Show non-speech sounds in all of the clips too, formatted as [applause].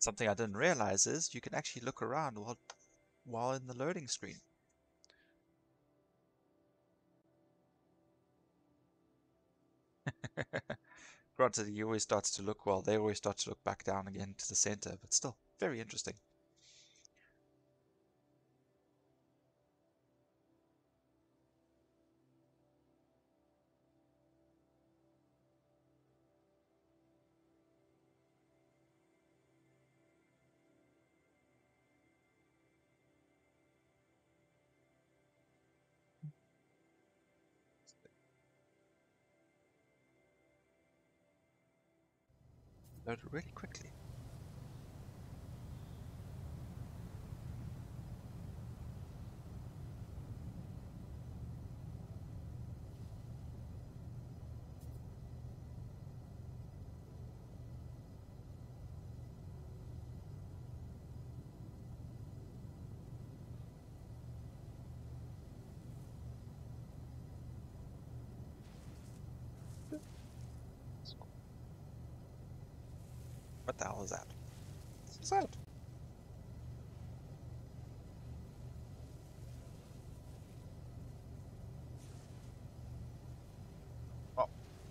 Something I didn't realize is you can actually look around while while in the loading screen. [laughs] Granted, he always starts to look well. They always start to look back down again to the center, but still very interesting. Load really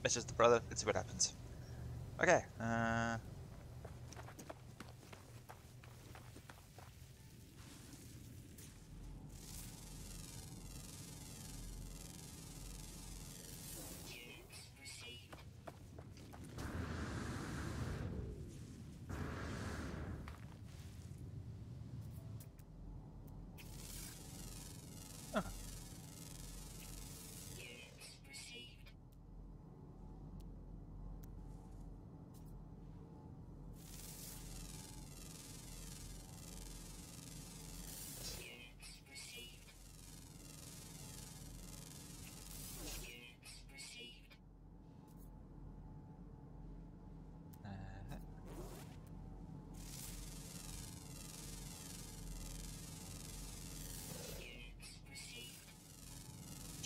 misses the brother. Let's see what happens. Okay. Uh,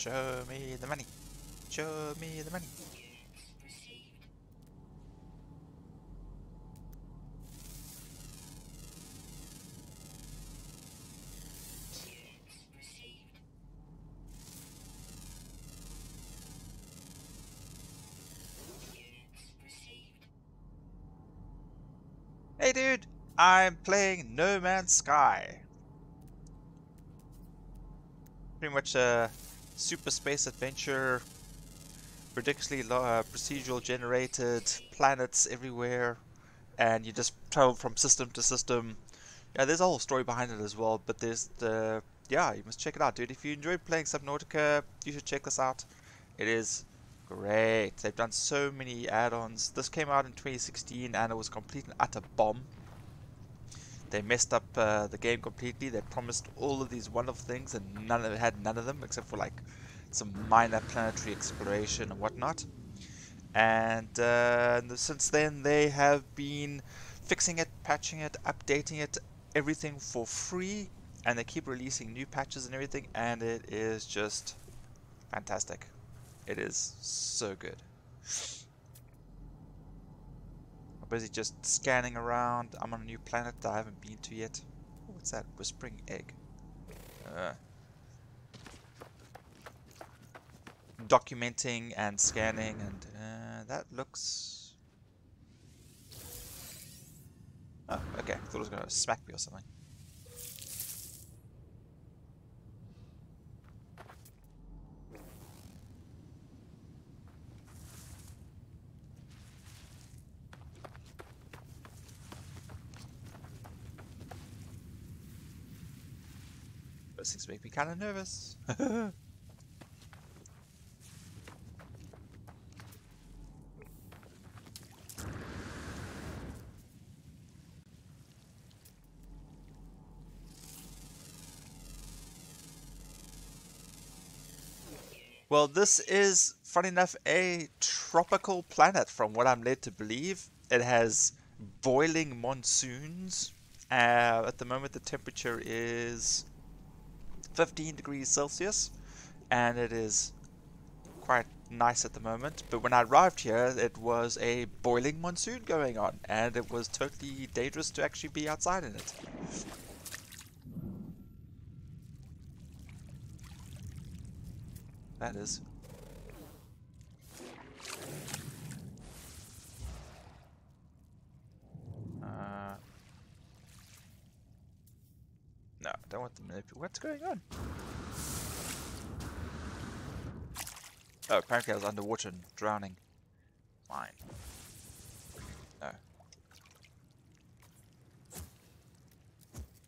show me the money. Show me the money. Hey dude, I'm playing No Man's Sky. Pretty much a super space adventure, ridiculously uh, procedural generated, planets everywhere, and you just travel from system to system. Yeah, there's a whole story behind it as well, but there's the yeah, you must check it out, dude. If you enjoyed playing Subnautica, you should check this out. It is great. They've done so many add-ons. This came out in 2016 and it was complete and utter bomb. They messed up uh, the game completely. They promised all of these wonderful things and none of had none of them except for like some minor planetary exploration and whatnot. And uh, and since then they have been fixing it, patching it, updating it, everything for free. And they keep releasing new patches and everything, and it is just fantastic. It is so good. Busy just scanning around. I'm on a new planet that I haven't been to yet. What's that? Whispering egg. Uh, documenting and scanning, and uh, that looks. Oh, okay. I thought it was gonna smack me or something. Those things make me kind of nervous. [laughs] Well, this is, funny enough, a tropical planet from what I'm led to believe. It has boiling monsoons. Uh, at the moment, the temperature is 15 degrees Celsius, and it is quite nice at the moment. But when I arrived here, it was a boiling monsoon going on, and it was totally dangerous to actually be outside in it. That is. I don't want the manipulate. What's going on? Oh, apparently I was underwater and drowning. Fine. No.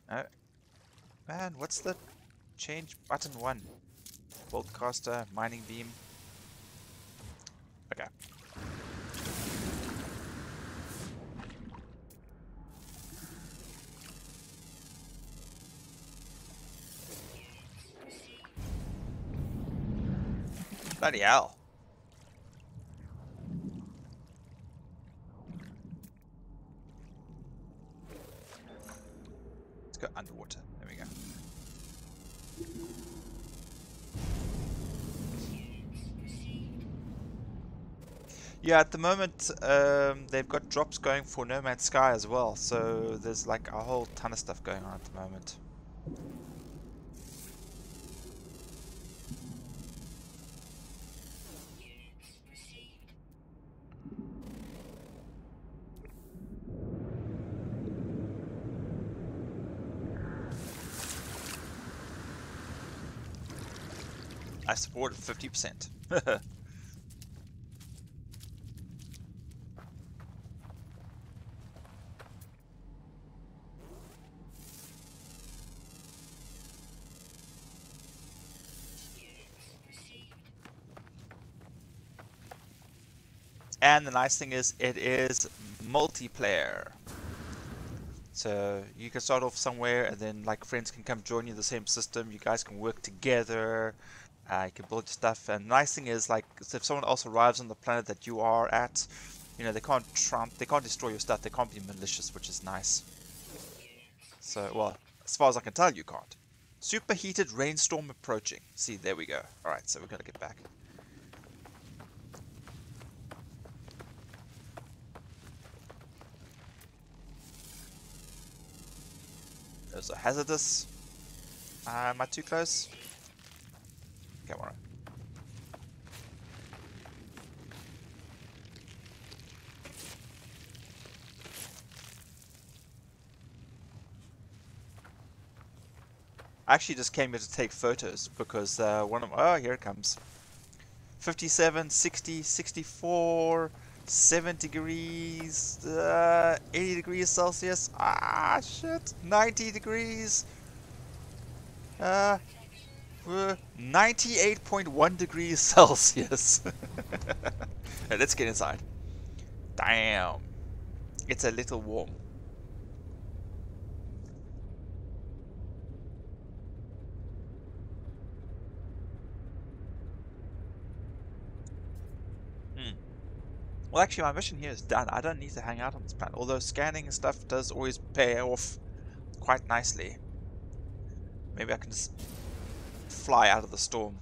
No. Man, what's the change button one? Boltcaster, mining beam. Okay. Bloody hell. Let's go underwater. There we go. Yeah, at the moment, um, they've got drops going for No Man's Sky as well, so there's like a whole ton of stuff going on at the moment. Support 50%. and the nice thing is it is multiplayer. So you can start off somewhere and then like friends can come join you the same system. You guys can work together. Uh, you can build stuff. And the nice thing is like if someone else arrives on the planet that you are at, you know they can't trump, they can't destroy your stuff. They can't be malicious, which is nice. So well, as far as I can tell, you can't. Superheated rainstorm approaching. See, there we go. All right, so we're gonna get back. There's a hazardous. Uh, am I too close? Come on. I actually just came here to take photos because uh, one of oh here it comes. 57 60 64 7 degrees, uh, 80 degrees Celsius, ah shit, 90 degrees, uh, 98.1 degrees [laughs] Celsius. [laughs] let's get inside. Damn, it's a little warm. Hmm. Well, actually, my mission here is done. I don't need to hang out on this planet. Although scanning and stuff does always pay off quite nicely. Maybe I can just fly out of the storm.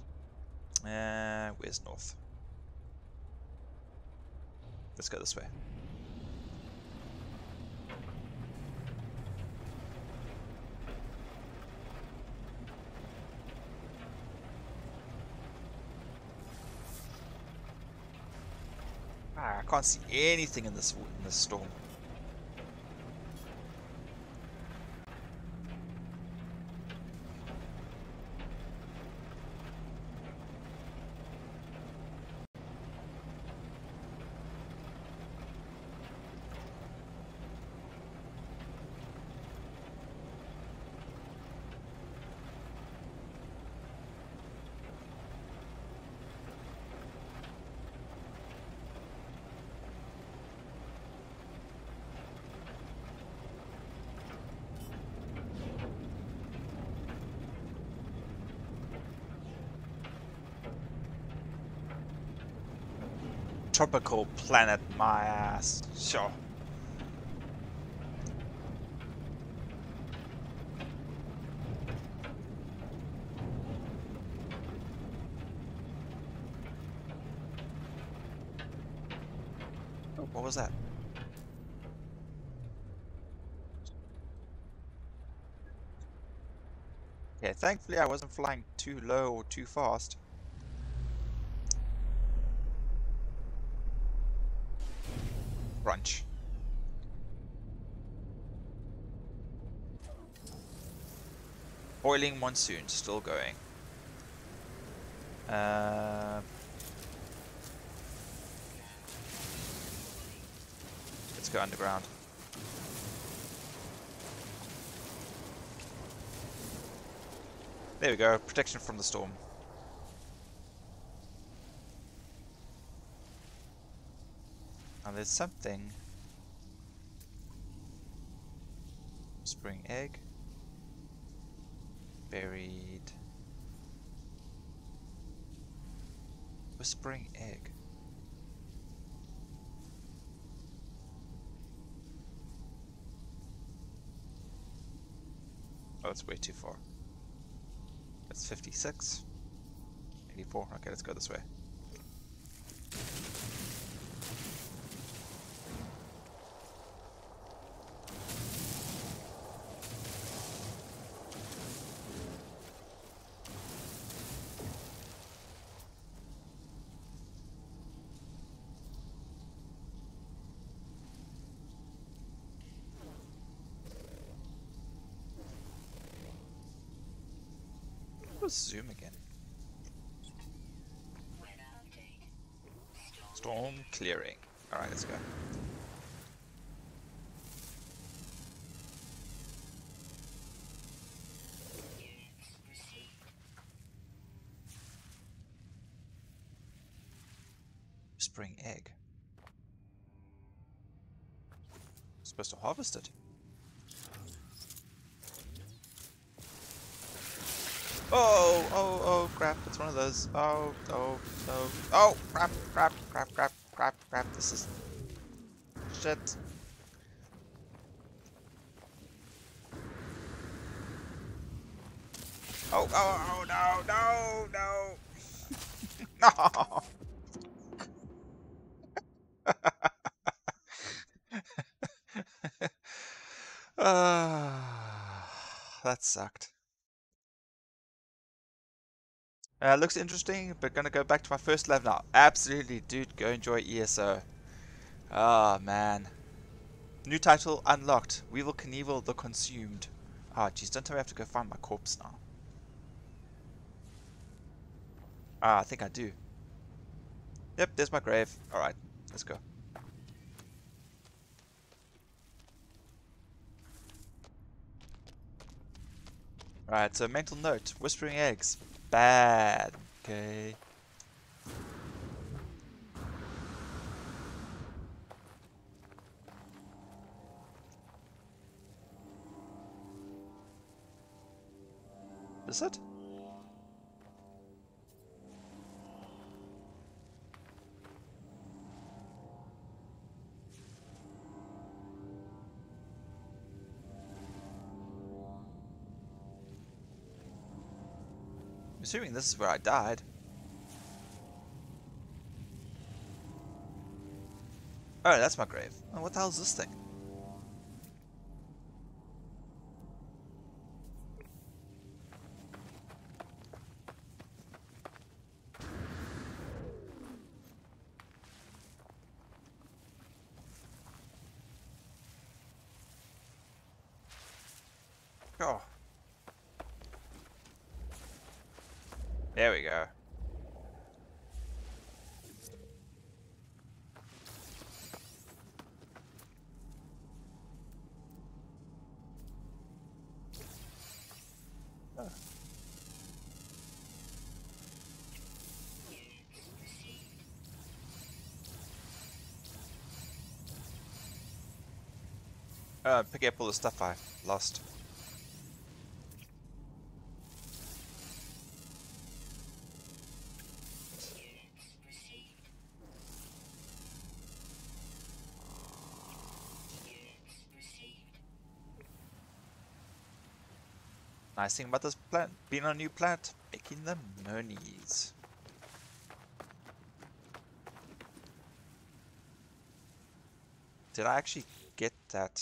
Uh, where's north? Let's go this way. Ah, I can't see anything in this in this storm. tropical planet, my ass. Sure. What was that? Okay, thankfully I wasn't flying too low or too fast. Boiling monsoon, still going. Uh, let's go underground. There we go, protection from the storm. Now there's something. Spring egg. Buried. Whispering egg. Oh, it's way too far. That's 56. 84. Okay, let's go this way. Let's zoom again. Storm clearing. Alright, let's go. Spring egg. Supposed to harvest it. Oh, oh, oh, crap, it's one of those. Oh, oh, oh, oh, crap, crap, crap, crap, crap, crap, this is... Shit. Oh, oh, oh, no, no, no! [laughs] no! [laughs] Ah, that sucked. Uh, looks interesting, but gonna go back to my first level now. Absolutely, dude, go enjoy ESO. Ah, oh, man. New title unlocked. Weevil Kneevil the Consumed. Ah, oh, jeez, don't tell me I have to go find my corpse now. Ah, I think I do. Yep, there's my grave. Alright, let's go. Alright, so mental note. Whispering Eggs bad. Okay. Is it? Assuming this is where I died. Oh, that's my grave. Oh, what the hell is this thing? Oh. There we go. Uh, pick up all the stuff I lost. Nice thing about this plant, being on a new plant, making them monies. Did I actually get that?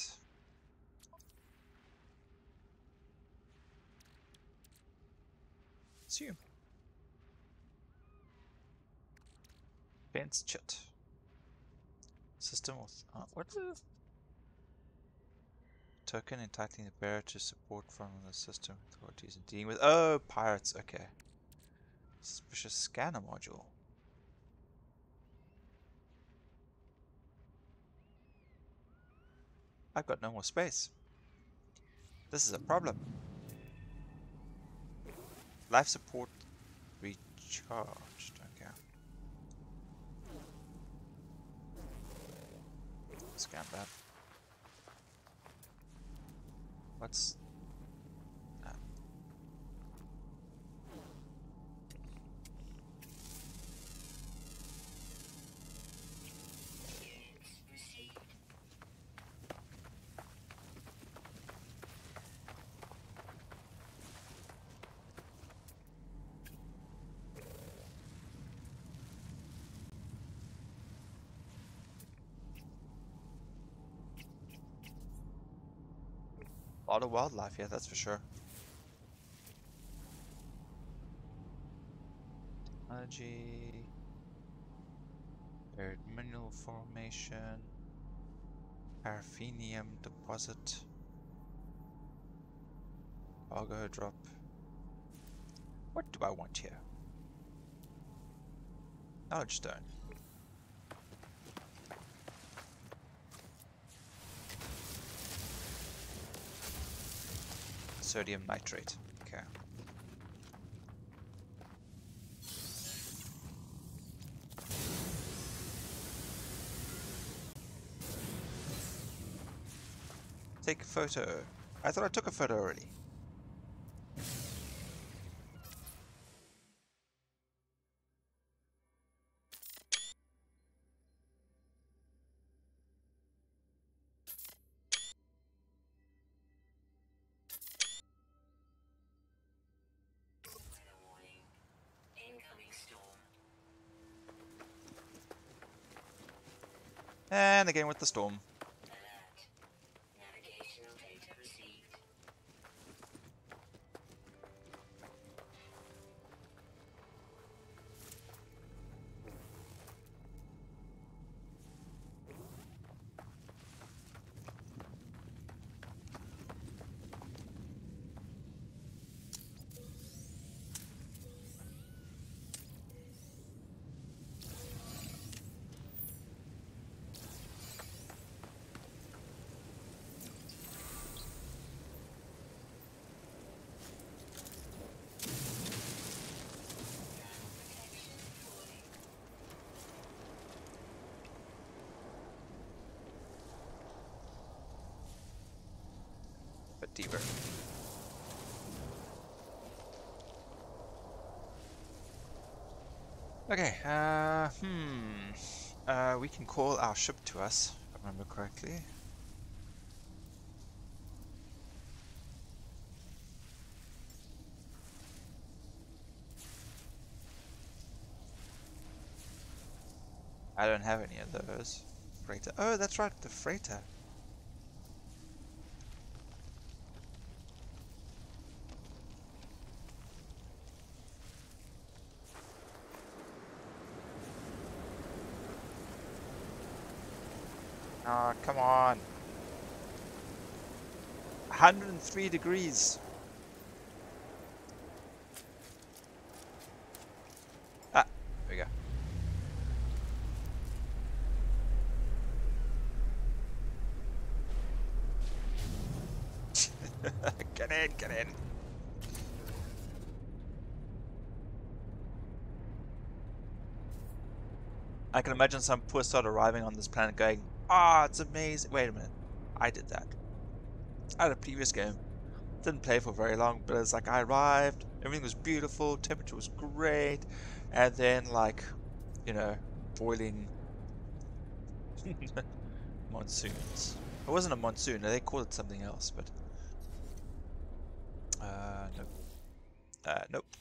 Assume. Fence chit. System with uh, Token entitling the bearer to support from the system authorities in dealing with oh pirates, okay. Suspicious scanner module. I've got no more space. This is a problem. Life support recharged. Okay. Scan that. What's lot of wildlife, yeah, that's for sure. Technology. Buried mineral formation. Paraffinium deposit. Cargo drop. What do I want here? Knowledge stone. Sodium nitrate. Okay. Take a photo. I thought I took a photo already. Again with the storm. Deeper. Okay, uh, hmm. Uh, we can call our ship to us, if I remember correctly. I don't have any of those. Freighter. Oh, that's right, the freighter. Oh, come on. 103 degrees. Ah, there we go. [laughs] get in, get in. I can imagine some poor sod arriving on this planet going, Ah, oh, it's amazing. Wait a minute. I did that. I had a previous game. Didn't play for very long, but it's like I arrived, everything was beautiful, temperature was great, and then like, you know, boiling [laughs] monsoons. It wasn't a monsoon, they called it something else, but uh nope. Uh nope.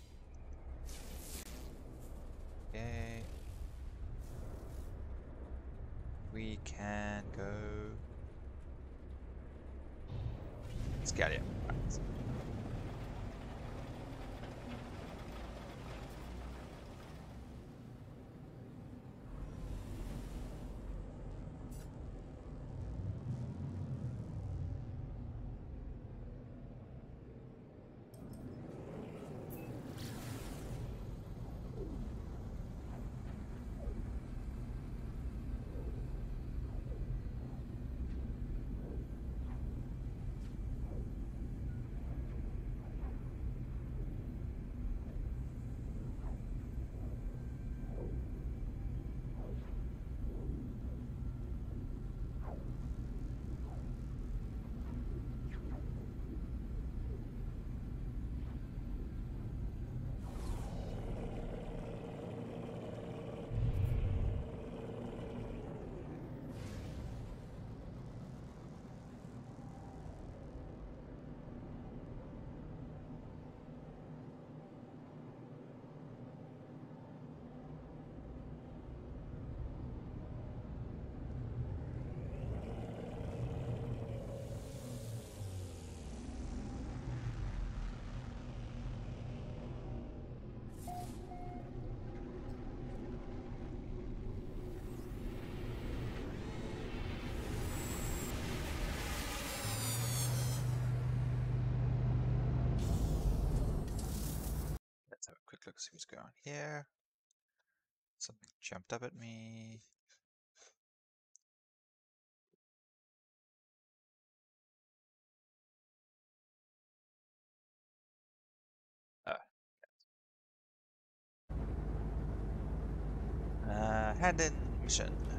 On here. Something jumped up at me. Ah. Uh, hand in mission.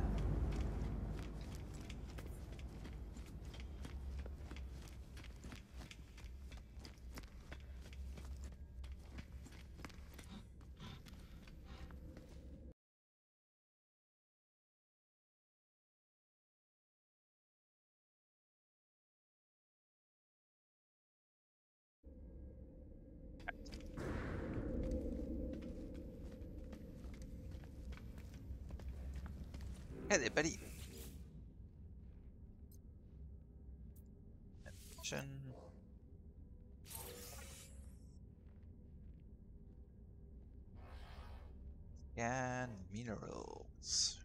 Hey there, buddy. Mission. Scan minerals.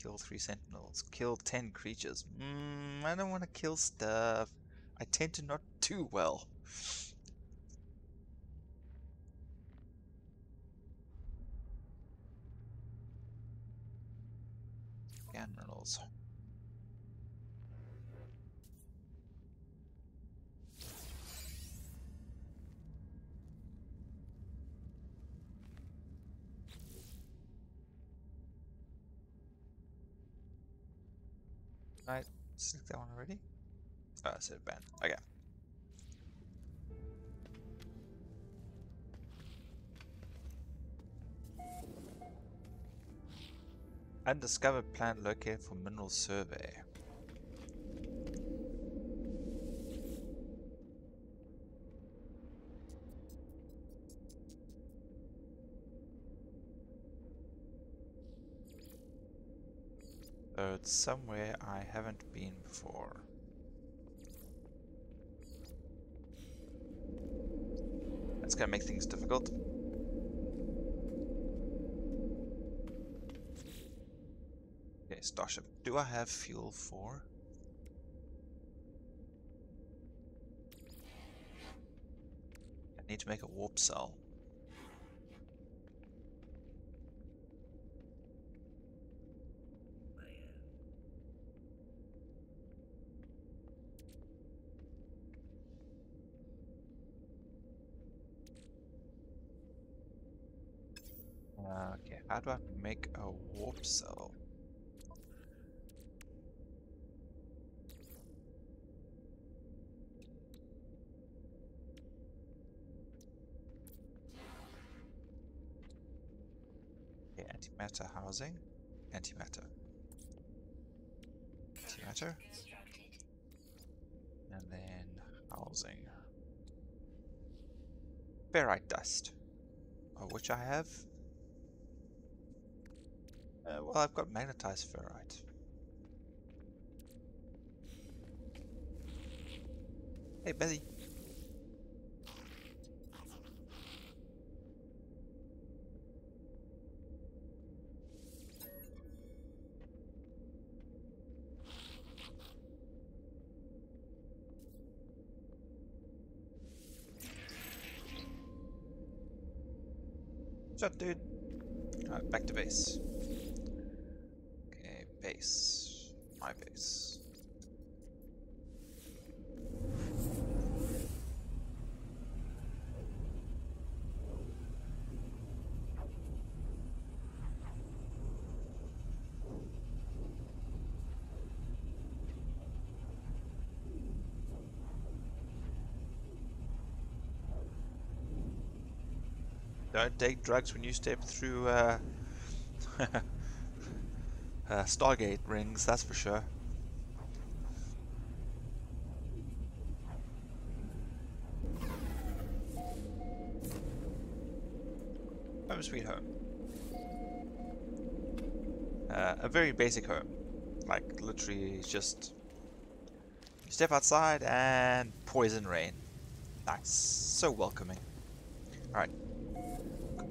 Kill three sentinels. Kill ten creatures. Mm, I don't want to kill stuff. I tend to not do well. Minerals. I select that one already? Oh, I said ban. Okay. Undiscovered plant located for mineral survey. So it's somewhere I haven't been before. That's gonna make things difficult. Starship. Do I have fuel for? I need to make a warp cell. Uh, okay, how do I make a warp cell? housing. Antimatter. Antimatter. And then housing. Ferrite dust. Oh, which I have. Uh, well, I've got magnetized ferrite. Hey, Betty. Up, dude? Back to base. Okay, base. My base. Don't take drugs when you step through uh, [laughs] uh, Stargate rings, that's for sure. Home sweet home. Uh, a very basic home. Like, literally just... Step outside and poison rain. Nice. So welcoming.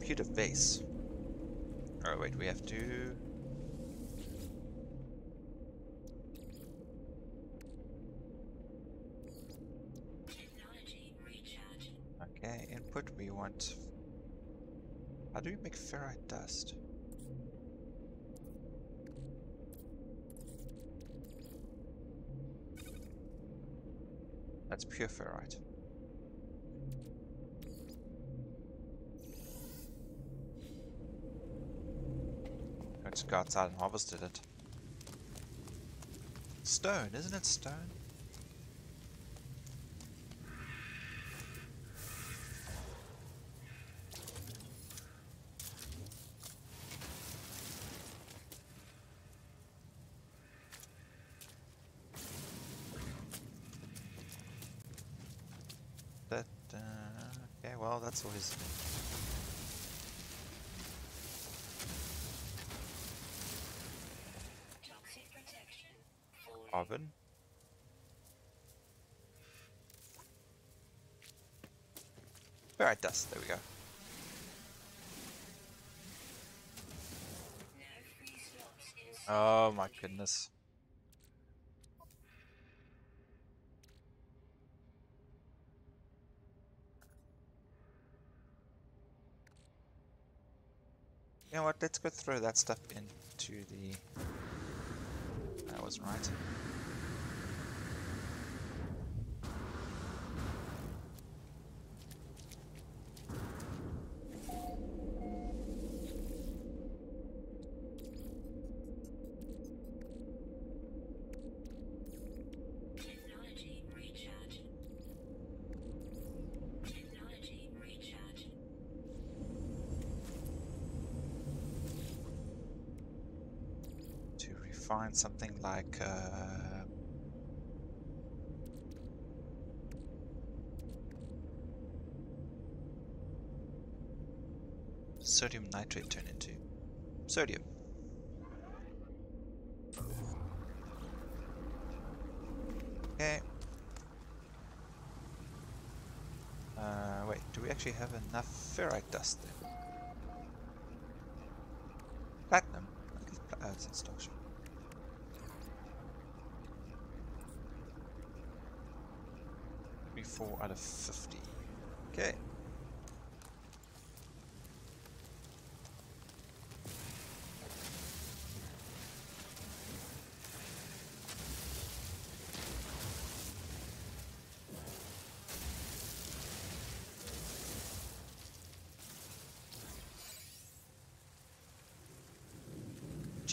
Computer face. Oh wait, we have to... Okay, input we want... How do we make ferrite dust? That's pure ferrite. Go outside and harvested it. Stone, isn't it stone? That, uh, okay, well, that's always... Alright, dust, there we go. Oh my goodness. You know what, let's go throw that stuff into the... That wasn't right. Refine something like uh, sodium nitrate turn into sodium. Okay. Uh, wait, do we actually have enough ferrite dust? Platinum? At least pla- uh, it's in stock, sure. Four out of 50. Okay.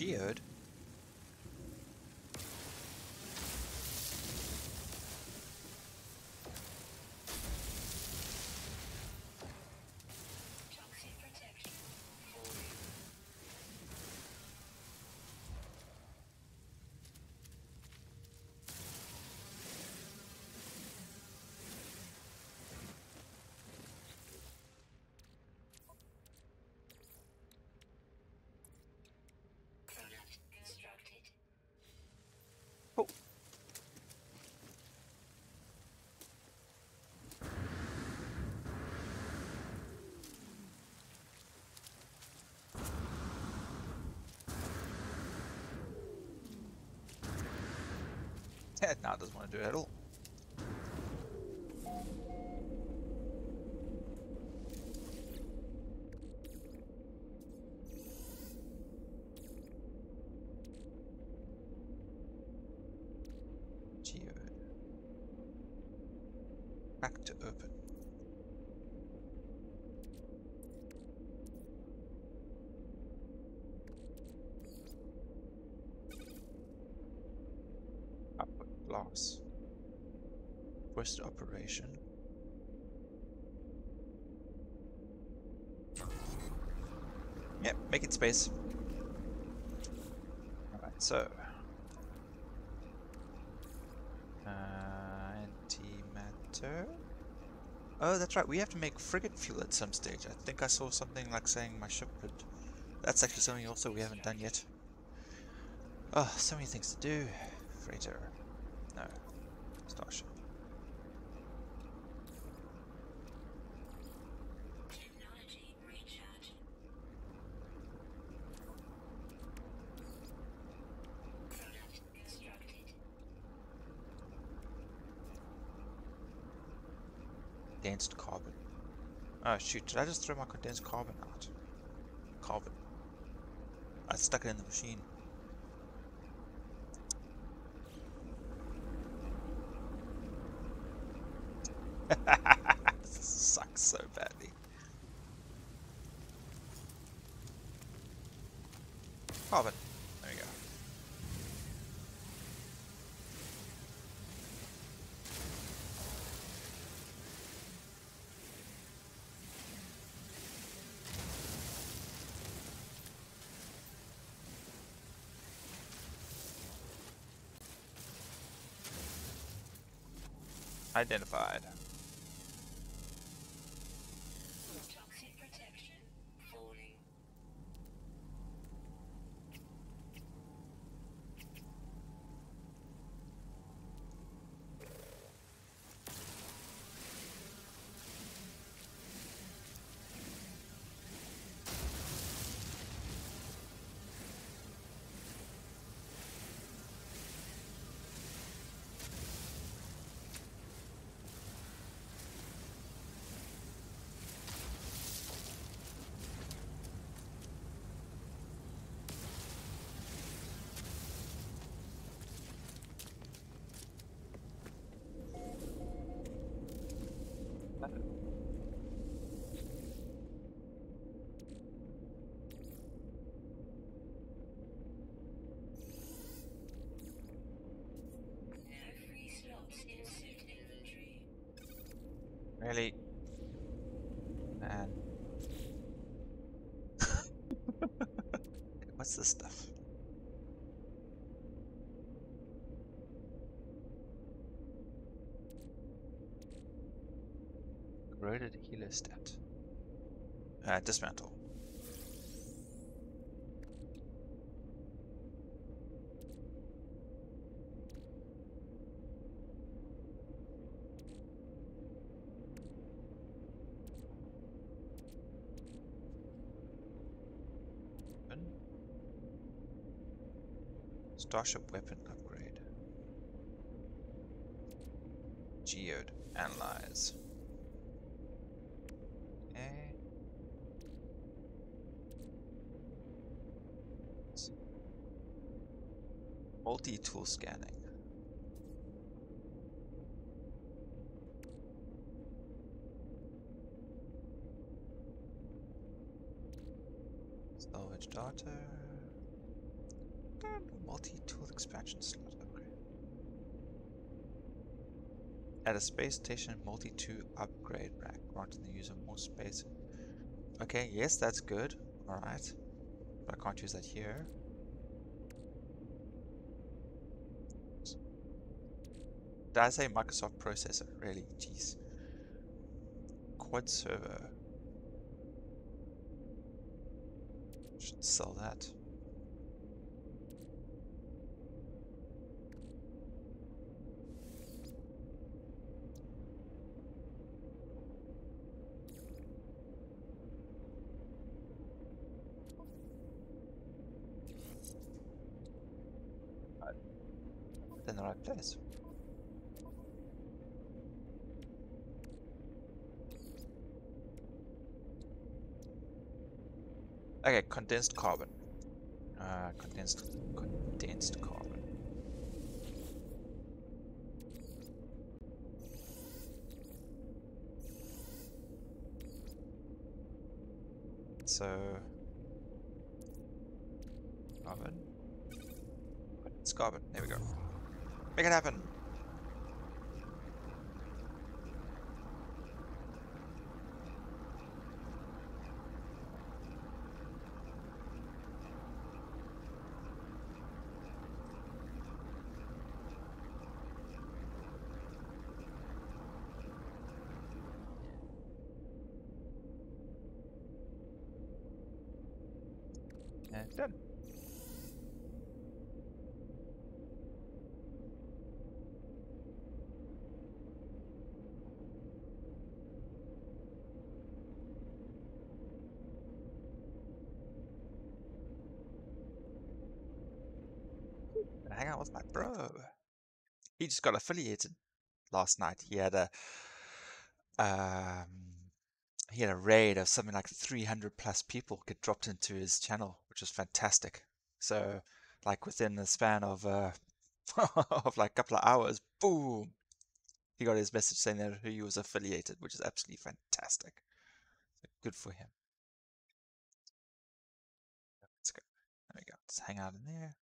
Geode? Now it doesn't want to do it at all. Geode. Back to open. Output glass. First operation. Yep, make it space. Alright, so. Uh, antimatter. Oh, that's right, we have to make frigate fuel at some stage. I think I saw something like saying my ship could. That's actually something also we haven't done yet. Oh, so many things to do. Freighter. No. Starship. Technology recharge. Product constructed. Condensed carbon. Oh shoot, did I just throw my condensed carbon out? Carbon. I stuck it in the machine. this sucks so badly. Carbon. There we go. Identified. Really? Man. [laughs] What's this stuff? Corroded helostat. Uh, dismantle. Starship weapon upgrade. Geode. Analyze. Multi-tool scanning. Salvage data. And Multi-tool expansion slot upgrade. At a space station, multi-tool upgrade rack, granting the user more space. Okay, yes, that's good. Alright. But I can't use that here. Did I say Microsoft processor? Really? Jeez. Quad Servo. Should sell that. in the right place. Condensed carbon. Uh, condensed, condensed carbon. So, carbon. It's carbon. There we go. Make it happen. And it's done. Gonna hang out with my bro. He just got affiliated last night. He had a um he had a raid of something like 300 plus people get dropped into his channel, which was fantastic. So, like within the span of uh, [laughs] of like a couple of hours, boom, he got his message saying that he was affiliated, which is absolutely fantastic. So good for him. Let's go. There we go. Let's hang out in there.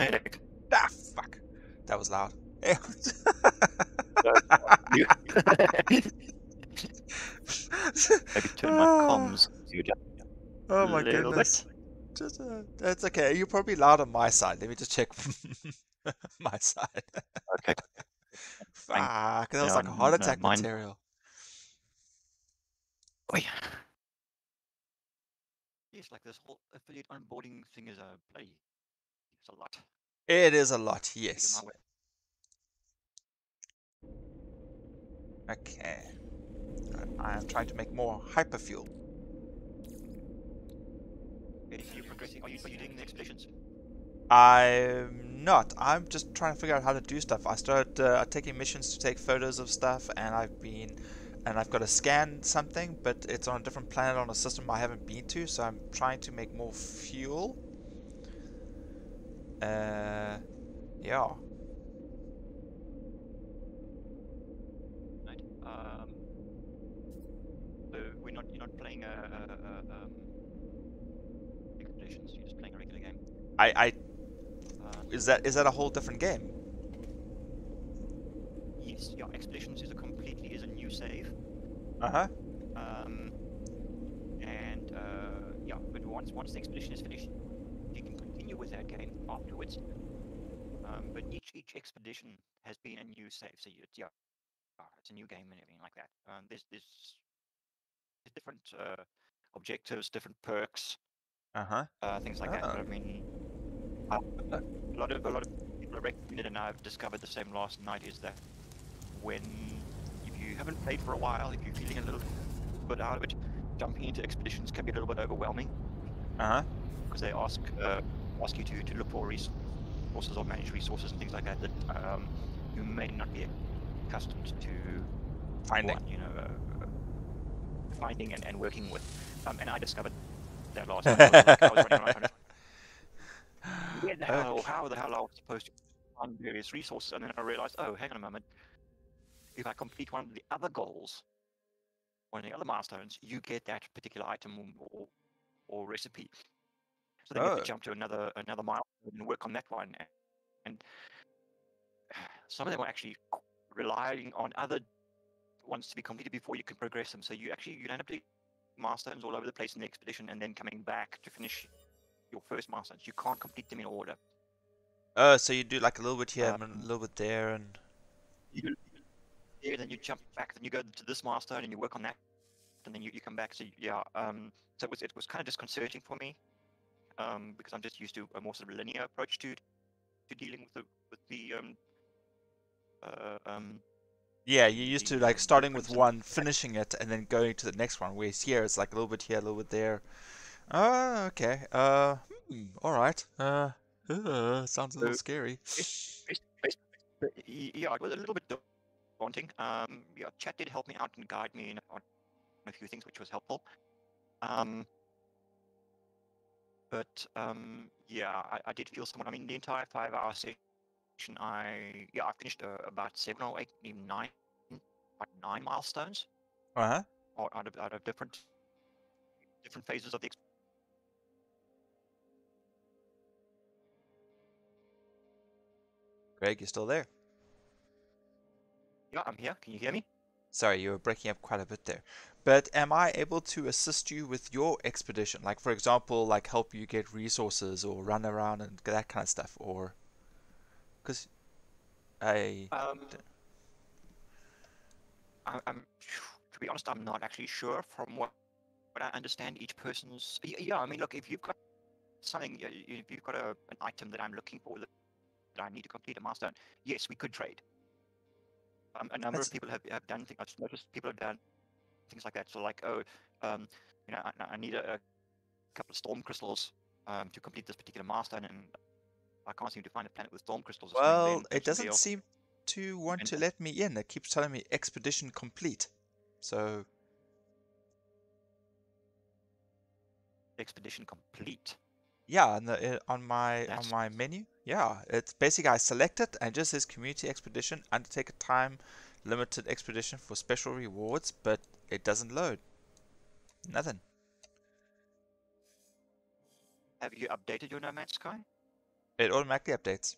Hey, [laughs] Ah, fuck. That was loud. Yeah. You- Maybe turn my comms [laughs] to you just oh my little goodness. Just, uh, that's okay. You're probably loud on my side. Let me just check [laughs] my side. Okay. Fuck, that was Yeah, like a heart no, attack mine- material. Oh, yeah. Yes, like this whole affiliate onboarding thing is a bloody. It's a lot. It is a lot, yes. Okay. I am trying to make more hyperfuel. Are you progressing? Are you, are you doing the expeditions? I'm not. I'm just trying to figure out how to do stuff. I started uh, taking missions to take photos of stuff, and I've been, and I've got to scan something, but it's on a different planet on a system I haven't been to. So I'm trying to make more fuel. Uh, yeah. Right. Um. So we're not. You're not playing a, a, a um. Expeditions. You're just playing a regular game. I, I Uh, is that is that a whole different game? yes. Yeah. Expeditions is a completely is a new save. Uh huh. Um, and uh, yeah, but once once the expedition is finished, continue with that game afterwards. Um, but each each expedition has been a new save, so you, it's yeah, it's a new game and everything like that. Um, there's there's, different uh, objectives, different perks, Uh huh. uh, things like that. But Oh. I mean, uh, a lot of a lot of people recommended, and I've discovered the same last night is that when if you haven't played for a while, if you're feeling a little bit out of it, jumping into expeditions can be a little bit overwhelming Uh huh. because they ask uh, ask you to, to look for resources or manage resources and things like that that um, you may not be accustomed to Finding. you know uh, finding and, and working with. Um, and I discovered that last [laughs] night. I was, like, I was running around trying to where the hell, Okay. how the hell I was supposed to find various resources, and then I realized, oh, hang on a moment. If I complete one of the other goals, one of the other milestones, you get that particular item or, or recipe. So then you have Oh. to jump to another another milestone and work on that one. a- And [sighs] some of them are actually relying on other ones to be completed before you can progress them. So you actually you end up doing milestones all over the place in the expedition, and then coming back to finish your first milestones. You can't complete them in order. Oh, so you do like a little bit here and Um, a little bit there, and you yeah, then you jump back, then you go to this milestone and you work on that, and then you, you come back. So yeah, um, so it was it was kind of disconcerting for me, um, because I'm just used to a more sort of linear approach to to dealing with the with the um uh, um Yeah, you're used to like starting with one, finishing it, and then going to the next one. Whereas here, it's like a little bit here, a little bit there. Oh, okay. Uh, hmm, all right. Uh, uh, sounds a little So- scary. But yeah, it was a little bit daunting. Um, yeah, chat did help me out and guide me in on a few things, which was helpful. Um, but um, yeah, I, I did feel somewhat. I mean, the entire five-hour session, I yeah, I finished uh, about seven or eight, even nine, about nine milestones, Uh huh. or out of out of different different phases of the. Ex- Greg, you're still there? yeah, I'm here. Can you hear me? Sorry, you were breaking up quite a bit there. But am I able to assist you with your expedition? Like, for example, like help you get resources or run around and that kind of stuff, or because I Um, I, I'm, to be honest, I'm not actually sure from what, what I understand each person's. Yeah, I mean, look, if you've got something, if you've got a, an item that I'm looking for that, that I need to complete a milestone, yes, we could trade. Um, a number That's- of people have, have done things. I've noticed people have done things like that. So, like, oh, um, you know, I, I need a, a couple of storm crystals um, to complete this particular milestone, and I can't seem to find a planet with storm crystals. well, it doesn't seem to want to let me in. It keeps telling me expedition complete. So expedition complete. yeah, on the uh, on my on my menu, yeah, it's basically I select it and it just says community expedition, undertake a time limited expedition for special rewards, but it doesn't load. Nothing. Have you updated your No Man's Sky? It automatically updates.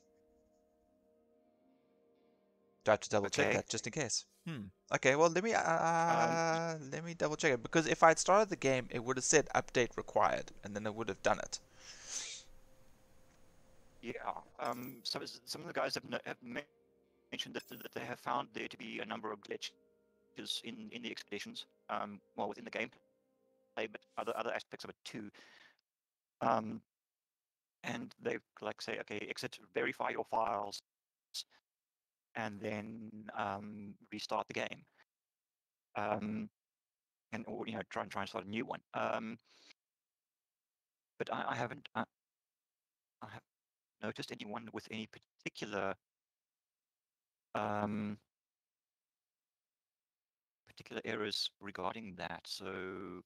Have to double check that just in case? Hmm. Okay, well let me uh let me double check it because if I had started the game it would have said update required and then it would have done it. Yeah. Um, some some of the guys have, have mentioned that, that they have found there to be a number of glitches in, in the expeditions, um, well within the gameplay, but other other aspects of it too. Um, and they like say, okay, exit, verify your files, and then um, restart the game. Um, and or you know try and try and start a new one. Um, but I, I haven't. I, I have noticed anyone with any particular um, particular errors regarding that. So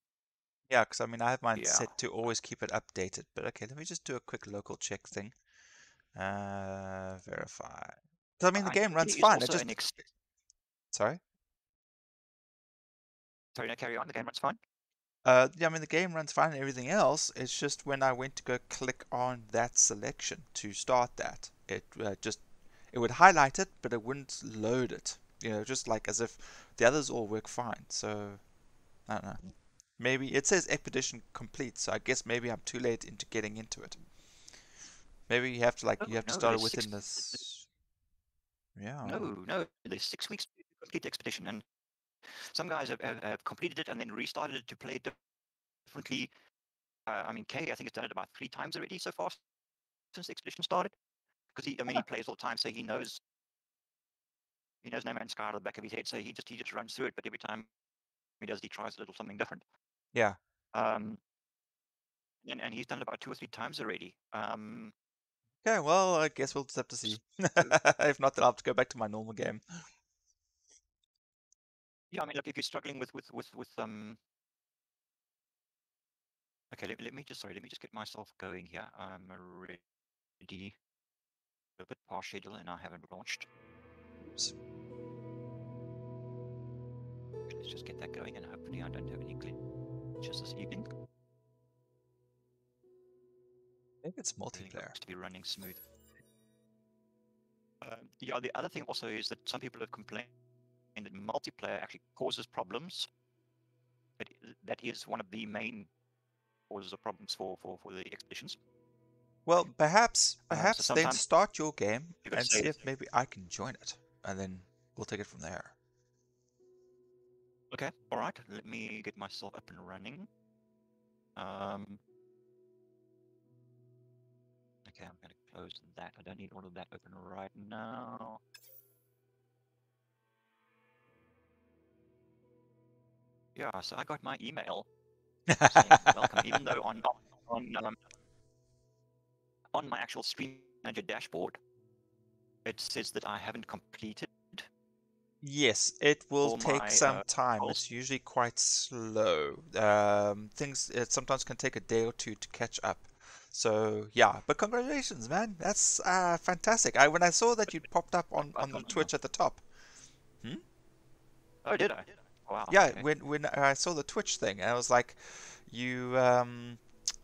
Yeah, because I mean I have mine Yeah. set to always keep it updated. But okay, let me just do a quick local check thing. Uh, verify. 'Cause I mean the I game runs fine. It just ex- sorry. sorry, no, carry on. The game runs fine. Uh, yeah, I mean the game runs fine and everything else. It's just when I went to go click on that selection to start that, it uh, just it would highlight it, but it wouldn't load it. You know, just like as if the others all work fine. So I don't know. Maybe it says expedition complete, so I guess maybe I'm too late into getting into it. Maybe you have to like No, you have to start it within this. Yeah. No, no, there's six weeks to complete the expedition, and some guys have, have, have completed it and then restarted it to play differently. Uh, I mean, Kay, I think, has done it about three times already so far since the expedition started. Because he, I mean, he plays all the time, so he knows he knows No Man's Sky out of the back of his head. So he just he just runs through it, but every time he does, he tries a little something different. Yeah. Um, and, and he's done it about two or three times already. Um, Okay, well, I guess we'll just have to see. [laughs] if not, then I'll have to go back to my normal game. Yeah, I mean, look, if you're struggling with with with with um. Okay, let, let me just sorry, let me just get myself going here. I'm already A bit past schedule, and I haven't launched. Let's just get that going, and hopefully, I don't have any glitches this evening. I think it's multiplayer. to be running smooth. Um, yeah, the other thing also is that some people have complained that multiplayer actually causes problems. That, i- that is one of the main causes of problems for, for, for the expeditions. Well, perhaps, so perhaps then start your game you and see if maybe I can join it, and then we'll take it from there. Okay, all right. Let me get myself up and running. Um. Okay, I'm gonna close that. I don't need all of that open right now. Yeah, so I got my email saying welcome, even [laughs] though on on um, on my actual Stream Manager dashboard, it says that I haven't completed. Yes, it will take my, some uh, time. goals. It's usually quite slow. Um, things it sometimes can take a day or two to catch up. So yeah, but congratulations, man. That's uh, fantastic. I when I saw that you popped up on on the. Twitch at the top. Hmm? Oh, did I? Wow. Yeah, okay. when when I saw the Twitch thing, I was like, you um,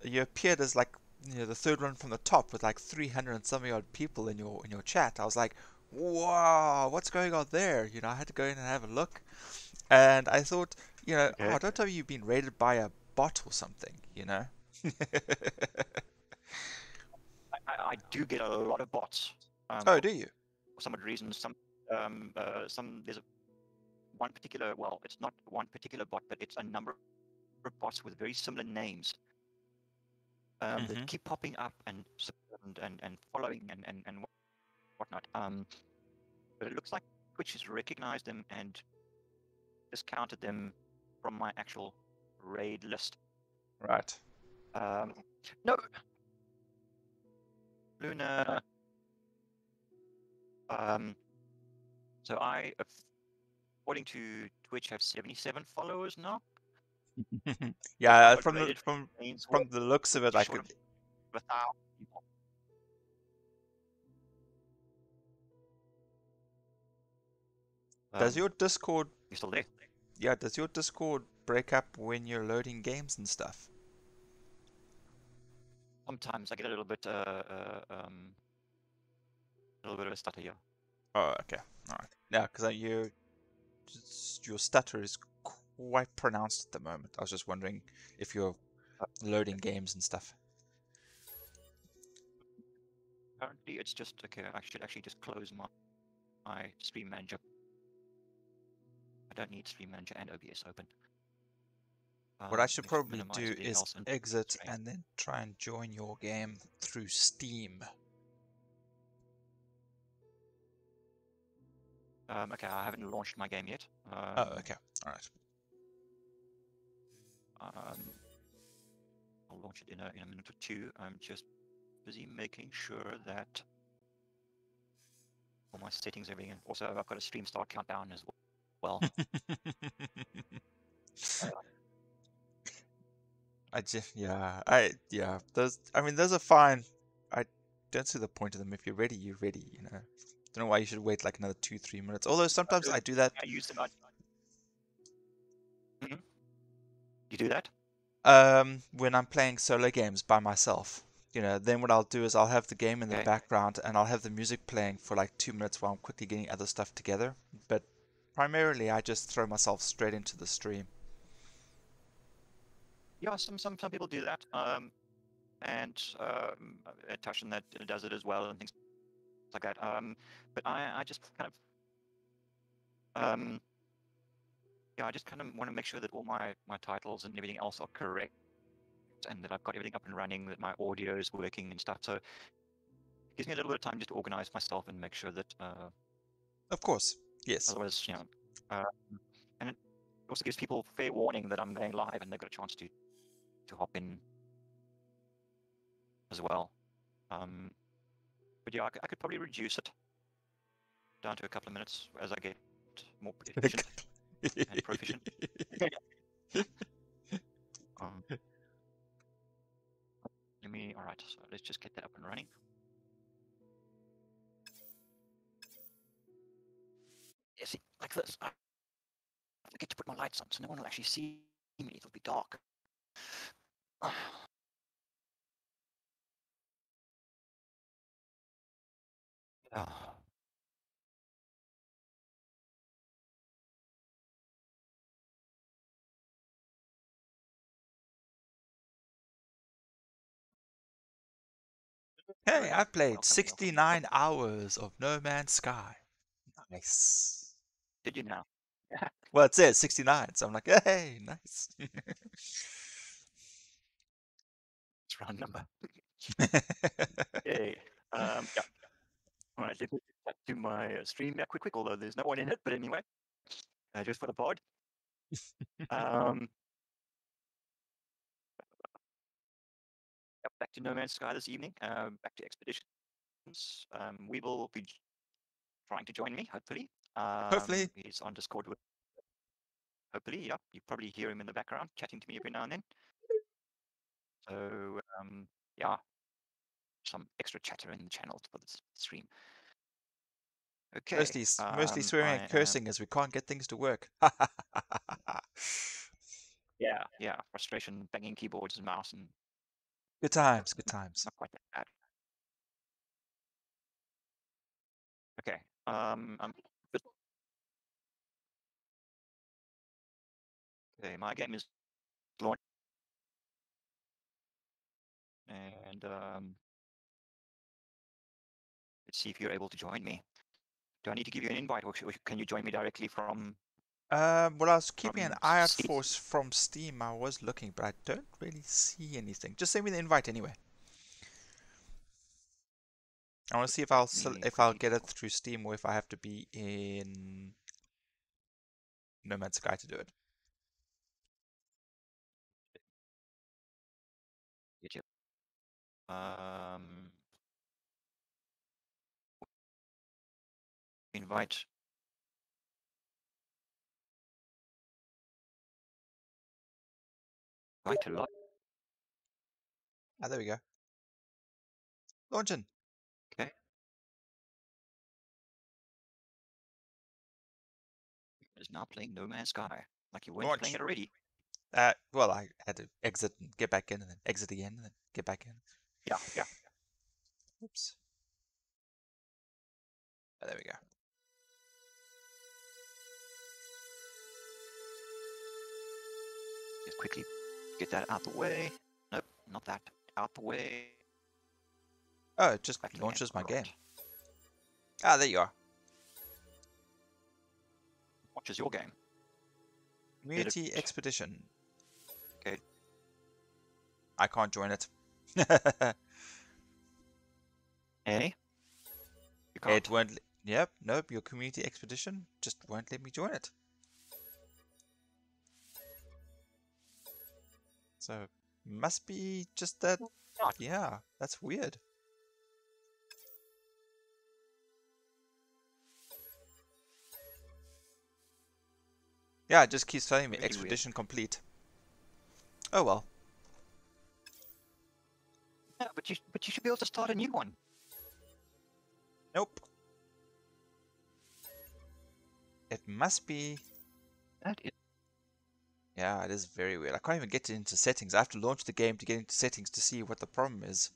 you appeared as like you know the third one from the top with like 300 and some odd people in your in your chat. I was like, wow, what's going on there? You know, I had to go in and have a look, and I thought, you know, Okay. oh, don't tell me you've been raided by a bot or something, you know? [laughs] I, I do get a lot of bots. Um, oh, do you? for some odd reason, some um uh, some there's a one particular well, it's not one particular bot, but it's a number of bots with very similar names um, Mhm. that keep popping up and and and, and following and and and whatnot. Um, but it looks like Twitch has recognized them and discounted them from my actual raid list. Right. Um, no. Luna. Um, so I, according to Twitch, have 77 followers now. [laughs] [laughs] yeah, from the from from the looks of it, I could. of a thousand people. Does Um, your Discord you still there? Yeah, does your Discord break up when you're loading games and stuff? Sometimes I get a little bit, uh, uh, um, a little bit of a stutter here. Oh, okay. All right. Yeah, because you, just- your stutter is quite pronounced at the moment. I was just wondering if you're loading games and stuff. Currently, it's just okay. I should actually just close my my Stream Manager. I don't need Stream Manager and OBS open. What I Um, should just probably do is and exit Stream. and then try and join your game through Steam. Um, okay, I haven't launched my game yet. Um, Oh, okay. All right. Um, I'll launch it in a, in a minute or two. I'm just busy making sure that all my settings, everything. Also, I've got a stream start countdown as well. [laughs] I just yeah I yeah those I mean those are fine. I don't see the point of them. If you're ready, you're ready. You know. Don't know why you should wait like another two three minutes. Although sometimes [laughs] I do that I use them. hmm You do that? um when I'm playing solo games by myself. You know, then what I'll do is I'll have the game in the Okay. background and I'll have the music playing for like two minutes while I'm quickly getting other stuff together. But primarily, I just throw myself straight into the stream. Yeah, some some some people do that. Um, and um, uh, Tashin that does it as well and things like that. Um, but I I just kind of um, yeah, I just kind of want to make sure that all my my titles and everything else are correct, and that I've got everything up and running, that my audio is working and stuff. So it gives me a little bit of time just to organize myself and make sure that uh, Of course, yes. otherwise, you know, um, and it also gives people fair warning that I'm going live and they've got a chance to to hop in as well. Um, but yeah, I could probably reduce it down to a couple of minutes as I get more [laughs] efficient and proficient. [laughs] Um, let me. All right, so let's just get that up and running. Yeah, see, like this. I forget to put my lights on, so no one will actually see me. It'll be dark. [sighs] Ah. Hey, I played 69 hours of No Man's Sky. Nice. Did you now? [laughs] Well, it's it, 69. So I'm like, hey, nice. it's round number. [laughs] Hey. Um, yeah. All right, let me back to my uh, stream quick, quick, although there's no one in it, but anyway, uh, just for the pod. [laughs] um, back to No Man's Sky this evening. Uh, back to expeditions. Um, we will be trying to join me, hopefully. Um, Hopefully. he's on Discord with. Hopefully, yeah. You probably hear him in the background chatting to me every now and then. So um, yeah, some extra chatter in the channel for this stream. Okay. Mostly, mostly um, swearing I and cursing as we can't get things to work. [laughs] Yeah, yeah. Frustration, banging keyboards and mouse, and good times, good times. not quite that bad. Okay. Um. um but okay, my game is launch, and um. Let's see if you're able to join me. Do I need to give you an invite, or, or can you join me directly from? Um, well, I was keeping an eye out for from Steam. I was looking, but I don't really see anything. Just send me the invite anyway. I want to see if I'll if I'll get it through Steam or if I have to be in No Man's Sky to do it. Um. Invite. Invite a lot. Ah, there we go. Launching. Okay. Is now playing No Man's Sky. Like you weren't playing it already. Uh, well, I had to exit and get back in, and then exit again, and then get back in. Yeah, yeah. Oops. Oh, there we go. Just quickly get that out the way. Nope, not that. Out the way. Oh, it just Back launches my game. Ah, there you are. Watch is your game. Community Expedition. Okay. I can't join it. [laughs] Eh? You can't. it won't. Yep. Nope. Your community expedition just won't let me join it. So must be just that. Not. Yeah, that's weird. Yeah, it just keeps telling me Really weird. expedition complete. Oh well. Yeah, but you but you should be able to start a new one. Nope. It must be. That is Yeah, it is very weird. I can't even get into settings. I have to launch the game to get into settings to see what the problem is.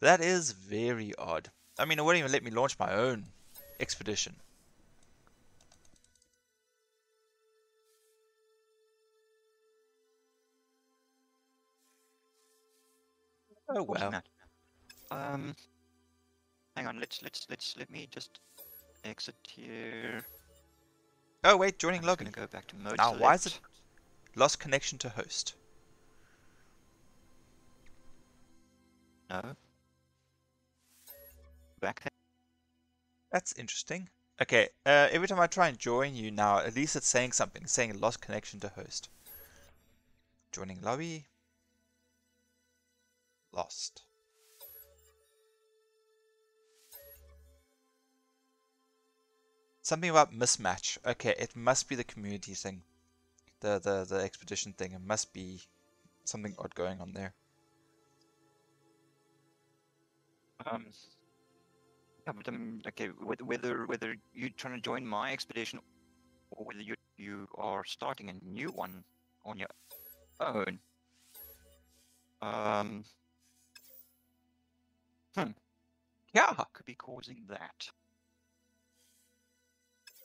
That is very odd. I mean, it wouldn't even let me launch my own expedition. Oh well. Um hang on, let's let's let's let me just exit here. Oh wait, joining I'm gonna go back to mode Now, why is select. Lost connection to host. No. Back. That's interesting. Okay, uh, every time I try and join you now, at least it's saying something. It's saying lost connection to host. Joining lobby. Lost. Something about mismatch. Okay, it must be the community thing. The the the expedition thing. It must be something odd going on there. Um, yeah, but um, okay, whether whether you're trying to join my expedition or whether you you are starting a new one on your own. Um, Hmm. Yeah. could be causing that?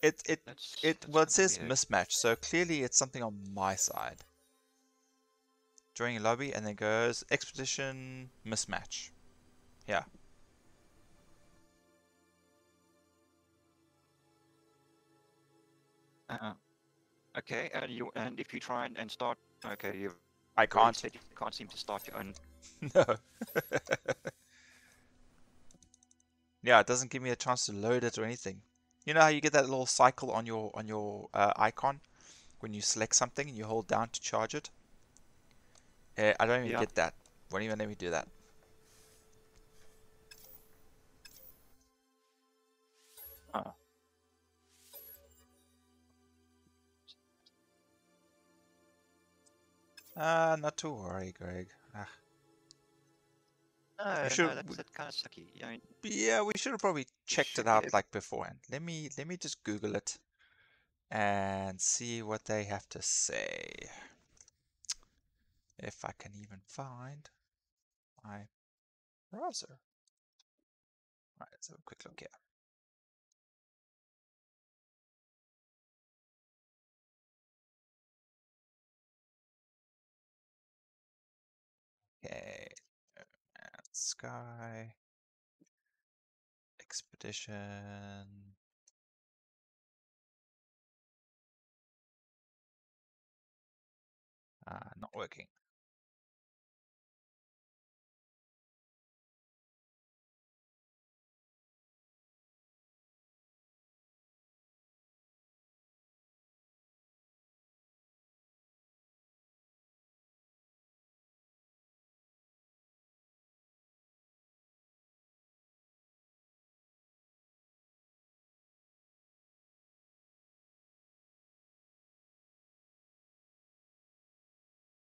It it That's It that's well, it says weird. mismatch, so clearly it's something on my side. Joining a lobby and then goes expedition mismatch. Yeah. Uh, okay, and you and if you try and, and start, okay, you I can't. you can't seem to start your own. [laughs] No. [laughs] yeah, it doesn't give me a chance to load it or anything. You know how you get that little cycle on your on your uh, icon when you select something and you hold down to charge it? Uh, I don't even Yeah. get that. Won't even let me do that. Oh. Uh, not to worry, Greg. Ah, No, should- no, that's, that's kind of sucky. I mean, yeah, we should have probably checked should it out ab- like beforehand. Let me let me just Google it and see what they have to say. If I can even find my browser. Right, let's have a quick look here. Okay, Sky Expedition. Uh, not working.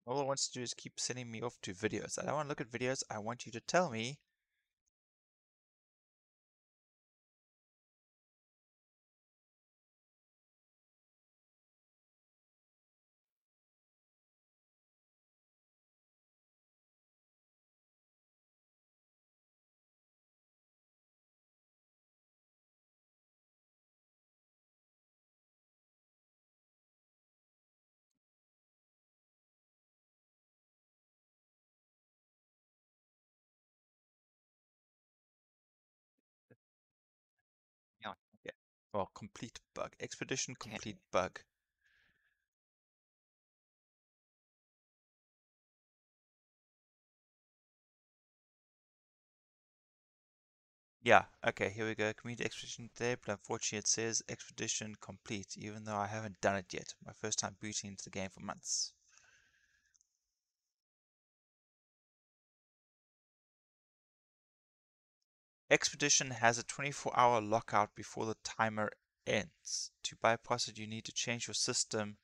All it wants to do is keep sending me off to videos. I don't want to look at videos. I want you to tell me Yeah. Well, complete bug. Expedition complete bug. Yeah, okay, here we go. Community expedition today, but unfortunately it says expedition complete, even though I haven't done it yet. My first time booting into the game for months. Expedition has a 24 hour lockout before the timer ends. To bypass it, you need to change your system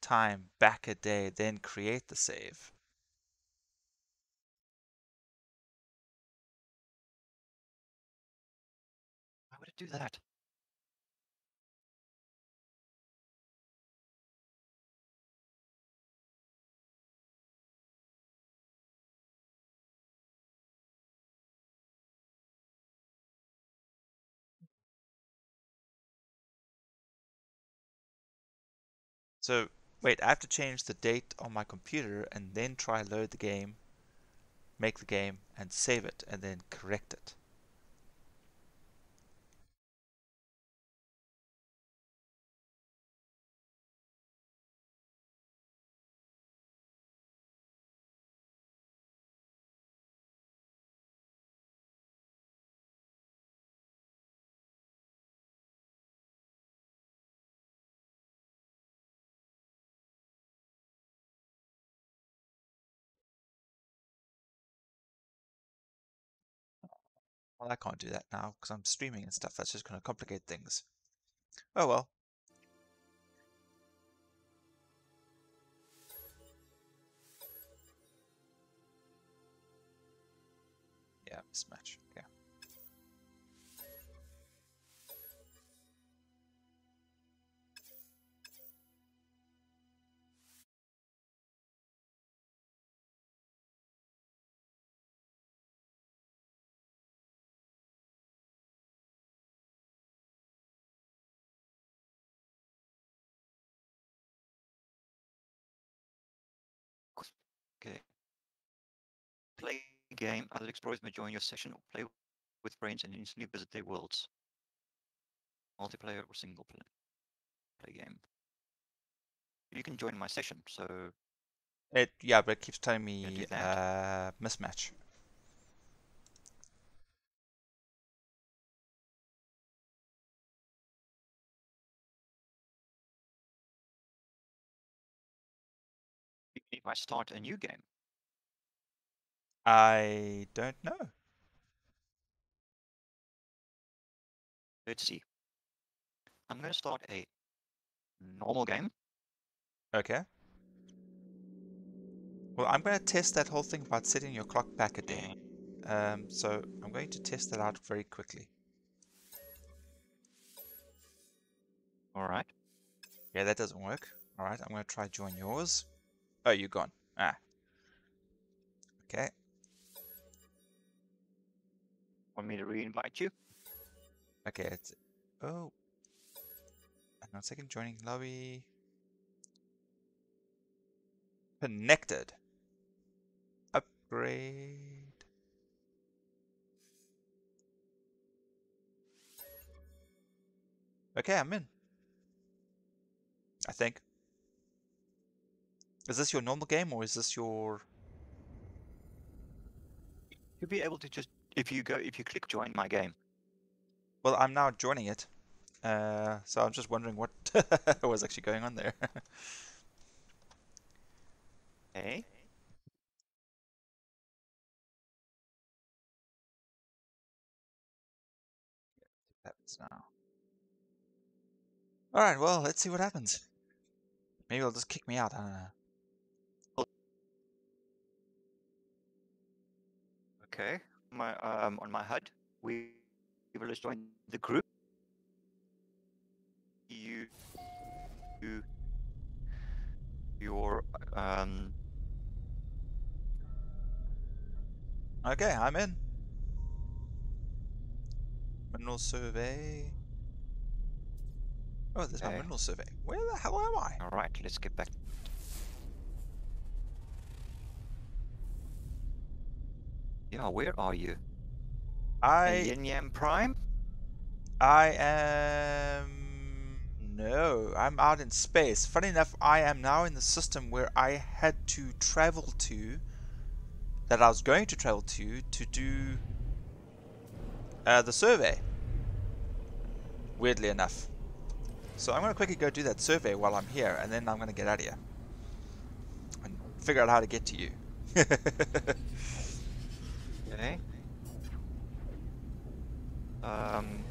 time back a day, then create the save. why would it do that? So, wait, I have to change the date on my computer and then try load the game, make the game, and save it, and then correct it. Well, I can't do that now because I'm streaming and stuff. That's just going to complicate things. Oh well. Yeah, mismatch. game, other explorers may join your session or play with friends and instantly visit their worlds. Multiplayer or single play, play game. You can join my session, so. It yeah, but it keeps telling me uh, mismatch. if I start a new game. I don't know. Let's see. I'm going to start a normal game. Okay. Well, I'm going to test that whole thing about setting your clock back a day. Um, so I'm going to test that out very quickly. All right. Yeah, that doesn't work. All right, I'm going to try join yours. Oh, you're gone. Ah. Okay. Want me to re-invite you? Okay, it's oh. Hang on a second, joining lobby. Connected. Upgrade. Okay, I'm in. I think. Is this your normal game or is this your You'll be able to just if you go if you click join my game. Well, I'm now joining it. Uh, so I'm just wondering what [laughs] was actually going on there. Okay. happens now. Alright, well, let's see what happens. Maybe they'll just kick me out, I don't know. Okay. My um on my HUD, we will just join the group. You you your um Okay, I'm in. Mineral survey. Oh, there's my mineral survey. Where the hell am I? all right, let's get back. Yeah, where are you? I Yin Yang Prime? I am no, I'm out in space. Funny enough, I am now in the system where I had to travel to that I was going to travel to to do uh, the survey. Weirdly enough. So I'm going to quickly go do that survey while I'm here, and then I'm going to get out of here. And figure out how to get to you. [laughs] Um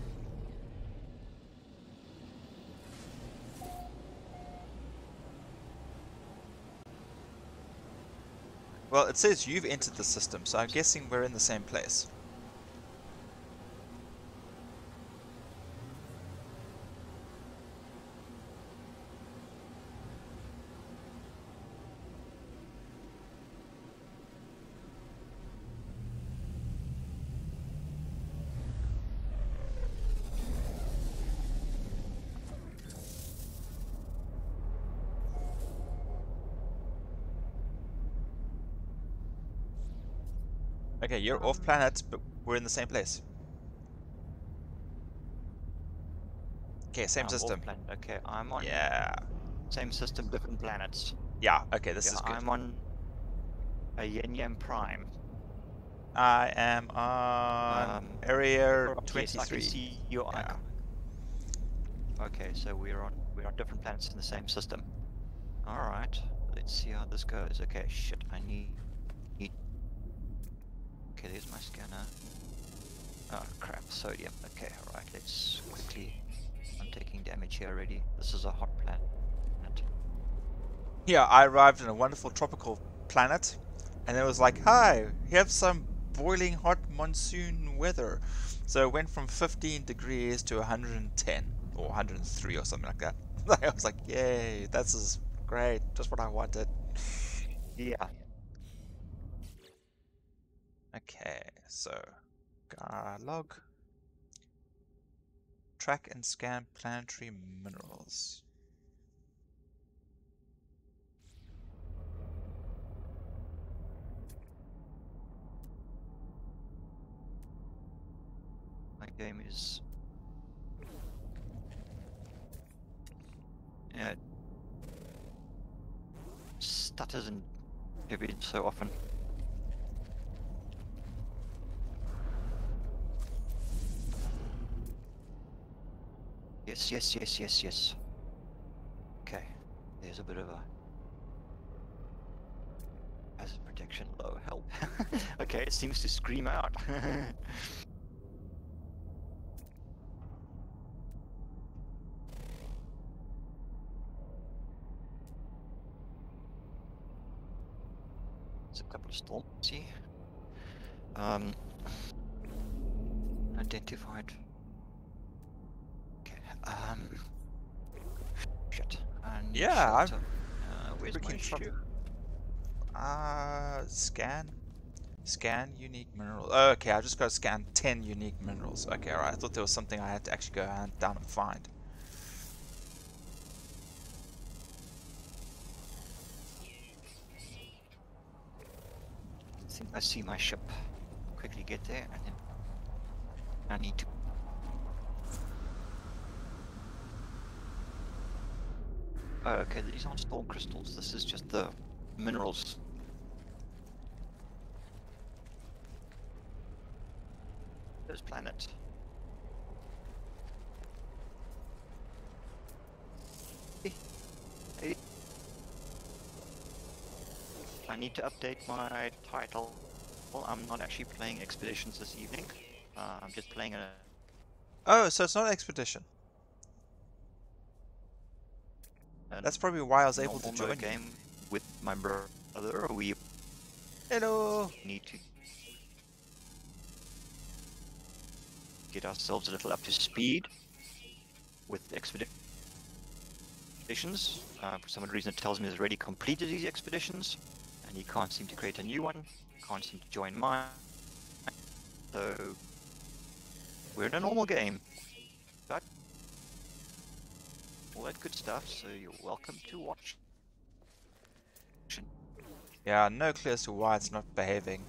well, it says you've entered the system, so I'm guessing we're in the same place. Okay, you're off planet, but we're in the same place. Okay, same I'm system. Okay, I'm on Yeah. same system, different planets. Yeah, okay, this Yeah, is good. I'm on a Yin Yang Prime. I am on Um, area Yes, can 23. see your Yeah. icon. Okay, so we're on we're on different planets in the same system. All right, let's see how this goes. Okay, shit, I need... Okay, there's my scanner. Oh crap, sodium. Okay, all right, let's quickly. I'm taking damage here already. This is a hot planet. Yeah, I arrived in a wonderful tropical planet, and it was like, hi, have some boiling hot monsoon weather. So it went from 15 degrees to 110 or 103 or something like that. [laughs] I was like, yay, this is great, just what I wanted. Yeah. Okay, so gar log. Track and scan planetary minerals. My game is. Yeah. Stutters and every so often. Yes, yes, yes, yes, yes. Okay. There's a bit of a. protection low. Help. [laughs] okay, it seems to scream out. [laughs] There's a couple of storms here. Um, identified. Um. Shit. Yeah, I'm shelter. Uh, where's my shoe? Uh, scan. Scan unique minerals. Oh, okay, I just got to scan 10 unique minerals. Okay, alright. I thought there was something I had to actually go hunt down and find. I think I see my ship. Quickly get there and then I need to. Oh, okay, these aren't storm crystals. This is just the minerals. Hey. Hey. I need to update my title. Well, I'm not actually playing Expeditions this evening. Uh, I'm just playing a. Oh, so it's not expedition. A That's probably why I was able to join. you. game with my brother. We Hello. need to get ourselves a little up to speed with expeditions. Uh, for some reason, it tells me he's already completed these expeditions, and he can't seem to create a new one. Can't seem to join mine. So we're in a normal game, all that good stuff. So you're welcome to watch. Yeah, no clue as to why it's not behaving.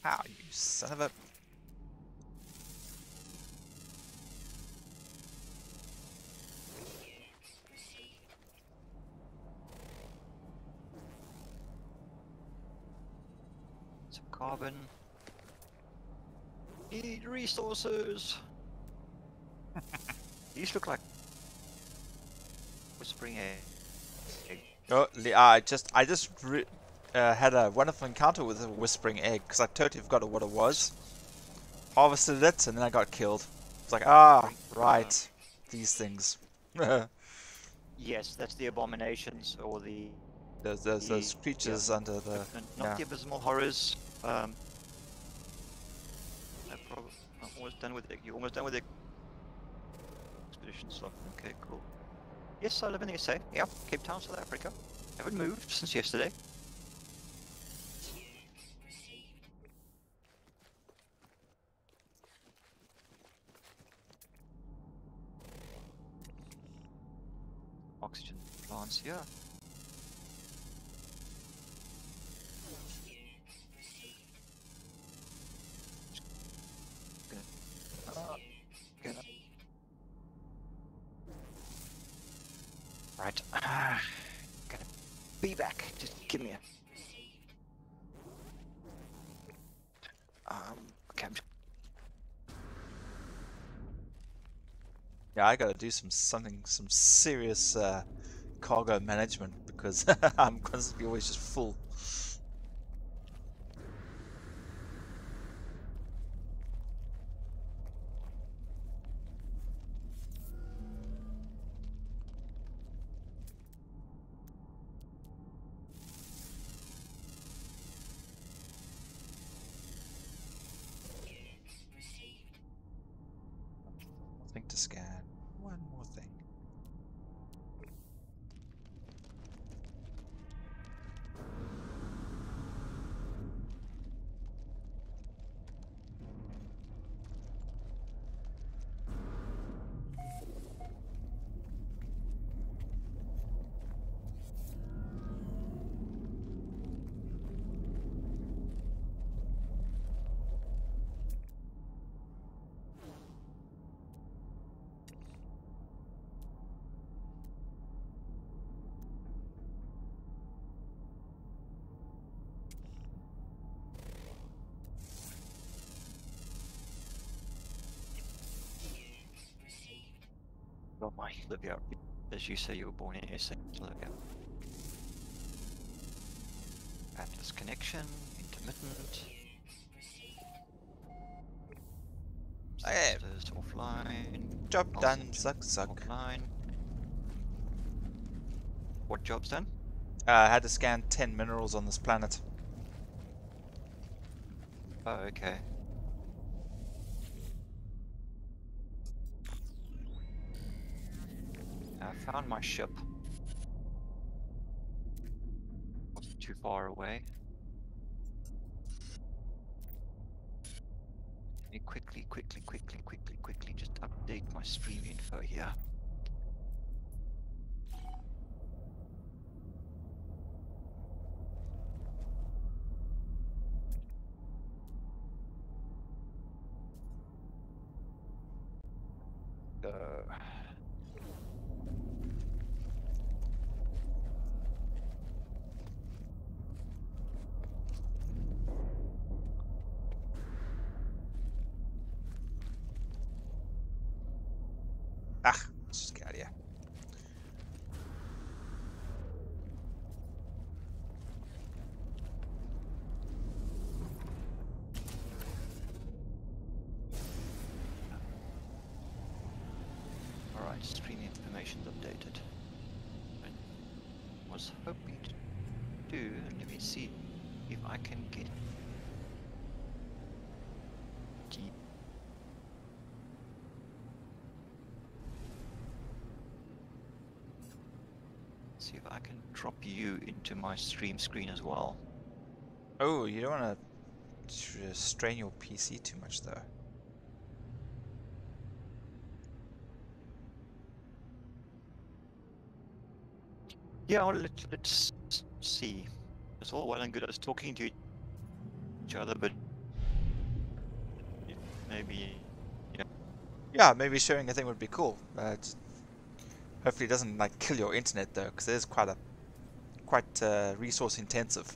How, you son of a... resources. [laughs] These look like whispering egg. Oh, I just, I just uh, had a wonderful encounter with a whispering egg because I totally forgot what it was. Harvested it and then I got killed. It's like, ah, right, these things. [laughs] Yes, that's the abominations or the those, those The- creatures under the. not yeah. the abysmal horrors. Um, I prob- I'm almost done with it. You're almost done with the expedition stuff. Okay, cool. Yes, I live in the SA. Yeah, Cape Town, South Africa. Haven't hmm. moved since yesterday. Oxygen plants, yeah. I gotta do some something, some serious uh, cargo management because [laughs] I'm constantly always just full. Libya. As you say, you were born in Essex, Libya. Atlas connection, intermittent. Hey. Sisters offline. Job done, suck suck. Offline. What job's done? Uh, I had to scan 10 minerals on this planet. Oh, okay. Found my ship. Wasn't too far away. Let me quickly, quickly, quickly, quickly, quickly just update my stream info here. Uh, Ah, let's just get out of here. Alright, stream information's updated. I was hoping to do, let me see if I can get G- See if I can drop you into my stream screen as well. Oh, you don't want to strain your PC too much though. Yeah, well, let, let's see. It's all well and good us talking to each other, but maybe Yeah, maybe sharing a thing would be cool. But hopefully it doesn't like kill your internet though, because it is quite a quite uh, resource intensive.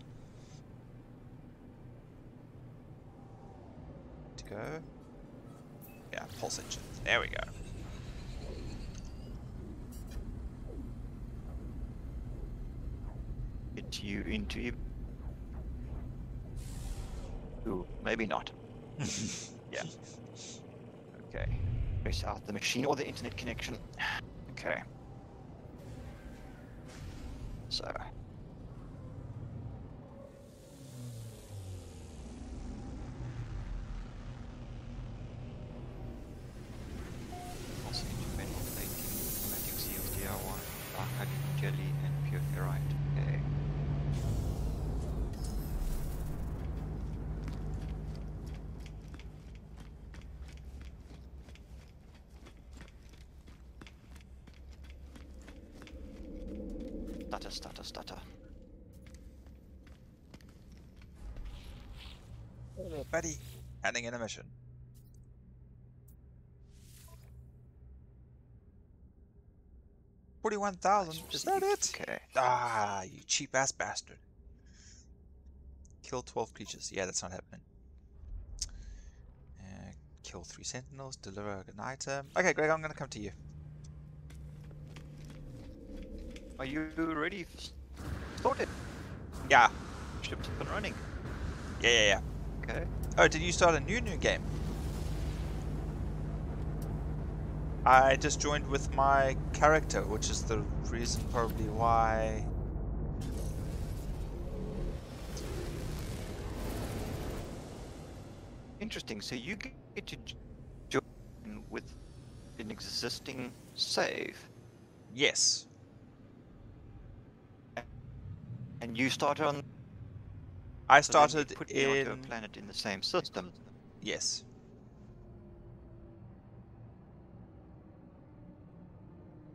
To go. Yeah, pulse engine. There we go. get you into it. Ooh, maybe not. [laughs] Yeah. Okay. Trace out the machine or the internet connection. [sighs] Okay. So. Also instrumental plating, hermetic seals, DR1, di-hydrogen jelly, and pure ferrite. Okay. Stutter, stutter, stutter. Oh, buddy, handing in a mission. Forty-one thousand. Is that it? Okay. Ah, you cheap ass bastard. Kill 12 creatures. Yeah, that's not happening. Uh, kill 3 sentinels, deliver an item. Okay, Greg, I'm gonna come to you. Are you ready? Sorted. Yeah. Ship's up and running. Yeah, yeah, yeah. Okay. Oh, did you start a new new game? I just joined with my character, which is the reason probably why. Interesting. So you get to join with an existing save, Yes. and you start on. I so you started put me onto a in. planet in the same system. Yes.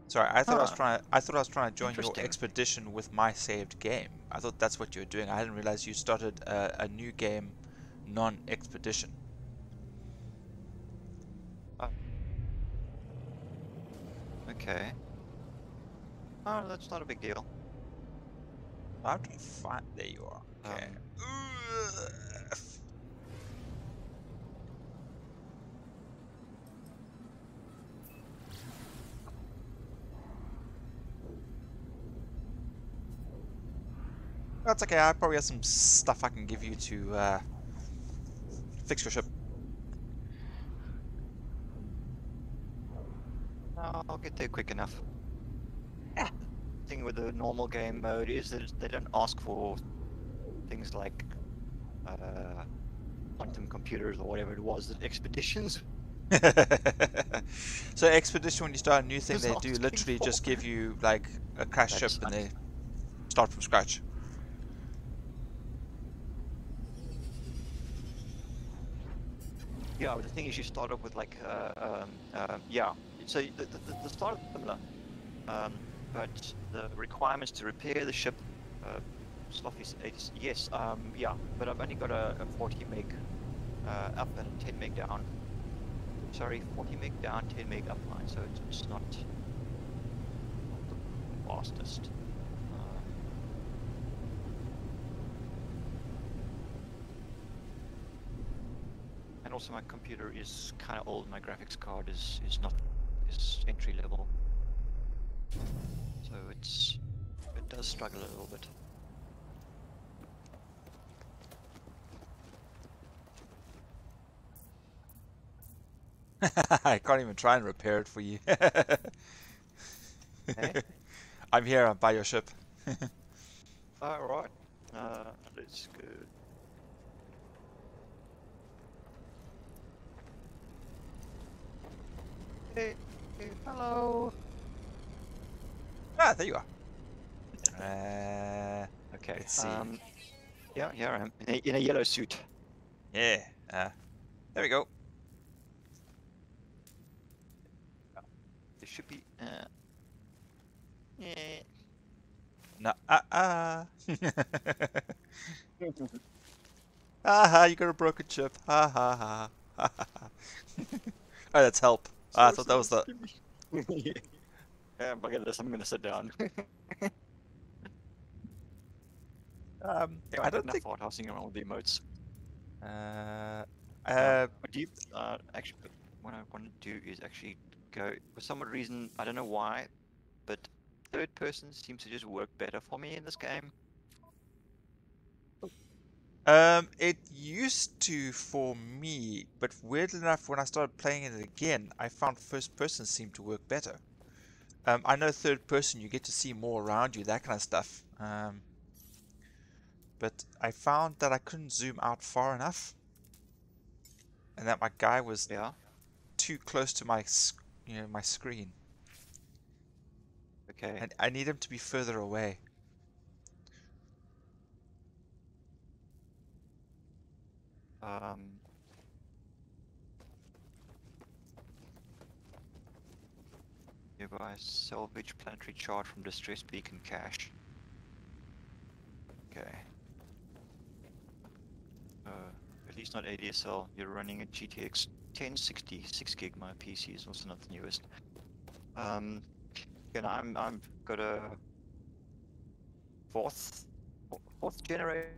Sorry, I thought I was Huh. trying. I thought I was trying to join your expedition with my saved game. I thought that's what you were doing. I didn't realize you started a, a new game, non-expedition. Ah. Okay. Oh, that's not a big deal. I have to find. There you are. Okay. Um, That's okay, I probably have some stuff I can give you to uh, fix your ship. I'll get there quick enough. Yeah. The thing with the normal game mode is that they don't ask for things like uh, quantum computers or whatever it was that expeditions. [laughs] so expedition, when you start a new thing, they do literally just give you like a crash ship and they start from scratch. Yeah, the thing is, you start off with like, uh, um, um, yeah. So the, the, the- the start is similar, um, but the requirements to repair the ship, uh, Yes, um, yeah, but I've only got a, a 40 meg uh, up and 10 meg down. Sorry, 40 meg down, 10 meg up line, so it's, it's not the fastest. Um, and also my computer is kind of old. My graphics card is is not is entry level, so it's it does struggle a little bit. [laughs] I can't even try and repair it for you. [laughs] Eh? [laughs] I'm here. I'm by your ship. All right, uh, let's go. Hey, hey, hello. ah, there you are. Uh, Okay. Let's see. Um, yeah, yeah, I'm in a, in a yellow suit. yeah. Uh, there we go. There should be. Uh, yeah. No, ah, ah. [laughs] ah, ha, you got a broken ship. Ha, ha, ha. ha, ha, ha. oh, that's help. Ah, I thought that was the. [laughs] yeah, look at this. I'm gonna sit down. [laughs] Um, I don't think. thought housing around with the emotes. Uh, Uh, uh, do you, uh, actually, what I want to do is actually go. For some reason, I don't know why, but third person seems to just work better for me in this game. Um, it used to for me, but weirdly enough, when I started playing it again, I found first person seemed to work better. Um, I know third person, you get to see more around you, that kind of stuff. Um, but I found that I couldn't zoom out far enough, and that my guy was Yeah. too close to my, you know, my screen. Okay. And I need him to be further away. Um. Nearby salvage planetary chart from distress beacon cache. Okay. Uh, at least not ADSL. You're running a GTX 1060 6 gig. My PC is also not the newest. Um, and I'm I'm got a fourth fourth generation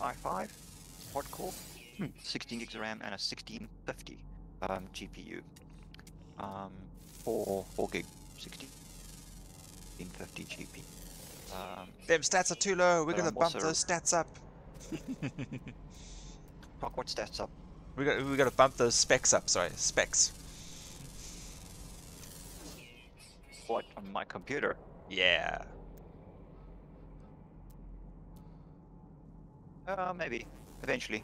i5 quad core, 16 gigs of RAM, and a 1650 um, GPU. Um, four four gig 1650 GP. Um, Them stats are too low. We're gonna bump also- those stats up. [laughs] [laughs] talk what stats up. we got we gotta bump those specs up. Sorry, specs. What on my computer? Yeah. Uh, maybe eventually.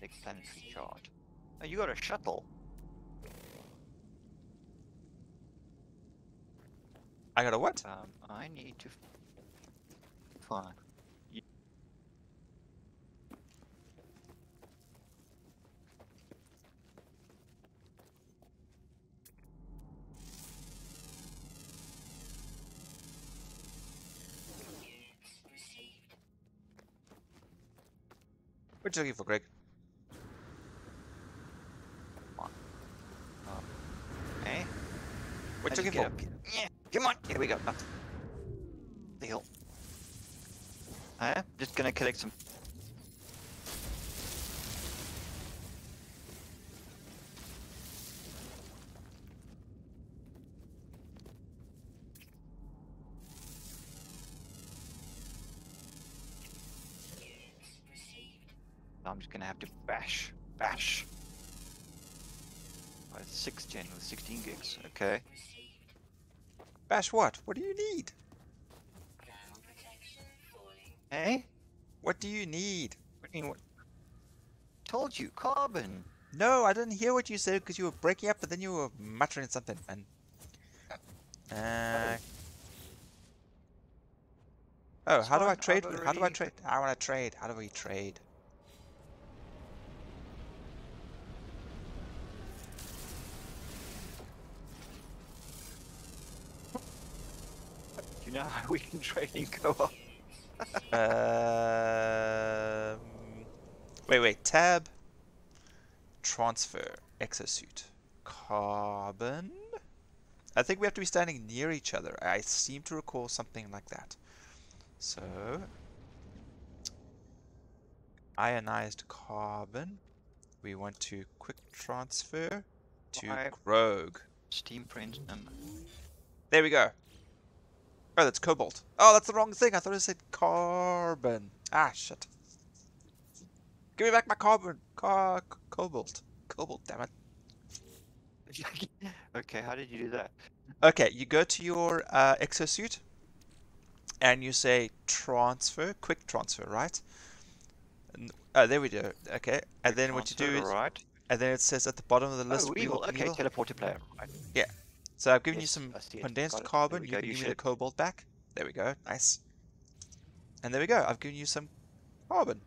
Big planetary chart. Oh, you got a shuttle. I got a what? Um, I need to find. What you looking for, Greg? Eh? What How'd you you looking for? Yeah, Come on, here we go. The hill. Oh, I'm just gonna collect some. I'm just gonna have to bash, bash. Oh, six gen with 16 gigs. Okay. Bash what? What do you need? Hey, What do you need? what do you? What? Told you, carbon. No, I didn't hear what you said because you were breaking up, but then you were muttering something. And uh, oh, how do I trade? How do I trade? I want to trade. How do we trade? You know how we can trade in co-op. um, wait, wait. Tab. Transfer. Exosuit. Carbon. I think we have to be standing near each other. I seem to recall something like that. So. Ionized carbon. We want to quick transfer to Why- Rogue. Steam friends number. There we go. Oh, that's cobalt. Oh, that's the wrong thing. I thought it said carbon. Ah, shit. Give me back my carbon. Car cobalt. Cobalt, damn it. [laughs] okay, how did you do that? Okay, you go to your uh, exosuit and you say transfer, quick transfer, right? And, oh, there we go. Okay, and then what you do is, right? and then it says at the bottom of the list, oh, we will- Okay, teleport to player. Right. So I've given you some I condensed Got it. There carbon. You go, can you give me the cobalt back. There we go. Nice. And there we go. I've given you some carbon.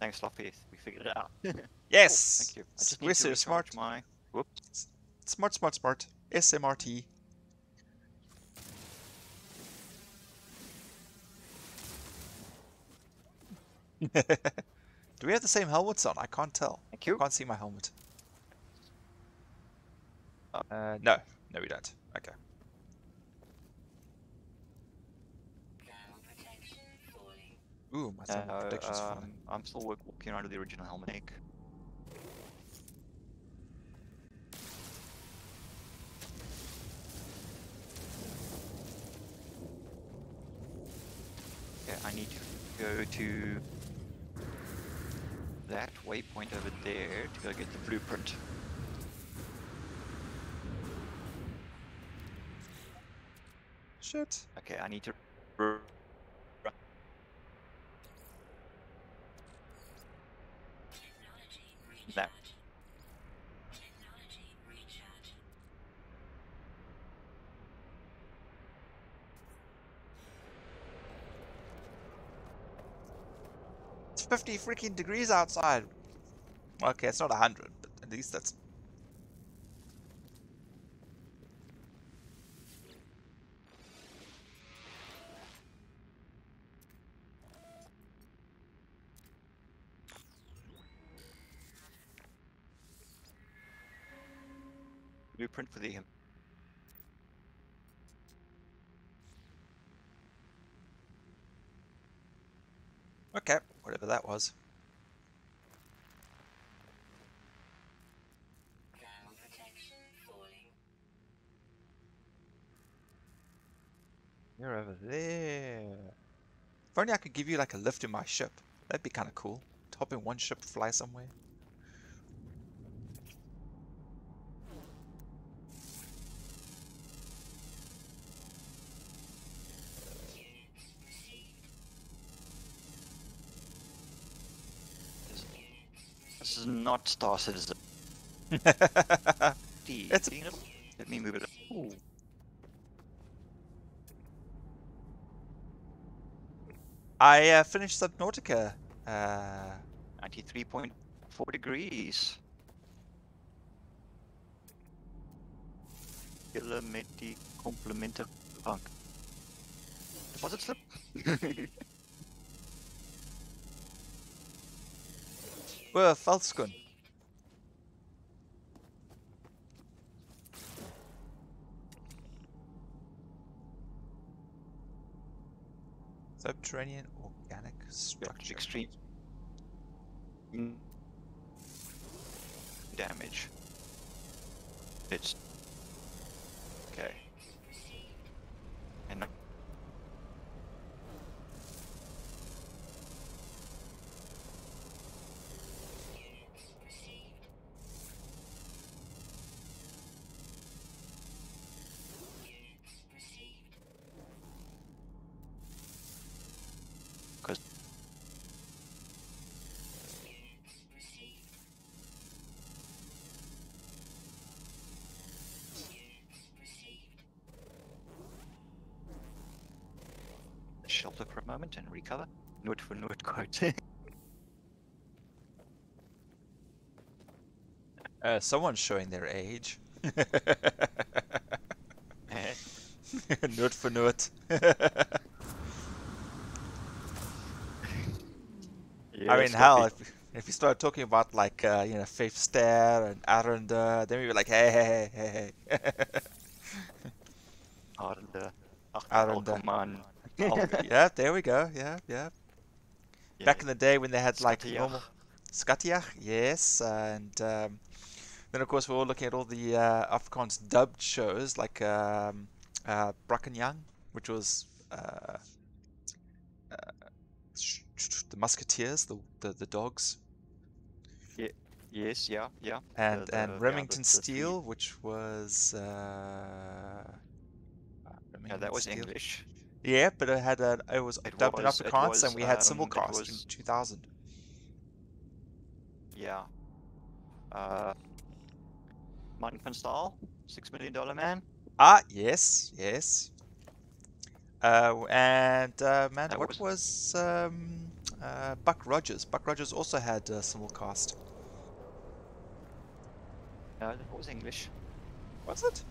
Thanks, Sloppy. We figured it out. [laughs] Yes. Oh, thank you. I just we're need to so smart. my. Whoops. Smart, smart, smart. SMRT. [laughs] Do we have the same helmets on? I can't tell. Thank you. Can't see my helmet. Uh, no. No, we don't. Okay. Ground protection falling. Ooh, my thermal Uh, protection's um, falling. I'm still walking around with the original helmet. Okay, I need to go to that waypoint over there to go get the blueprint. Shit. Okay, I need to. That. It's 50 freaking degrees outside. Okay, it's not 100, but at least that's. Blueprint for the Okay, whatever that was. Ground protection falling. You're over there. If only I could give you like a lift in my ship. That'd be kind of cool. To hop in one ship, fly somewhere. Is not Star Citizen. [laughs] It's Let me move it. Ooh. I uh, finished Subnautica. Uh, 93.4 degrees. Kilometer complementer bank. Deposit slip? [laughs] well, Falskun. Subterranean organic structure. Extreme. Damage. It's. Shelter for a moment and recover. Note for note [laughs] quote. Uh, someone's showing their age. [laughs] Note for note. I mean, yes, hell, if, if you start talking about like uh, you know Faith Stair and Arende, then we were like, hey, hey, hey, hey, Arende. Arende. Achteralkoman. hey. [laughs] Oh, [laughs] yeah, there we go. Yeah, yeah. Back in the day when they had like Scattiach. normal Scatiach, yes, and um, then of course we were looking at all the uh, Afrikaans dubbed shows like um, uh, Brackenjang, which was uh, uh, sh- sh- the Musketeers, the, the the dogs, Yes, yeah, yeah. and the- and Remington the- the Steel, which was uh, uh, Yeah, that was Steele. English. Yeah, but it had a it was It dubbed in was- it Afrikaans, and we had um, it simulcast in 2000. Yeah. Uh, Martin van Staal, six million dollar man. Ah, yes, yes. Uh, and uh, man, That what was- was um, uh, Buck Rogers? Buck Rogers also had uh, simulcast. No, that was English. Was it?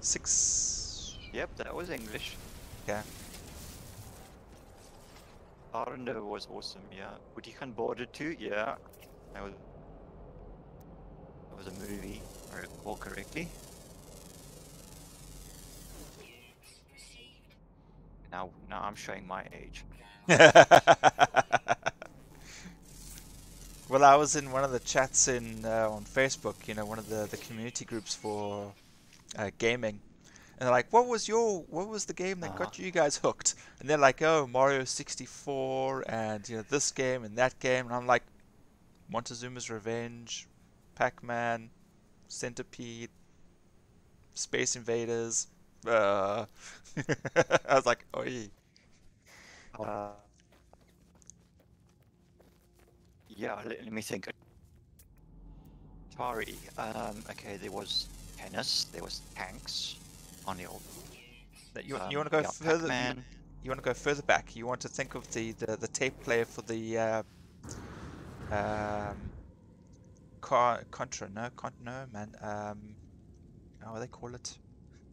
Six. Yep, that was English. Yeah. Arende was awesome. Yeah. Khan Border too. Yeah. That was. That was a movie, I recall correctly. Now, now I'm showing my age. [laughs] well, I was in one of the chats in uh, on Facebook. You know, one of the the community groups for uh, gaming. And they're like, "What was your? What was the game that got you guys hooked?" And they're like, "Oh, Mario 64, and you know this game and that game." And I'm like, "Montezuma's Revenge, Pac-Man, Centipede, Space Invaders." Uh, [laughs] I was like, "Oi." Uh, yeah, let, let me think. Atari. Um, okay, there was tennis. There was tanks on the old. That you, um, you want to go further? You, Pac-Man. you want to go further back? You want to think of the the, the tape player for the uh, um, Car Contra? No, Con no, man. Um, how do they call it?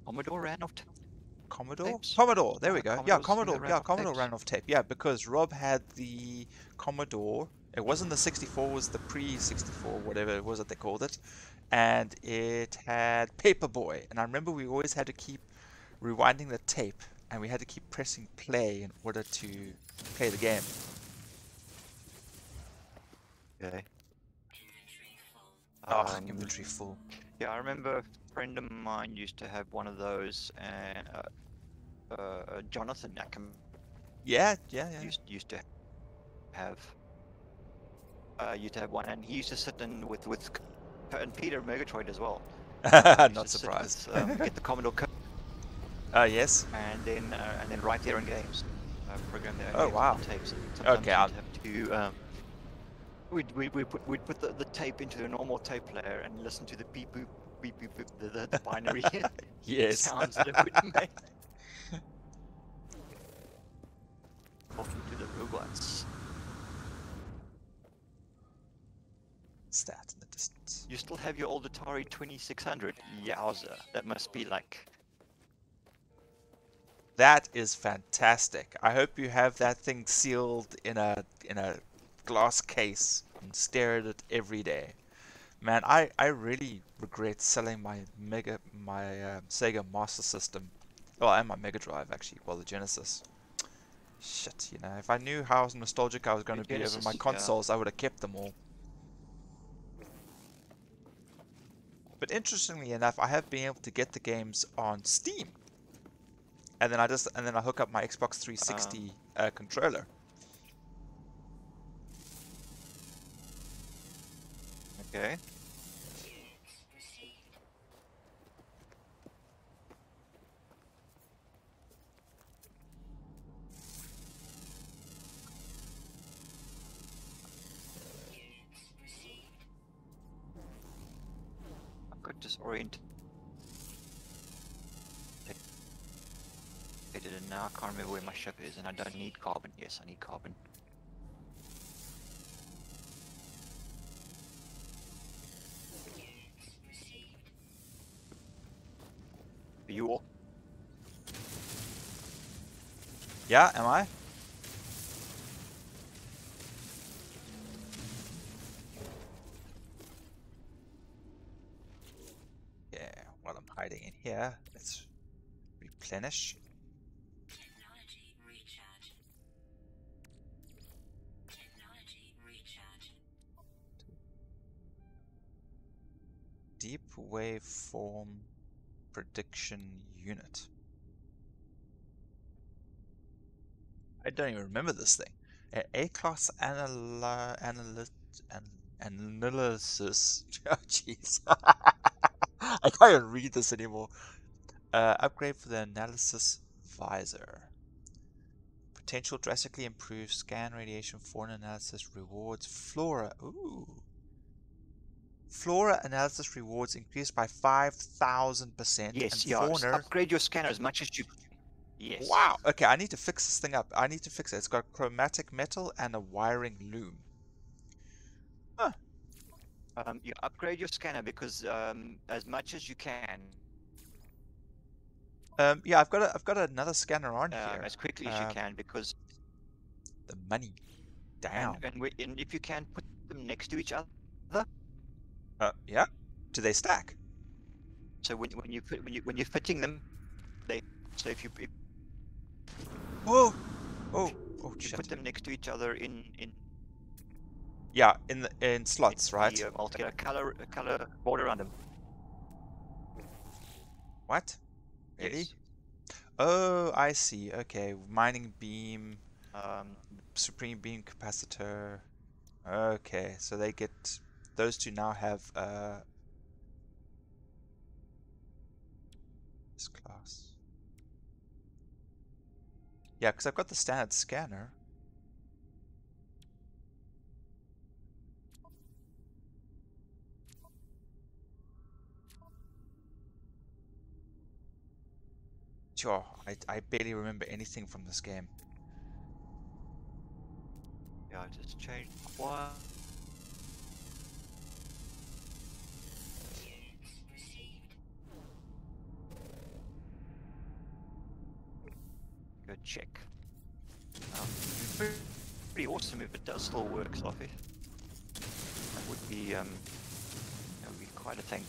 Commodore ran off. T- Commodore? Tapes? Commodore, there we Uh, go. Yeah, Commodores, yeah, Commodore. ran Yeah, Commodore tapes. ran off tape. Yeah, because Rob had the Commodore. It wasn't the 64, it was the pre-64, whatever it was that they called it. And it had Paperboy. And I remember we always had to keep rewinding the tape and we had to keep pressing play in order to play the game. okay. Oh, Um, inventory full. Yeah, I remember a friend of mine used to have one of those, and uh, uh, Jonathan Nackham Yeah, yeah, yeah. used used to have uh, used to have one, and he used to sit in with with and Peter Megatroid as well. [laughs] Not surprised. um, get the Commodore code Uh, [laughs] yes. and then uh, and then write their own games, uh, program their own Oh, games wow. tapes. Sometimes Okay, I'll- have to. Um, We'd, we'd, we'd put, we'd put the, the tape into a normal tape player and listen to the beep boop, beep boop, boop the, the, the binary [laughs] Yes. sounds that it would make. Off into the robots. Stat in the distance. You still have your old Atari 2600? Yowza. That must be like. That is fantastic. I hope you have that thing sealed in a in a glass case and stare at it every day. Man, I, I really regret selling my Mega my uh, Sega Master System. Well, and my Mega Drive actually, well the Genesis. Shit, you know, if I knew how nostalgic I was going to be over my yeah. consoles, I would have kept them all. But interestingly enough, I have been able to get the games on Steam. And then I just and then I hook up my Xbox 360 uh, controller. Okay. Got disoriented. now I can't remember where my ship is, and I don't need carbon. Yes, I need carbon. You all? Yeah, am I? Hiding in here, let's replenish. Technology recharge. Technology recharge. Deep waveform prediction unit. I don't even remember this thing. A A-class analy analyst an analysis. [laughs] Oh jeez. [laughs] I can't even read this anymore. Uh, upgrade for the analysis visor. Potential drastically improve scan radiation fauna analysis rewards flora. Ooh. Flora analysis rewards increased by 5,000%. Yes, and yeah. fauna Upgrade your scanner as much as you. Yes. Wow. Okay, I need to fix this thing up. I need to fix it. It's got chromatic metal and a wiring loom. Um, you upgrade your scanner because um, as much as you can, Um, yeah, I've got a, I've got another scanner on um, here. as quickly as Um, you can, because The money. Down. and, and, we, and if you can put them next to each other. Uh, yeah. Do they stack? So when, when you put when you when you're fitting them, they so if you if Whoa. Oh. Oh you shit. put them next to each other in in Yeah, in the in slots, right? the, uh, altogether color color border around them. What? Really? Yes. Oh, I see. Okay, mining beam, Um, supreme beam capacitor. Okay, so they get those two now have uh this class. Yeah, because I've got the standard scanner. Sure, I, I barely remember anything from this game. yeah, I just changed one. Good check. Um, pretty, awesome if it does still work, Sloppy. That would be um, that would be quite a thing.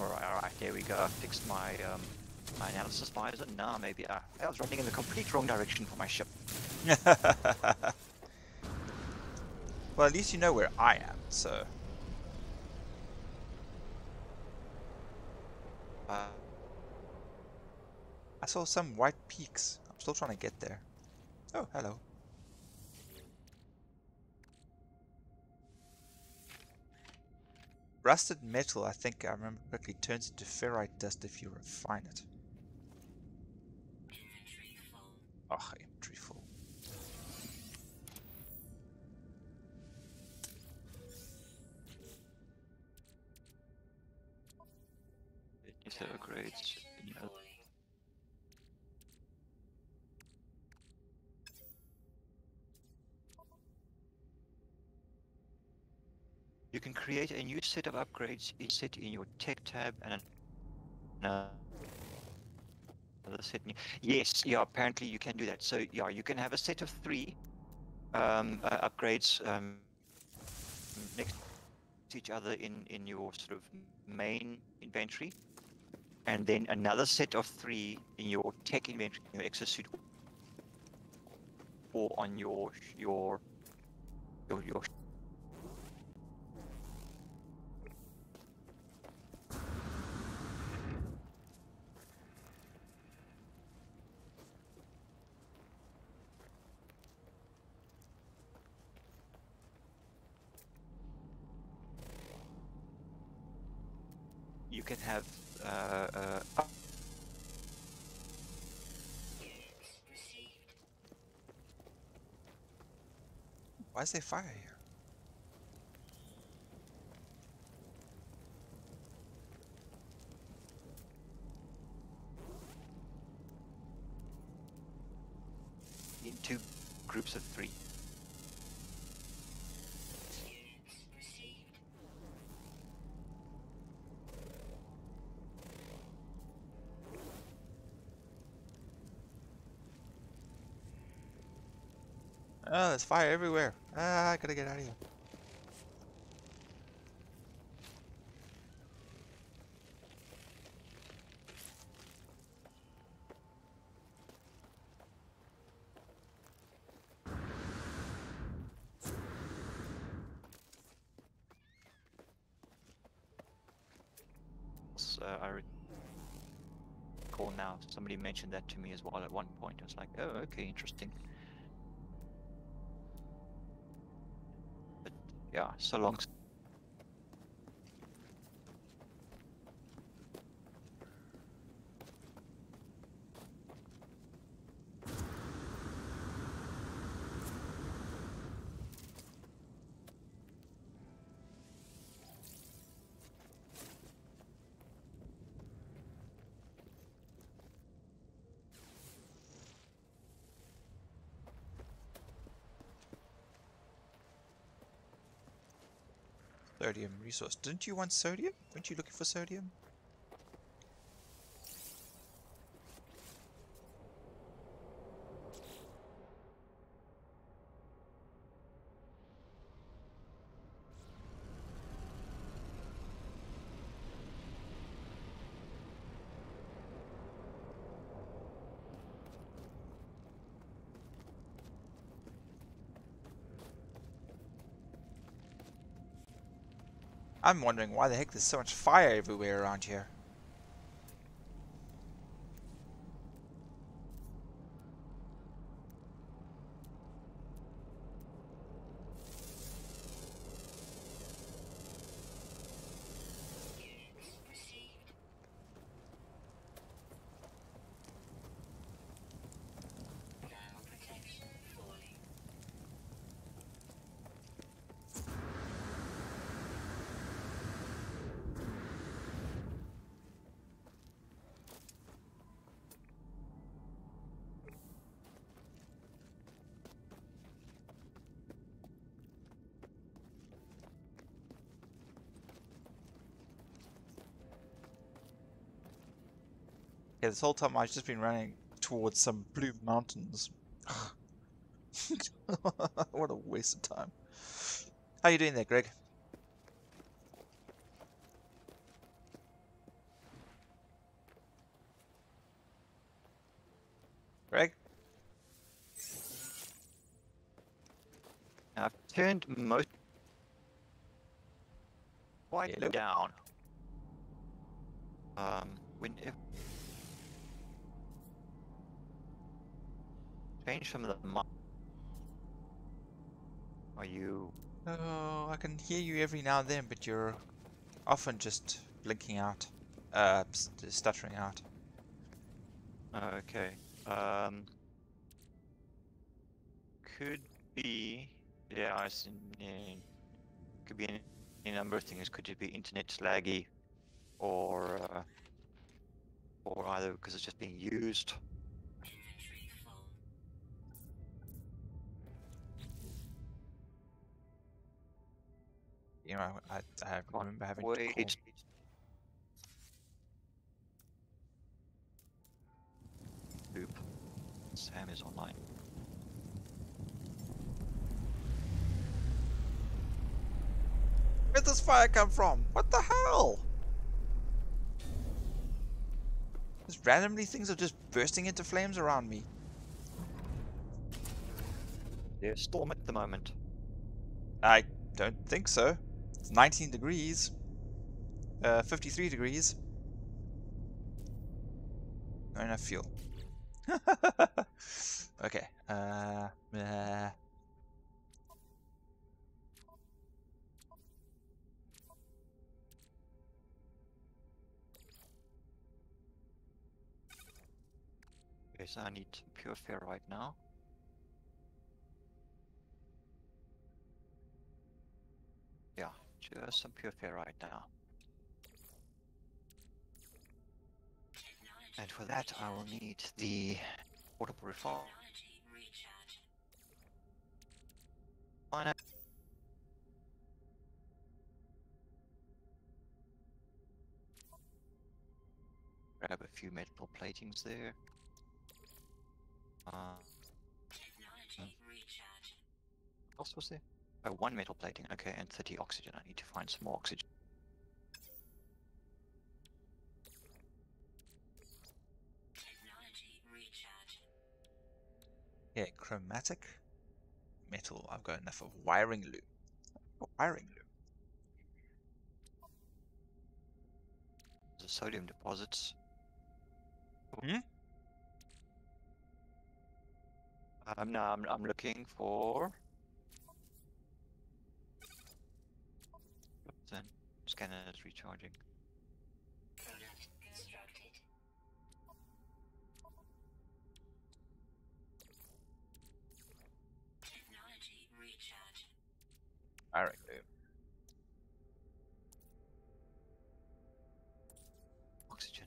Alright, alright, there we go. I fixed my um, my analysis visor. Now maybe I, I was running in the complete wrong direction for my ship. [laughs] well, at least you know where I am, so. Uh, I saw some white peaks. I'm still trying to get there. Oh, hello. Rusted metal, I think I remember correctly, turns into ferrite dust if you refine it. Oh, inventory full. there upgrades? You can create a new set of upgrades set in your tech tab and another set. Yes, yeah, apparently you can do that. So yeah, you can have a set of three um, uh, upgrades um, next to each other in, in your sort of main inventory. And then another set of three in your tech inventory, your exosuit, or on your your your, your Why is there fire here? In two groups of three. Oh, there's fire everywhere. Ah, I gotta get out of here. So I recall now somebody mentioned that to me as well at one point. I was like, oh, okay, interesting. Yeah, so long. Sodium resource. Didn't you want sodium? Weren't you looking for sodium? I'm wondering why the heck there's so much fire everywhere around here. Yeah, this whole time I've just been running towards some blue mountains. [laughs] what a waste of time. How you doing there, Greg? Greg? I've turned most quite Hello? down. Um, when change some of the Are you Oh, I can hear you every now and then, but you're often just blinking out. Uh, st- stuttering out. okay? Um, could be yeah, I see. eh, Could be any, any number of things. Could it be internet laggy, or uh, or either because it's just being used. You know, I, I Come remember having to Wait. call. Oop. Sam is online. Where'd this fire come from? What the hell? Just randomly things are just bursting into flames around me. There's a storm at the moment. I don't think so. It's 19 degrees. Uh, 53 degrees. Not enough fuel. [laughs] okay. Uh, uh, Okay, so I need pure ferrite now. Yeah, just some pure right now. And for that I will need the portable recharge. Uh, Grab a few metal platings there. Uh, Technology recharge. what else was there? Oh, one metal plating. Okay, and 30 oxygen. I need to find some more oxygen. Yeah, chromatic metal. I've got enough of wiring loom. Wiring loom. The sodium deposits. Hmm? Um, no, I'm, I'm looking for. Then scanner is recharging. Product constructed. Technology recharge. Wiring loom. Oxygen.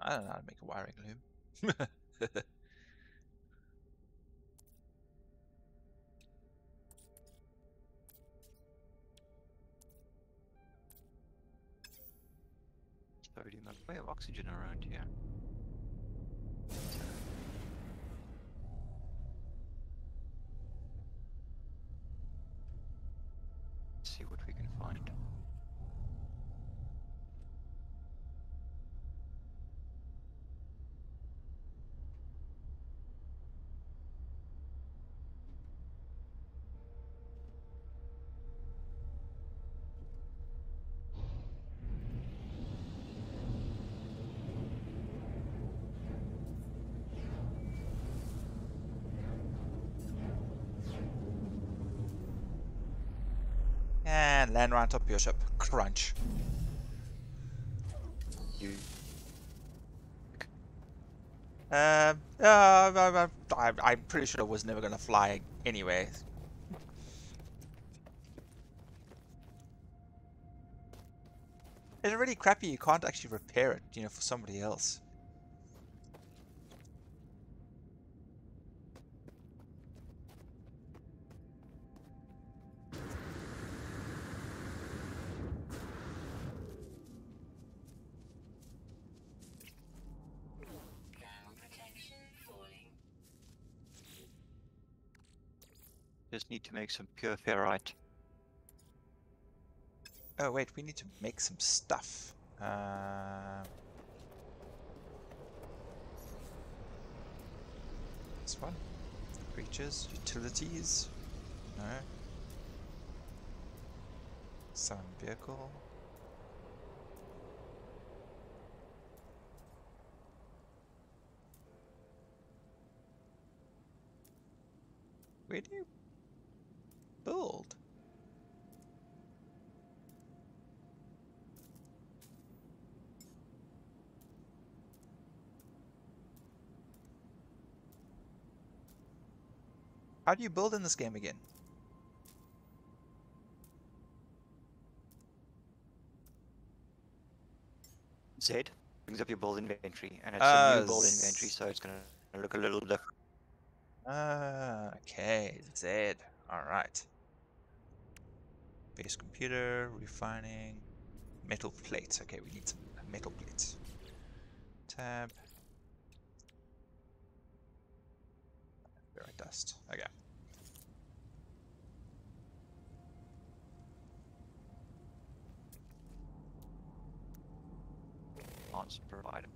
I don't know how to make a wiring loom. [laughs] Sodium. We have oxygen around here. Let's see what we can find. and land right on top of your ship. Crunch. You Um, uh, I, I'm pretty sure it was never gonna fly anyway. It's really crappy you can't actually repair it, you know, for somebody else. Make some pure ferrite. Oh wait, we need to make some stuff. Uh, this one. Creatures, utilities. No. Some vehicle. Where do you build? How do you build in this game again? Z brings up your build inventory, and it's Ah, a new build inventory, so it's gonna look a little different. Ah, okay, Z. Alright. Base computer, refining, metal plates. Okay, we need some metal plates. Tab. Ferrite dust. Okay. Answer provider.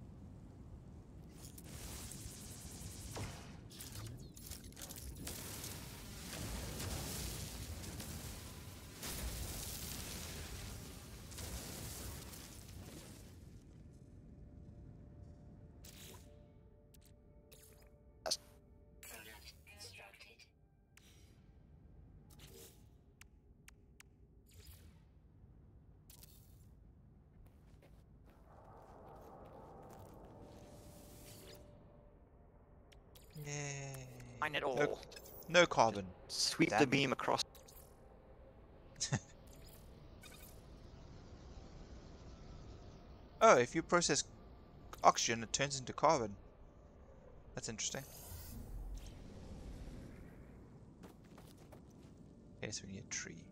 Mine it all. No, no carbon. Sweep the beam across. Oh, if you process oxygen, it turns into carbon. That's interesting. Okay, so we need a tree.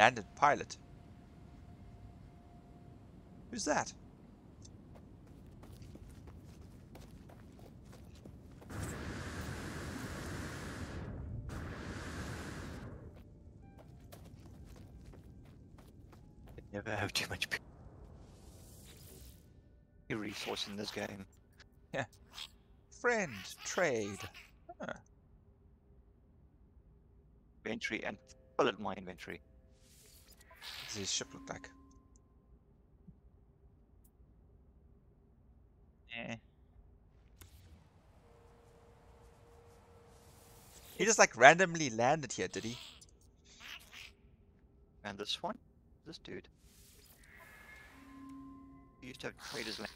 Landed pilot. Who's that? Never have too much resource in this game. Yeah. Friend, trade. Huh. Inventory and fill my inventory. What does his ship look like? Eh. He just like randomly landed here, did he? And this one, this dude. We used to have traders land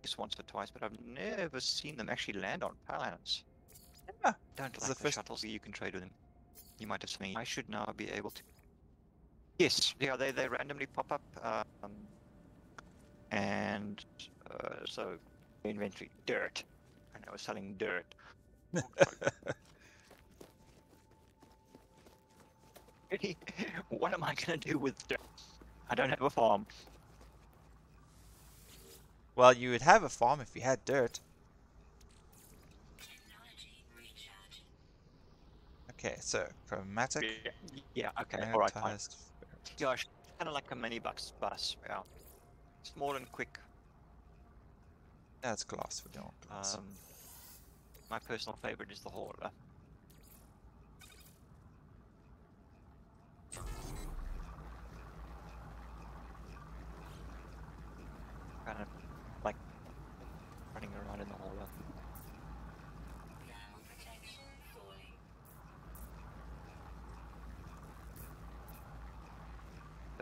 this once or twice, but I've never seen them actually land on planets. Yeah, Don't it's the like the first- shuttles you can trade with them. You might have seen. I should now be able to. Yes, yeah, they they randomly pop up, um, and uh, so inventory dirt, and I was selling dirt. [laughs] What am I gonna do with dirt? I don't have a farm. Well, you would have a farm if you had dirt. Okay, so chromatic, Yeah, yeah okay, all right, fine. Gosh, kind of like a mini bus, bus, yeah. Small and quick. That's glass. We don't. Um, my personal favorite is the hauler. Kind of like running around in the hauler. Thermal protection falling.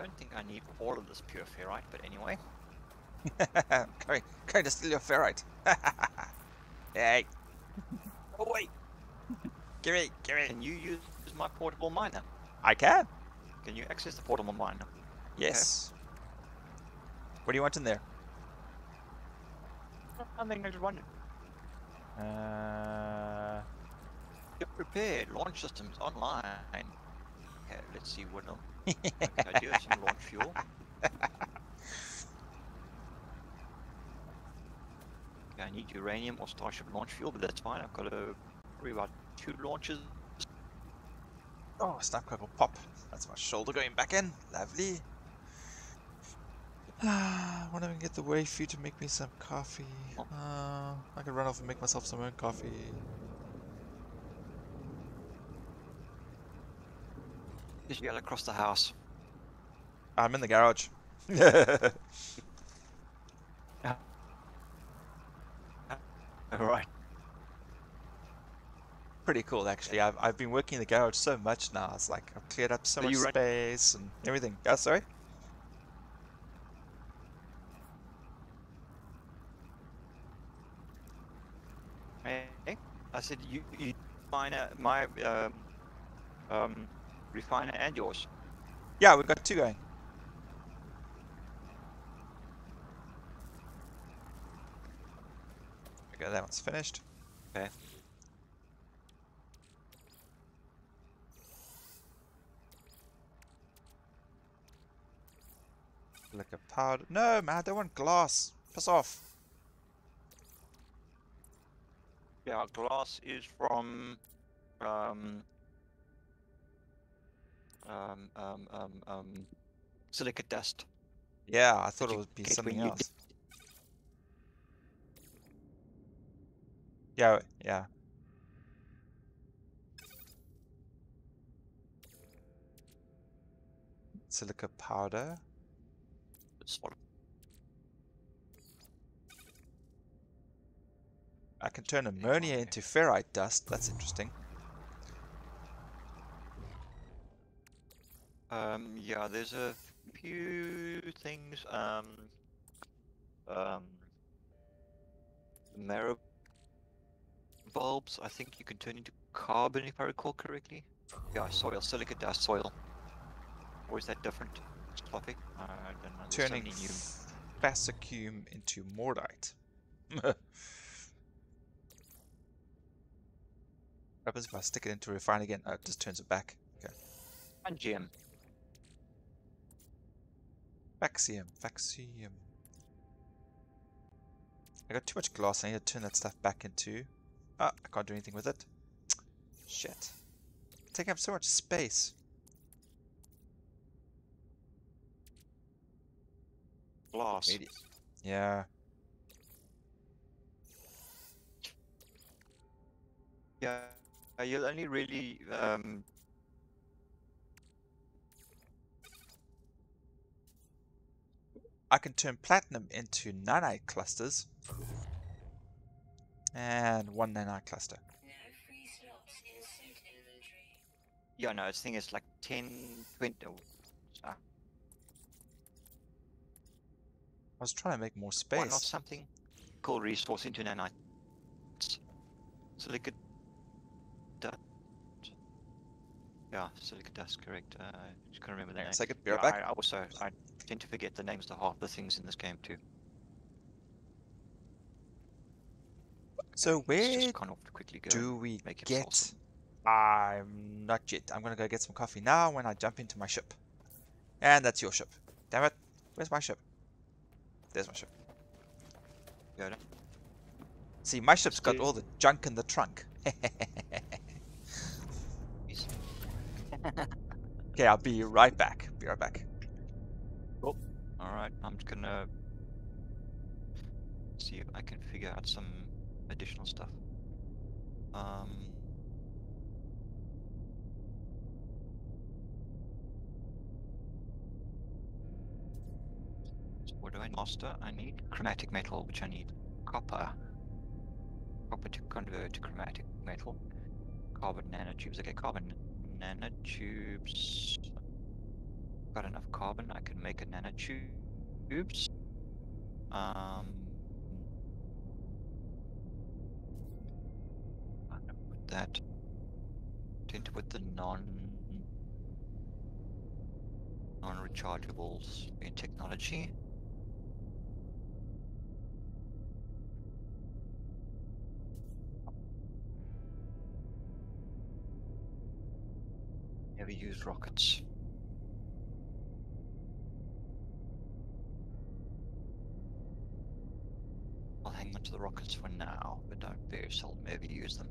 I don't think I need all of this pure ferrite, but anyway. [laughs] going, going to steal your ferrite. [laughs] hey, Oh wait, give me, give me. can you use my portable miner? I can. Can you access the portable miner? Yes. What do you want in there? I think I just wondered. Uh, Get prepared. Launch systems online. Okay, let's see what. will- [laughs] Okay, I do have some launch fuel. Okay, I need uranium or Starship launch fuel, but that's fine. I've got uh, probably about two launches. oh, snapcrackle pop. That's my shoulder going back in. Lovely. [sighs] Ah, I want to get the way for you to make me some coffee. Oh. Uh, I could run off and make myself some own coffee. Just yell across the house. I'm in the garage. [laughs] Alright. Pretty cool, actually. I've, I've been working in the garage so much now. It's like I've cleared up so Are much space and everything. Oh, sorry? Hey, I said you, you refiner my um, um, refiner and yours. Yeah, we've got two going. Okay, that one's finished. Okay. Liquor powder. No, man, I don't want glass. Piss off. Yeah, glass is from um, um, um, um, um, silicate dust. Yeah, I thought it would be something else. Yeah, yeah. Silica powder. I can turn ammonia into ferrite dust. That's interesting. Um, yeah, there's a few things. Um, um, marrow bulbs. I think you can turn into carbon if I recall correctly. Yeah, soil, silica dust, soil. Or is that different topic? I don't know. there's so Turning many new. Faecium into Mordite. what [laughs] happens if I stick it into refine again? Oh, it just turns it back. Okay. And gem. Faecium, Faecium. I got too much glass, I need to turn that stuff back into... Ah, I can't do anything with it. [tsk] Shit. Taking up so much space. Glass. Yeah. Yeah, you'll only really um, I can turn platinum into nanite clusters. And one nanite cluster. No free slots in suit inventory. Yeah, no, I think it's like 10, 20. oh, ah, I was trying to make more why not space. something? Cool resource into nanites. Silica dust. Yeah, silica dust, correct. Uh, just can't remember the Hang name. second, be right Yeah, back. I, I also I tend to forget the names of half the things in this game too. So where kind of quickly go. do we make get... awesome. I'm not yet. I'm gonna go get some coffee now when I jump into my ship. And that's your ship. Damn it. Where's my ship? There's my ship. Go to- See, my ship's got all the junk in the trunk. [laughs] please. okay, I'll be right back. Be right back. All right, I'm just gonna see if I can figure out some additional stuff. Um, so what do I master? I need chromatic metal, which I need copper. Copper to convert to chromatic metal. Carbon nanotubes. Okay, carbon nanotubes. Got enough carbon, I can make a nanotubes. Um, I'm gonna put that tend to put the non non-rechargeables in technology. Never use rockets. I'll hang on to the rockets for now, but I very seldom ever use them.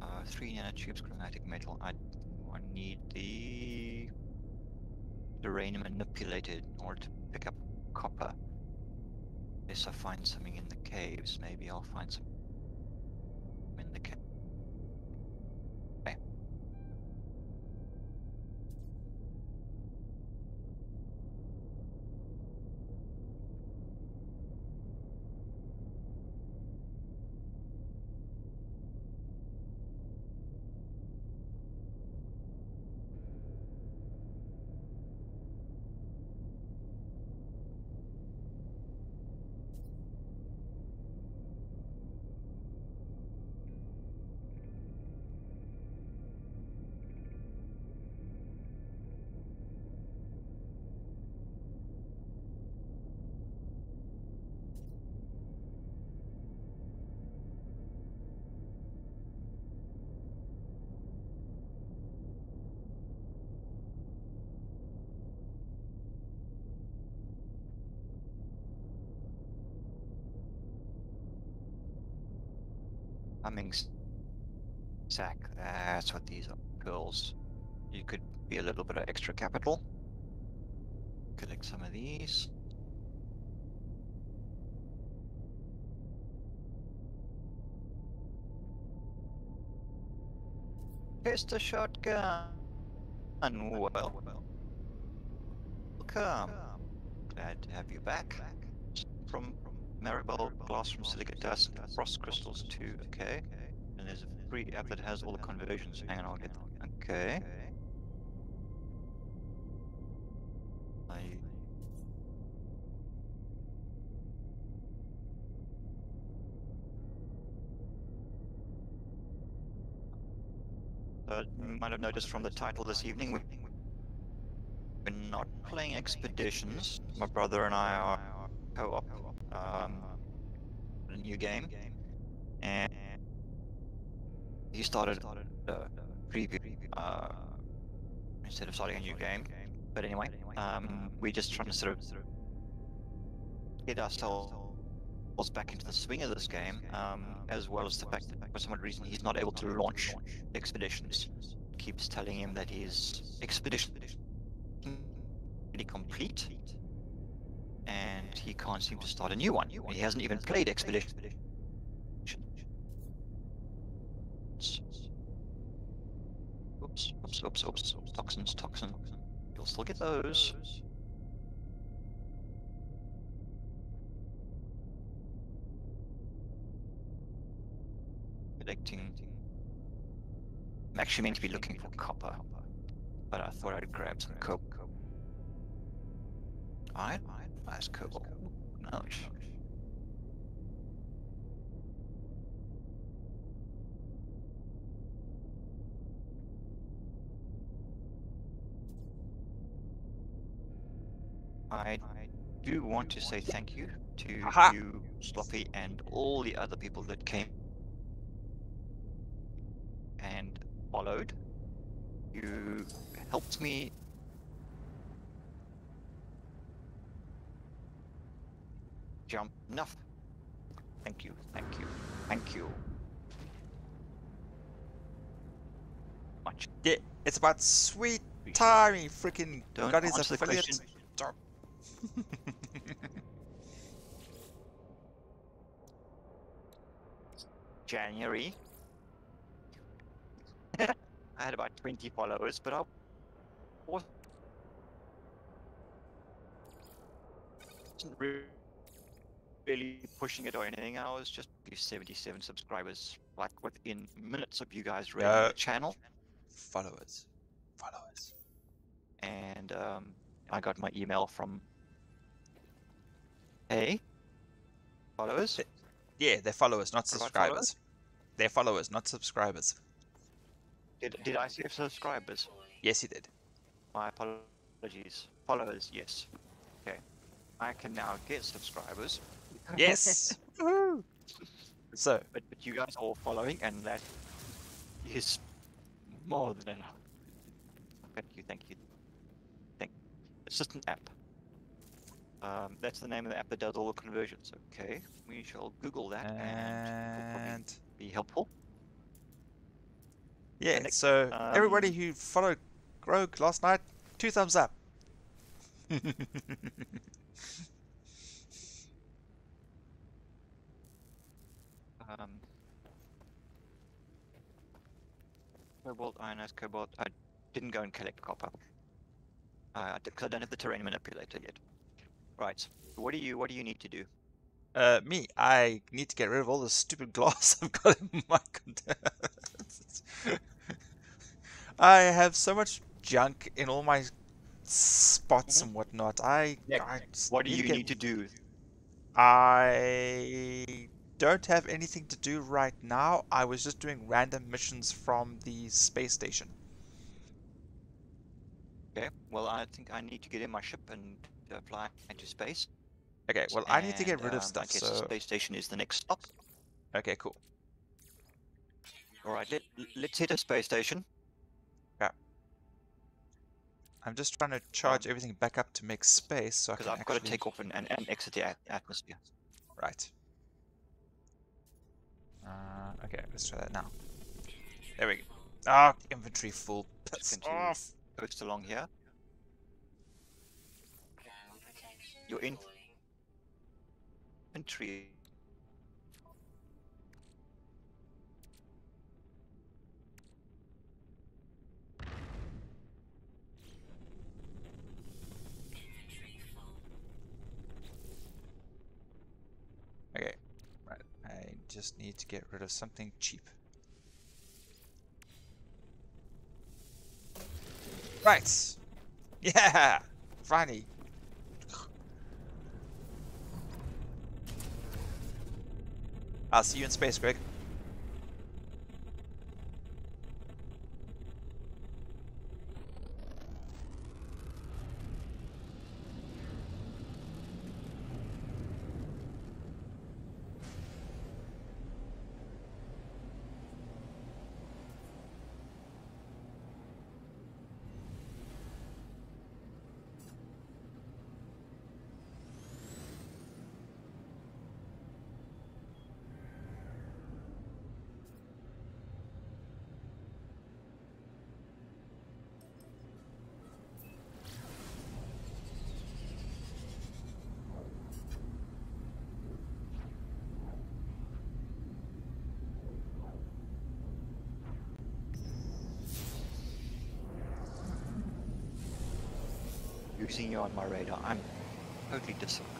Uh, three nanotubes chromatic metal. I, I need the uranium manipulated in order to pick up copper. Unless I find something in the caves, maybe I'll find some sack. That's what these are. Girls, you could be a little bit of extra capital. Collect some of these. Pistol shotgun. Well, welcome. Glad to have you back from Maribel, glass from silicate dust, frost crystals too. Okay. And there's a free app that has all the conversions. Hang on, I'll get. them. Okay. I. Uh, you might have noticed from the title this evening, we- we're not playing expeditions. My brother and I are co-op um, a new game, and he started a preview uh, instead of starting a new game. But anyway, um, we're just trying to sort of get ourselves back into the swing of this game, um, as well as the fact that for some reason he's not able to launch expeditions. Keeps telling him that his expedition is complete, and he can't seem to start a new one. He hasn't even played expedition. Oops, oops, oops, oops, toxins, toxin. You'll still get those. Collecting. I'm actually meant to be looking for copper, but I thought I'd grab some coke. Alright, nice cobalt. Nice. I do want to say thank you to Aha. you, Sloppy, and all the other people that came and followed. You helped me jump enough. Thank you, thank you, thank you. Much. Yeah, it's about sweet he freaking Don't the. Stop. [laughs] January. [laughs] I had about 20 followers, but I wasn't re- really pushing it or anything. I was just 77 subscribers, like within minutes of you guys Yeah. the channel. Followers. Followers. and um, I got my email from Hey followers. Yeah, they're followers, not subscribers. followers? They're followers, not subscribers. Did, did I say subscribers? Yes, you did. My apologies. Followers, yes. Okay. I can now get subscribers. Yes. [laughs] So, But, but you guys are all following, and that is more than enough. Thank you, thank you. Thank. It's just an app. Um, that's the name of the app that does all the conversions. Okay, we shall Google that and and be helpful. yeah, next- so everybody um, who followed Grog last night, two thumbs up. [laughs] Um, cobalt, ionized cobalt. I didn't go and collect copper. Uh, because I don't have the terrain manipulator yet. Right. What do you What do you need to do? Uh, me, I need to get rid of all the stupid glass [laughs] I've got in my containers. [laughs] I have so much junk in all my spots and whatnot. I, Yeah, I just What do you need to do? I don't have anything to do right now. I was just doing random missions from the space station. Okay. Well, I think I need to get in my ship and fly into space. Okay, well, I need to get rid of um, stuff, I guess so... the space station is the next stop. Okay, cool. All right. Let, let's hit a space station. Yeah. I'm just trying to charge everything back up to make space so I Because can I've got to take off and, and, and exit the atmosphere. Right. Uh, okay, let's try that now. There we go. Ah, inventory full. Piss continue. off. Coast along here. Ground. You're in- deploying. Just need to get rid of something cheap. Right. Yeah. Finally. I'll see you in space, Greg. Using you on my radar. I'm totally disorganized.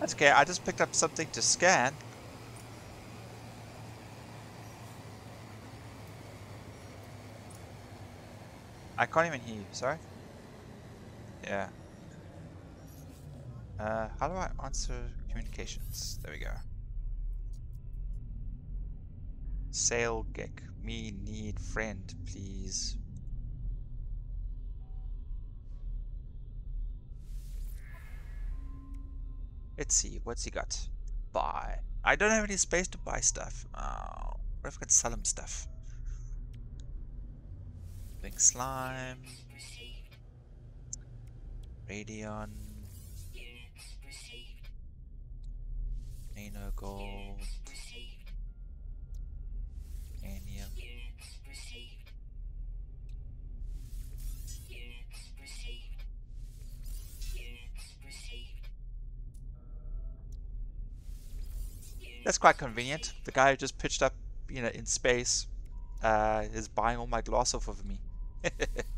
That's okay. I just picked up something to scan. I can't even hear you. Sorry. Yeah. Uh, how do I answer communications? There we go. Sail. Me need friend, please. Let's see, what's he got? Buy. I don't have any space to buy stuff. Oh, what if I could sell him stuff? Big slime. Radion. Nano gold. That's quite convenient. The guy who just pitched up, you know, in space, uh, is buying all my glass off of me. [laughs]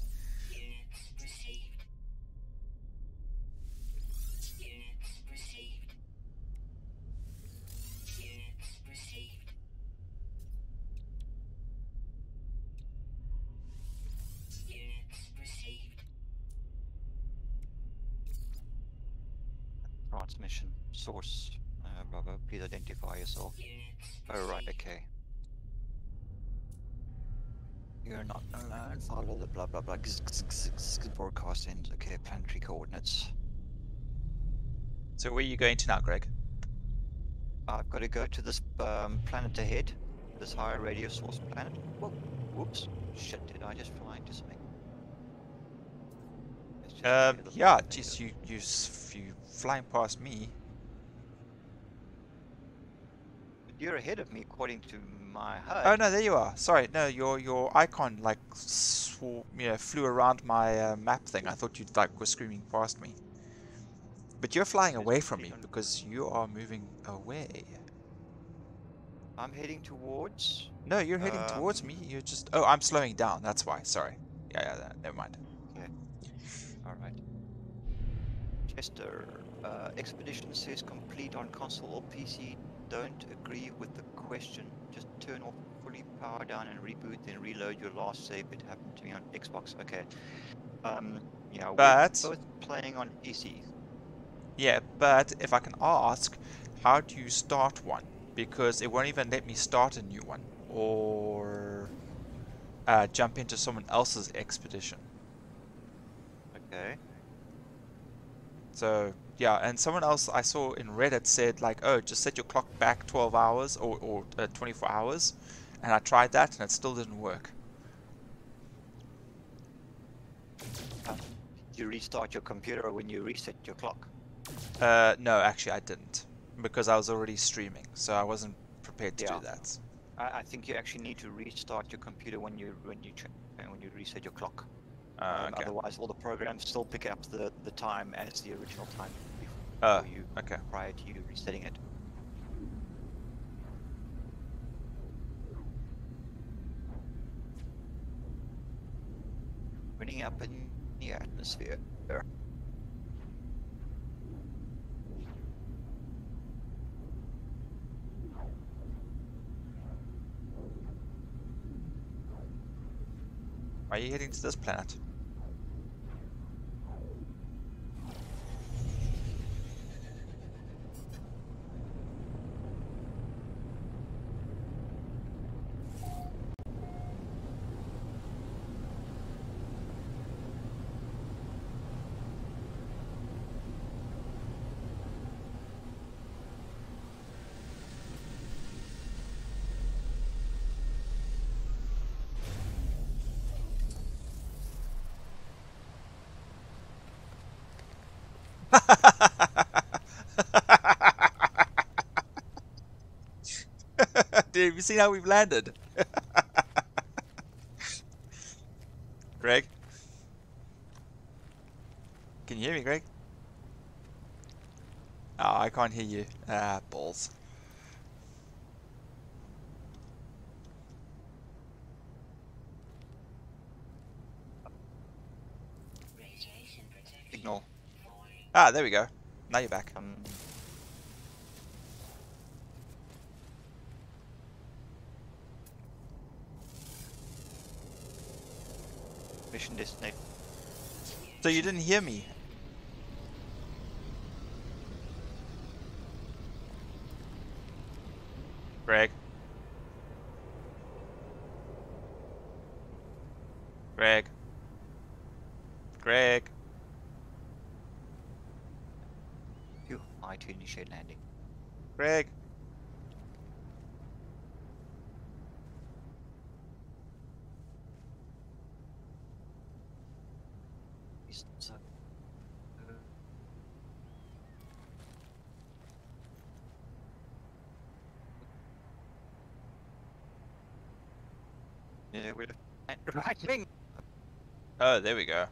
going to now, Greg? I've got to go to this um, planet ahead. This higher radio source planet. Whoa, whoops. Shit, did I just fly into something? Just Um, get a little yeah, bit you, you, you flying past me. You're ahead of me according to my HUD. Oh no, there you are. Sorry, no, your your icon like sw- you know, flew around my uh, map thing. I thought you like were screaming past me. But you're flying away from me because you are moving away. I'm heading towards. No, you're heading towards Um, me. You're just. Oh, I'm slowing down. That's why. Sorry. Yeah, yeah. Never mind. Okay. Alright. Chester. Uh, expedition says complete on console or PC. Don't agree with the question. Just turn off fully power down and reboot, then reload your last save. It happened to me on Xbox. Okay. Um, yeah, But- we're both playing on PC. Yeah, but if I can ask, how do you start one? Because it won't even let me start a new one or uh, jump into someone else's expedition. Okay. So yeah, and someone else I saw in Reddit said like, oh, just set your clock back 12 hours or, or uh, 24 hours, and I tried that and it still didn't work. You restart your computer when you reset your clock. Uh, no, actually I didn't because I was already streaming, so I wasn't prepared to Yeah. do that. I, I think you actually need to restart your computer when you when you uh, when you reset your clock. Uh, Um, okay. Otherwise, all the programs still pick up the, the time as the original time before Uh, you okay. prior to you resetting it. Running up in the atmosphere. Are you heading to this planet? Dude, have you seen how we've landed? [laughs] Greg? Can you hear me, Greg? Oh, I can't hear you. Ah, balls. Ignore. Ah, there we go. Now you're back. Um, mission destination. So you didn't hear me? Greg? Greg? Greg? Phew, I to initiate landing. Greg? Right. Oh, there we go.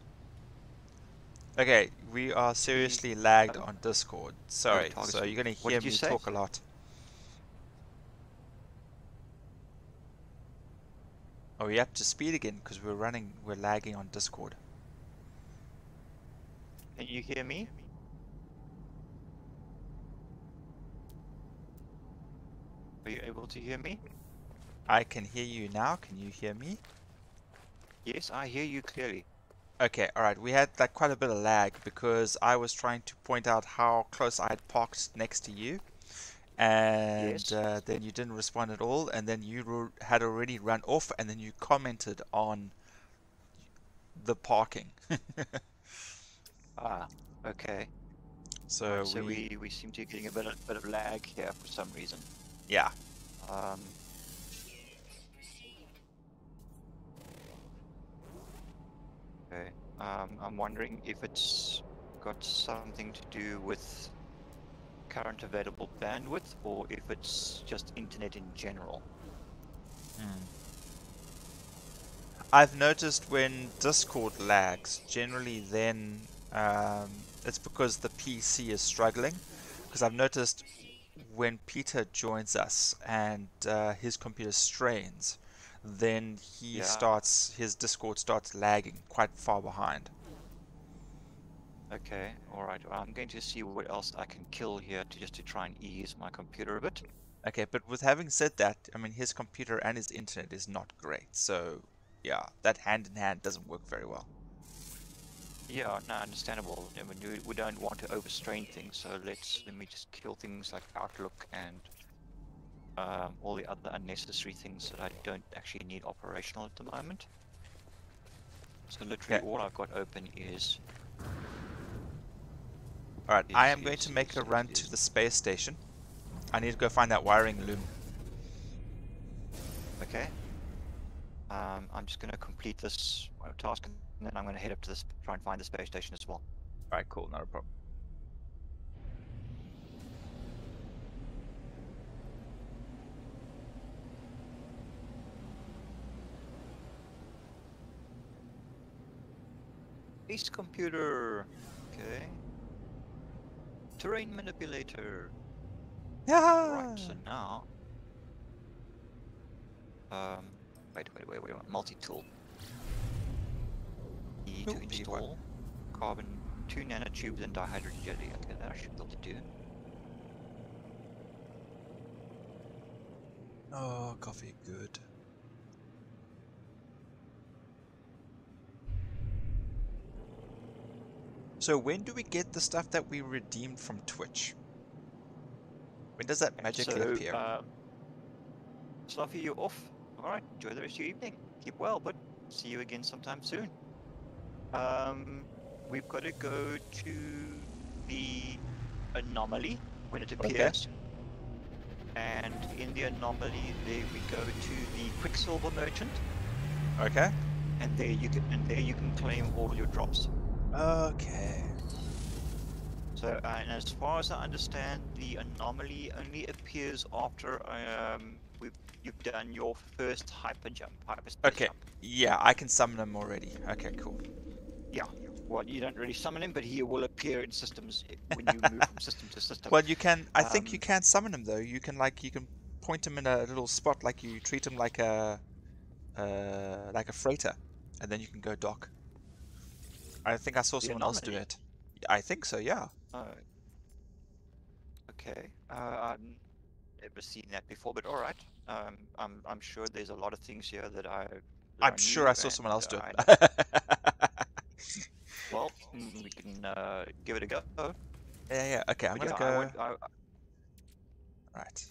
Okay, we are seriously lagged oh. on Discord. Sorry, so you're gonna hear you me say? talk a lot. Are we up to speed again? Because we're running, we're lagging on Discord. Can you hear me? Are you able to hear me? I can hear you now. Can you hear me? Yes, I hear you clearly. Okay, alright. We had like quite a bit of lag because I was trying to point out how close I had parked next to you. And Yes. uh, then you didn't respond at all. And then you had already run off and then you commented on the parking. [laughs] Ah, okay. so so we, we, we seem to be getting a bit of, bit of lag here for some reason. yeah. Um, okay. Um, I'm wondering if it's got something to do with current available bandwidth or if it's just internet in general. Hmm. I've noticed when Discord lags, generally then um, it's because the PC is struggling. Because I've noticed when Peter joins us and uh, his computer strains, then he Yeah. starts his Discord starts lagging quite far behind. Okay, alright. Well, I'm going to see what else I can kill here to just to try and ease my computer a bit. Okay, but with having said that, I mean his computer and his internet is not great, so yeah, that hand in hand doesn't work very well. Yeah, no, understandable. I mean, we, we don't want to overstrain things, so let's let me just kill things like Outlook and um, all the other unnecessary things that I don't actually need operational at the moment. So literally, Okay. all I've got open is Alright, I am going yes, to make yes, a run yes. to the space station. I need to go find that wiring loom. okay. Um, I'm just going to complete this uh, task, and then I'm going to head up to this try and find the space station as well. Alright, cool, not a problem. Space computer. Okay. Terrain manipulator. Yeah. Right, so now. Um, wait, wait, wait, wait, multi-tool. E to E install carbon, two nanotubes and dihydrogen jelly. Okay, that I should be able to do. Oh, coffee, good. So when do we get the stuff that we redeemed from Twitch? When does that magically so, appear? Uh, Sloughy, you're off. All right, enjoy the rest of your evening. Keep well, but see you again sometime soon. Um, we've got to go to the anomaly when it Okay. appears. And in the anomaly, there we go to the Quicksilver Merchant, okay. and there you can and there you can claim all your drops. Okay. So, uh, and as far as I understand, the anomaly only appears after um, we've, you've done your first hyper jump, hyperspace Okay. jump. Yeah, I can summon him already. Okay, cool. Yeah. Well, you don't really summon him, but he will appear in systems when you move [laughs] from system to system. Well, you can. I think you Um, can summon him though. You can like you can point him in a little spot, like you treat him like a, uh, like a freighter, and then you can go dock. I think I saw someone else do it. I think so. Yeah. Oh. Okay. Uh, I've never seen that before, but all right. Um, I'm I'm sure there's a lot of things here that I. that I'm I sure I saw someone else do uh, it. [laughs] Well, mm, we can uh, give it a go. Yeah, yeah. Okay, I'm yeah, gonna I go. want, I, Right.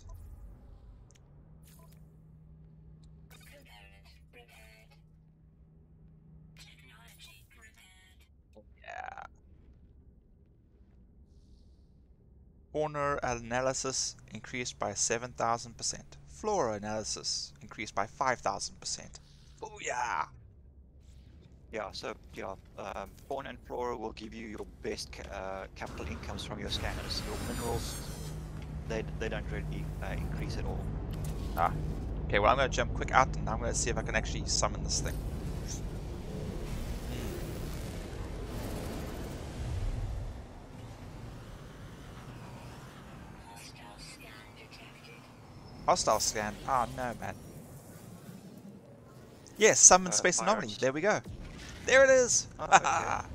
Fauna analysis increased by 7,000%. Flora analysis increased by 5,000%. Booyah! Yeah, Yeah, so yeah, um, fauna and flora will give you your best ca- uh, capital incomes from your scanners. Your minerals, they they don't really uh, increase at all. Ah, okay, well I'm gonna jump quick out and I'm gonna see if I can actually summon this thing. Hostile scan detected. Hostile scan. Oh no, man. Yes, summon Uh, space anomaly. There we go. There it is. [laughs] Oh, okay.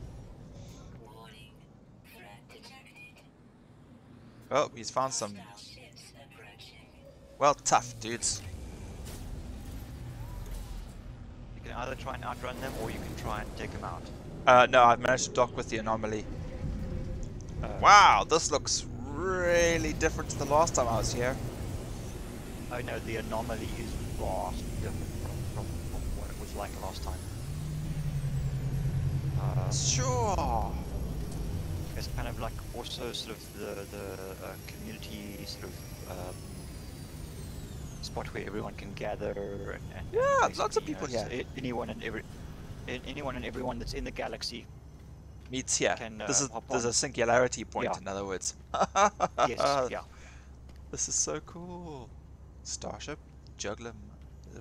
Oh, he's found some. Hostile ships approaching. Well, tough dudes. You can either try and outrun them, or you can try and take them out. Uh, no, I've managed to dock with the anomaly. Uh, Wow, this looks really different to the last time I was here. Oh no, the anomaly is vast different from, from, from what it was like last time. Uh, Sure. it's kind of like also sort of the the uh, community sort of um, spot where everyone can gather and, and Yeah, lots of basically, you people know, here. anyone and every anyone and everyone that's in the galaxy. Meets here. Can, this uh, is hop there's a singularity point, Yeah. in other words. Yes, [laughs] yeah. This is so cool. Starship, Juggler.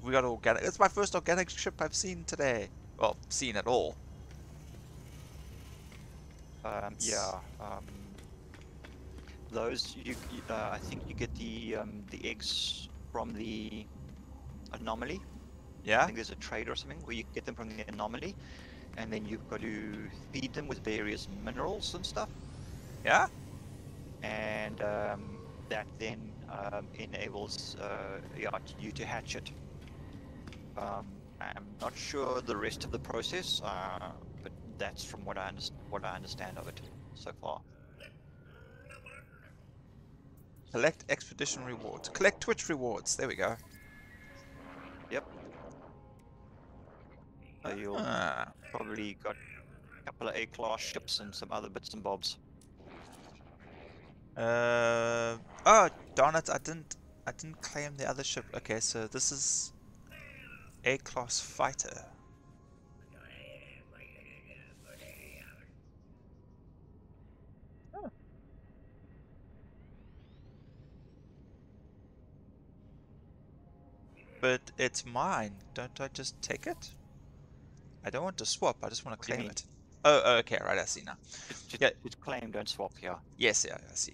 We got organic. It's my first organic ship I've seen today. Well, seen at all. Um, yeah. Um, those you, uh, I think you get the um, the eggs from the anomaly. Yeah. I think there's a trade or something where you get them from the anomaly, and then you've got to feed them with various minerals and stuff, Yeah. and um, that then um, enables uh, yeah, you to hatch it. Um, I'm not sure the rest of the process, uh, but that's from what I what I understand of it so far. Collect expedition rewards. Collect Twitch rewards. There we go. Yep. So you'll Ah. probably got a couple of A-class ships and some other bits and bobs. Uh. Oh, darn it! I didn't. I didn't claim the other ship. Okay, so this is a class fighter. But it's mine. Don't I just take it? I don't want to swap. I just want to What do you claim it. Oh, oh, okay, right. I see now. Just, just, Yeah. just claim, don't swap. Yeah. Yes, yeah, I see.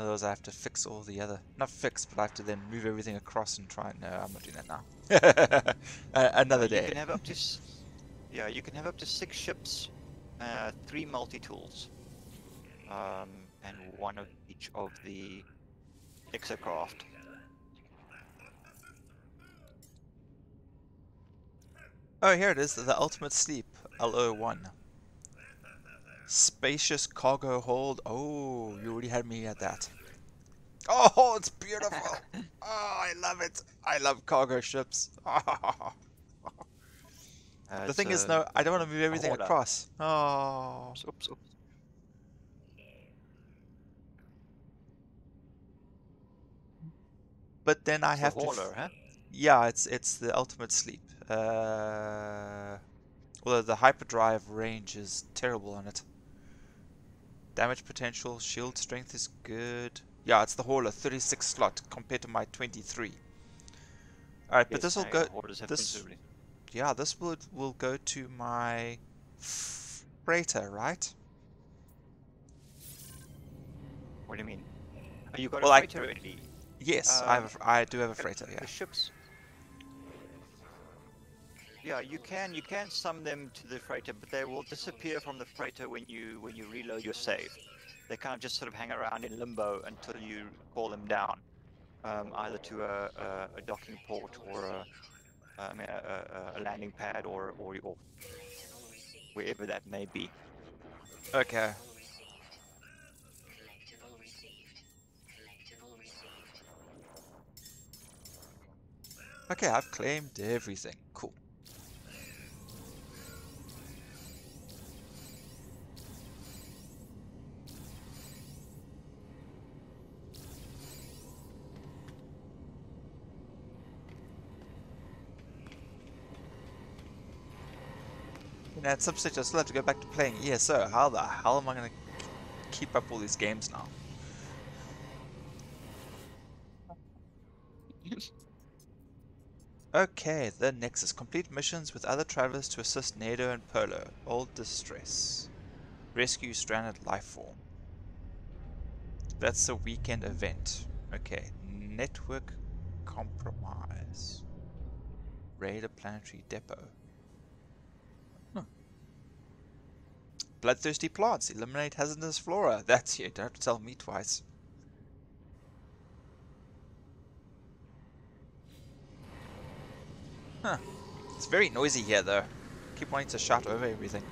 Otherwise, I have to fix all the other. Not fix, but I have to then move everything across and try. No, I'm not doing that now. [laughs] another You day. can have up to [laughs] yeah, you can have up to six ships, uh, three multi-tools, um, and one of each of the exocraft. Oh, here it is. The ultimate sleep. LO1. Spacious cargo hold. Oh, you already had me at that. Oh, it's beautiful. [laughs] oh, I love it. I love cargo ships. Uh, [laughs] the thing is, no, I don't want to move everything across. Oh. Oops, oops, oops. But then I It's have to. hauler, huh? Yeah, it's it's the ultimate sleep. Uh, although the hyperdrive range is terrible on it. Damage potential, shield strength is good. Yeah, it's the hauler, 36 slot compared to my 23. All right, but this will go. this- Yeah, this will will go to my freighter, right? What do you mean? Oh, you got Well, a I- freighter already. Yes, I have. A, Um, I do have a Uh, freighter. Yeah. The ships. Yeah, you can you can sum them to the freighter, but they will disappear from the freighter when you when you reload your save. They can't just sort of hang around in limbo until you call them down, um, either to a, a, a docking port or a, um, a, a, a landing pad or, or or wherever that may be. Okay. Okay, I've claimed everything. Cool. At some stage I still have to go back to playing ESO. How the hell am I going to keep up all these games now? [laughs] Okay, the Nexus. Complete missions with other travelers to assist Nada and Polo. Old Distress. Rescue stranded life form. That's a weekend event. Okay. Network compromise. Raid a planetary depot. Bloodthirsty plants. Eliminate hazardous flora. [laughs] That's you. Don't have to tell me twice. Huh. It's very noisy here though. Keep wanting to shout over everything.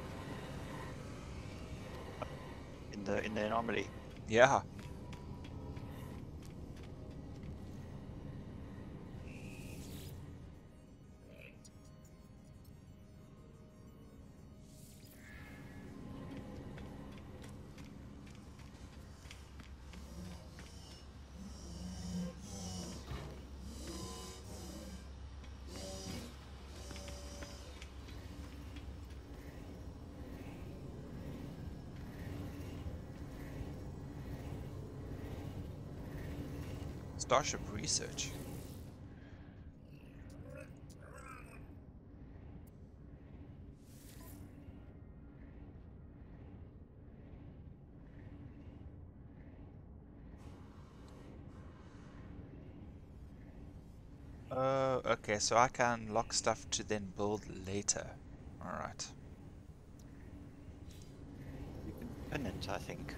in the in the anomaly. Yeah. Starship Research. Oh, okay, so I can lock stuff to then build later. Alright. You can pin it, I think.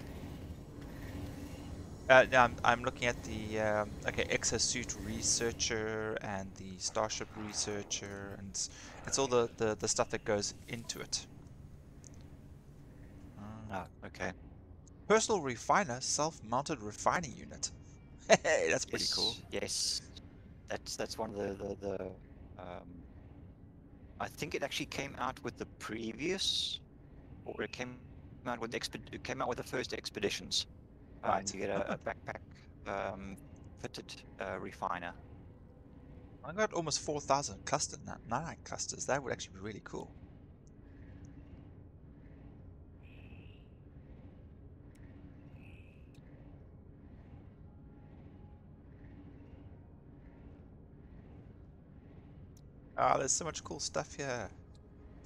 Uh, I'm, I'm looking at the um, okay exosuit researcher and the starship researcher, and it's, it's all the, the, the stuff that goes into it. Ah, okay. personal refiner, self-mounted refining unit. Hey, [laughs] that's pretty yes, cool. Yes, that's that's one of the the, the um, I think it actually came out with the previous, or it came out with the exped- it came out with the first expeditions. Um, Right. you get a, a backpack um, fitted uh, refiner. I got almost 4,000 cluster nanite clusters. That would actually be really cool. Ah, there's so much cool stuff here.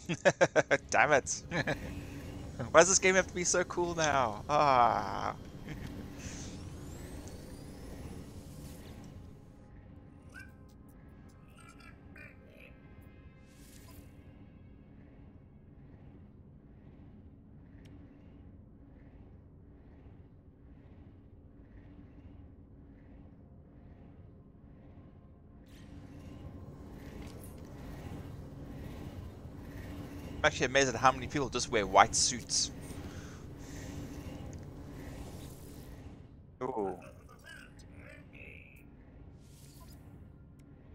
[laughs] Damn it. [laughs] Why does this game have to be so cool now? Ah. Actually amazed at how many people just wear white suits. Ooh,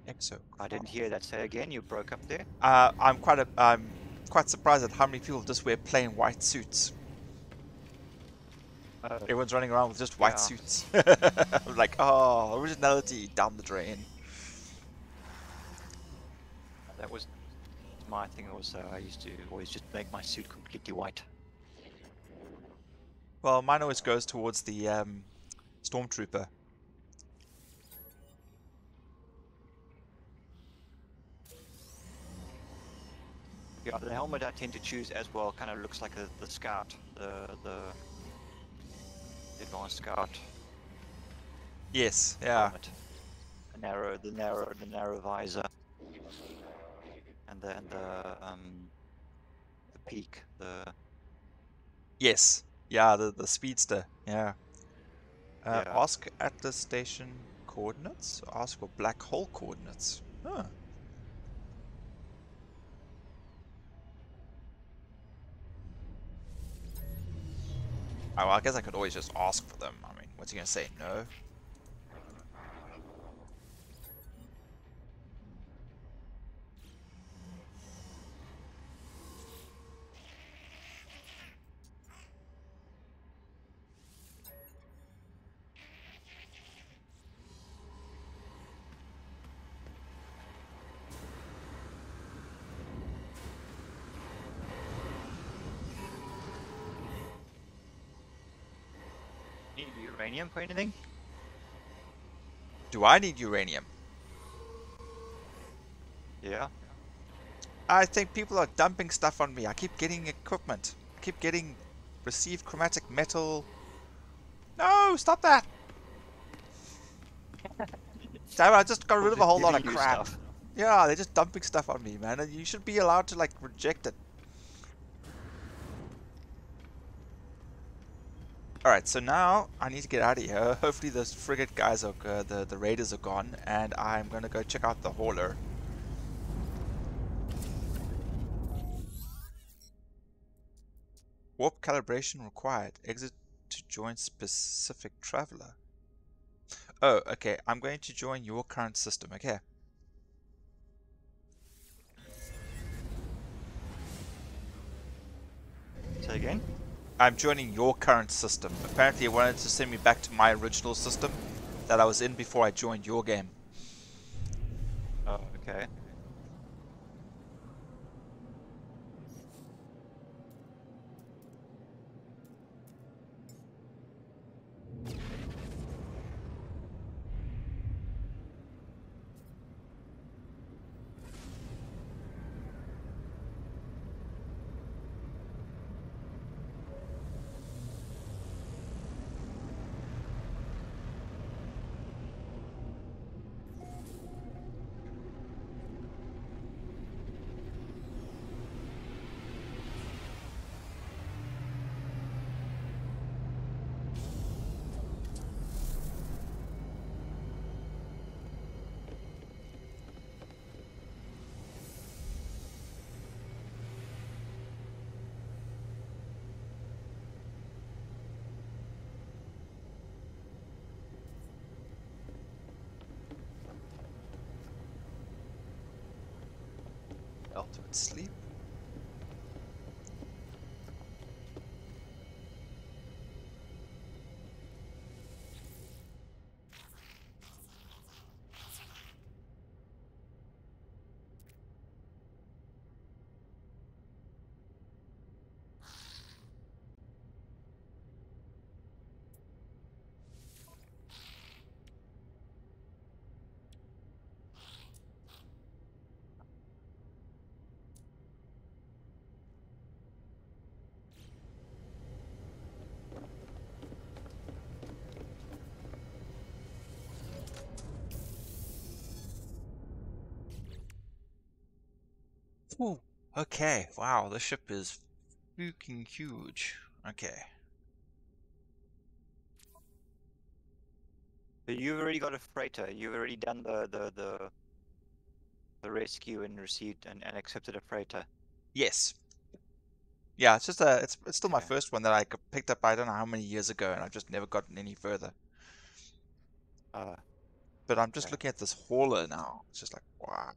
Exo. I didn't hear that. Say again. You broke up there. Uh, I'm quite a, I'm quite surprised at how many people just wear plain white suits. Uh, Everyone's running around with just white Yeah. suits. [laughs] I'm like, oh, originality down the drain. that was my thing. Also, I used to always just make my suit completely white. Well, mine always goes towards the um, stormtrooper. Yeah, the helmet I tend to choose as well kind of looks like a, the scout, the the advanced scout Yes, yeah. helmet. A narrow, the narrow, the narrow visor, and the and the um the peak, the Yes. Yeah, the, the speedster. Yeah. Uh, Yeah. Ask Atlas Station coordinates? Ask for black hole coordinates. Huh. Oh, well, I guess I could always just ask for them. I mean, what's he gonna say? No? Uranium for anything. Do I need uranium? Yeah. I think people are dumping stuff on me. I keep getting equipment. I keep getting received chromatic metal. No, stop that! [laughs] Damn it, I just got rid of a whole lot of crap. stuff. Yeah, they're just dumping stuff on me, man. And you should be allowed to like reject it. Alright, so now I need to get out of here. [laughs] Hopefully those frigate guys are the the raiders are gone, and I'm gonna go check out the hauler. Warp calibration required. Exit to join specific traveler. Oh, okay. I'm going to join your current system. Okay. Say again. I'm joining your current system. Apparently, it wanted to send me back to my original system that I was in before I joined your game. Oh, okay. Ultimate sleep. Ooh, okay. Wow, this ship is freaking huge. Okay. So you've already got a freighter. You've already done the the the, the rescue and received and, and accepted a freighter. Yes. Yeah, it's just a. It's it's still my first one that I picked up. I don't know how many years ago, and I've just never gotten any further. Uh, But I'm just Okay. looking at this hauler now. It's just like wow.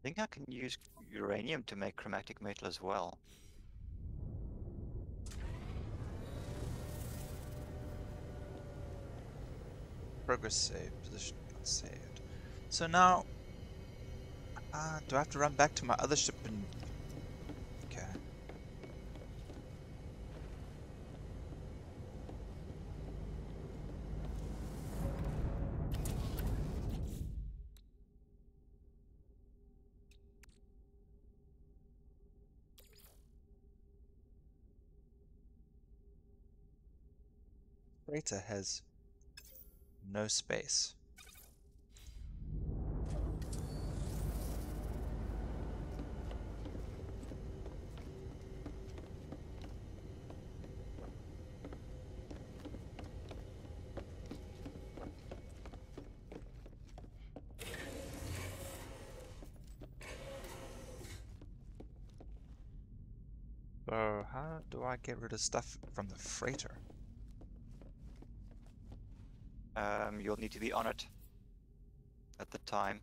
I think I can use uranium to make chromatic metal as well. Progress saved. Position not saved. So now, uh, do I have to run back to my other ship and? Okay. Freighter has no space. So how do I get rid of stuff from the freighter? Um, you'll need to be on it at the time.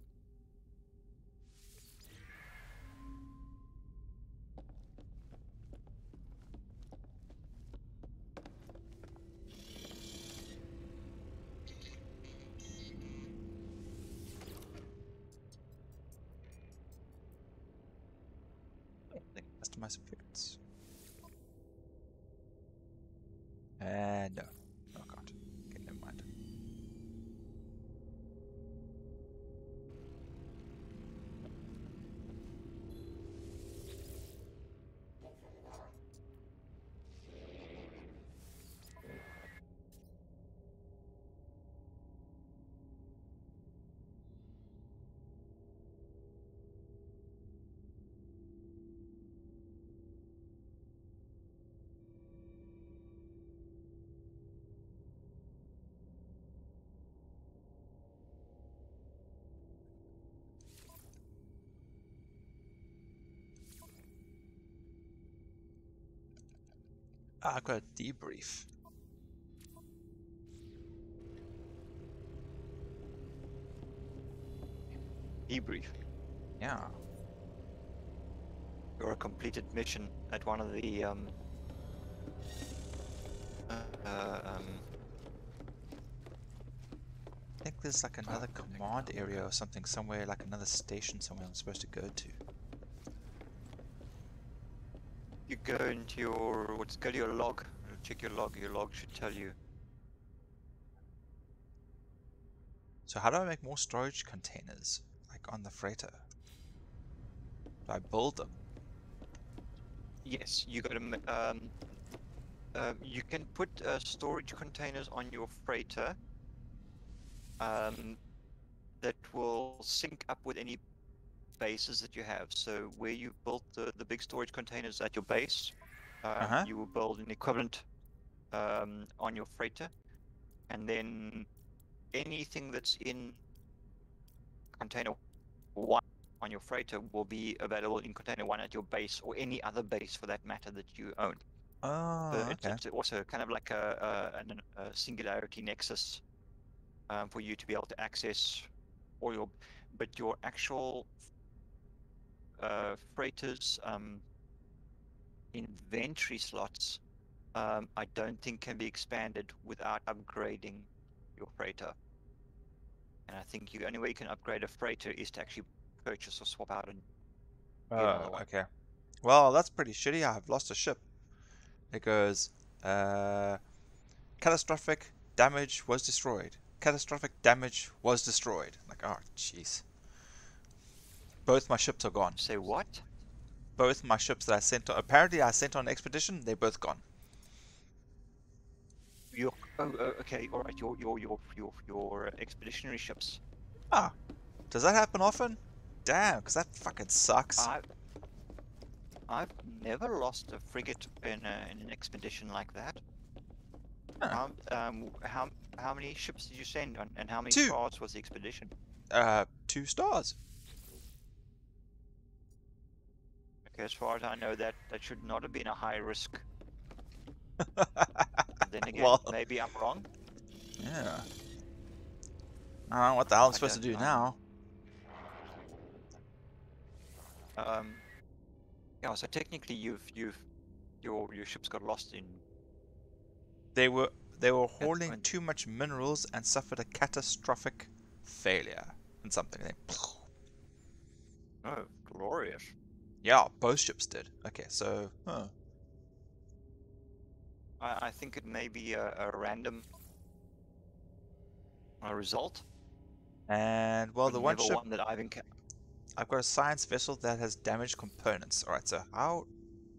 I got a debrief. Debrief. Yeah. You're a completed mission at one of the um, uh, um, I think there's like another command area or something somewhere, like another station somewhere I'm supposed to go to. You go into your what's go to your log. Check your log. Your log should tell you. So how do I make more storage containers, like on the freighter? Do I build them? Yes, you got to. Um, uh, you can put uh, storage containers on your freighter. Um, that will sync up with any bases that you have. So where you built the, the big storage containers at your base, um, Uh-huh. you will build an equivalent um, on your freighter, and then anything that's in container one on your freighter will be available in container one at your base or any other base for that matter that you own. Oh, So it's, okay. it's also kind of like a, a, a singularity nexus um, for you to be able to access all your, but your actual uh, freighters um, inventory slots, um, I don't think can be expanded without upgrading your freighter. And I think the only way you can upgrade a freighter is to actually purchase or swap out an get another Oh, okay. Well, that's pretty shitty. I've lost a ship. It goes, uh, catastrophic damage was destroyed. Catastrophic damage was destroyed. Like, oh, jeez. Both my ships are gone. Say what? Both my ships that I sent on, apparently I sent on an expedition, they're both gone. Your oh, oh okay, all right. Your your your your your expeditionary ships. Ah, does that happen often? Damn, because that fucking sucks. I've I've never lost a frigate in, a, in an expedition like that. How, um, how how many ships did you send, on, and how many Two. stars was the expedition? Uh, two stars. As far as I know, that that should not have been a high risk. [laughs] Then again, Well- maybe I'm wrong. Yeah. I don't know what the hell I'm I supposed to don't know. now. Um, yeah, so technically, you've you've your your ships got lost in. They were they were hauling too much minerals and suffered a catastrophic failure and something. They, Oh, glorious! Yeah, both ships did. Okay, so huh. I, I think it may be a, a random uh result. and well, the one ship one that I've encountered. I've got a science vessel that has damaged components. All right, so how?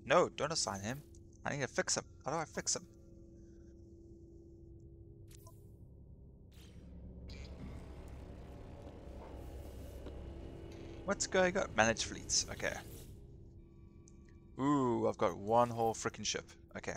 No, don't assign him. I need to fix him. How do I fix him? What's going on? Manage fleets. Okay. Ooh, I've got one whole freaking ship. Okay.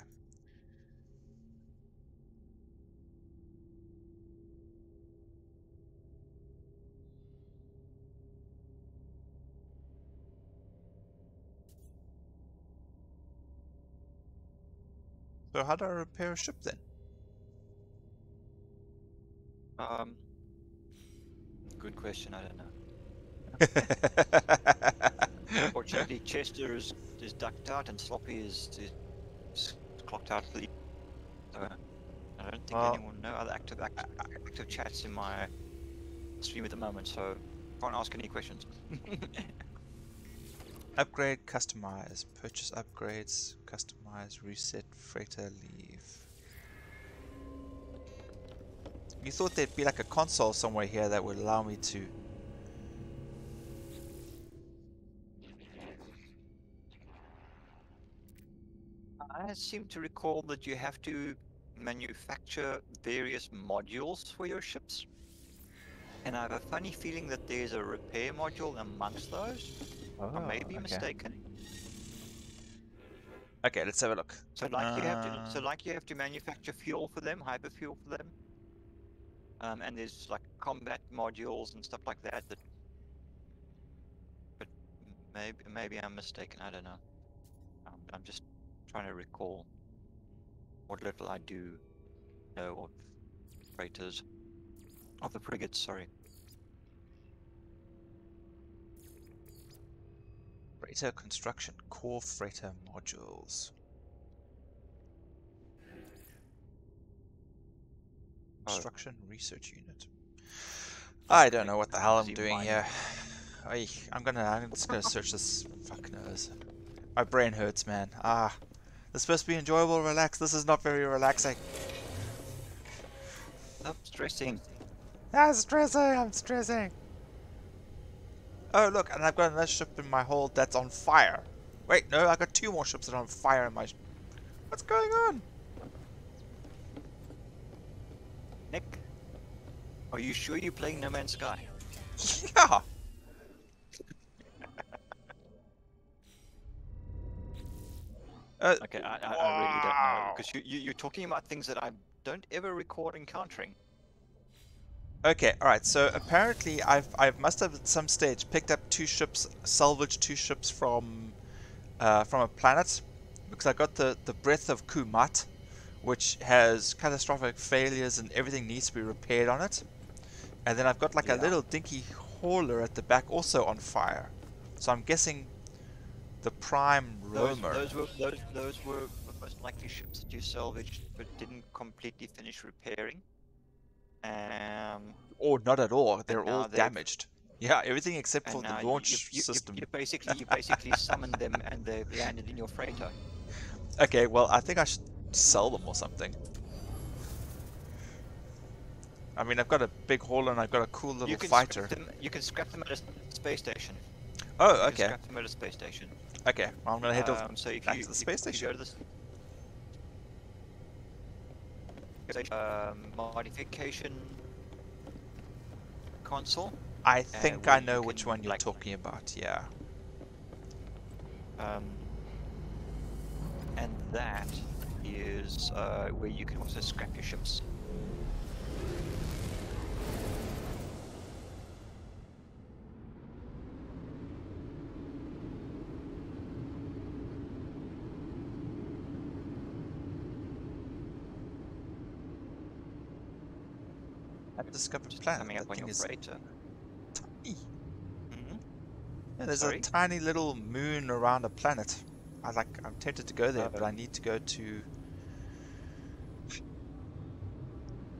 So how do I repair a ship then? Um, good question. I don't know. [laughs] Fortunately, Chester is, is ducked out and Sloppy is, is, clocked out. So I don't think Well- anyone, no other active, active active chats in my stream at the moment, so can't ask any questions. [laughs] Upgrade, customize, purchase upgrades, customize, reset, freighter, leave. You thought there'd be like a console somewhere here that would allow me to. I seem to recall that you have to manufacture various modules for your ships. And I have a funny feeling that there's a repair module amongst those. I may be okay. mistaken. Okay, let's have a look. So like you have to, so Uh, like you have to manufacture fuel for them, hyper fuel for them. Um, and there's like combat modules and stuff like that. That, but maybe maybe I'm mistaken. I don't know. I'm, I'm just trying to recall what little I do know of freighters, of the frigates. Sorry. Freighter construction, core freighter modules. Oh. Construction research unit. I don't know what the hell I'm doing here. I, I'm gonna, I'm just gonna search this. Fuck knows. My brain hurts, man. Ah, this is supposed to be enjoyable, relax. This is not very relaxing. Oh, stressing. I'm stressing. I'm stressing. Oh look, and I've got another ship in my hold that's on fire. Wait, no, I've got two more ships that are on fire in my. What's going on? Nick, are you sure you're playing No Man's Sky? [laughs] Yeah. Uh, Okay, I, I, I really don't know because you, you you're talking about things that I don't ever record encountering. Okay, all right. So apparently, I've I must have at some stage picked up two ships, salvaged two ships from uh, from a planet, because I got the the breath of Kumat, which has catastrophic failures and everything needs to be repaired on it. And then I've got like a little dinky hauler at the back, also on fire. So I'm guessing the prime Those, roamer. those were those those were most likely ships that you salvaged but didn't completely finish repairing. Um, Or not at all. They're all they've- damaged. Yeah, everything except and for the you- launch you, you, you, system. You basically you basically summoned them and they've landed in your freighter. [laughs] Okay, well, I think I should sell them or something. I mean, I've got a big hauler and I've got a cool little you can fighter. Them, you can scrap them at a space station. Oh, okay. You can. Scrap them at a space station. Okay, well, I'm gonna head off Um, so if back you, to the space station. go to this um, modification console, I think where I know which one you're like- talking about, yeah. um, and that is uh, where you can also scrap your ships. Discovered Just planet. coming up on your is tiny. hmm Yeah, there's Sorry? a tiny little moon around a planet. I like. I'm tempted to go there, but Uh, I need to go to.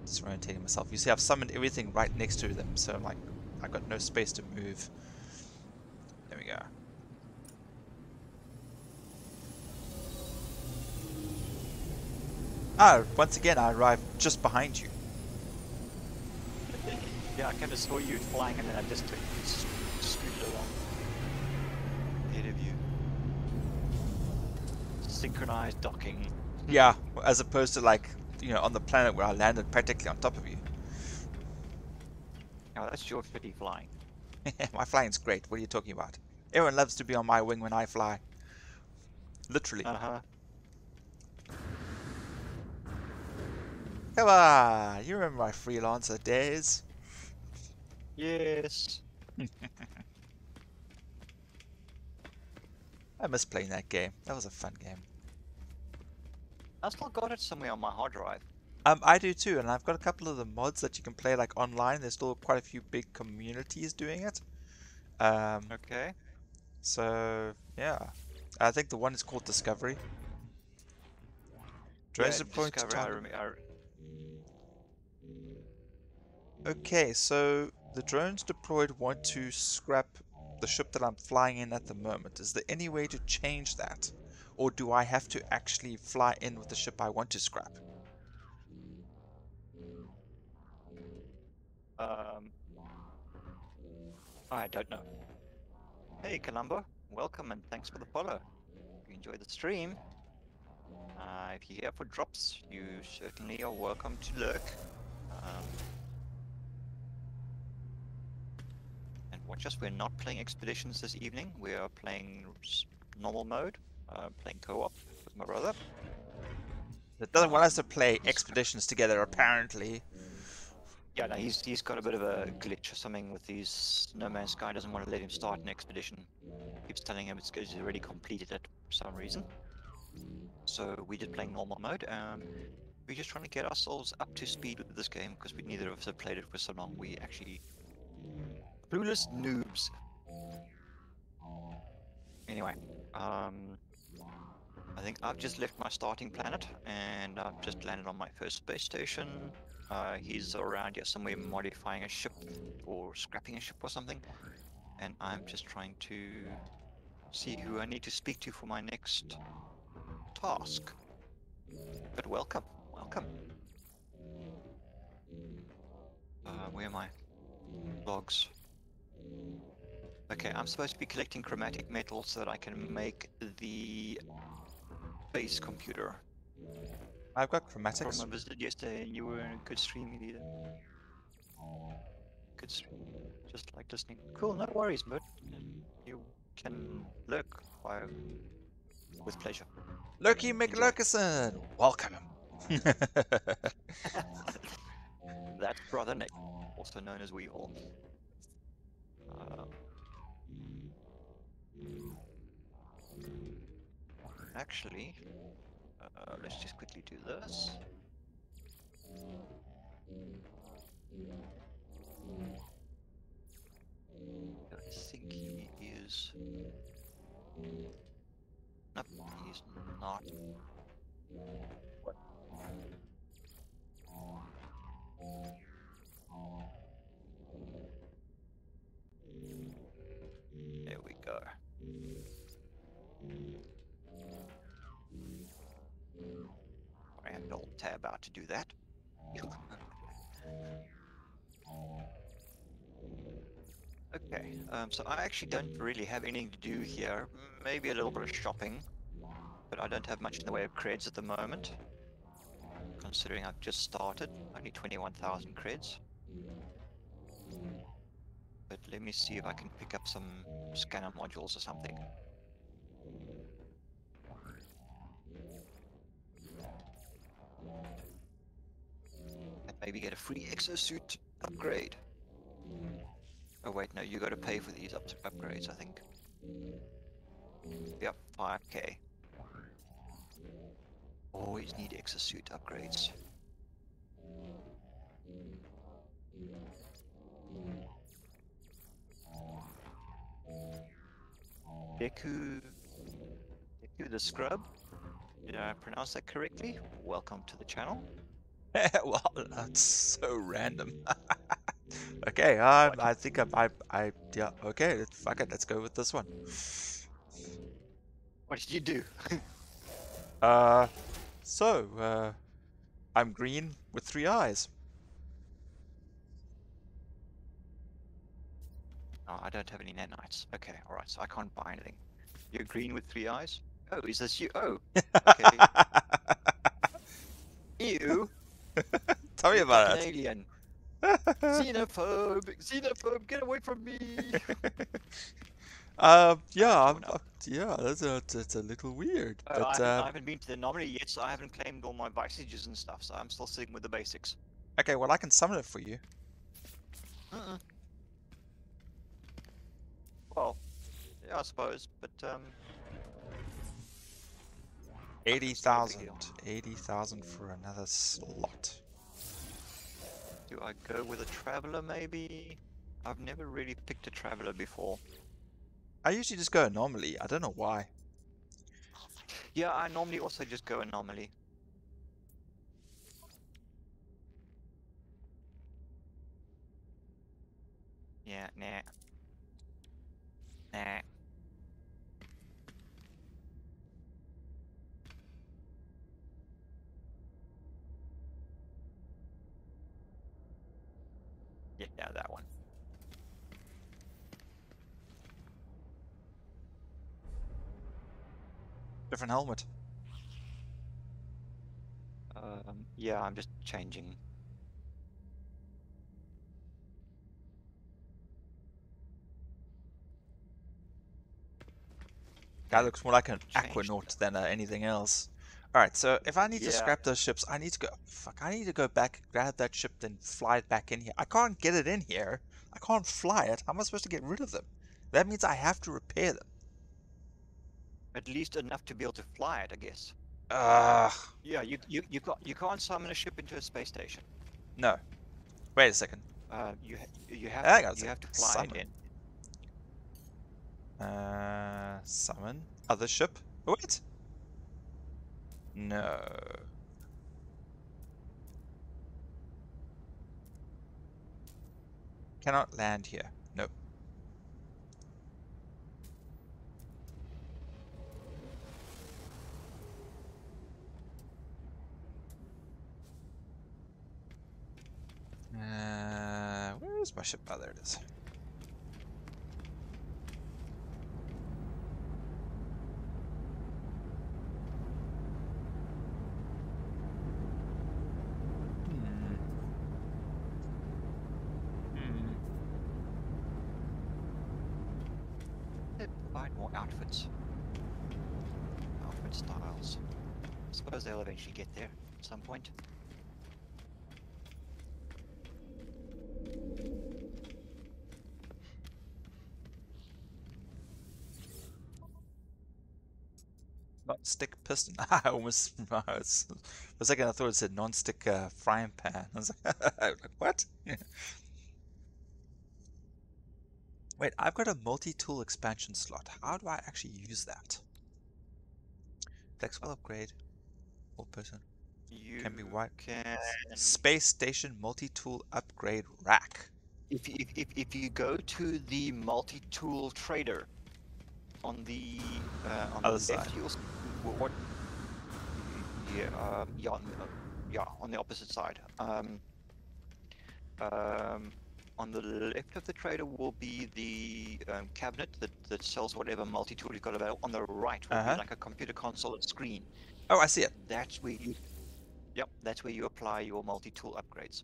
Disorientating myself. You see, I've summoned everything right next to them, so I'm like, I got no space to move. There we go. Ah, once again, I arrived just behind you. Yeah, I kind of saw you flying and then I just took s- scooted along. Ahead of you. Synchronized docking. [laughs] Yeah, as opposed to like, you know, on the planet where I landed practically on top of you. Oh, that's your pretty flying. [laughs] my flying's great. What are you talking about? Everyone loves to be on my wing when I fly. Literally. Uh huh. Come on, you remember my freelancer days? Yes. [laughs] I miss playing that game. That was a fun game. I still got it somewhere on my hard drive. Um, I do too, and I've got a couple of the mods that you can play like online. There's still quite a few big communities doing it. Um, Okay. so yeah, I think the one is called Discovery. Yeah, to Discovery, I I Okay, so the drones deployed want to scrap the ship that I'm flying in at the moment. Is there any way to change that? Or do I have to actually fly in with the ship I want to scrap? Um, I don't know. Hey, Columbo, welcome and thanks for the follow. If you enjoy the stream, uh, if you're here for drops, you certainly are welcome to lurk. Um, watch us. We're not playing expeditions this evening. We are playing normal mode, uh, playing co-op with my brother. It doesn't want us to play expeditions together, apparently. Yeah, no, he's he's got a bit of a glitch or something with his No Man's Sky. Doesn't want to let him start an expedition. Keeps telling him it's because he's already completed it for some reason. So we did playing normal mode. Um, we're just trying to get ourselves up to speed with this game because we neither of us have played it for so long. We actually clueless noobs. Anyway, um, I think I've just left my starting planet and I've just landed on my first space station. Uh, he's around here somewhere modifying a ship or scrapping a ship or something. And I'm just trying to see who I need to speak to for my next task. But welcome, welcome. Uh, where am I? Logs. Okay, I'm supposed to be collecting chromatic metal so that I can make the base computer. I've got chromatics. I visited yesterday and you were in a good stream either. Good stream. Just like listening. Cool, no worries, but you can lurk by, with pleasure. Lurky. McLurkison! Welcome [laughs] him. That's Brother Nick, also known as Weevil. Actually, uh, let's just quickly do this. I think he is. Nope, he's not. To do that. okay, um, so I actually don't really have anything to do here. Maybe a little bit of shopping, but I don't have much in the way of creds at the moment. Considering I've just started, only 21,000 creds. But let me see if I can pick up some scanner modules or something. Maybe get a free exosuit upgrade. Oh wait, no, you got to pay for these up upgrades, I think. Yep, 5k. Always need exosuit upgrades. Deku, Deku the Scrub. Did I pronounce that correctly? Welcome to the channel. [laughs] well, that's so random. [laughs] okay, um, I think I, I, I, yeah, okay, let's- fuck it, let's go with this one. What did you do? [laughs] Uh, so, uh, I'm green with three eyes. Oh, I don't have any nanites. Okay, alright, so I can't buy anything. You're green with three eyes? Oh, is this you? Oh, okay. Ew, [laughs] Tell me about it. alien. Xenophobe, xenophobe, get away from me! [laughs] Um, yeah, I'm, yeah, that's a, that's a little weird, Oh, I, but haven't, I uh, haven't been to the anomaly yet, so I haven't claimed all my visages and stuff, so I'm still sitting with the basics. okay, well I can summon it for you. Uh-uh. Well, yeah, I suppose, but um, Eighty it's not a thousand. big deal. Eighty thousand for another slot. do I go with a traveler maybe? I've never really picked a traveler before. I usually just go anomaly. I don't know why. Yeah, I normally also just go anomaly. Yeah, nah. Nah. Yeah, that one. Different helmet. Um, yeah, I'm just changing. That looks more like an aquanaut than uh, anything else. Alright, so if I need to scrap those ships, I need to go. Fuck, I need to go back, grab that ship, then fly it back in here. I can't get it in here. I can't fly it. How am I supposed to get rid of them? That means I have to repair them. At least enough to be able to fly it, I guess. Ugh. Yeah, you you you can't you can't summon a ship into a space station. No. Wait a second. Uh, you you have Hang to, you have to fly Summon. it in. Uh, summon other ship. Oh, wait. No. Cannot land here. Nope. Uh, where is my ship? Oh, there it is. Hmm. Hmm. They provide more outfits. Outfit styles. Suppose they'll eventually get there at some point. Non-stick piston. [laughs] I almost [laughs] I was, for a second I thought it said non-stick uh, frying pan. [laughs] I was like, like, what? Wait, I've got a multi-tool expansion slot. How do I actually use that? Flexible upgrade. All person. You Can be white. Can Space station multi-tool upgrade rack. if you, if, if, if you go to the multi-tool trader on the uh, on Other the left, side. you'll s- wh- what? Yeah, um, yeah, on, uh, yeah, on the opposite side. Um, um, on the left of the trader will be the um, cabinet that, that sells whatever multi-tool you've got available. On the right will Uh-huh. be like a computer console and screen. Oh, I see it. That's where you. Yep, that's where you apply your multi-tool upgrades.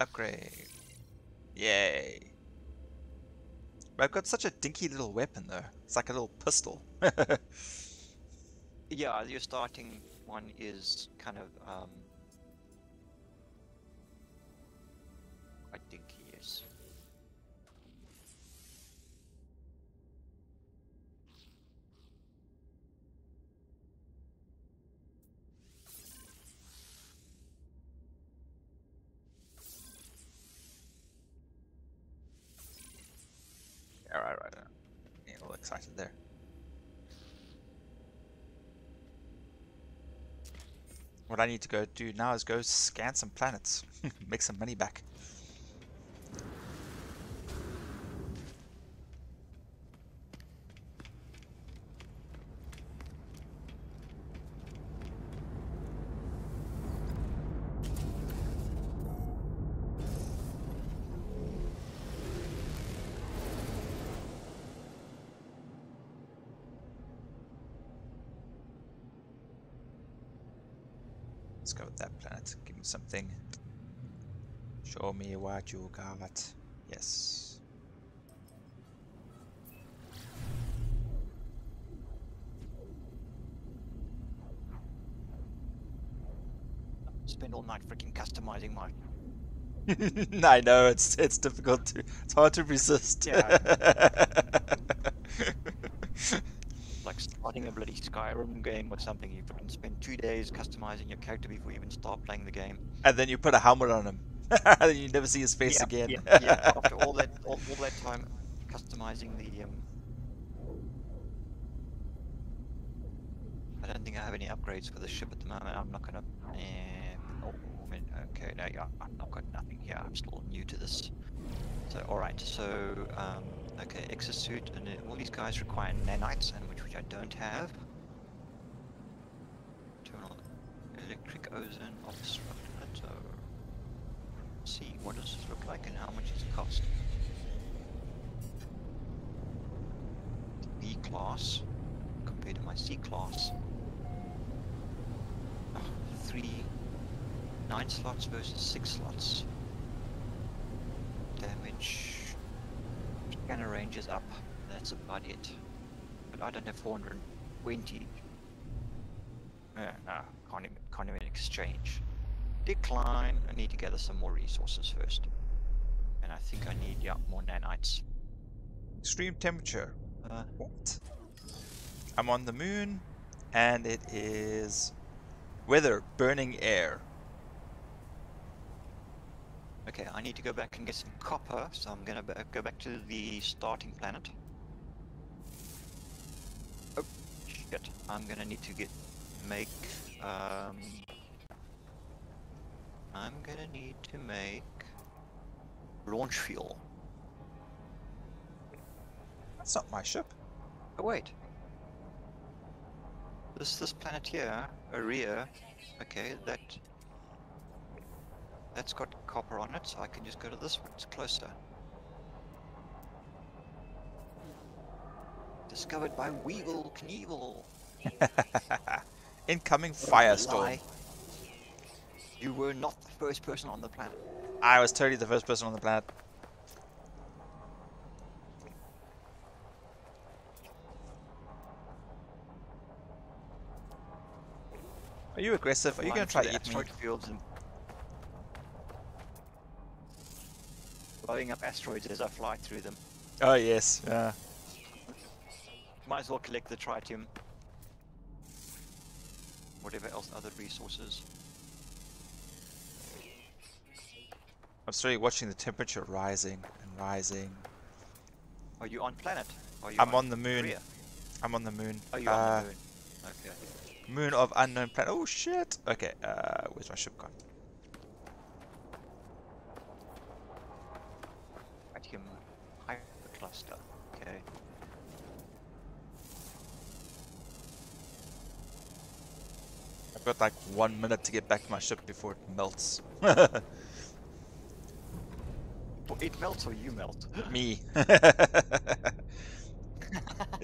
Upgrade. Yay. I've got such a dinky little weapon though. It's like a little pistol. [laughs] Yeah, your starting one is kind of um, right, right. Getting a little excited there. What I need to go do now is go scan some planets, [laughs] make some money back. Let's go with that planet. Give me something. Show you got. Yes. Spend all night freaking customizing my. [laughs] I know it's it's difficult to it's hard to resist. [laughs] Like starting a bloody Skyrim game or something, you freaking spend two days customizing your character before you even start playing the game. and then you put a helmet on him. [laughs] you never see his face yeah, again. Yeah, [laughs] yeah. After all that, all, all that time customizing the. Um, I don't think I have any upgrades for the ship at the moment. I'm not gonna. Eh, oh, mean, okay, no, yeah, I've not got nothing here. I'm still new to this. So, all right. So, um, okay, exosuit, and then all these guys require nanites, and which which I don't have. Internal electric ozone. See what does this look like and how much does it cost. B class compared to my C class. Ah, three, nine slots versus six slots. Damage. Scanner range is up. That's about it. But I don't have 420. Uh, no, can't even, can't even exchange. Decline. I need to gather some more resources first. And I think I need, yeah, more nanites. Extreme temperature. Uh, What? I'm on the moon, and it is weather, burning air. Okay, I need to go back and get some copper, so I'm gonna go back to the starting planet. Oh, shit. I'm gonna need to get, make, um... I'm gonna need to make launch fuel. That's not my ship. Oh wait. This this planet here, Aria, okay, that that's got copper on it, so I can just go to this one, it's closer. Discovered by Weevil Kneevil. [laughs] Incoming firestorm. You were not the first person on the planet. I was totally the first person on the planet. Are you aggressive? Are you gonna try to eat me? fields and blowing up asteroids as I fly through them. Oh yes. Yeah. Might as well collect the tritium. Whatever else other resources. I'm slowly watching the temperature rising and rising. Are you on planet? Are you I'm on the moon. Korea? I'm on the moon. Are you uh, on the moon? Okay. moon of unknown planet. Oh shit. Okay. Uh, where's my ship gone? Tritium hypercluster. Okay. I've got like one minute to get back to my ship before it melts. [laughs] It melts or you melt. [laughs] Me. [laughs] it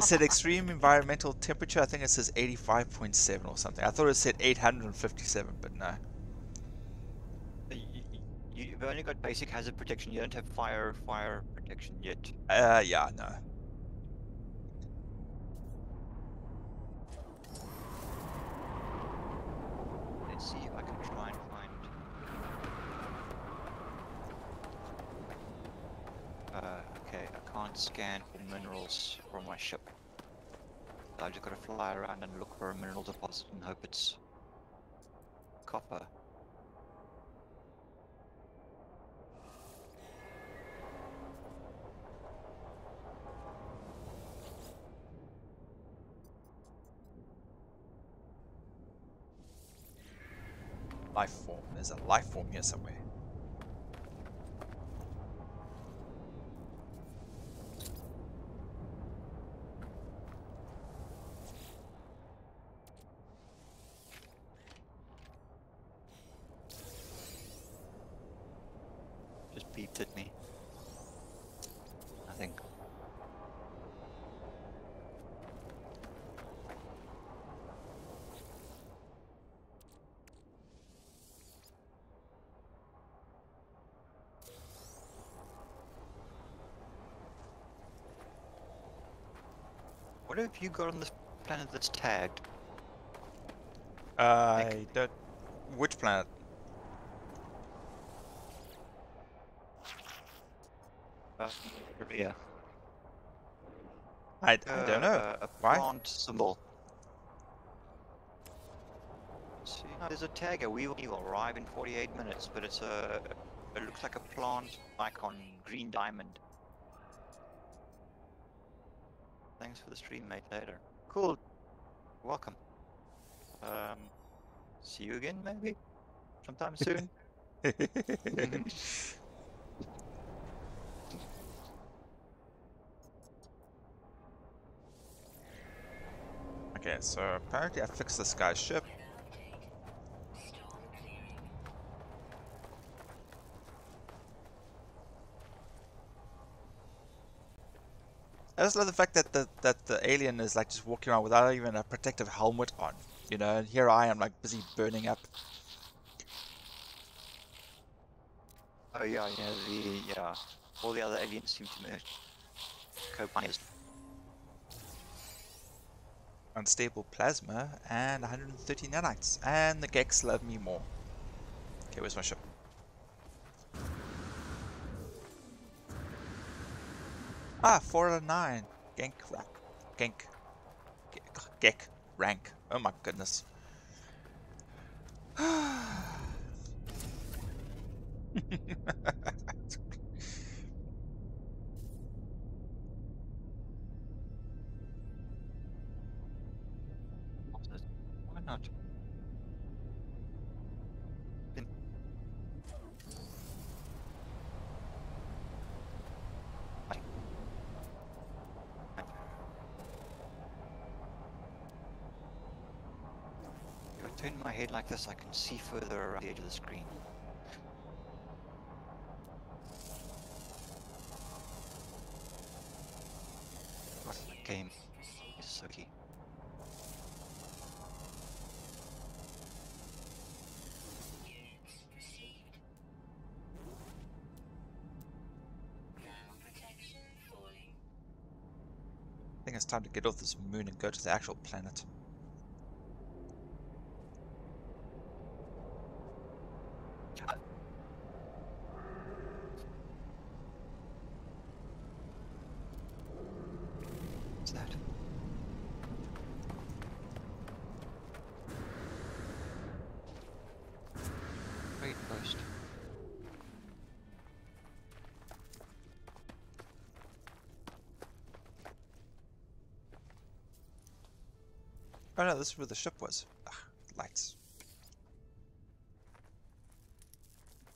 said extreme environmental temperature. I think it says 85.7 or something. I thought it said 857, but no. Y- You've only got basic hazard protection. You don't have fire fire protection yet. Uh, yeah, no. Can't scan for minerals from my ship. So I've just got to fly around and look for a mineral deposit and hope it's copper. Life form. There's a life form here somewhere. Just beeped at me. Nothing. What have you got on this planet that's tagged? I don't. Which planet? Uh, Korea. I, I don't know. Uh, a Why? plant symbol. See, now there's a tagger. We will arrive in 48 minutes, but it's a. It looks like a plant icon, green diamond. Thanks for the stream, mate. Later. Cool. Welcome. Um, see you again, maybe, sometime [laughs] soon. [laughs] okay, so apparently I fixed this guy's ship. Storm clearing. I just love the fact that the that the alien is like just walking around without even a protective helmet on. You know, and here I am like busy burning up. oh yeah, yeah, the yeah. All the other aliens seem to be co-pioneers. Unstable plasma and 130 nanites. And the Geks love me more. Okay, where's my ship? Ah, 4 out of 9. Gank rank. Genk. Ge- Gek rank. Oh my goodness. [sighs] [laughs] I turn my head like this, I can see further around the edge of the screen. Game is so key. I think it's time to get off this moon and go to the actual planet. No, this is where the ship was. Ugh, lights.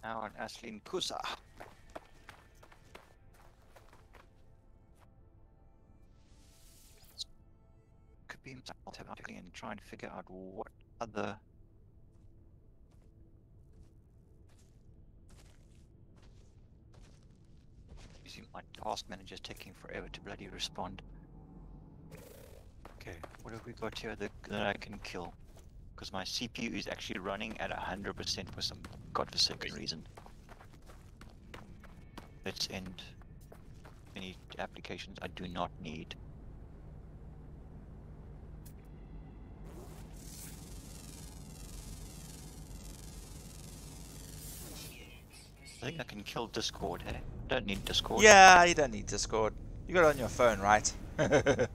Now on Aslin Kusa. Could be automatically and try and figure out what other You see my task manager's taking forever to bloody respond. What have we got here that, that I can kill? Because my CPU is actually running at 100% for some godforsaken reason. Let's end any applications I do not need. I think I can kill Discord, hey? Don't need Discord. Yeah, you don't need Discord. You got it on your phone, right? [laughs]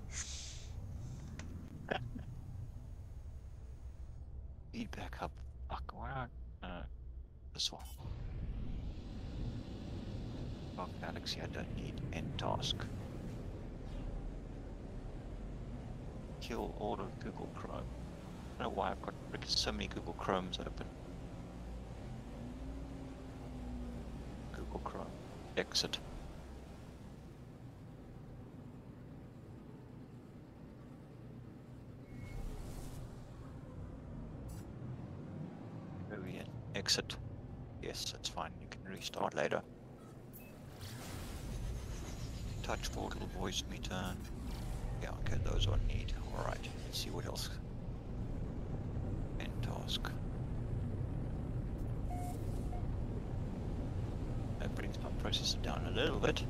Speed back up. Fuck, why not? Uh, this one. Fuck, Galaxy, I don't need end task. Kill all of Google Chrome. I don't know why I've got so many Google Chromes open. Google Chrome. Exit. We? Exit. Yes, that's fine. You can restart later. Touch portal, Voicemeeter. Yeah, okay, those I need. Alright, let's see what else. End task. That brings my processor down a little bit.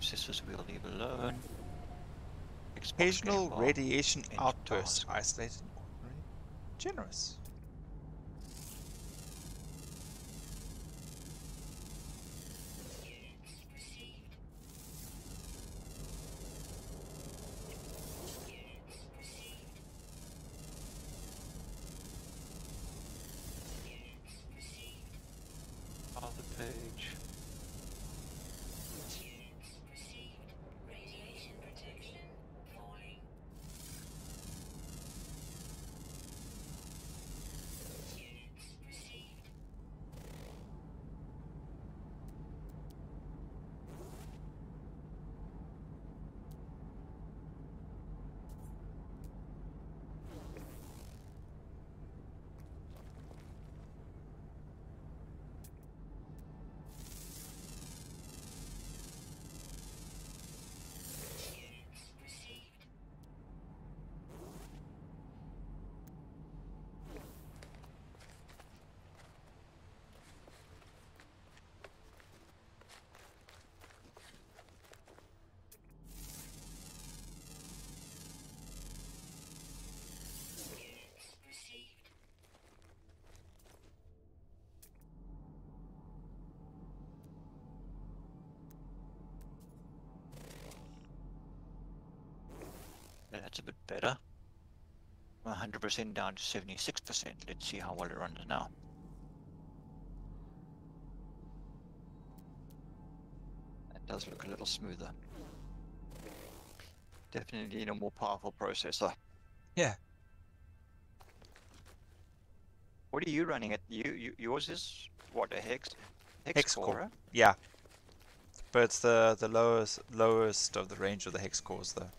Processors we'll leave alone. Xbox Occasional radiation task. isolated. Generous. That's a bit better. 100% down to 76%. Let's see how well it runs now. That does look a little smoother. Definitely need a more powerful processor. Yeah. What are you running at? You, you yours is what a hex hex, Hex core, core. Yeah. But it's the, the lowest lowest of the range of the hex cores though.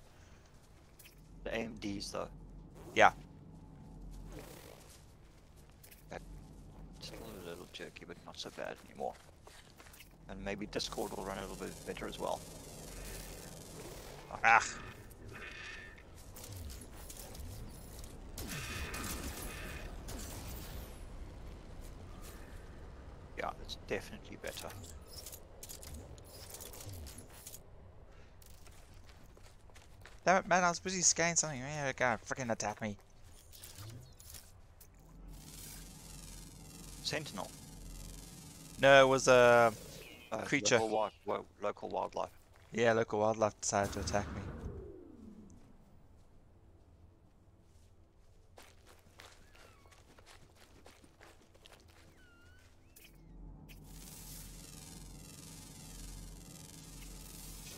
The AMDs though. Yeah. Still a little jerky, but not so bad anymore. And maybe Discord will run a little bit better as well. Ah. Yeah, it's definitely better. Damn it, man, I was busy scanning something. Yeah, gonna freaking attack me. Sentinel. No, it was a Uh, Creature. Local, wild, local wildlife. yeah, local wildlife decided to attack me.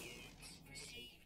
Units received.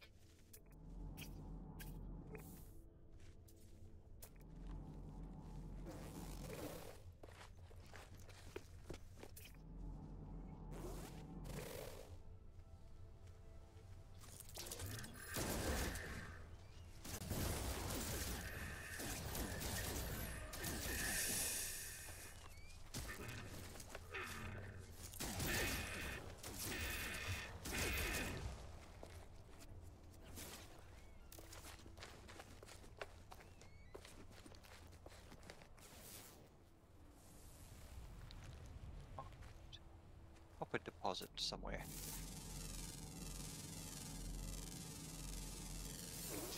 deposit somewhere.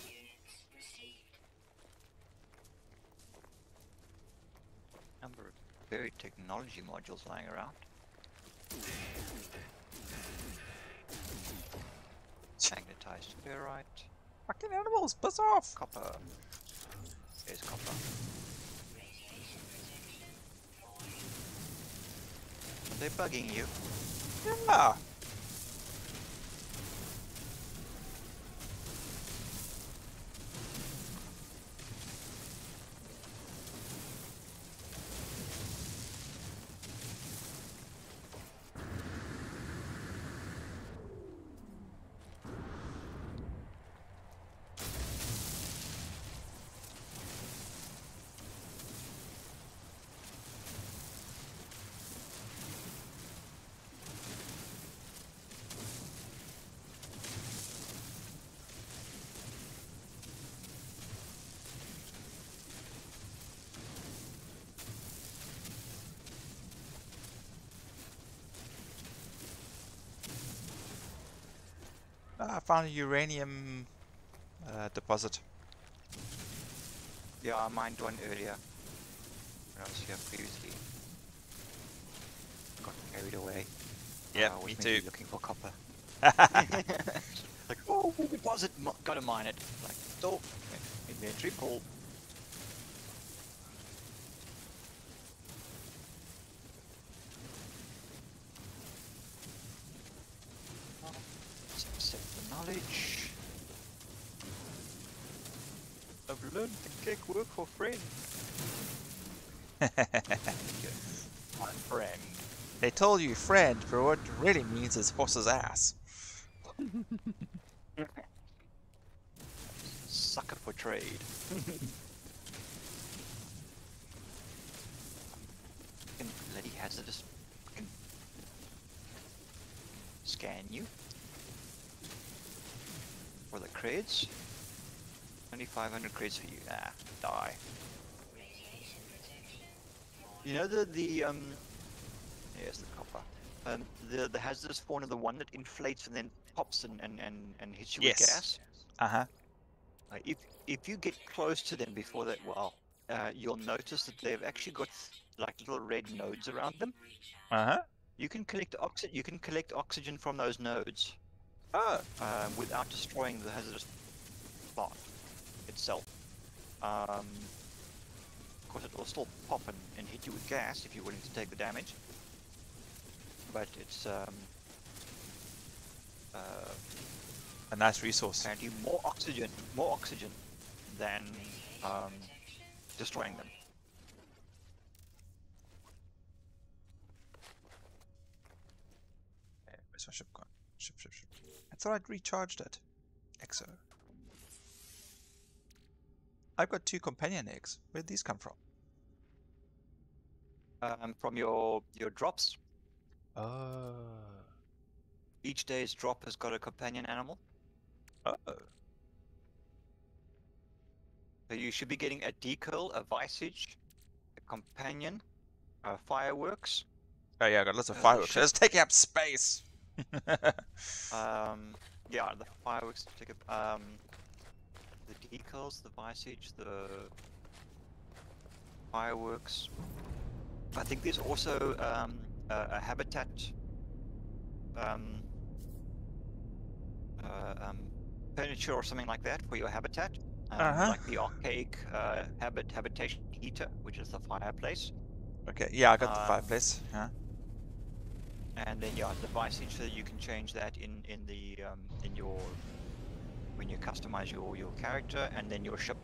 Units received. Number of buried technology modules lying around. Magnetized ferrite, Fucking animals, buzz off! copper. There's copper. Are they bugging you? Yeah. Found a uranium uh, deposit. Yeah, I mined one earlier. When I was here previously. Got carried away. Yeah, Uh, was me too. Looking for copper. [laughs] [laughs] like, oh, deposit, mi- gotta mine it. Like, oh, inventory full. Let's accept the knowledge. I've learned the cake work for friend. [laughs] My friend. they told you friend, but what it really means is horse's ass. Sucker for trade. Fucking bloody hazardous. Scan you. For the crates. Only 500 creds for you. Ah, You know the the um. Yes, the copper. Um, the the hazardous fauna, the one that inflates and then pops and and and, and hits you Yes. with gas. Uh huh. Uh, if if you get close to them before that, well, uh, you'll notice that they've actually got like little red nodes around them. Uh huh. You can collect oxygen. You can collect oxygen from those nodes Oh. um, without destroying the hazardous plant itself. Um, course, it will still pop and, and hit you with gas if you're willing to take the damage. But it's um, uh, A nice resource. apparently more oxygen, more oxygen than um, destroying them. Where's my ship gone? Ship, ship, ship. I thought I'd recharged it. Exo. I've got two companion eggs. Where'd these come from? Um, from your your drops, Oh. each day's drop has got a companion animal. Oh. So you should be getting a decal, a visage, a companion, uh, fireworks, Oh yeah, I got lots of Uh, fireworks. ship. It's taking up space. [laughs] Um, yeah, the fireworks take up, um, the decals, the visage, the fireworks. I think there's also um, a, a habitat, um, uh, um, furniture or something like that for your habitat. Um, Uh-huh. Like the archaic uh, habit habitation heater, which is the fireplace. okay, yeah, I got the Um, fireplace. Yeah. and then yeah, the visage so you can change that in in the um, in your when you customize your your character and then your ship.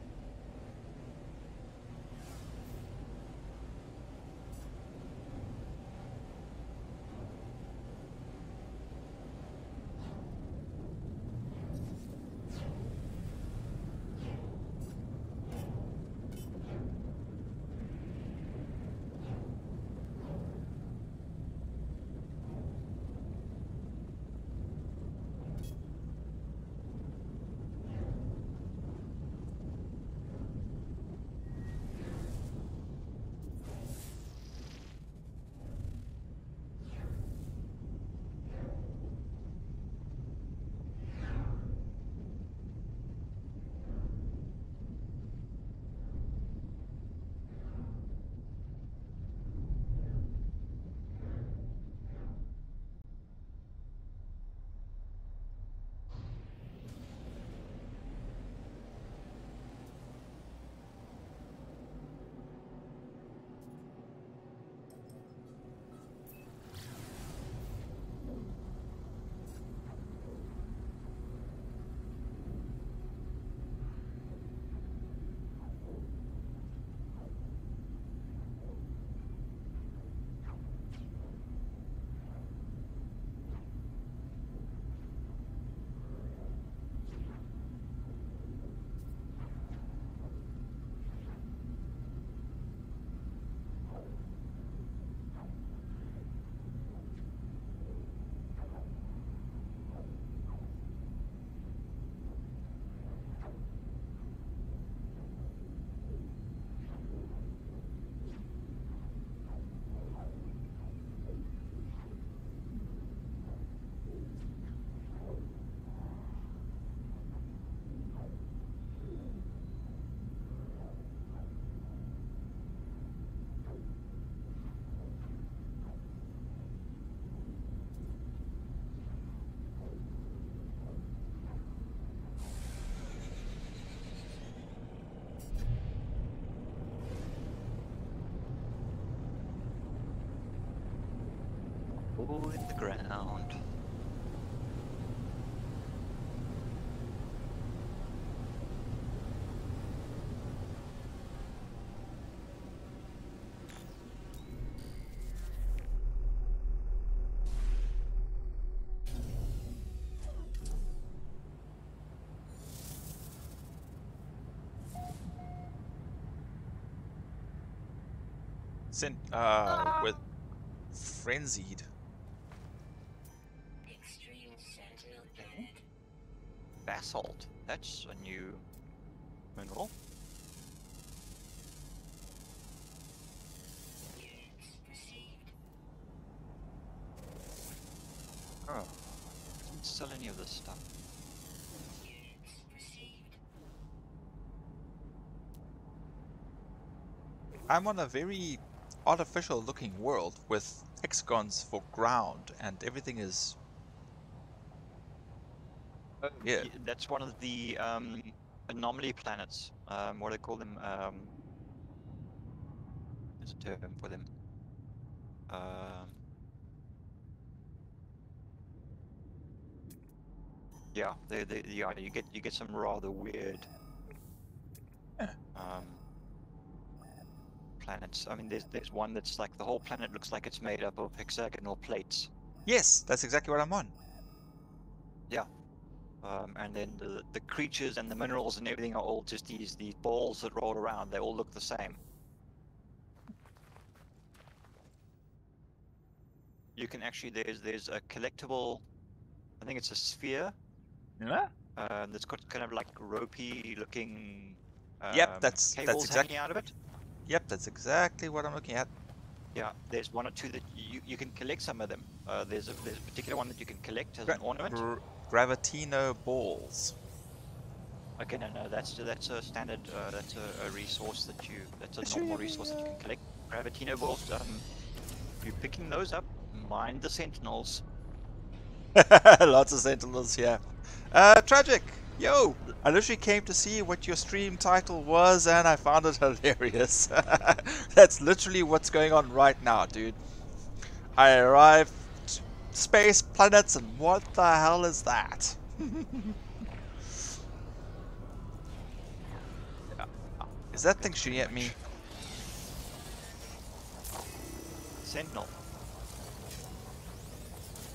Hole in the ground. Sent uh with frenzied. That's a new mineral. Oh. Doesn't sell any of this stuff. I'm on a very artificial looking world with hexagons for ground and everything is Yeah. That's one of the um, anomaly planets. Um, what do they call them? Um, there's a term for them. Um, yeah, they, they, yeah, you get you get some rather weird um, planets. I mean, there's there's one that's like the whole planet looks like it's made up of hexagonal plates. Yes, that's exactly what I'm on. Um, and then the, the creatures and the minerals and everything are all just these these balls that roll around. They all look the same. You can actually there's there's a collectible, I think it's a sphere Yeah? uh, that's got kind of like ropey looking. Yep, um, that's- that's cables exact- hanging out of it. Yep, that's exactly what I'm looking at. Yeah, there's one or two that you, you can collect some of them. Uh, there's a there's a particular one that you can collect as an ornament. Gr- Gravitino balls. Okay, no, no, that's that's a standard. Uh, that's a, a resource that you. That's a normal resource that you can collect. Gravitino balls. Um, you're picking those up. Mind the sentinels. [laughs] Lots of sentinels here. Uh, tragic! Yo! I literally came to see what your stream title was and I found it [laughs] hilarious. [laughs] That's literally what's going on right now, dude. I arrived, space, planets, and what the hell is that? [laughs] Is that thing shooting at me? Sentinel.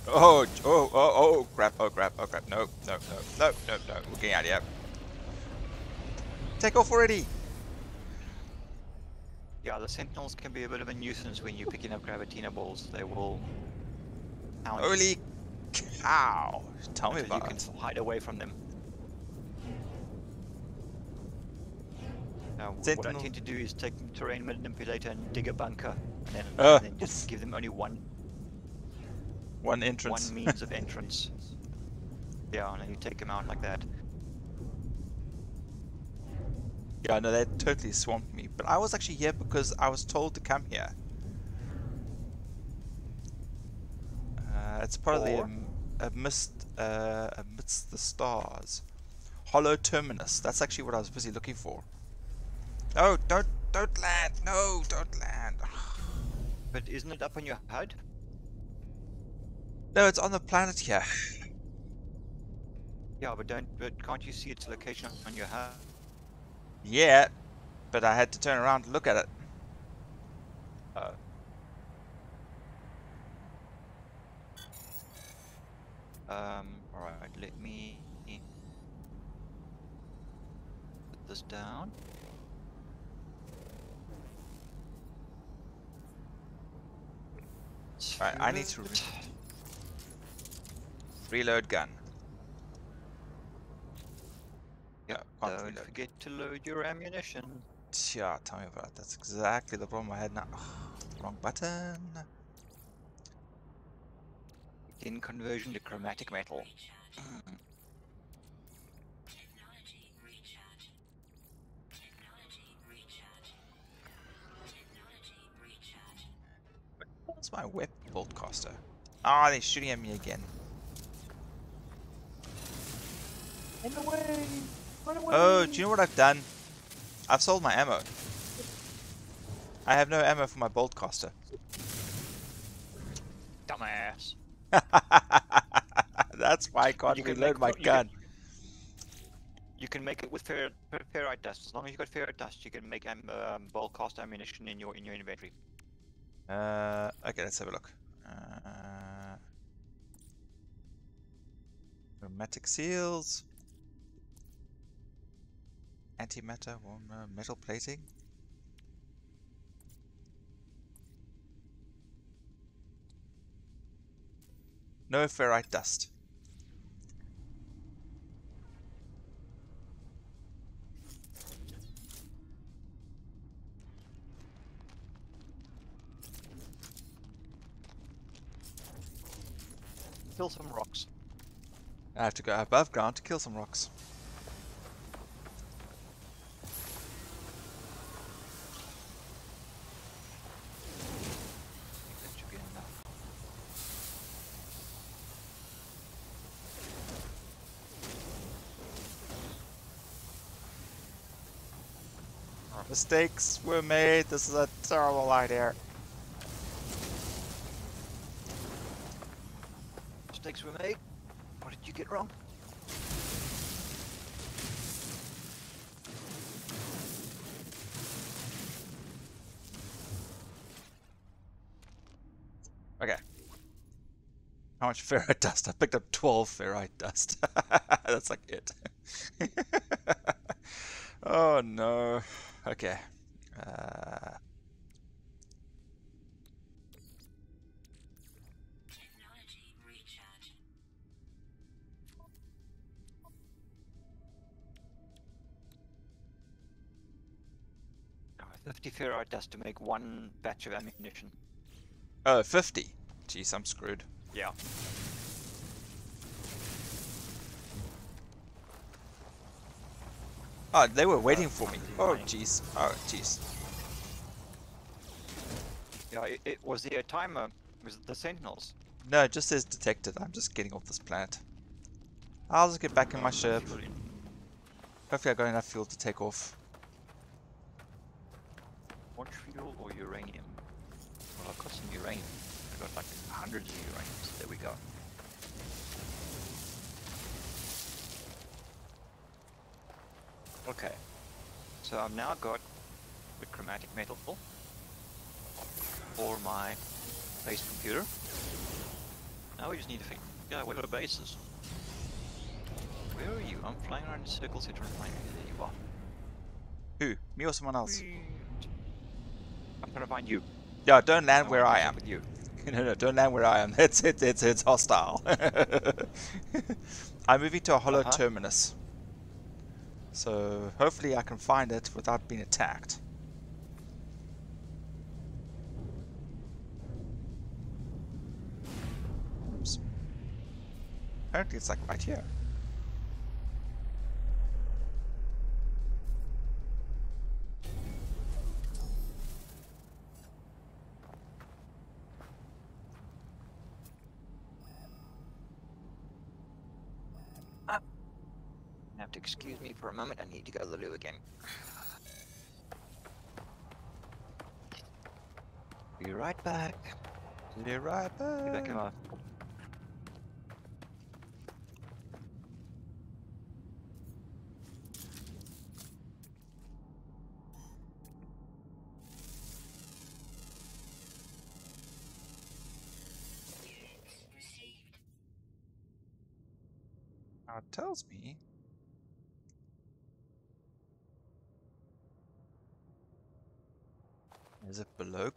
Oh, oh, oh, oh, crap, oh, crap, oh, crap. No, no, no, no, no, no. We're getting out of here. Take off already! Yeah, the sentinels can be a bit of a nuisance when you're picking up Gravitino balls. They will. Pound Holy cow! Tell me about you can hide away from them. Now, what I Sentinel- tend to do is take the terrain manipulator and dig a bunker, and then, Uh. and then just give them only one One entrance. one means of entrance. [laughs] Yeah, and then you take them out like that. yeah, no, that totally swamped me. But I was actually here because I was told to come here. Uh, it's part of the Or? amidst, uh, amidst the stars. Hollow terminus. That's actually what I was busy looking for. No, don't, don't land. No, don't land. [sighs] But isn't it up on your HUD? No, it's on the planet here. Yeah, but don't. But can't you see its location on your HUD? Yeah, but I had to turn around to look at it. Uh, um. All right. Let me put this down. Right, I need to re- Reload gun. Yeah, No, don't reload. forget to load your ammunition. Yeah, tell me about it. That's exactly the problem I had now. [sighs] Wrong button. In conversion to chromatic metal. Recharge. Technology recharge. Technology recharge. Technology recharge. What's my whip bolt caster? Ah, they're shooting at me again. Run away! Run away! Oh, do you know what I've done? I've sold my ammo. I have no ammo for my bolt caster. dumbass. [laughs] That's why I can't You can reload make my fo- you can- gun. You can make it with fer- fer- ferrite dust. As long as you got ferrite dust, you can make um, bulk cast ammunition in your in your inventory. Uh, okay, let's have a look. Uh, seals. Antimatter, warmer, metal plating. No ferrite dust. Kill some rocks. I have to go above ground to kill some rocks. That should be enough. Mistakes were made. This is a terrible idea. Mistakes were made. What did you get wrong? Okay. How much ferrite [laughs] dust? I picked up 12 ferrite dust. [laughs] That's like it. [laughs] oh no. Okay. Uh, Oh, 50 ferrite dust to make one batch of ammunition. oh, 50. Jeez, I'm screwed. Yeah. Oh, they were waiting for me. Oh, jeez. Oh, jeez. Yeah, it, it was the timer. Was it the sentinels? No, it just says detected. I'm just getting off this planet. I'll just get back in my Uh, ship. Hopefully I got enough fuel to take off. Launch fuel or uranium? Well, I've got some uranium. I've got like hundreds of uraniums. There we go. Okay. So I've now got the chromatic metal for my base computer. Now we just need to figure out where the base is. Where are you? I'm flying around in circles here trying to find you. There you are. Who? Me or someone else? I'm trying to find you. Yeah, don't land where I am. With [laughs] you. [laughs] No, no, don't land where I am. [laughs] It's it's it's it's hostile. I'm moving to a hollow Uh-huh. terminus. So hopefully I can find it without being attacked. Oops. Apparently it's like right here. Have to excuse me for a moment. I need to go to the loo again. Be right back. Be right Be back in back. a Units received. Now it tells me. Is it below?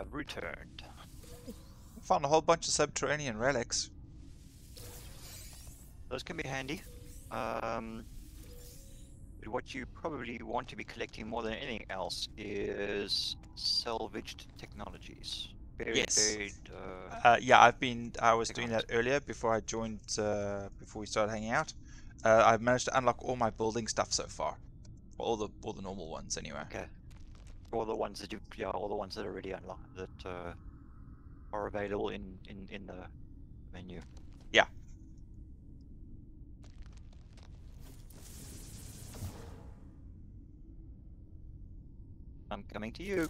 Have returned. found a whole bunch of subterranean relics. Those can be handy. Um, but what you probably want to be collecting more than anything else is salvaged technologies. Buried, Yes. buried, uh, Uh, yeah, I've been. I was doing that earlier before I joined. Uh, before we started hanging out. Uh, I've managed to unlock all my building stuff so far. All the all the normal ones anyway. okay. All the ones that you, yeah, all the ones that are already unlocked that uh, are available in, in in the menu. Yeah. I'm coming to you.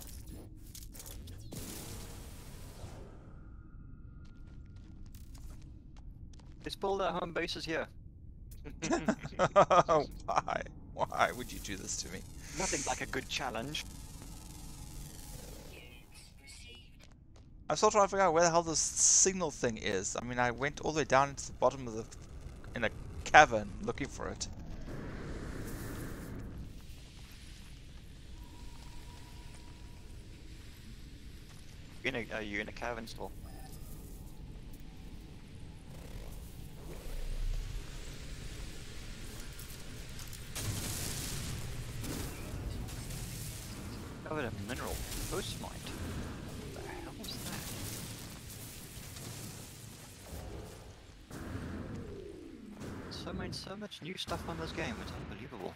Let's build our home bases here. [laughs] Why? Why would you do this to me? Nothing like a good challenge. I'm still trying to figure out where the hell this signal thing is. I mean, I went all the way down into the bottom of the, in a cavern looking for it. In a, are you in a cavern still? Covered in mineral post mine. So so much new stuff on this game. It's unbelievable.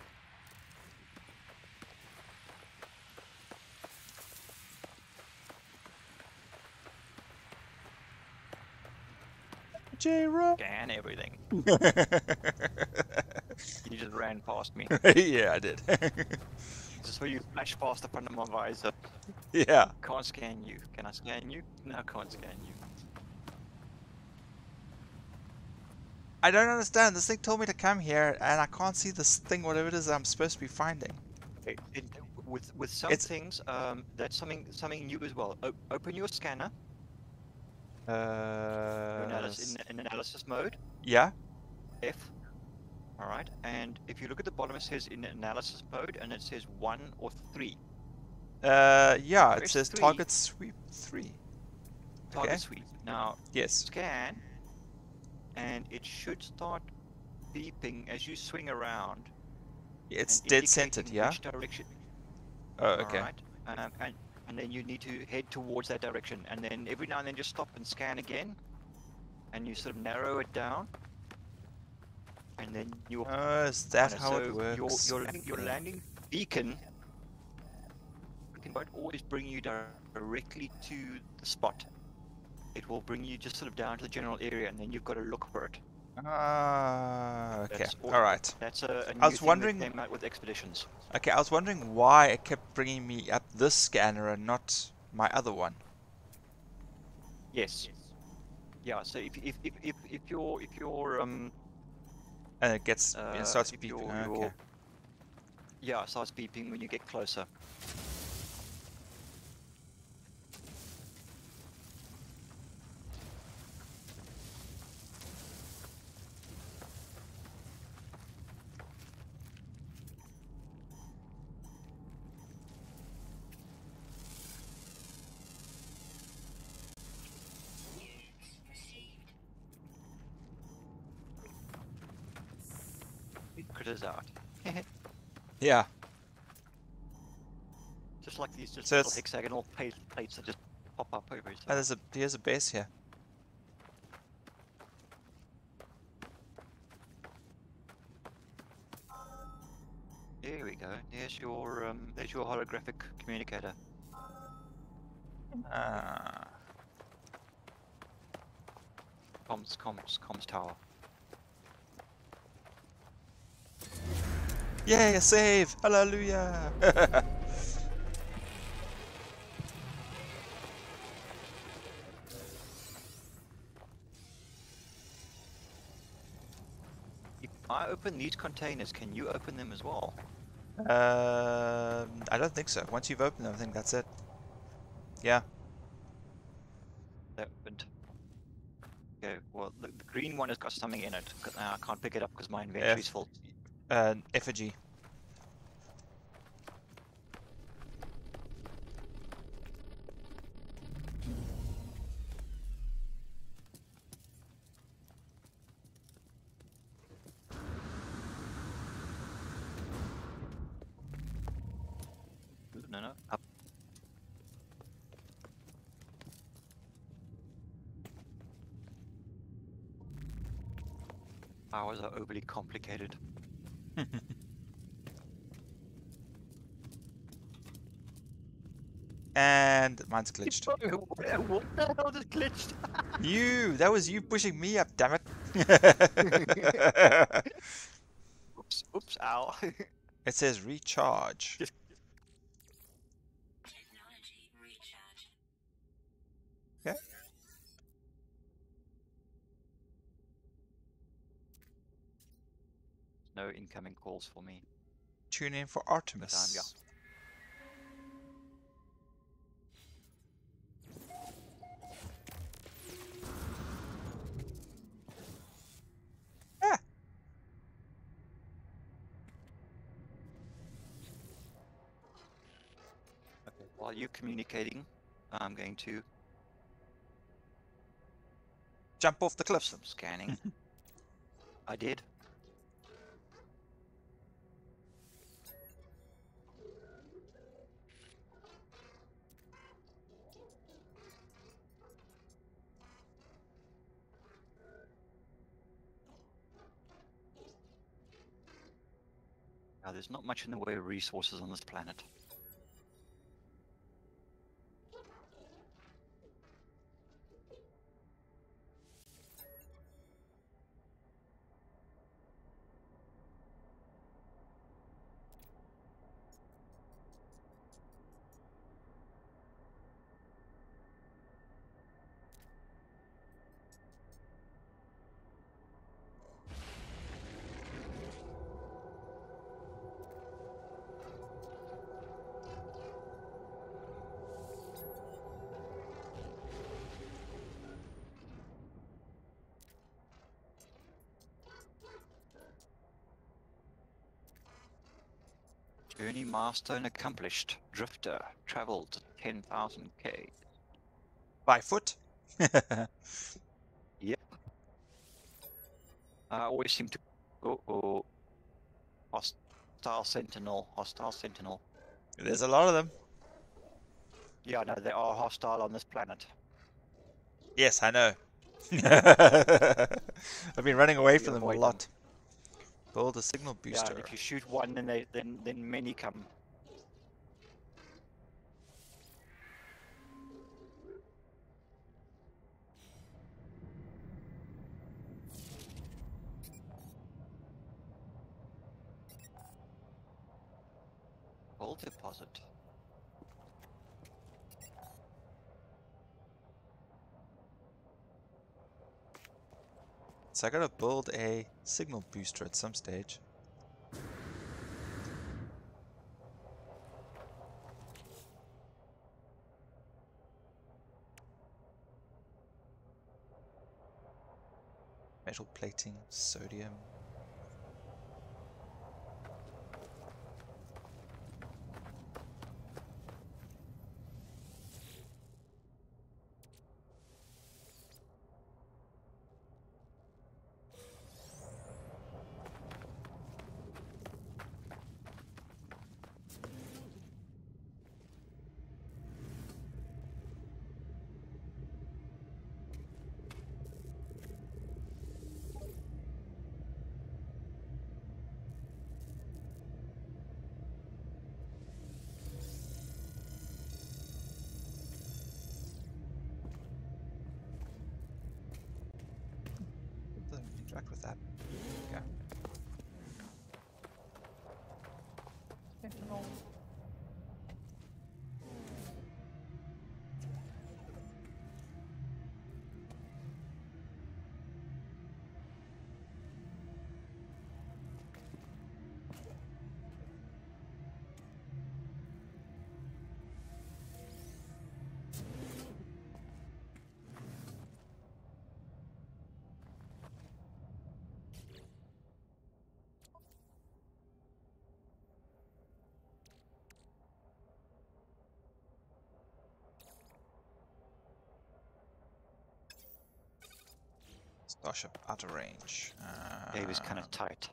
J-Rock. Scan everything. [laughs] You just ran past me. [laughs] yeah, I did. Just so you flash past the front of my visor. [laughs] yeah. Can't scan you. Can I scan you? No, I can't scan you. I don't understand. This thing told me to come here, and I can't see this thing, whatever it is I'm supposed to be finding. It, it, with with some It's- things, um, that's something something new as well. O- open your scanner. Uh, analysis, in, in analysis mode. yeah. F. All right. And if you look at the bottom, it says in analysis mode, and it says one or three. Uh, yeah. It says three. target sweep three. Target Okay. sweep. Now Yes. scan, and it should start beeping as you swing around. It's dead centered. Yeah. Which direction? Oh, okay. Um, and, and then you need to head towards that direction. And then every now and then just stop and scan again. And you sort of narrow it down. And then you'll Oh, is that how so it works? Your, your, landing, your landing beacon beacon won't always bring you directly to the spot. It will bring you just sort of down to the general area and then you've got to look for it. Ah, okay. That's all- All right. That's a, a new I was thing wondering- that came out with expeditions. Okay, I was wondering why it kept bringing me up this scanner and not my other one. Yes. Yeah, so if if if if, if you're if you're um And it gets, Uh, it starts beeping. Okay. Yeah, it starts beeping when you get closer. Critters out. [laughs] Yeah. just like these just So little hexagonal plates that just pop up over each Oh, there's a here's a base here. There we go. There's your um there's your holographic communicator. Ah. Comms comms comms tower. Yay, a save! Hallelujah! [laughs] If I open these containers, can you open them as well? um, I don't think so. Once you've opened them, I think that's it. Yeah. That opened. Okay, well the, the green one has got something in it. uh, I can't pick it up because my inventory's full uh, effigy. No, no. Up. Are overly complicated. [laughs] and mine's glitched. what the hell just glitched? [laughs] You! That was you pushing me up, damn it! [laughs] oops, oops, ow. it says recharge. Technology no incoming calls for me. Tune in for Artemis. yeah. Ah. While you're communicating, I'm going to Jump off the cliff. some scanning. [laughs] I did. Now, there's not much in the way of resources on this planet. Journey milestone accomplished. Drifter traveled 10,000 k. By foot. [laughs] Yep. I always seem to go oh, hostile sentinel, hostile sentinel. There's a lot of them. Yeah, no, they are hostile on this planet. Yes, I know. [laughs] I've been running away from them a lot. Build a signal Yeah, booster. and if you shoot one, then they then then many come. Gold deposit. So I gotta build a signal booster at some stage. Metal plating, sodium. Starship out of range. Uh, Yeah, he was kind of tight.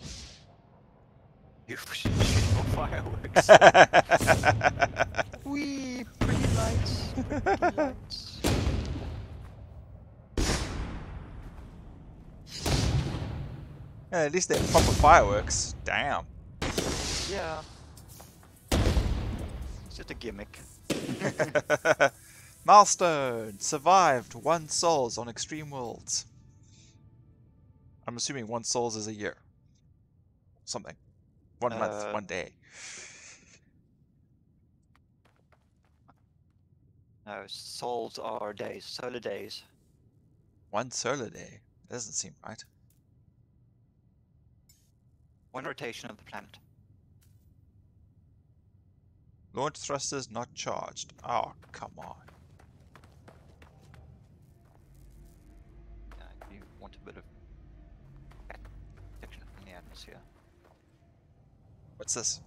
[laughs] You more fireworks. [laughs] Wee, pretty lights, pretty lights. Yeah, at least they're proper fireworks. Damn. Yeah. It's just a gimmick. [laughs] Milestone! Survived one sols on Extreme Worlds. I'm assuming one sols is a year. Something. One month, Uh, one day. No, sols are days, solar days. One solar day. Doesn't seem right. One rotation of the planet. Launch thrusters not charged. Oh, come on. You want a bit of protection from the atmosphere. What's this?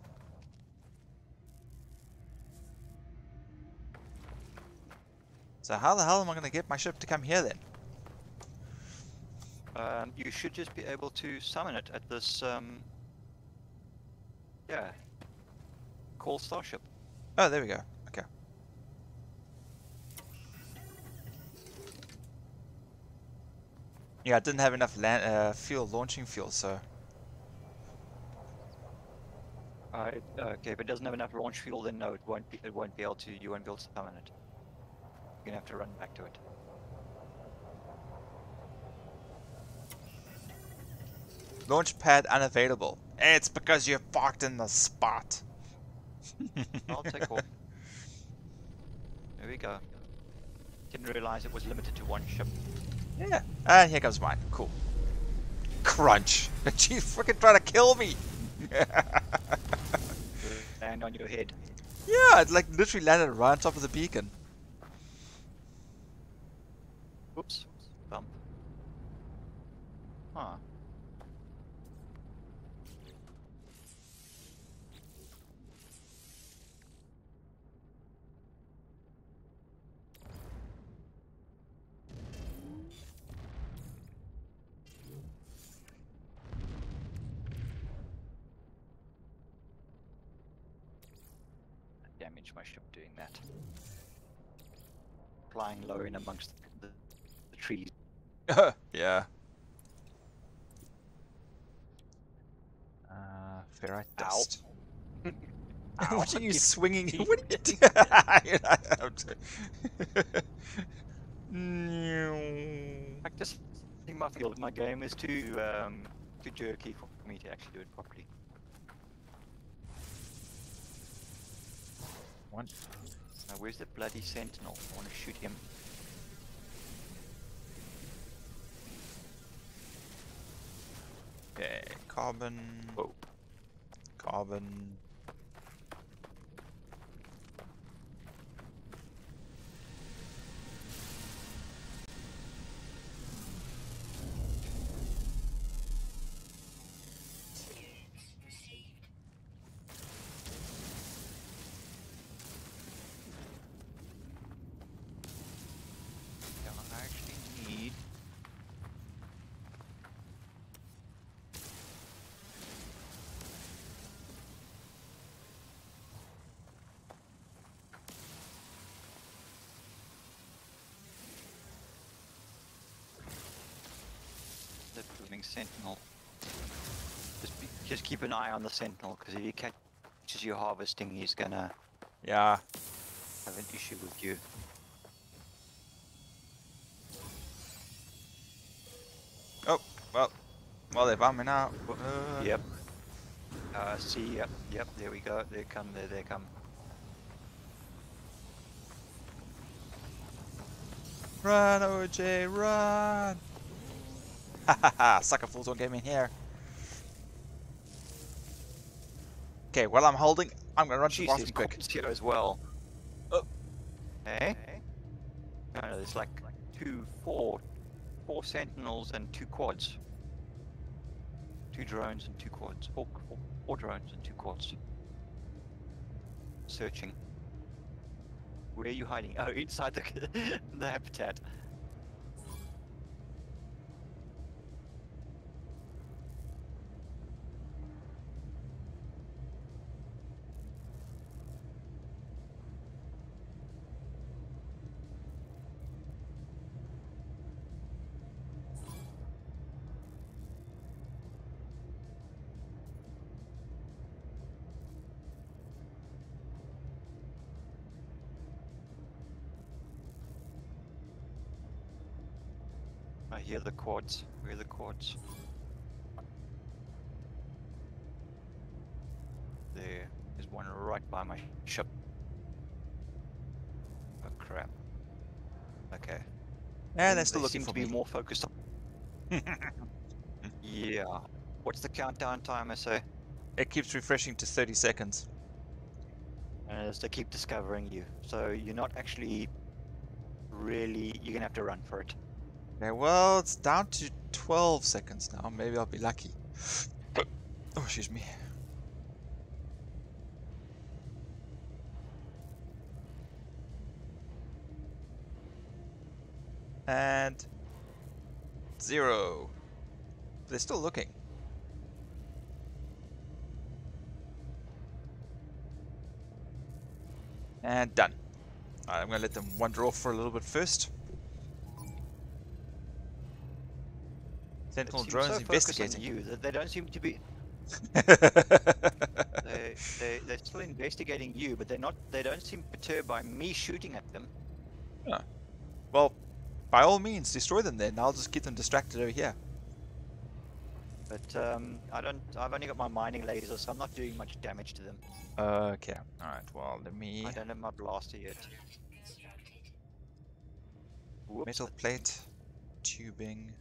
So how the hell am I going to get my ship to come here then? Um, you should just be able to summon it at this, um, yeah, call starship. Oh, there we go. Okay. Yeah, I didn't have enough land, uh, fuel, launching fuel, so... Uh, it- uh, okay, if it doesn't have enough launch fuel, then no, it won't be. It won't be able to. You won't be able to summon it. You're gonna have to run back to it. Launch pad unavailable. It's because you're parked in the spot. [laughs] I'll take off. There we go. Didn't realize it was limited to one ship. Yeah. And here comes mine. Cool. Crunch. [laughs] She's freaking trying to kill me. [laughs] Land on your head. yeah, it like literally landed right on top of the beacon. Oops. Bump. Huh. Damage my ship doing that. Flying low in amongst the, the trees. [laughs] yeah. Uh, ferrite dust. [laughs] Ow, what are you swinging? [laughs] What are you doing? Like this thing my field of my game is too um too jerky for me to actually do it properly. One. Now where's the bloody sentinel? I wanna shoot him. Okay, carbon. Whoa. Carbon. Sentinel. Just be, just keep an eye on the sentinel because if he catches you harvesting, he's gonna Yeah. have an issue with you. Oh, well. Well, they're bombing out. Uh, Yep. Uh, see, yep, yep, there we go. They come, there they come. Run, OJ, run! Ha ha ha! Sucker fools won't get me in here. Okay, while I'm holding, I'm gonna run to the bathroom quick. here as well. Oh. Hey? No, no, there's like two, four, four sentinels and two quads. Two drones and two quads. Four, four, four drones and two quads. Searching. Where are you hiding? Oh, [laughs] inside the, [laughs] the habitat. Hear the quads. Where are the quads? There's one right by my ship. Oh crap. Okay. Yeah, they're still they looking to be me. more focused on. [laughs] yeah. What's the countdown time? I say. It keeps refreshing to 30 seconds. And as they keep discovering you, so you're not actually really. You're gonna have to run for it. Okay, well, it's down to 12 seconds now. Maybe I'll be lucky. Oh, excuse me. And zero. They're still looking. And done. Alright, I'm gonna let them wander off for a little bit first. Sentinel seem drones so investigating. you that they don't seem to be. [laughs] They, they they're still investigating you, but they're not. They don't seem perturbed by me shooting at them. well, by all means, destroy them then. I'll just keep them distracted over here. But um, I don't. I've only got my mining lasers, so I'm not doing much damage to them. Okay. Alright, well, let me... I don't have my blaster yet. Whoops. Metal plate, tubing,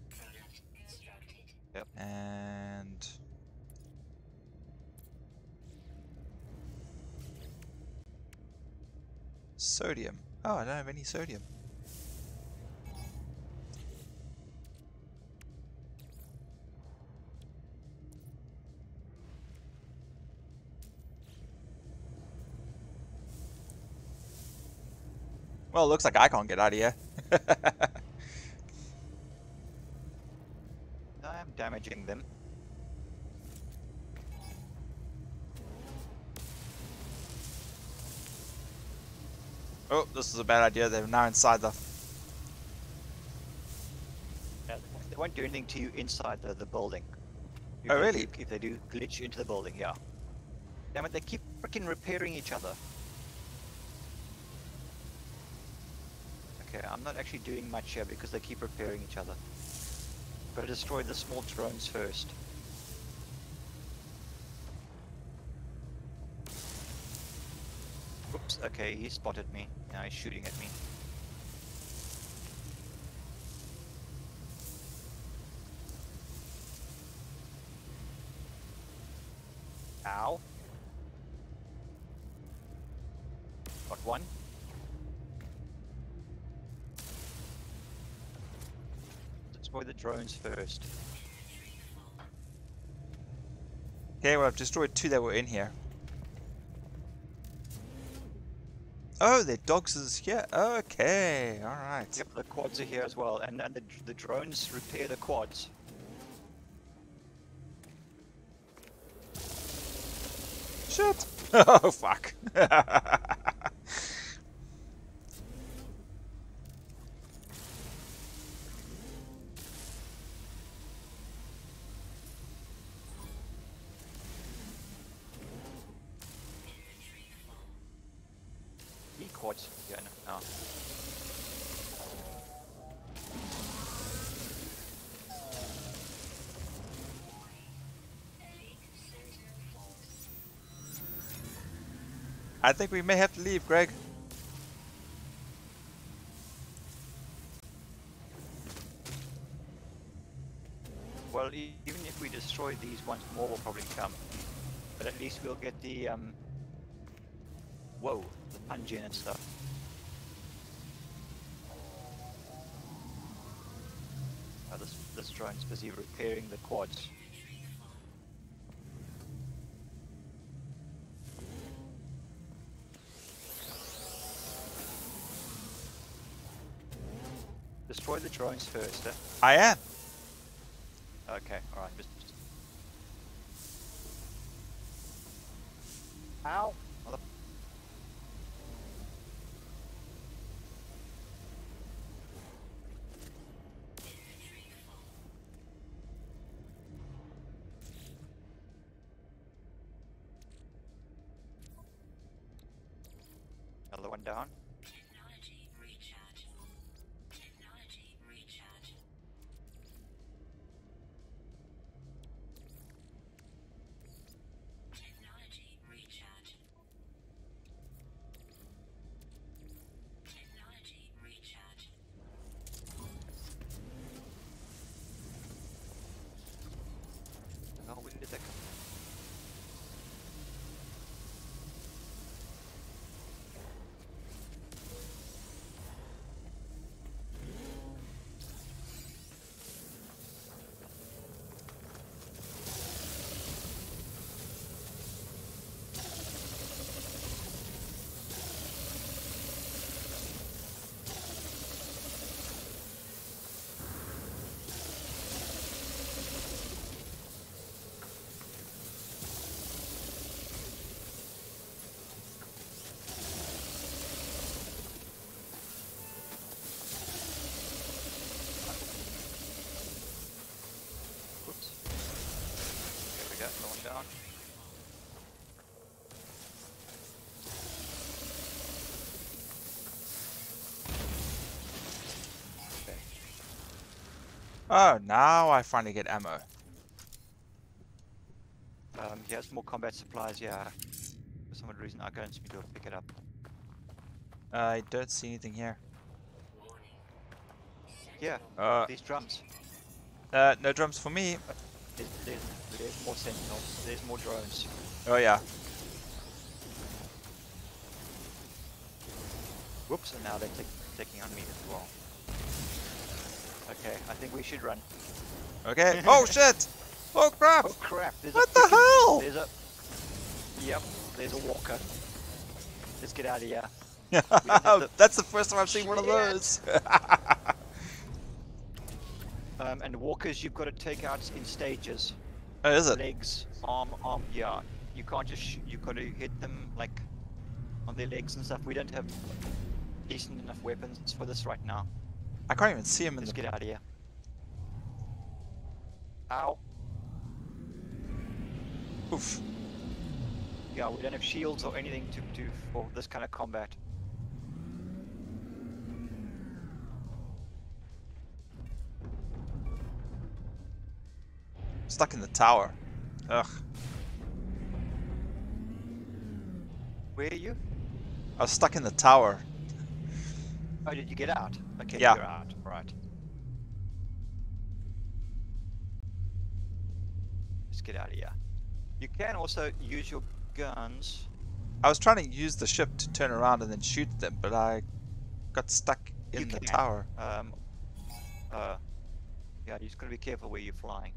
Constructed. and... Sodium. Oh, I don't have any sodium. Well, it looks like I can't get out of here. [laughs] damaging them. oh, this is a bad idea. They're now inside the... They won't do anything to you inside the, the building. If Oh, really? do- if they do glitch into the building, yeah. Damn it! They keep freaking repairing each other. Okay, I'm not actually doing much here because they keep repairing each other. Gotta destroy the small drones first. Oops, okay, he spotted me. Now he's shooting at me. Ow. Got one. Destroy the drones first. Okay, well, I've destroyed two that were in here. Oh, their dogs is here. Okay, alright. Yep, the quads are here as well, and, and the, the drones repair the quads. Shit! [laughs] Oh, fuck. [laughs] I think we may have to leave, Greg. Well, even if we destroy these ones, more will probably come. But at least we'll get the, um... Whoa, the in and stuff. This, this drone's busy repairing the quads. Drones first, eh? I am. Okay, alright. Just, Oh, now I finally get ammo. Um, he has more combat supplies, yeah. For some reason, I can't seem to to pick it up. I don't see anything here. Yeah, Uh, these drums. uh, no drums for me. There's, there's, there's more sentinels. There's more drones. Oh yeah. Whoops, and now they're ticking on me as well. Okay, I think we should run. Okay. [laughs] Oh shit! Oh crap! Oh crap! There's What the freaking- hell? There's a. Yep, there's a walker. Let's get out of here. [laughs] the- That's the first time I've seen one of those. [laughs] Um, and walkers you've got to take out in stages. oh, is it? Legs, arm, arm. Yeah, you can't just. Sh- you've got to hit them like on their legs and stuff. We don't have decent enough weapons for this right now. I can't even see him in Let's the. get out of here. Ow. Oof. Yeah, we don't have shields or anything to do for this kind of combat. Stuck in the tower. Ugh. Where are you? I was stuck in the tower. Oh, did you get out? Okay, Yeah. you're out. Right. Let's get out of here. You can also use your guns. I was trying to use the ship to turn around and then shoot them, but I got stuck in You the can. tower. Um, uh, yeah, you just gotta be careful where you're flying.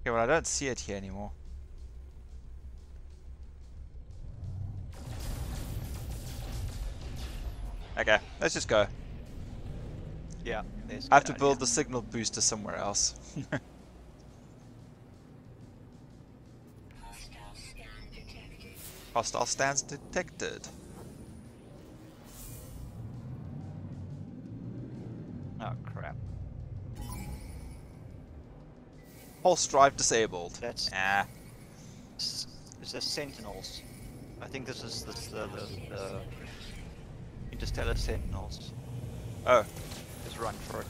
Okay, well I don't see it here anymore. Okay, let's just go. Yeah, there's. I have to build here. the signal booster somewhere else. [laughs] Hostile scan detected. Hostile stands detected. Pulse drive disabled. That's Ah, it's the Sentinels. I think this is this, the, the the Interstellar Sentinels. oh, Just run for it.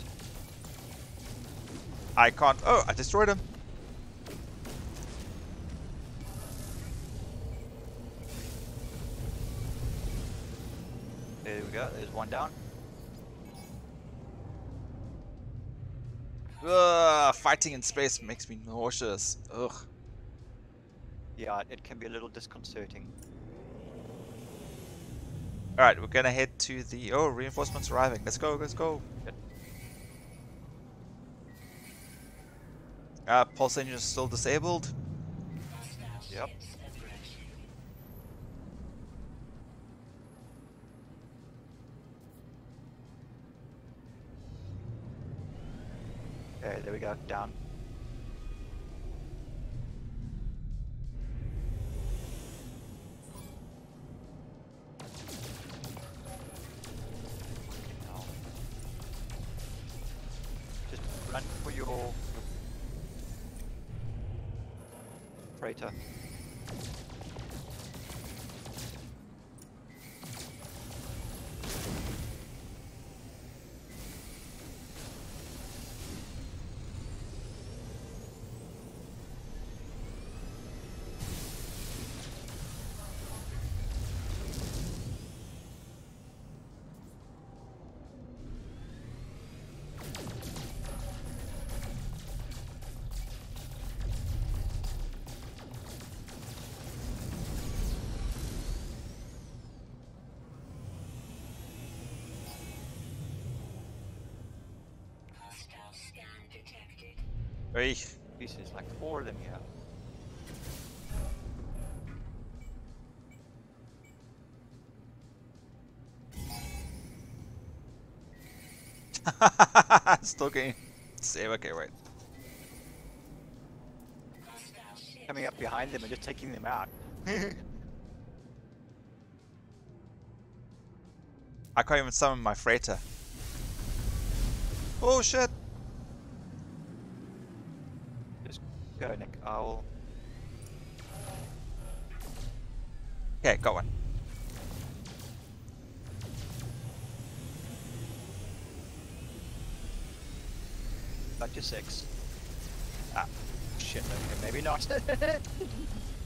I can't. Oh, I destroyed him. There we go. There's one down. Ugh, fighting in space makes me nauseous. Ugh. Yeah, it can be a little disconcerting. Alright, we're gonna head to the. Oh, reinforcements arriving. Let's go, let's go. Yep. Uh, pulse engine is still disabled. Yep. Okay, there we go. Down. Oi. Pieces like four of them here. [laughs] Still getting save. Okay, wait. Coming up behind them and just taking them out. [laughs] I can't even summon my freighter. Oh shit! Go, Nick. I'll. Okay, got one. Back to six. Ah, shit. Maybe not. [laughs]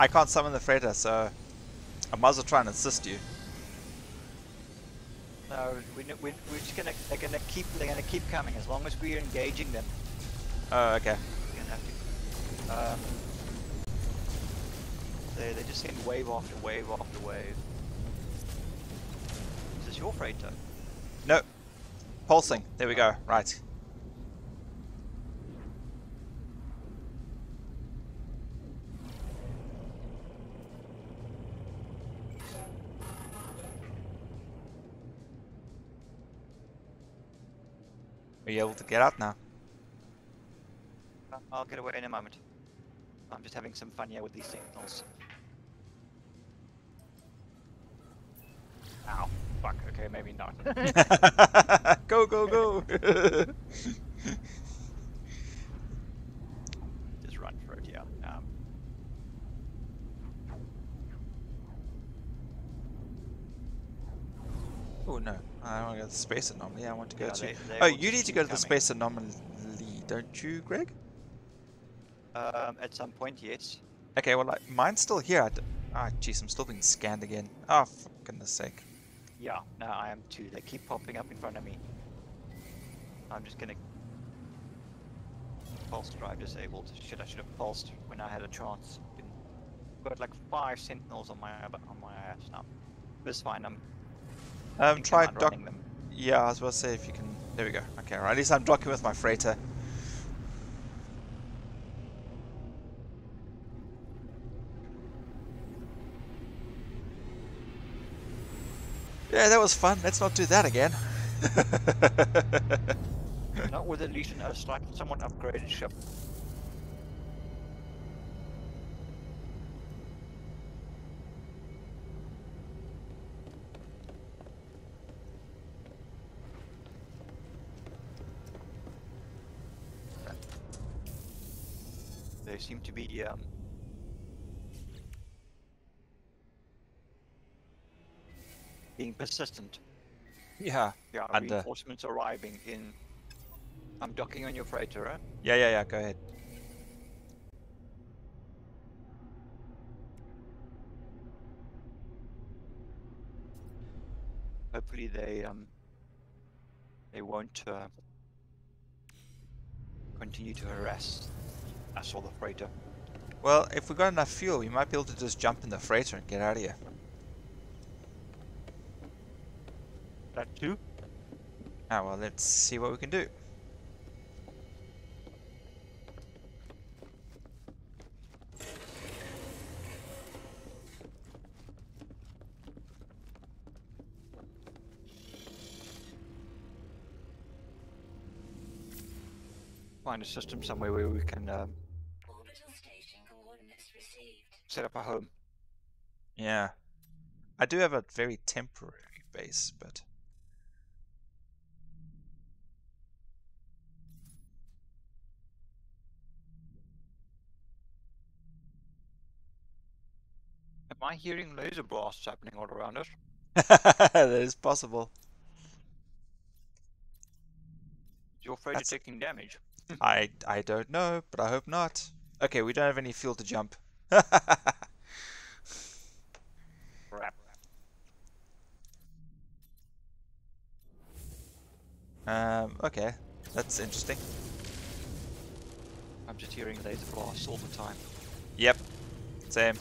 I can't summon the freighter, so I might as well try and assist you. No, we, we, we're just gonna, they're gonna keep, they're gonna keep coming as long as we're engaging them. Oh, okay. We're gonna have to. Um, they they just send wave after wave after wave. Is this your freighter? No. Pulsing. There we go. Right. To get out now? I'll get away in a moment. I'm just having some fun here with these signals. Ow. Fuck, okay, maybe not. [laughs] go, go, go! [laughs] just run for it, yeah. Um, oh no, I want to go to the space anomaly. I want to go Yeah, to. they- they oh, you need to go to the coming. space anomaly, don't you, Greg? um, at some point, yes. Okay, well, like, mine's still here. I d- Ah, jeez, I'm still being scanned again. Oh, for goodness sake. Yeah, no, I am too. They keep popping up in front of me. I'm just gonna pulse drive disabled. Shit, I should have pulsed when I had a chance. Got like five sentinels on my on my ass now. But it's fine. I'm. Um, try I'm dock. them. Yeah, I was about to say if you can. There we go. Okay, right. At least I'm docking with my freighter. Yeah, that was fun. Let's not do that again. [laughs] Not with at least a slight, somewhat upgraded ship. They seem to be um, being persistent. yeah. Yeah, And, uh, reinforcements arriving in. I'm docking on your freighter, eh? Yeah, yeah, yeah. Go ahead. Hopefully they um they won't uh, continue to harass us or the freighter. Well, if we got enough fuel, we might be able to just jump in the freighter and get out of here. That too? Ah, well, let's see what we can do. Find a system somewhere where we can um, set up a home. Yeah. I do have a very temporary base, but... Am I hearing laser blasts happening all around us? [laughs] that is possible. Is your freighter That's- taking damage? [laughs] I I don't know, but I hope not. Okay, we don't have any fuel to jump. Um, okay, that's interesting. I'm just hearing laser blasts all the time. Yep, same.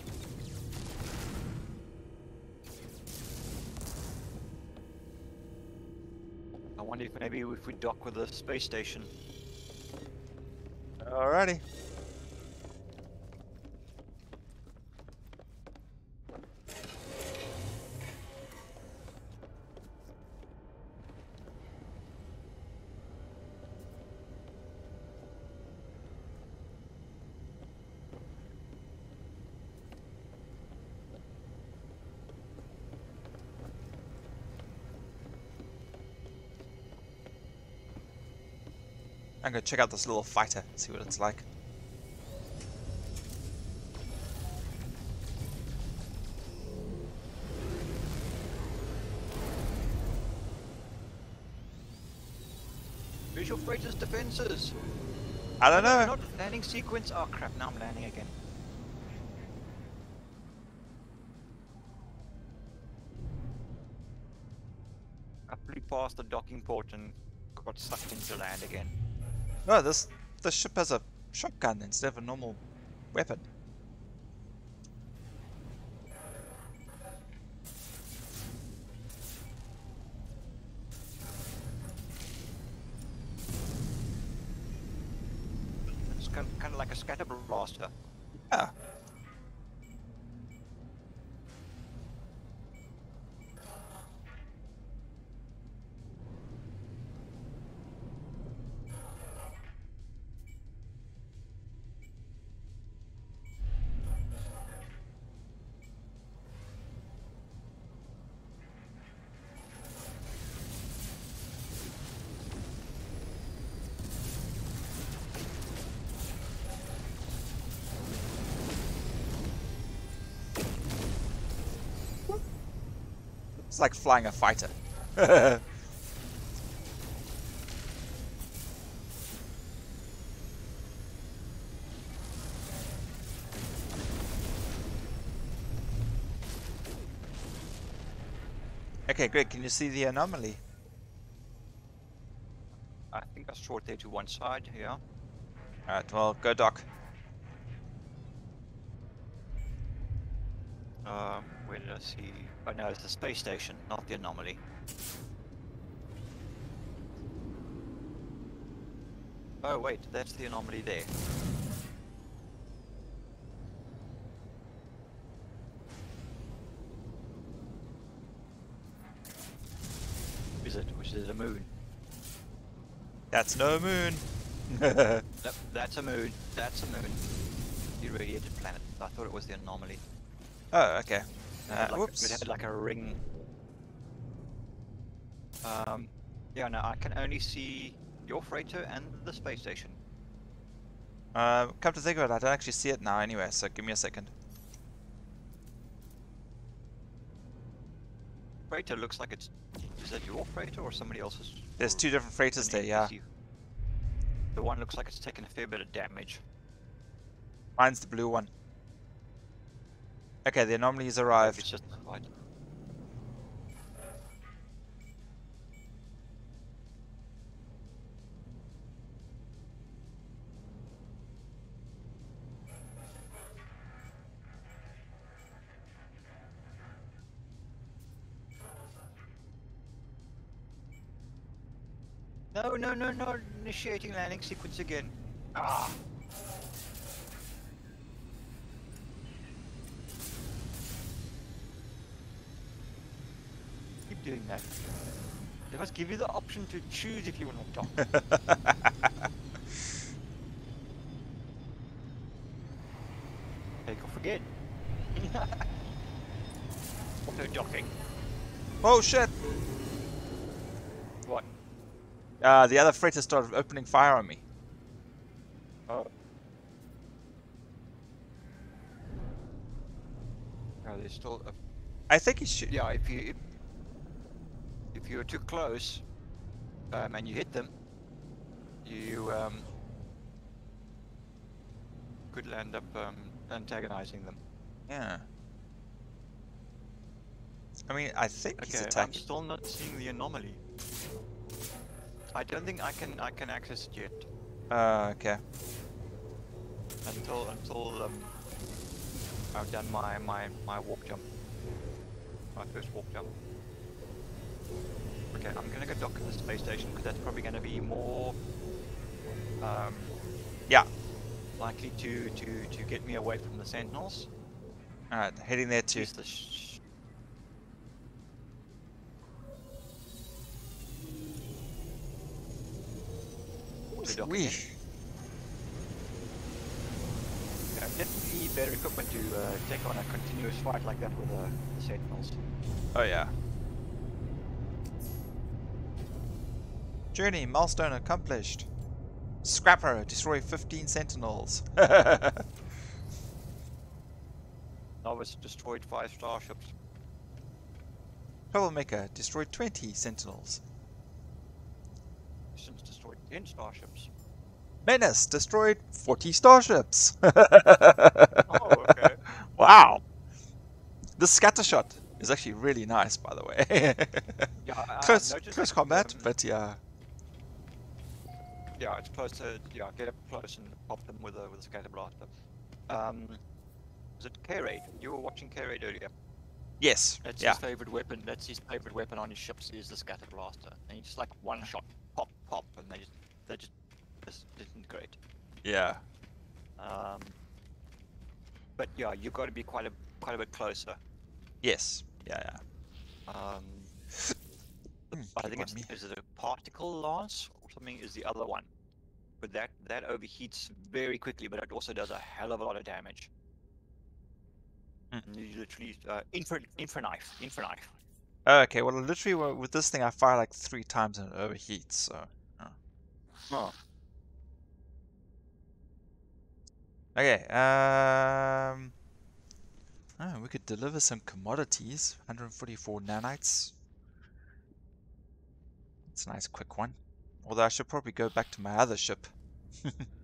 I wonder if maybe if we dock with the space station. Alrighty. I'm gonna check out this little fighter, see what it's like. Visual freighters defenses. I don't know. Not landing sequence. Oh crap! Now I'm landing again. I flew past the docking port and got sucked into land again. No, this this ship has a shotgun instead of a normal weapon. It's like flying a fighter. [laughs] okay, great. Can you see the anomaly? I think I saw it there to one side. Yeah. Alright, well, go dock. Um, where did I see? Oh no, it's the space station, not the anomaly. Oh wait, that's the anomaly there. Is it? Which is a moon? That's no moon. [laughs] Nope, that's a moon. That's a moon. The irradiated planet. I thought it was the anomaly. oh, okay. It Uh, like, whoops. It had like a ring. Um, yeah, no, I can only see your freighter and the space station. Uh, come to think of it, I don't actually see it now anyway, so give me a second. Freighter looks like it's. Is that your freighter or somebody else's? There's two different freighters there, yeah. The one looks like it's taken a fair bit of damage. Mine's the blue one. Okay, the anomalies Maybe arrived. It's just right. No, no, no, no, initiating landing sequence again. Ah. Doing that. They must give you the option to choose if you want to dock. Take off again. [laughs] Auto docking. oh shit! What? Uh, the other freighter started opening fire on me. Oh. Oh, there's still a I think he should. Yeah, if you if, if you're too close um, and you hit them, you um, could end up um, antagonizing them. Yeah. I mean, I think Okay, I'm still not seeing the anomaly. I don't think I can I can access it yet Uh, okay. until until um, I've done my my my warp jump, my first warp jump. Okay, I'm gonna go dock at the space station because that's probably gonna be more um, Yeah. likely to to to get me away from the sentinels. Alright, heading there too. The sh- to dock Wee. again. Yeah, definitely better equipment to uh, take on a continuous fight like that with uh, the sentinels. Oh yeah. Journey milestone accomplished. Scrapper, destroy 15 sentinels. [laughs] Novice destroyed five starships. Troublemaker, destroy 20 sentinels. Since destroyed ten starships. Menace, destroyed 40 starships. [laughs] Oh, okay. wow. The scatter shot is actually really nice, by the way. Yeah, I- [laughs] close, close combat, but yeah. Yeah, it's close to yeah, get up close and pop them with a with a scatter blaster. Um, was it K-Raid? You were watching K-Raid earlier. Yes. That's yeah. his favorite weapon. That's his favorite weapon on his ships is the scatter blaster. And he just like one shot, pop, pop, and they just they just just disintegrate. Yeah. Um, but yeah, you've got to be quite a quite a bit closer. Yes. Yeah, yeah. Um, I think it's me. is it a particle lance or something is the other one. But that that overheats very quickly, but it also does a hell of a lot of damage. Hmm. And You literally uh, infra infra knife, infra knife. Oh, okay, well, literally, wi- with this thing, I fire like three times and it overheats, so. Oh. Okay, um. Oh, we could deliver some commodities. 144 nanites. It's a nice quick one. Although I should probably go back to my other ship. [laughs]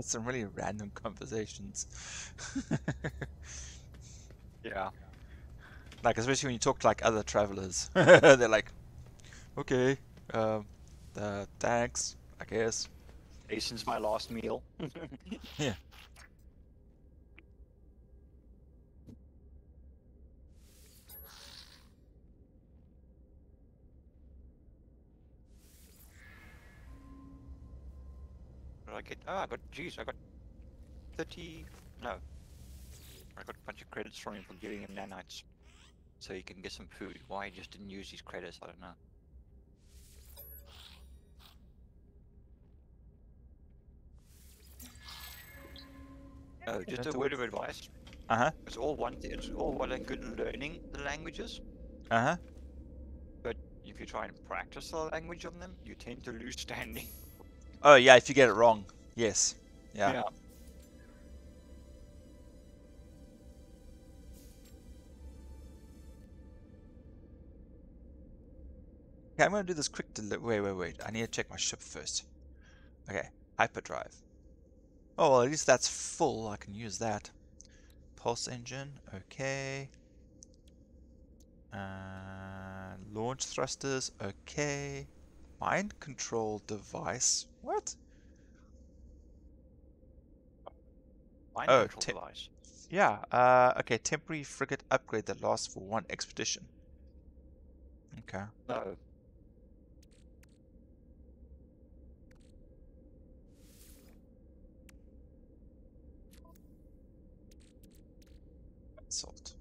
[laughs] some really random conversations. [laughs] Yeah. like, especially when you talk to like other travelers. [laughs] They're like, okay, um, uh, thanks, I guess. Jason's my last meal. Yeah. Get? Oh, I got, jeez, I got 30, no. I got a bunch of credits from him for giving him nanites. So he can get some food. Why he just didn't use these credits, I don't know. Oh, just that's a word of advice. Uh huh. It's all one thing, it's all well and good learning the languages, Uh huh. but if you try and practice the language on them, you tend to lose standing. Oh yeah, if you get it wrong, yes. Yeah. Okay, I'm gonna do this quick deli- wait, wait, wait. I need to check my ship first. Okay, hyperdrive. Oh, well, at least that's full. I can use that. Pulse engine, okay. Uh, launch thrusters, okay. Mind control device, what? Oh, device. Yeah, uh, okay, temporary frigate upgrade that lasts for one expedition. Okay. No. Salt.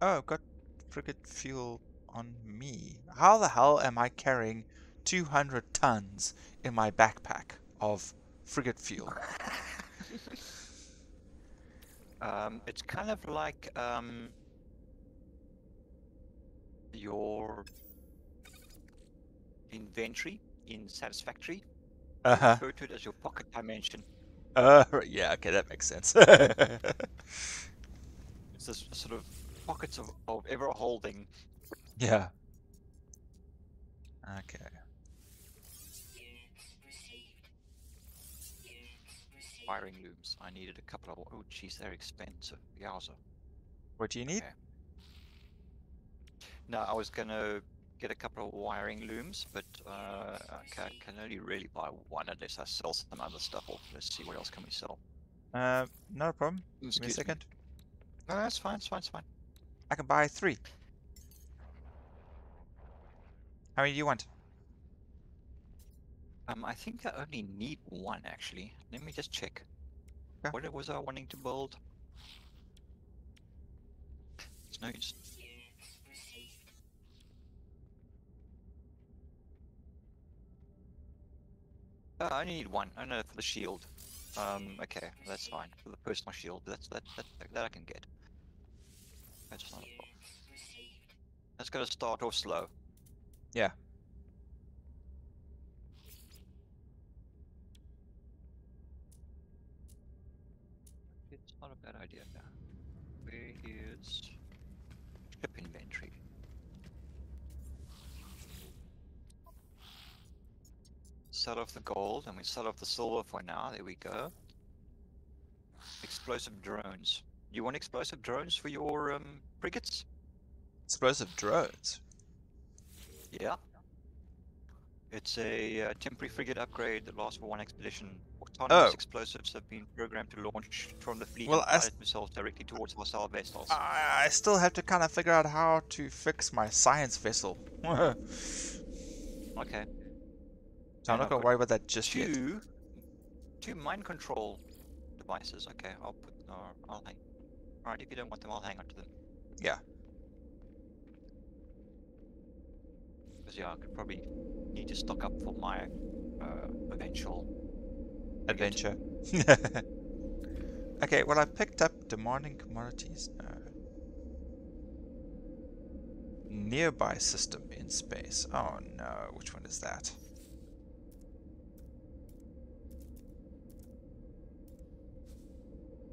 Oh, I've got frigate fuel on me. How the hell am I carrying 200 tons in my backpack of frigate fuel? [laughs] Um, it's kind of like um, your inventory in Satisfactory. Uh huh. Refer to it as your pocket dimension. Uh, [laughs] yeah, okay, that makes sense. [laughs] It's this sort of pockets of, of ever holding. yeah. Okay. Units received. Wiring looms. I needed a couple of. Oh, jeez, they're expensive. Yowza. What do you need? Okay. No, I was gonna get a couple of wiring looms, but uh, I can only really buy one unless I sell some other stuff off. Let's see what else can we sell. Uh, no problem. Give me a Excuse me. second. No, that's fine. It's fine. It's fine. I can buy three. How many do you want? Um, I think I only need one actually. Let me just check. Okay. What was I wanting to build? It's no use. Uh, I only need one. I know for the shield. Um, okay, that's fine. For the personal shield, that's that that that I can get. That's not. That's gonna start off slow. Yeah. It's not a bad idea. Yeah. Where is ship inventory? Sell off the gold and we sell off the silver for now. There we go. Explosive drones. You want explosive drones for your um, frigates? Explosive drones. Yeah. It's a uh, temporary frigate upgrade that lasts for one expedition. Autonomous Oh. explosives have been programmed to launch from the fleet Well, pilot missiles directly towards hostile vessels. I, I still have to kind of figure out how to fix my science vessel. [laughs] Okay. So. I'm not gonna worry about that just yet. Two, two mind control devices. Okay, I'll put. Uh, I'll hang. All right, if you don't want them, I'll hang on to them. Yeah. Because yeah, I could probably need to stock up for my uh, eventual. Adventure. [laughs] okay, well I picked up demanding commodities. No. Nearby system in space. Oh no, which one is that?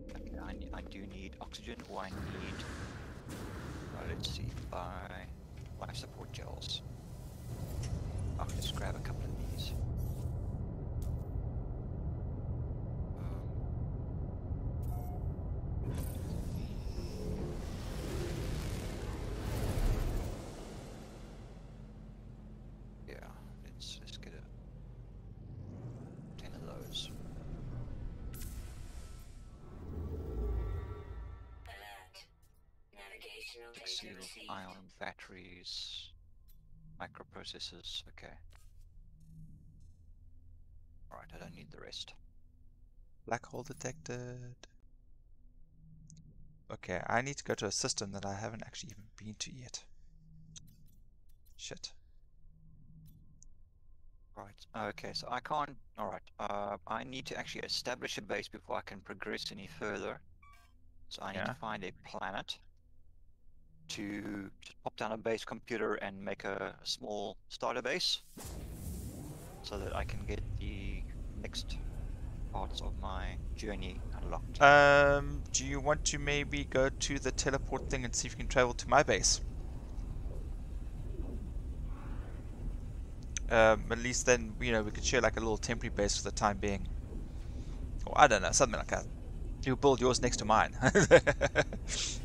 Okay, I, do need oxygen, or I need. Uh, let's see, buy life support gels. I'll just grab a couple batteries, microprocessors. Okay. Alright, I don't need the rest. Black hole detected. Okay, I need to go to a system that I haven't actually even been to yet. Shit. Right. Okay, so I can't. Alright. Uh, I need to actually establish a base before I can progress any further. So I need Yeah. to find a planet to just pop down a base computer and make a, small starter base so that I can get the next parts of my journey unlocked. Um, do you want to maybe go to the teleport thing and see if you can travel to my base? Um, at least then, you know, we could share like a little temporary base for the time being. Or I don't know, something like that. You build yours next to mine. [laughs]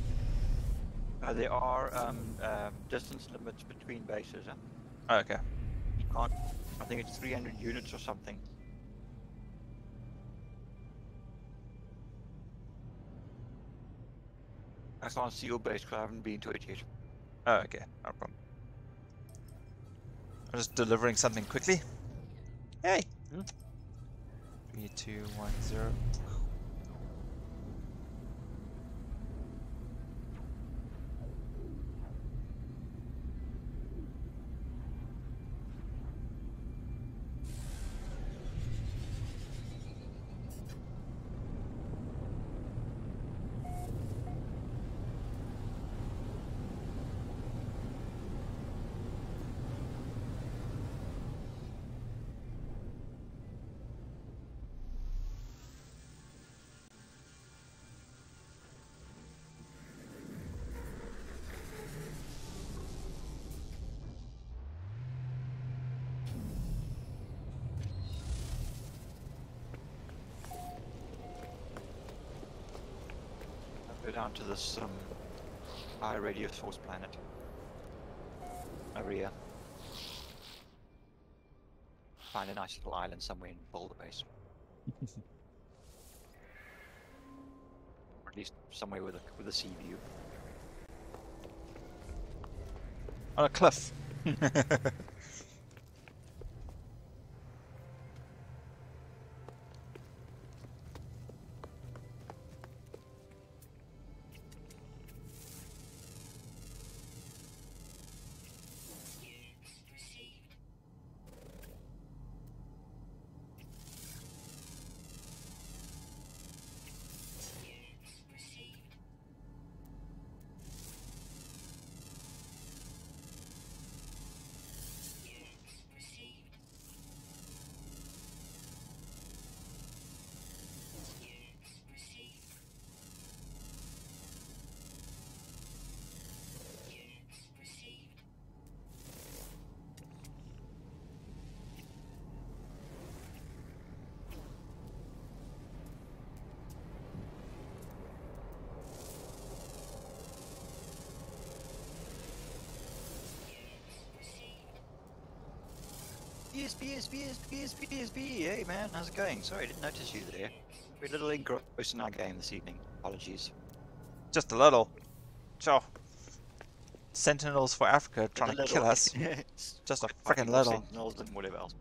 Uh, there are um, um, distance limits between bases. Huh? okay. You can't. I think it's 300 units or something. I can't see your base because I haven't been to it yet. Oh, okay. No problem. I'm just delivering something quickly. Hey! Hmm? Three, two, one, zero. go down to this um, high radius force planet area. Find a nice little island somewhere in Boulder Base. [laughs] or at least somewhere with a, with a sea view. On a cliff. [laughs] BSB, BSB, BSB, BSB. Hey man, how's it going? Sorry, I didn't notice you there. We're a little engrossed in our game this evening. Apologies. Just a little. Sure. Sentinels for Africa trying to kill us. [laughs] Just a freaking little. Sentinels and whatever else.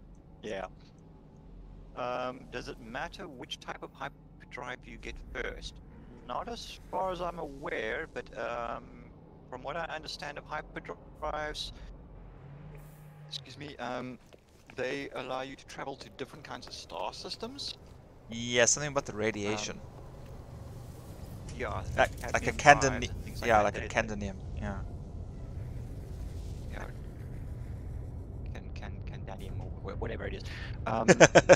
Yeah. Um, does it matter which type of hyperdrive you get first? Not as far as I'm aware, but um, from what I understand of hyperdrives, excuse me, um, they allow you to travel to different kinds of star systems. Yeah, something about the radiation. Yeah, like, like a cadmium candani- drives and things yeah, like a they- Yeah. yeah, can can candanium or whatever it is. Um,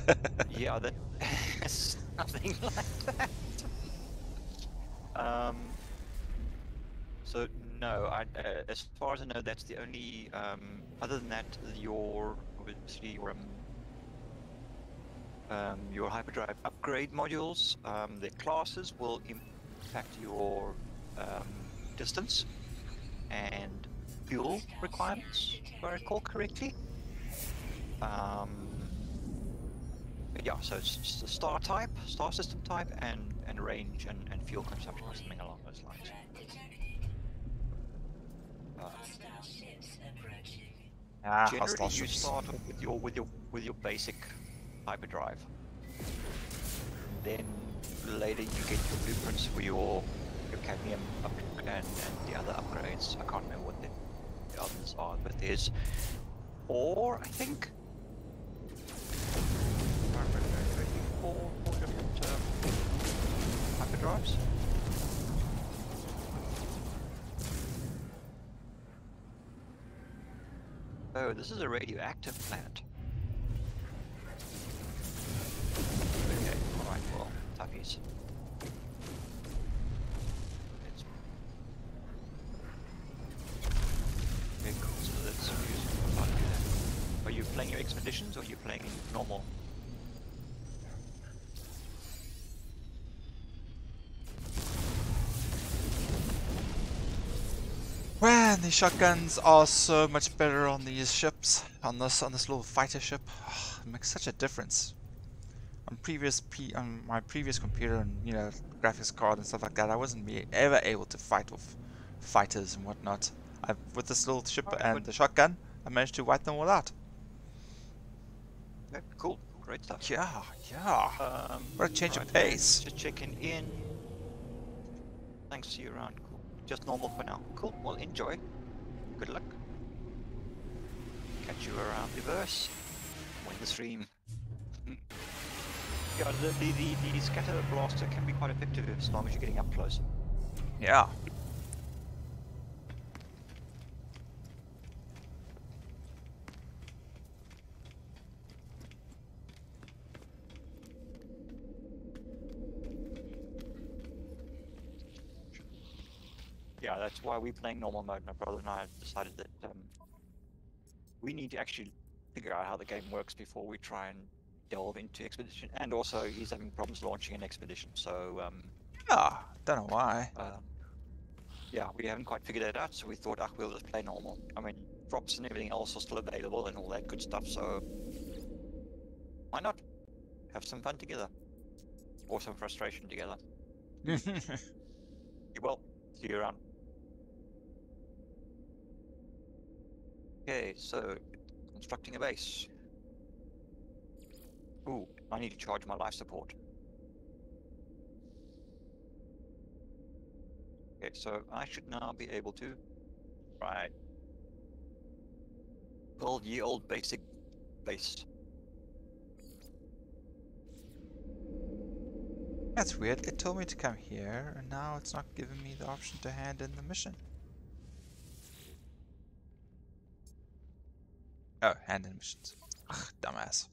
[laughs] yeah, that [laughs] something like that. Um, so no, I, uh, as far as I know, that's the only. Um, other than that, your obviously your um, um, your hyperdrive upgrade modules, um, classes will impact your um, distance and fuel requirements, if I recall correctly. Um, yeah, so it's just the star type, star system type, and, and range and, and fuel consumption or something along those lines. Uh. Ah, generally, you start off with your with your with your basic hyperdrive. Then later you get your blueprints for your your cadmium up and, and the other upgrades. I can't remember what the, the others are, but there's four, I think. If I remember Four, four different um, hyperdrives. Oh, this is a radioactive plant. Okay, alright, well, toughies. It's very cool, so let's use how to do that. Are you playing your expeditions or are you playing normal? Man, these shotguns are so much better on these ships, on this on this little fighter ship. it makes such a difference. On previous P on my previous computer and you know graphics card and stuff like that, I wasn't ever able to fight with fighters and whatnot. I with this little ship Alright, and the shotgun, I managed to wipe them all out. Okay, cool, great stuff. Yeah, yeah. Um, What a change of right, and pace. Just checking in. Thanks, see you around. Just normal for now. Cool. Well, enjoy. Good luck. Catch you around the verse. Win the stream. [laughs] Yeah, the, the, the, the scatter blaster can be quite effective as long as you're getting up close. Yeah. Yeah, that's why we're playing normal mode. My brother and I have decided that um, we need to actually figure out how the game works before we try and delve into expedition. And also, he's having problems launching an expedition, so um, Yeah. Don't know why. um, yeah, we haven't quite figured that out. So we thought, ah, we'll just play normal. I mean, drops and everything else are still available and all that good stuff. So Why not? Have some fun together. Or some frustration together. [laughs] You will. See you around. Okay, so constructing a base. Ooh, I need to charge my life support. Okay, so I should now be able to right build ye old basic base. That's weird. It told me to come here, and now it's not giving me the option to hand in the mission. Oh, hand in missions. Ugh, dumbass.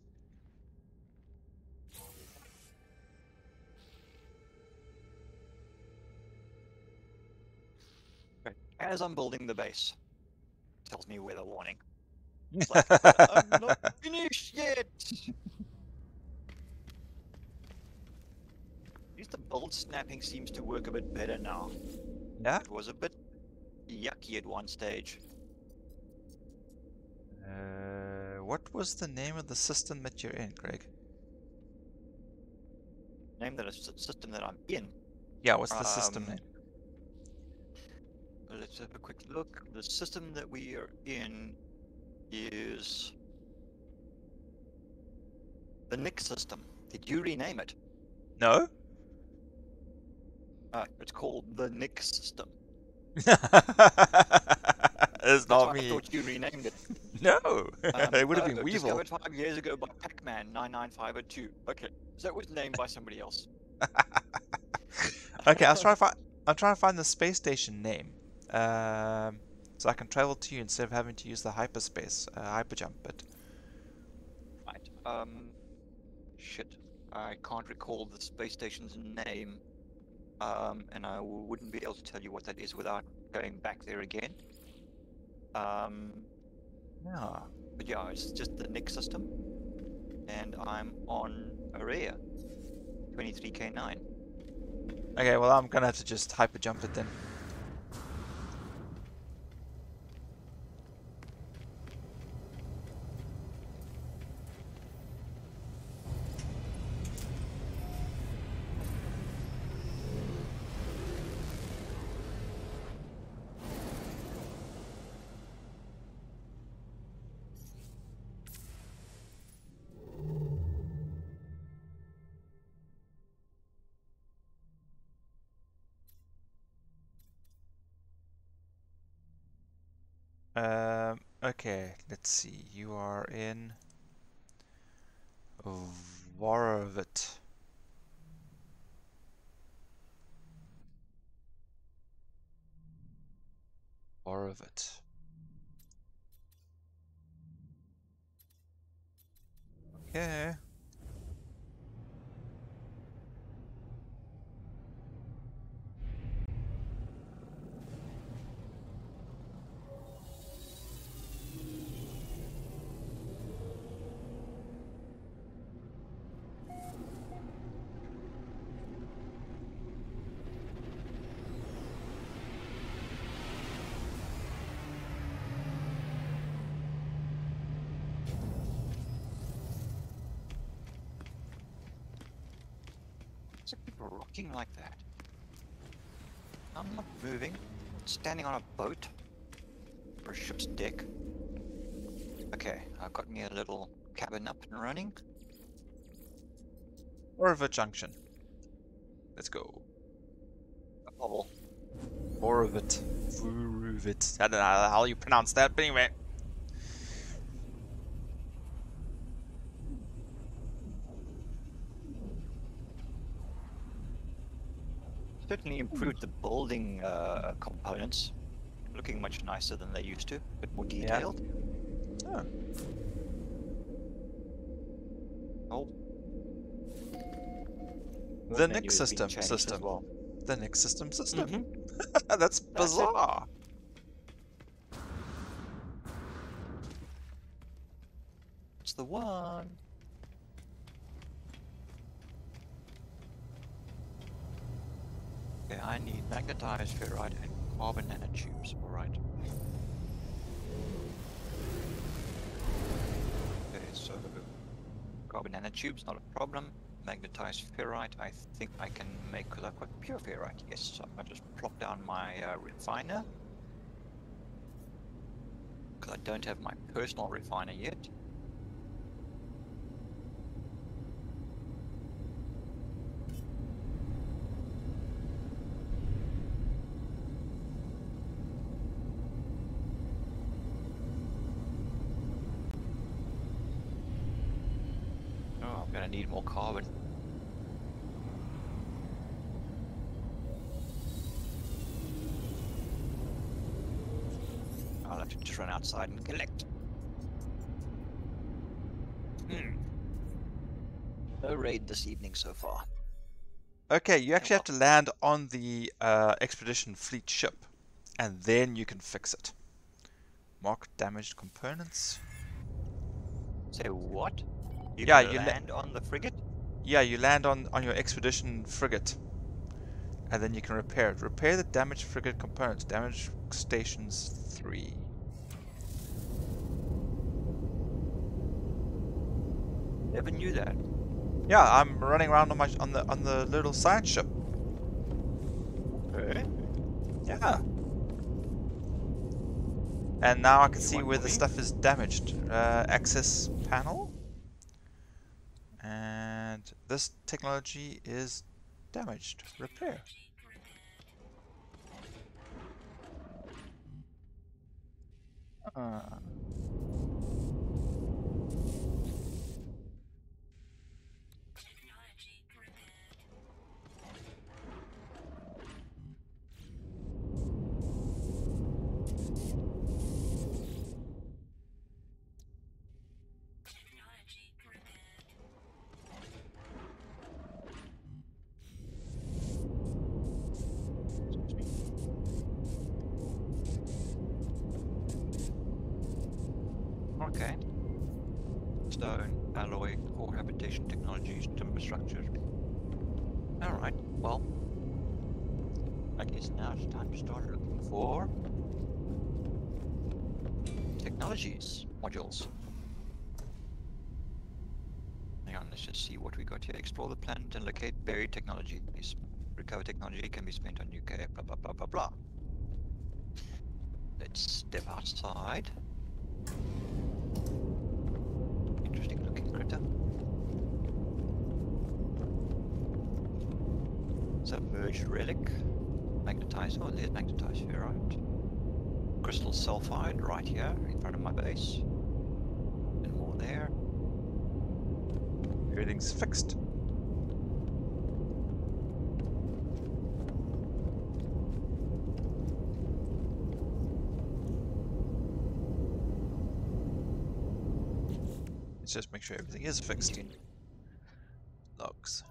As I'm building the base, tells me with a warning. [laughs] It's like, I'm not finished yet. At least the bolt snapping seems to work a bit better now. Yeah? It was a bit yucky at one stage. Uh, what was the name of the system that you're in, Greg? Name that system that I'm in. Yeah, what's the system Um, name? Let's have a quick look. The system that we are in is the Nick system. Did you rename it? No? Uh, it's called the Nick system. [laughs] it's That's not why I me. thought you renamed it. [laughs] [laughs] No, Um, it would have uh, been Weevil. Discovered five years ago by Pac-Man 99502. Okay, so that was named by somebody else. okay, I was trying to find. I'm trying to find the space station name, um, so I can travel to you instead of having to use the hyperspace uh, hyperjump. But Right. Um. Shit. I can't recall the space station's name. Um, and I wouldn't be able to tell you what that is without going back there again. Um, yeah, but yeah, it's just the Nick system. And I'm on Area 23K9. okay. Well, I'm gonna have to just hyper jump it then. Let's see. You are in Vorovit. Vorovit. Okay. What's it keep rocking like that? I'm not moving. Standing on a boat. Or a ship's deck. Okay, I've got me a little cabin up and running. Vorovit Junction. Let's go. A bubble. Vorovit. Vorovit. I don't know how you pronounce that, but anyway. Certainly improved the building uh, components. Looking much nicer than they used to, a bit more Yeah. detailed. Oh. Oh. The menu Nix system system. well. The Nix system system. [laughs] Mhm. That's it. bizarre. It's the one. Okay, I need magnetized ferrite and carbon nanotubes. Alright. Okay, so Carbon nanotubes, not a problem. Magnetized ferrite, I think I can make because I've got pure ferrite. Yes, so I just plop down my uh, refiner. Because I don't have my personal refiner yet. Oh, I'm gonna need more carbon. I'll have to just run outside and collect. Hmm. No raid this evening so far. Okay, you actually have to land on the uh, expedition fleet ship, and then you can fix it. Mark damaged components. Say what? You Yeah, you la- land on the frigate? Yeah, you land on, on your expedition frigate, and then you can repair it. Repair the damaged frigate components. Damage stations 3. Never knew that. Yeah, I'm running around on my on the on the little science ship. Okay. Yeah. And now I can You see want where the me? stuff is damaged. Uh, access panel. And this technology is damaged. Repair. Uh, can be spent on UK, blah blah blah blah blah. Let's step outside. Interesting looking critter. Submerged relic. Magnetized. Oh, there's magnetized ferrite. Crystal sulfide right here in front of my base. And more there. everything's fixed. Just make sure everything is fixed. Can- Logs.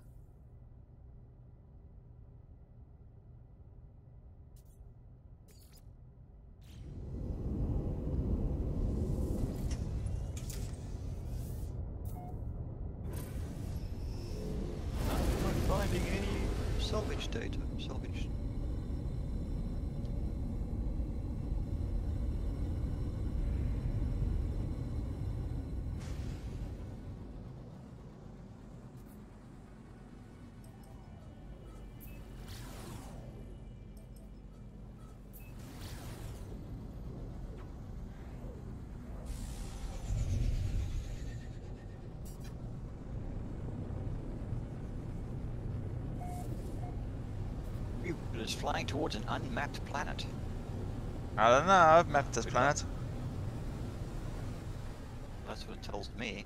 Flying towards an unmapped planet. I don't know, I've mapped this planet. That's what it tells me.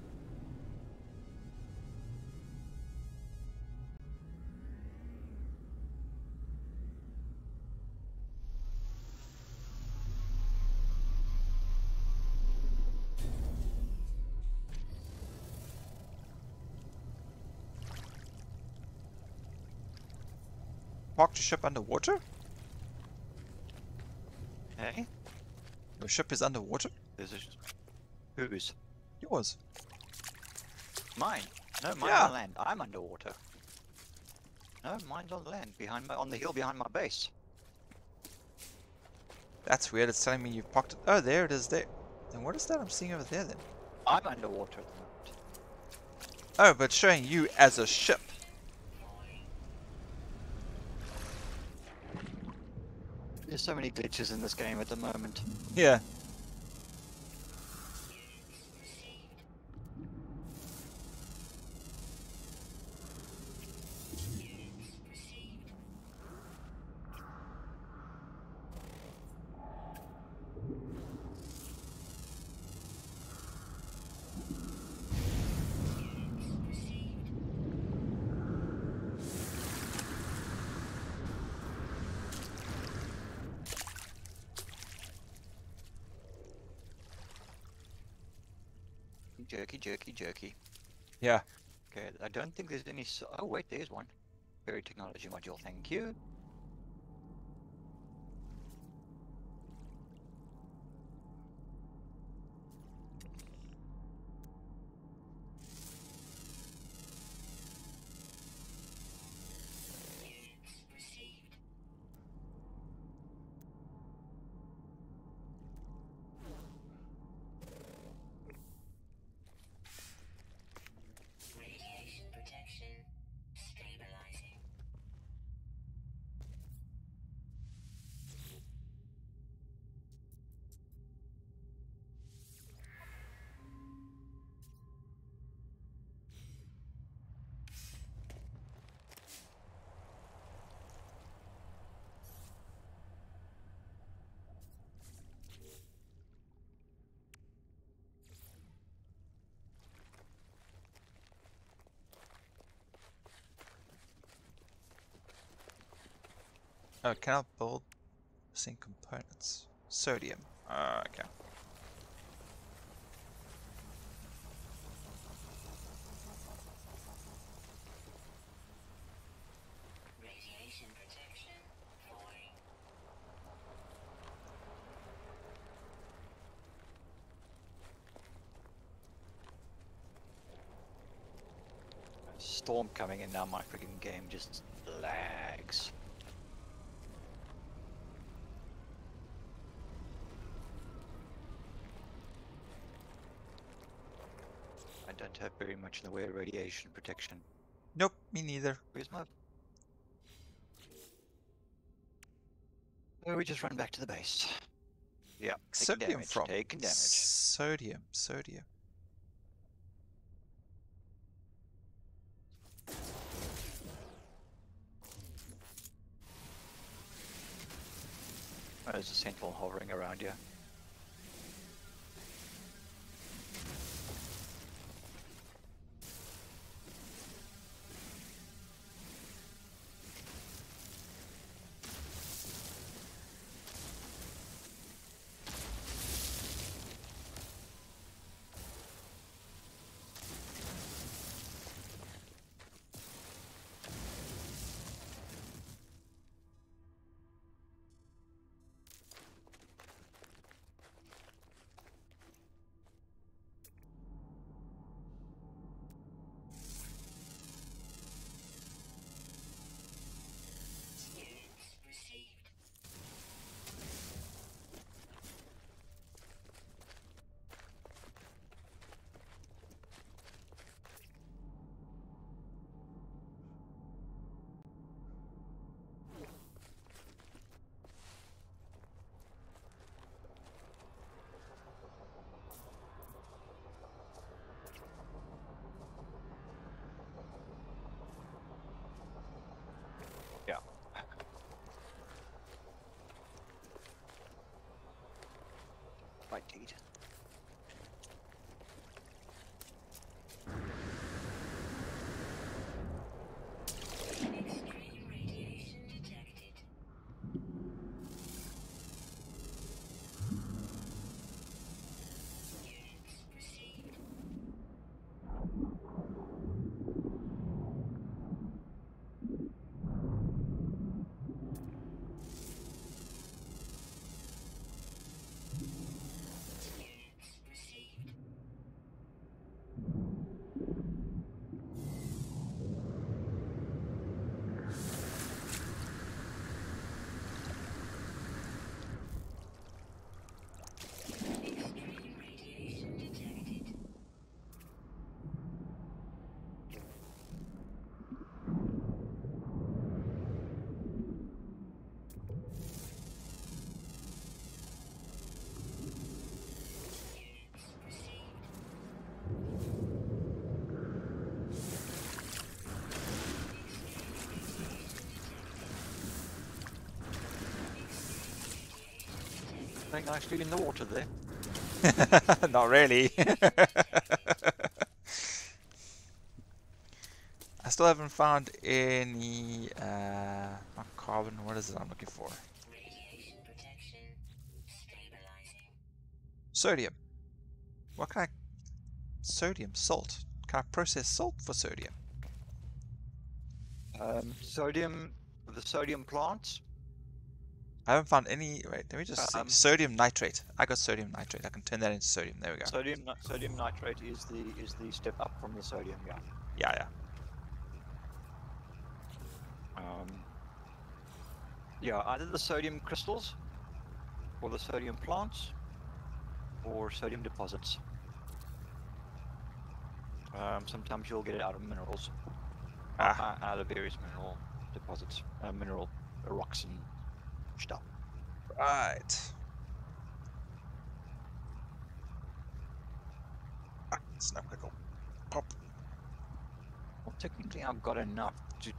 Ship underwater? Hey, Your ship is underwater? sh- whose? Yours. Mine. No, mine's Yeah. on land. I'm underwater. No, mine's on land, behind my on the hill behind my base. That's weird, it's telling me you've parked it. Oh, there it is there. Then what is that I'm seeing over there then? I'm underwater at the moment. Oh, but showing you as a ship. There's so many glitches in this game at the moment. Yeah. Don't think there's any. Oh wait, there's one. Very technology module. Thank you. Oh, cannot build missing components. Sodium. Uh, okay. Radiation protection falling. Storm coming in now. My freaking game just lags. I don't have very much in the way of radiation protection. Nope, me neither. Where's my? Oh, we just run back to the base. Yeah, Sodium damage, from taking damage. sodium. Sodium. There's a sentinel hovering around you. Right, indeed. Something actually in the water there. [laughs] Not really. [laughs] I still haven't found any uh, not carbon. What is it I'm looking for? Radiation protection. Stabilizing. Sodium. What can I? Sodium, salt. Can I process salt for sodium? Um, sodium, the sodium plants. I haven't found any. Wait, let me just see. Um, Sodium nitrate. I got sodium nitrate. I can turn that into sodium. There we go. Sodium, sodium nitrate is the is the step up from the sodium. Yeah. Yeah, yeah. Um, yeah, either the sodium crystals, or the sodium plants, or sodium deposits. Um, sometimes you'll get it out of minerals, Ah. uh, out of various mineral deposits, uh, mineral rocks and stuff. Right. Ah, snap crackle. Pop. Well, technically, I've got enough to.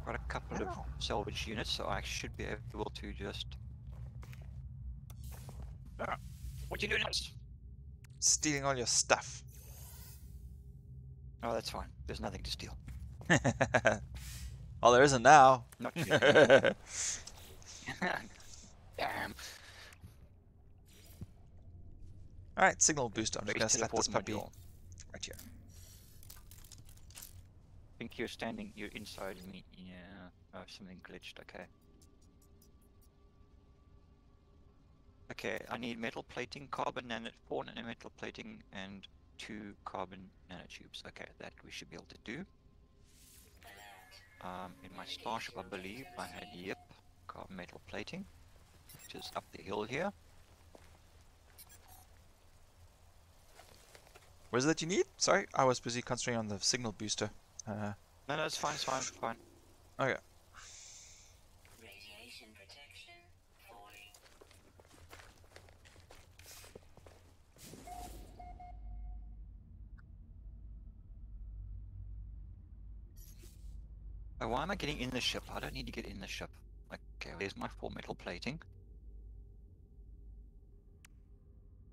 I've got a couple of salvage units, so I should be able to just. Ah, what you doing? Alex? Stealing all your stuff. Oh, that's fine. There's nothing to steal. [laughs] well, there isn't now. Not yet. [laughs] Damn. Alright, signal booster. I'm just gonna slap this teleport puppy module. right here. I think you're standing. You're inside me. Yeah. Oh, something glitched. Okay. Okay, I need metal plating, carbon nano, four nanometal plating, and two carbon nanotubes. Okay, that we should be able to do. Um, in my starship, I believe I had yep, carbon metal plating, which is up the hill here. What is it that you need? Sorry, I was busy concentrating on the signal booster. Uh, No, no, it's fine, it's fine, it's fine. okay. Radiation protection. Falling. Oh, why am I getting in the ship? I don't need to get in the ship. Okay, there's my four metal plating.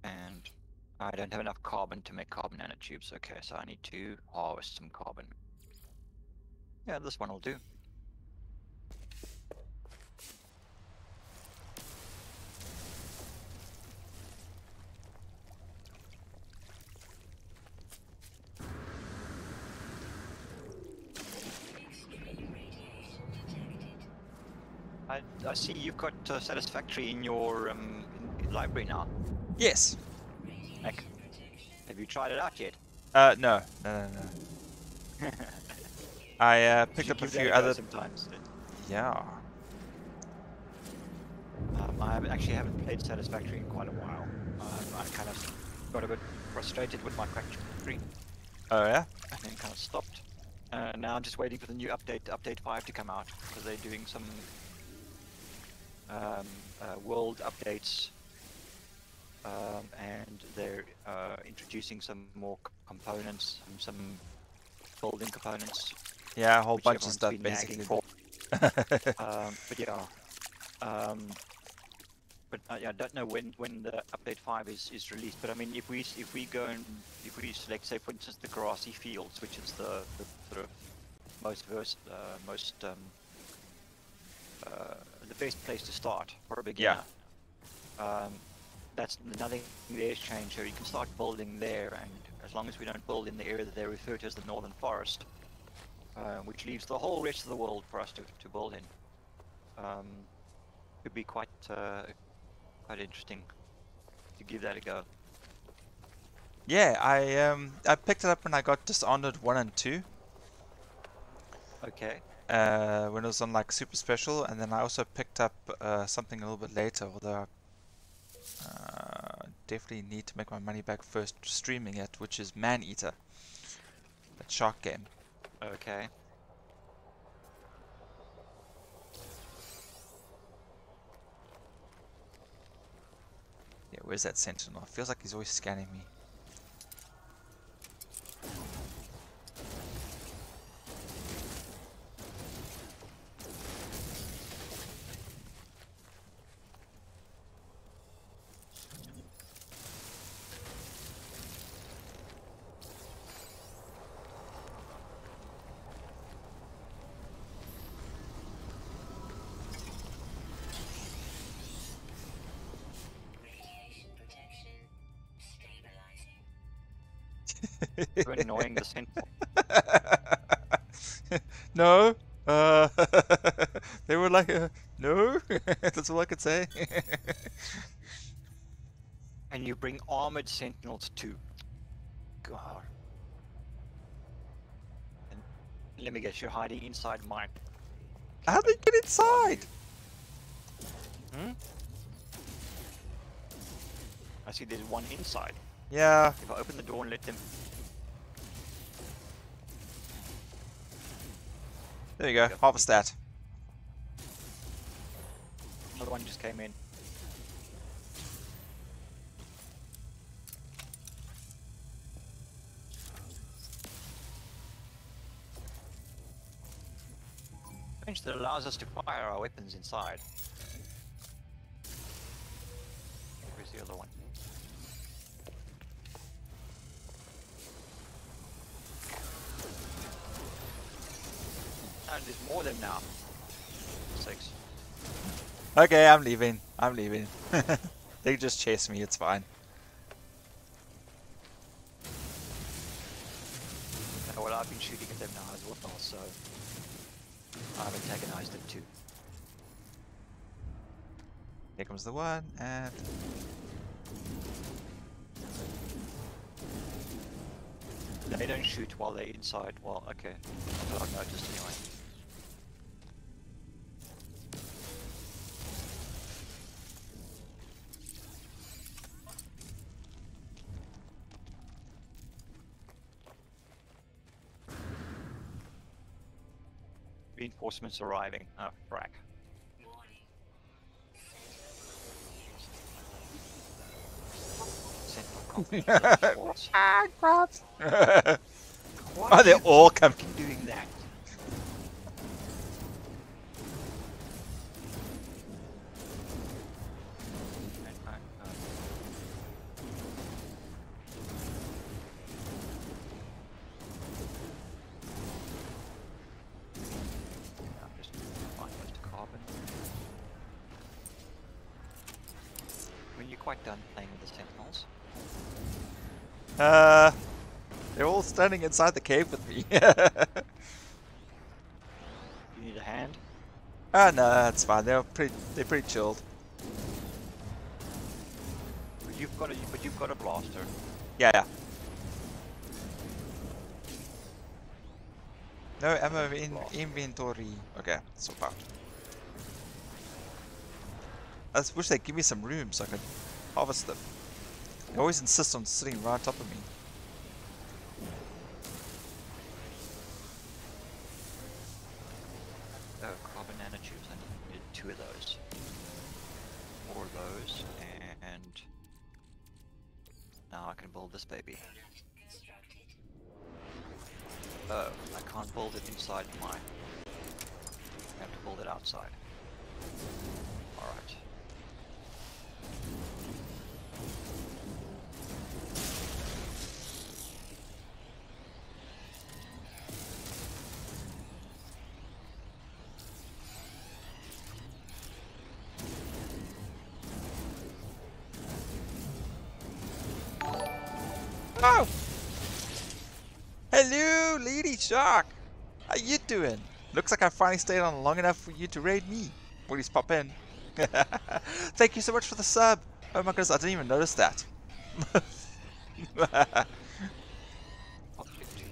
And I don't have enough carbon to make carbon nanotubes. Okay, so I need to harvest some carbon. Yeah, this one will do. Extreme radiation detected. I, see you've got uh, Satisfactory in your um, library now. Yes. Have you tried it out yet? Uh, no, no, no, no. [laughs] I uh, picked up a few other. sometimes. Yeah. Um, I actually haven't played Satisfactory in quite a while. Um, I kind of got a bit frustrated with my cracked screen Oh yeah. and then kind of stopped. Uh, now I'm just waiting for the new update, update 5 to come out because they're doing some um, uh, world updates um, and they're uh, introducing some more components, some, some building components. Yeah, a whole bunch of stuff basically. [laughs] um, but yeah. Um, but uh, yeah, I don't know when when the update five is, is released. But I mean, if we if we go and if we select, say, for instance, the grassy fields, which is the, the sort of most vers- uh, most um, uh, the best place to start for a beginner. Um, that's nothing there's changed. So you can start building there, and as long as we don't build in the area that they refer to as the northern forest, uh, which leaves the whole rest of the world for us to, to build in. Um, could be quite uh, quite interesting to give that a go. yeah, I um I picked it up when I got Dishonored one and two. Okay. Uh, when it was on like super special, and then I also picked up uh, something a little bit later. Although I uh, definitely need to make my money back first streaming it, which is Maneater, that shark game. Okay. Yeah, where's that Sentinel? Feels like he's always scanning me. Annoying the sentinel. [laughs] no. Uh, [laughs] they were like, uh, no. [laughs] That's all I could say. And you bring armored sentinels too. God. And let me guess, you're hiding inside my. How did they get inside? Hmm? I see there's one inside. Yeah. If I open the door and let them. There you go. Yep. Harvest that. Another one just came in. Bench that allows us to fire our weapons inside. Where's the other one? There's more of them now. Six. Okay, I'm leaving. I'm leaving. [laughs] they just chase me. It's fine. Well, I've been shooting at them now as well, so I've antagonized them too. Here comes the one, and They don't shoot while they're inside. Well, okay. I've noticed anyway. Reinforcements arriving. Oh, frack. Sentinel [laughs] confidence force. ah, crabs. [laughs] Why oh, they're all coming. doing that? Uh, they're all standing inside the cave with me. [laughs] you need a hand. Ah, no, that's fine. They're pretty. They're pretty chilled. But you've got a, but you've got a blaster. Yeah, yeah. No ammo in inventory. Okay, so far. I just wish they'd give me some room so I could harvest them. They always insists on sitting right on top of me. Oh! Hello, Lady Shark! How you doing? Looks like I finally stayed on long enough for you to raid me. Please pop in. [laughs] Thank you so much for the sub. Oh my goodness, I didn't even notice that. You're too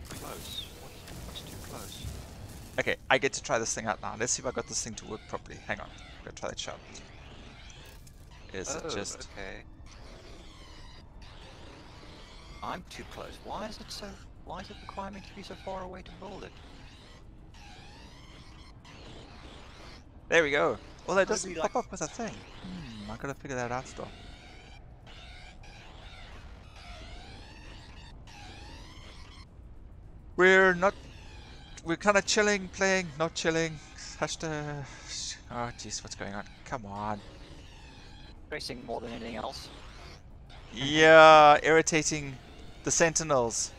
close. What's, [laughs] what's too close? okay, I get to try this thing out now. Let's see if I got this thing to work properly. Hang on. I'm gonna try that shot. Is oh, it just okay. I'm too close. Why is it so? Why is it requiring me to be so far away to build it? There we go. Well that doesn't pop like- up with a thing. Hmm, I gotta figure that out still. We're not we're kinda chilling, playing, not chilling. Hashtag Oh jeez, what's going on? Come on. Racing more than anything else. Yeah, irritating the sentinels.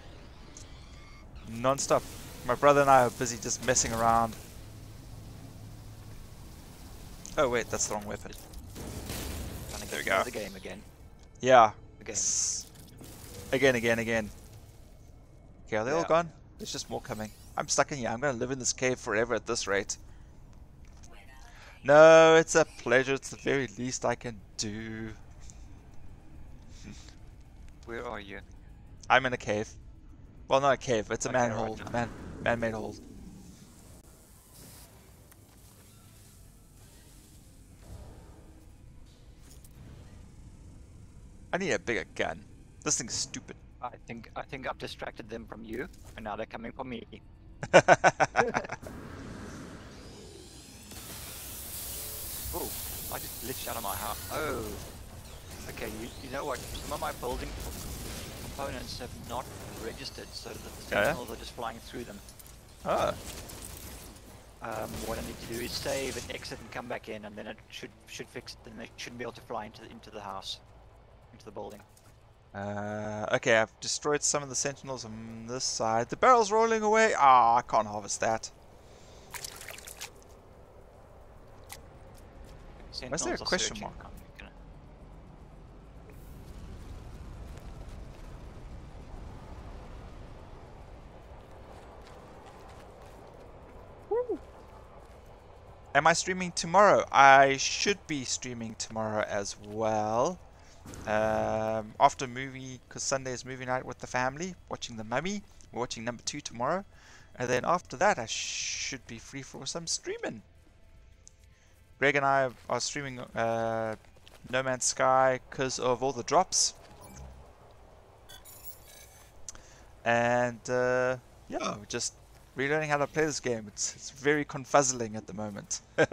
Non-stop. My brother and I are busy just messing around. Oh wait, that's the wrong weapon. To There we go. The game again. Yeah. S- Again, again, again. Okay, are they all gone? There's just more coming. I'm stuck in here. I'm gonna live in this cave forever at this rate. No, it's a pleasure. It's the very least I can do. Where are you? I'm in a cave. Well, not a cave. It's a Okay, manhole. now. Man, man-made hole. I need a bigger gun. This thing's stupid. I think I think I've distracted them from you, and now they're coming for me. [laughs] Oh, I just glitched out of my house. Oh. Okay, you, you know what? Some of my building components have not registered, so that the Yeah, yeah. sentinels are just flying through them. oh, Um, what I need to do is save and exit and come back in, and then it should should fix it. Then they shouldn't be able to fly into the, into the house, into the building. Uh, okay, I've destroyed some of the sentinels on this side. The barrel's rolling away. Ah, I can't harvest that. Sentinels there a question mark? I'm gonna- Am I streaming tomorrow? I should be streaming tomorrow as well. Um, after movie, because Sunday is movie night with the family, watching The Mummy. We're watching number two tomorrow. And then after that, I should be free for some streaming. Greg and I are streaming uh, No Man's Sky because of all the drops. And uh, yeah, we're just relearning how to play this game. It's it's very confuzzling at the moment. [laughs] I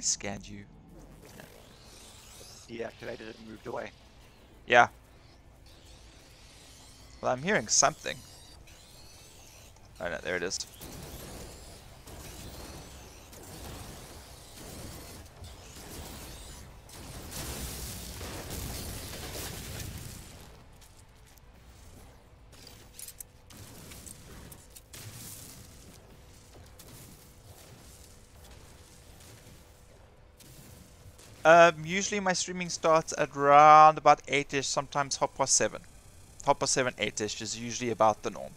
scanned you. deactivated it and moved away. Yeah. Well, I'm hearing something. Oh no, there it is. Um, usually my streaming starts at around about 8ish, sometimes half past 7. Half past 7, 8ish is usually about the norm.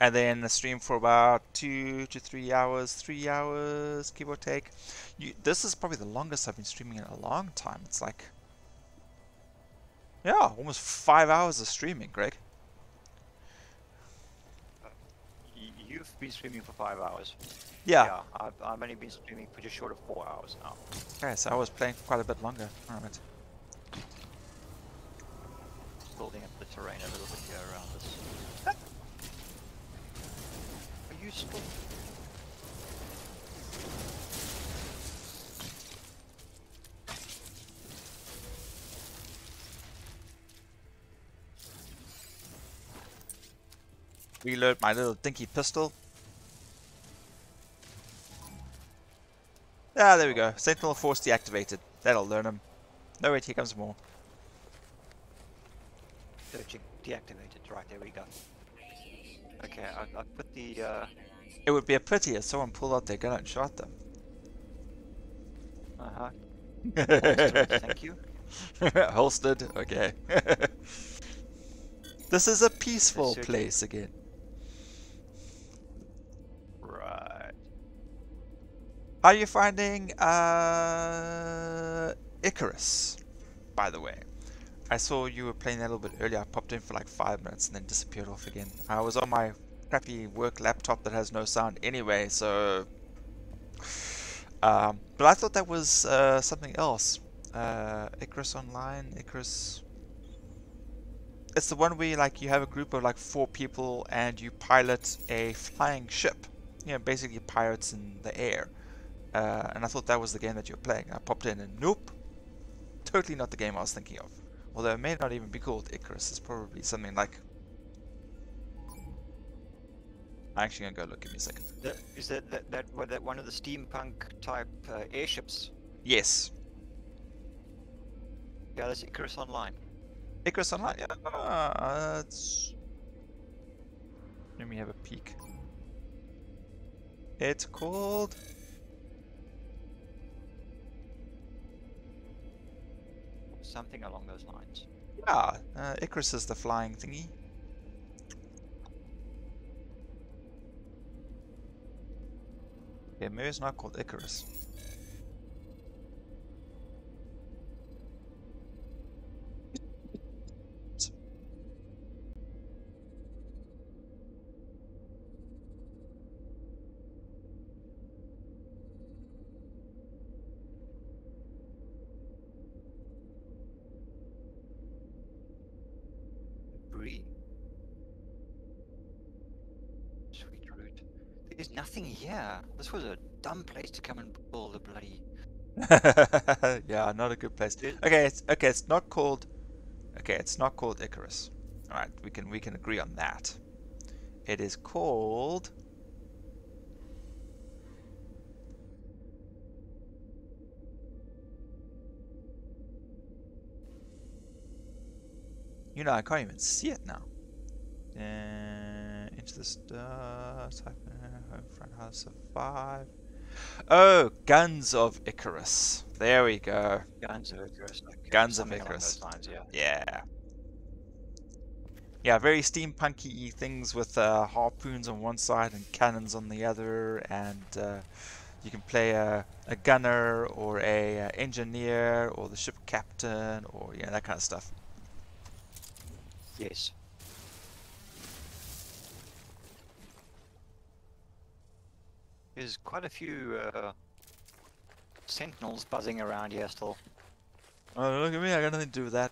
And then I stream for about 2 to 3 hours, 3 hours, give or take. You, this is probably the longest I've been streaming in a long time. It's like, yeah, almost 5 hours of streaming, Greg. You've been streaming for five hours. Yeah. I've, I've only been streaming for just short of four hours now. Okay, so I was playing for quite a bit longer. Alright. Building up the terrain a little bit here around this. Are you still? Reload my little dinky pistol. Ah, there we go. Sentinel Force deactivated. That'll learn him. No, wait, here comes more. Searching deactivated. Right there we go. Okay, I, I put the uh, It would be a pity if someone pulled out their gun and shot them. uh huh. [laughs] Thank you. Holstered, okay. [laughs] this is a peaceful place again. How are you finding uh, Icarus, by the way? I saw you were playing that a little bit earlier. I popped in for like five minutes and then disappeared off again. I was on my crappy work laptop that has no sound anyway, so. Um, but I thought that was uh, something else. Uh, Icarus Online, Icarus. It's the one where like you have a group of like four people and you pilot a flying ship. You know, basically pirates in the air. Uh, and I thought that was the game that you were playing. I popped in and nope, totally not the game I was thinking of. Although it may not even be called Icarus. It's probably something like. I'm actually gonna go look. Give me a second. That, is that that that, what, that one of the steampunk type uh, airships? Yes, Yeah, that's Icarus Online. Icarus Online. Yeah, uh, it's... Let me have a peek. It's called. something along those lines. Yeah, uh, Icarus is the flying thingy. Yeah, maybe it's not called Icarus. Here. This was a dumb place to come and pull the bloody. [laughs] yeah, not a good place. Okay, it's okay. It's not called. Okay, it's not called Icarus. All right, we can we can agree on that. It is called. You know, I can't even see it now. Uh, into the stars, type front house of five. Oh, Guns of Icarus. There we go. Guns of Icarus. okay, Guns of something along Icarus. lines, yeah. Yeah. Yeah, very steampunky things with uh, harpoons on one side and cannons on the other, and uh, you can play a, a gunner or a uh, engineer or the ship captain or yeah that kind of stuff. Yes. There's quite a few uh, sentinels buzzing around here still. Oh, look at me! I got nothing to do with that.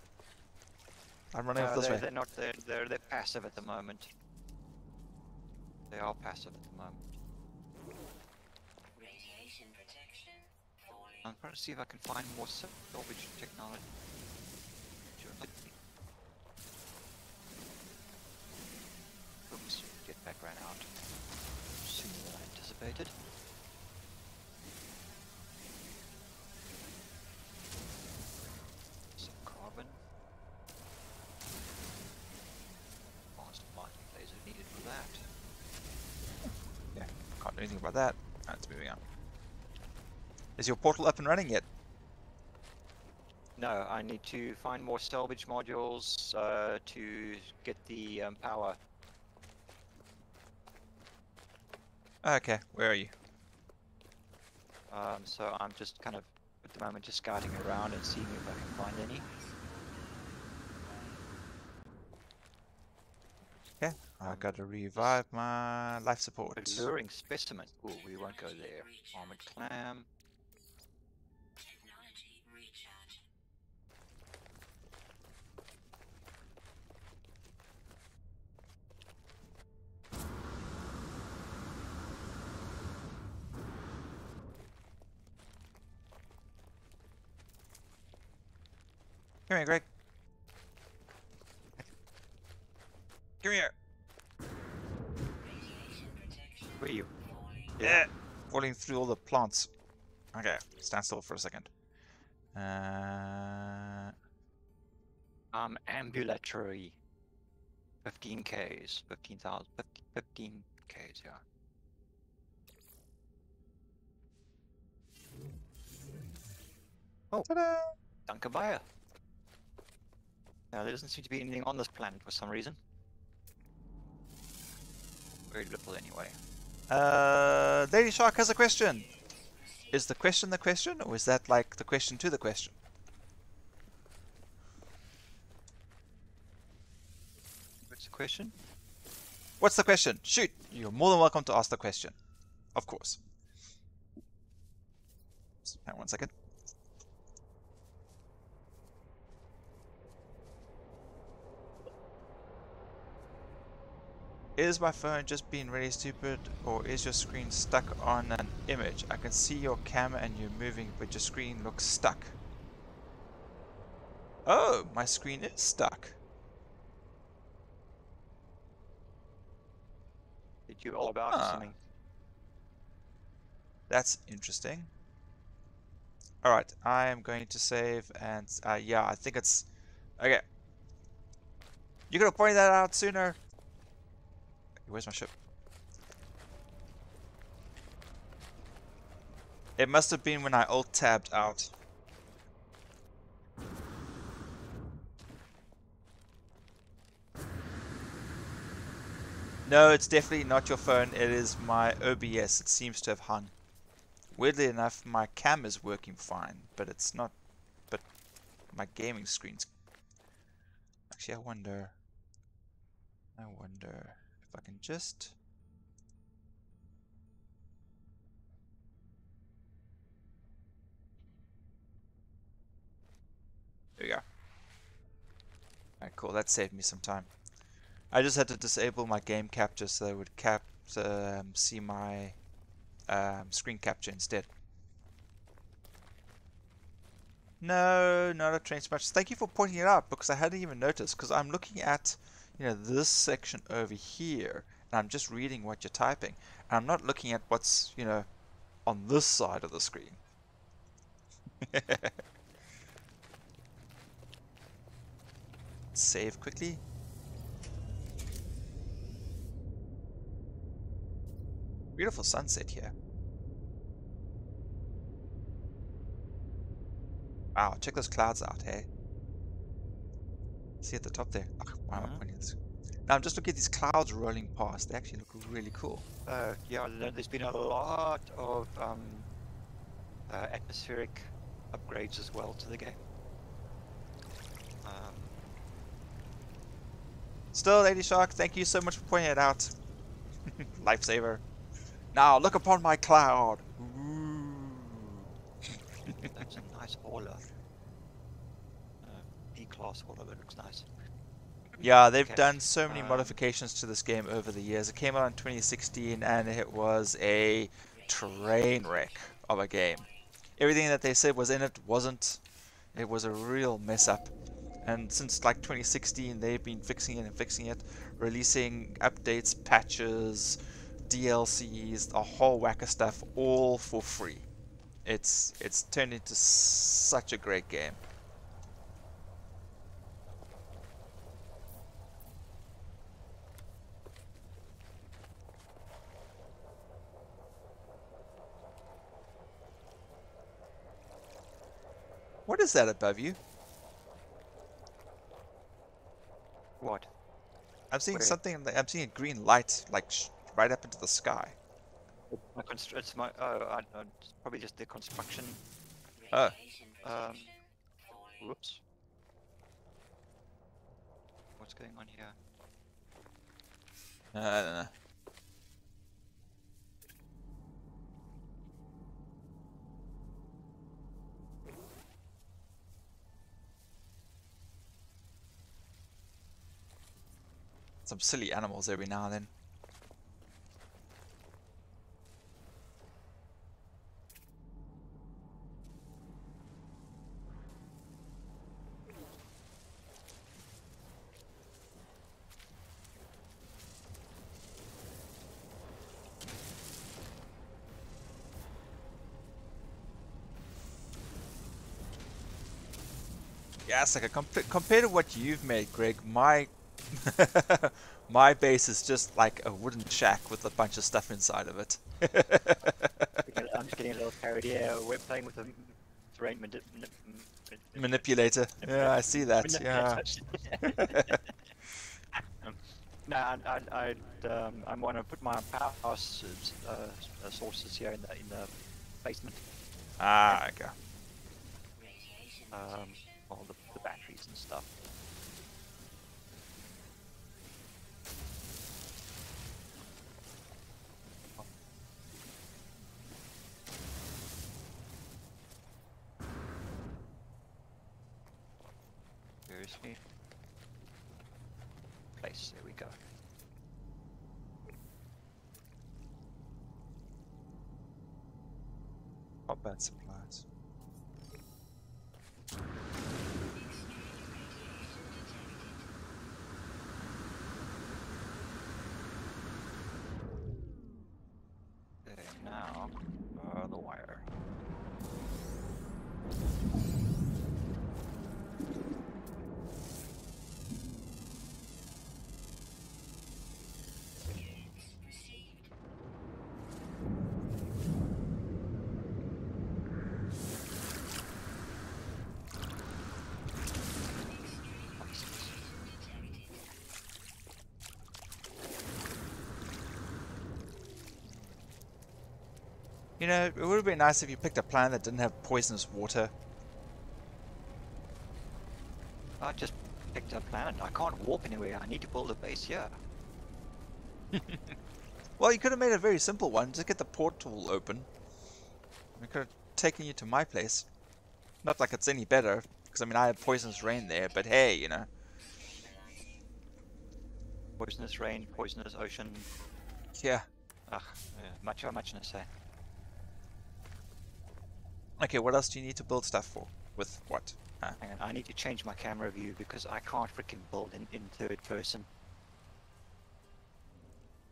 I'm running Uh, off this they're, way. they're not. They're, they're they're passive at the moment. They are passive at the moment. Radiation protection falling. I'm trying to see if I can find more salvage technology. Oops, get back ran out sooner than I anticipated. Some carbon. Fast lightning laser needed for that. Yeah, can't do anything about that. It's moving on. Is your portal up and running yet? No, I need to find more salvage modules uh, to get the um, power. Okay, where are you? Um, so I'm just kind of at the moment just scouting around and seeing if I can find any. Okay, I gotta revive my life support. Alluring specimen. Ooh, we won't go there. Armored clam. Come here, Greg. Come here. Radiation protection Where are you? Yeah. Falling through all the plants. Okay, stand still for a second. Uh, Um, ambulatory. 15 Ks. 15,000. 15 Ks, yeah. Oh, ta-da! Dankabaya. Now, there doesn't seem to be anything on this planet for some reason. Very little, anyway. Uh, Lady Shark has a question. Is the question the question, or is that like the question to the question? What's the question? What's the question? Shoot! You're more than welcome to ask the question. Of course. Hang on one second. Is my phone just being really stupid, or is your screen stuck on an image? I can see your camera and you're moving, but your screen looks stuck. Oh, my screen is stuck. Did you all about Ah. something? That's interesting. Alright, I am going to save and uh, yeah, I think it's okay. You could have pointed that out sooner. Where's my ship? It must have been when I alt tabbed out. No, it's definitely not your phone. It is my OBS. It seems to have hung. Weirdly enough, my cam is working fine, but it's not. But my gaming screen's. Actually, I wonder. I wonder I can just. There we go. Alright, cool. That saved me some time. I just had to disable my game capture so it would cap um, see my um, screen capture instead. No, not a train smash. Thank you for pointing it out because I hadn't even noticed because I'm looking at you know this section over here and I'm just reading what you're typing and I'm not looking at what's you know on this side of the screen. Save quickly. Beautiful sunset here. Wow, check those clouds out, hey? See at the top there? Oh, why am I Mhm. pointing this? Now I'm just looking at these clouds rolling past. They actually look really cool. Uh, yeah, there- there's been a lot of um, uh, atmospheric upgrades as well to the game. Um, Still, Lady Shark, thank you so much for pointing it out. [laughs] Lifesaver. Now look upon my cloud. Ooh. that's a nice hauler. B-class hauler that looks nice. Yeah, they've Okay, done so many um, modifications to this game over the years. It came out in 2016 and it was a train wreck of a game. Everything that they said was in it wasn't. It was a real mess up. And since like 2016, they've been fixing it and fixing it, releasing updates, patches, DLCs, a whole whack of stuff, all for free. It's it's turned into such a great game. What is that above you? What? I'm seeing Where? something. I'm seeing a green light, like sh- right up into the sky. My it's my, oh, I, it's probably just the construction. Oh. Um, whoops. What's going on here? Uh, I don't know. Some silly animals every now and then. Yeah, it's like a comp- compared to what you've made, Greg. My [laughs] my base is just like a wooden shack with a bunch of stuff inside of it. [laughs] I'm just getting a little carried here. We're playing with a terrain manip- manip- manip- Manipulator. Yeah, I see that. Yeah. [laughs] Um, no, I, I, I, um, I want to put my power uh, sources here in the in the basement. Ah, okay. Um, all the, the batteries and stuff. Place, there we go. Combat supplies. Extreme radiation detected. Okay, now, uh, the wire. Clearance received. Extreme radiation detected. You know, it would have been nice if you picked a planet that didn't have poisonous water. I just picked a planet. I can't walk anywhere. I need to build a base here. [laughs] Well, you could have made a very simple one. Just get the portal open. We could have taken you to my place. Not like it's any better, because I mean I have poisonous rain there. But hey, you know. Poisonous rain, poisonous ocean. Yeah. Ugh, yeah, much, muchness, eh? Okay, what else do you need to build stuff for? With what? Huh? Hang on, I need to change my camera view because I can't freaking build in, in third person.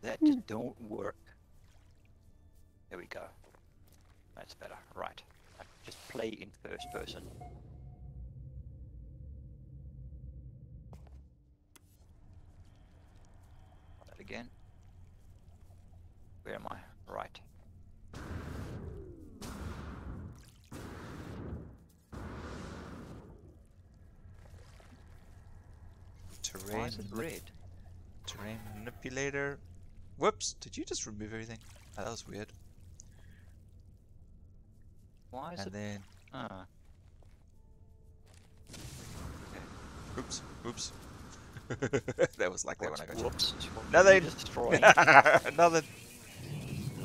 That just don't work. There we go. That's better. Right. I just play in first person. That again. Where am I? Right. Terrain. Why is it red? Terrain manipulator. Whoops! Did you just remove everything? Oh, that was weird. Why is And it? then, Ah, oops, oops. [laughs] that was like that when I got you. whoops. Another- destroy. [laughs] Another.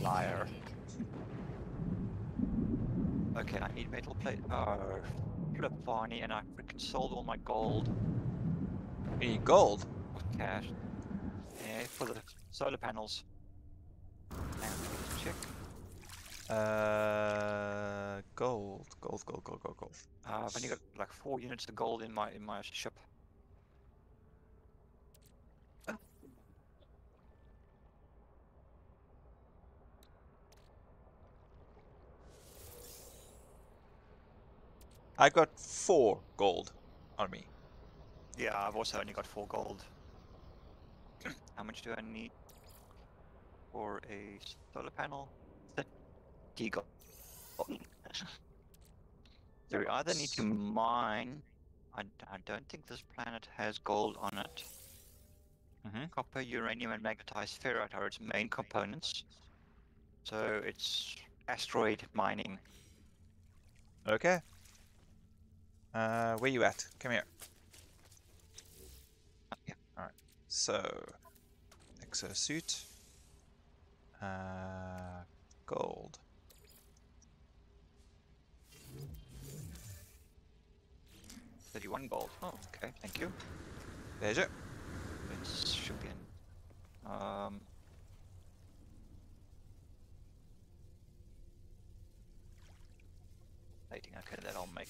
Liar. Okay, I need metal plate. Oh, flip Barney, and I freaking sold all my gold You need gold. with cash. Yeah, for the solar panels. Hang on, let's check. Uh, gold, gold, gold, gold, gold, gold. Uh, I've only got like four units of gold in my in my ship. I got four gold on me. Yeah, I've also only got four gold. [clears throat] How much do I need for a solar panel? Thirty gold. [laughs] So we either need to mine. I, I don't think this planet has gold on it. Mm-hmm. Copper, uranium, and magnetized ferrite are its main components. So it's asteroid mining. Okay. Uh, where you at? Come here. So, exosuit. Uh, gold. Thirty-one gold. Oh, okay, thank you. Pleasure. It should be in. Um. Lighting, okay, that I'll make.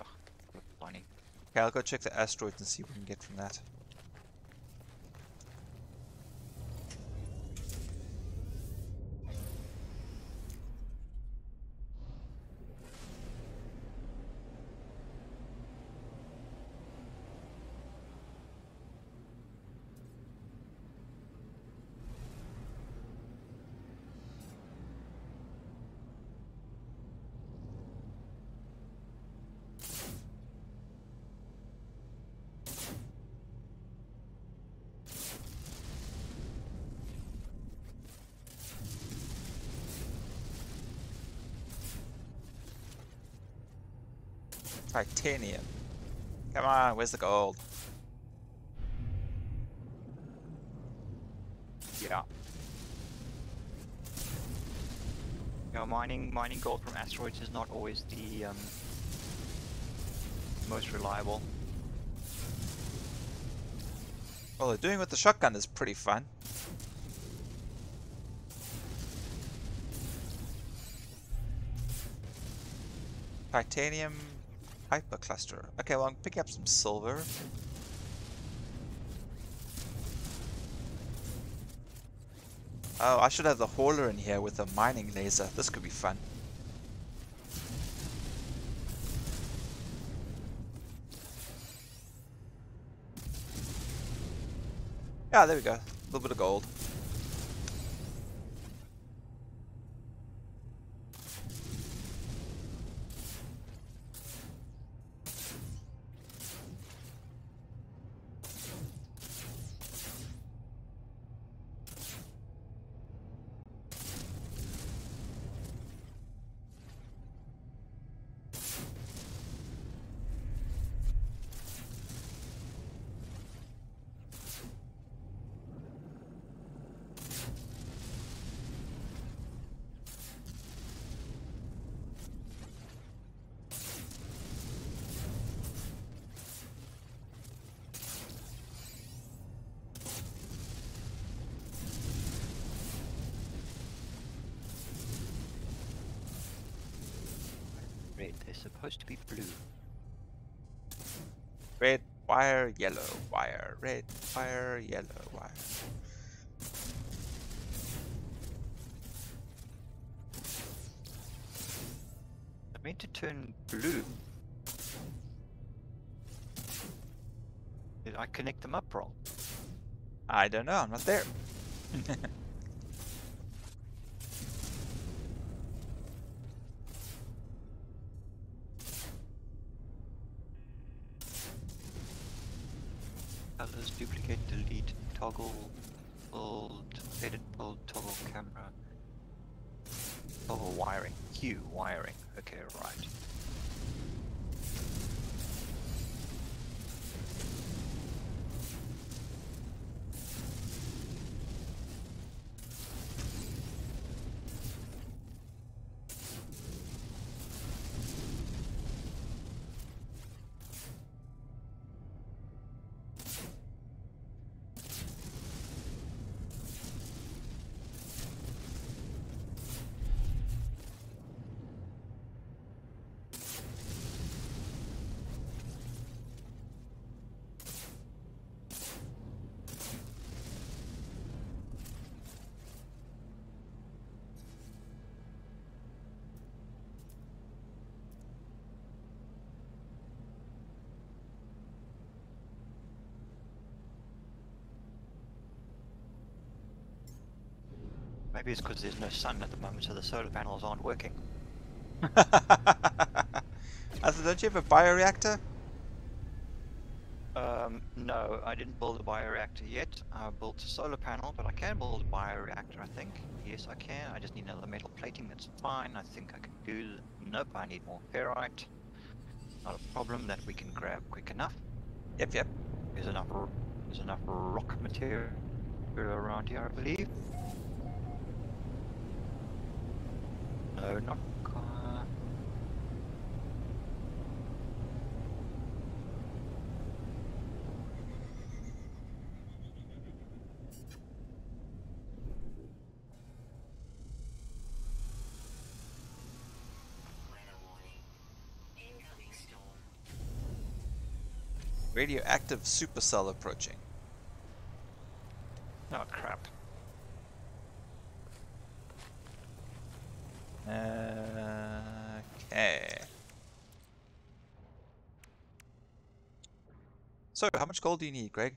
Ugh, funny. Okay, I'll go check the asteroids and see what we can get from that. Titanium. Come on, where's the gold? Yeah. Yeah, mining mining gold from asteroids is not always the um, most reliable. Well, they're doing with the shotgun is pretty fun. Titanium hypercluster. Okay, well, I'm picking up some silver. Oh, I should have the hauler in here with a mining laser. This could be fun. Yeah, there we go. A little bit of gold. Is supposed to be blue. Red wire, yellow wire, red wire, yellow wire. I meant to turn blue. Did I connect them up wrong? I don't know, I'm not there. [laughs] Maybe it's because there's no sun at the moment, so the solar panels aren't working. [laughs] I said, don't you have a bioreactor? Um, no, I didn't build a bioreactor yet. I built a solar panel, but I can build a bioreactor, I think. Yes, I can. I just need another metal plating. That's fine. I think I can do... Nope, I need more ferrite. Not a problem that we can grab quick enough. Yep, yep. There's enough, there's enough rock material around here, I believe. No, not. Radioactive supercell approaching. oh crap. Okay. So, how much gold do you need, Greg?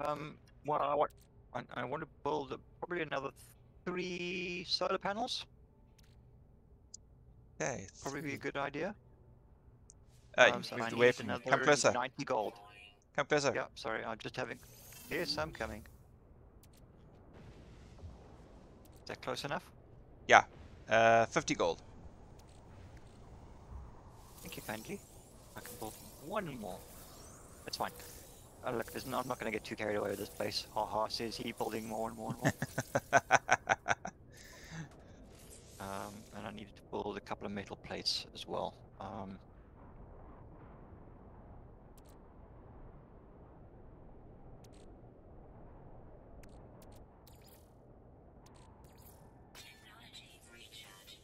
Um. Well, I want. I, I want to build probably another three solar panels. Okay. Probably be a good idea. Uh, Um, so I moved away need from another Come closer. 90 gold. Come closer. Yeah, sorry, I'm just having. Yes, I'm coming. Is that close enough? Yeah. Uh, 50 gold. Thank you kindly. I can build one more. That's fine. Uh, look, there's no, I'm not going to get too carried away with this place. Ha ha, says he building more and more and more. [laughs] um, and I needed to build a couple of metal plates as well. Um, Technology recharge.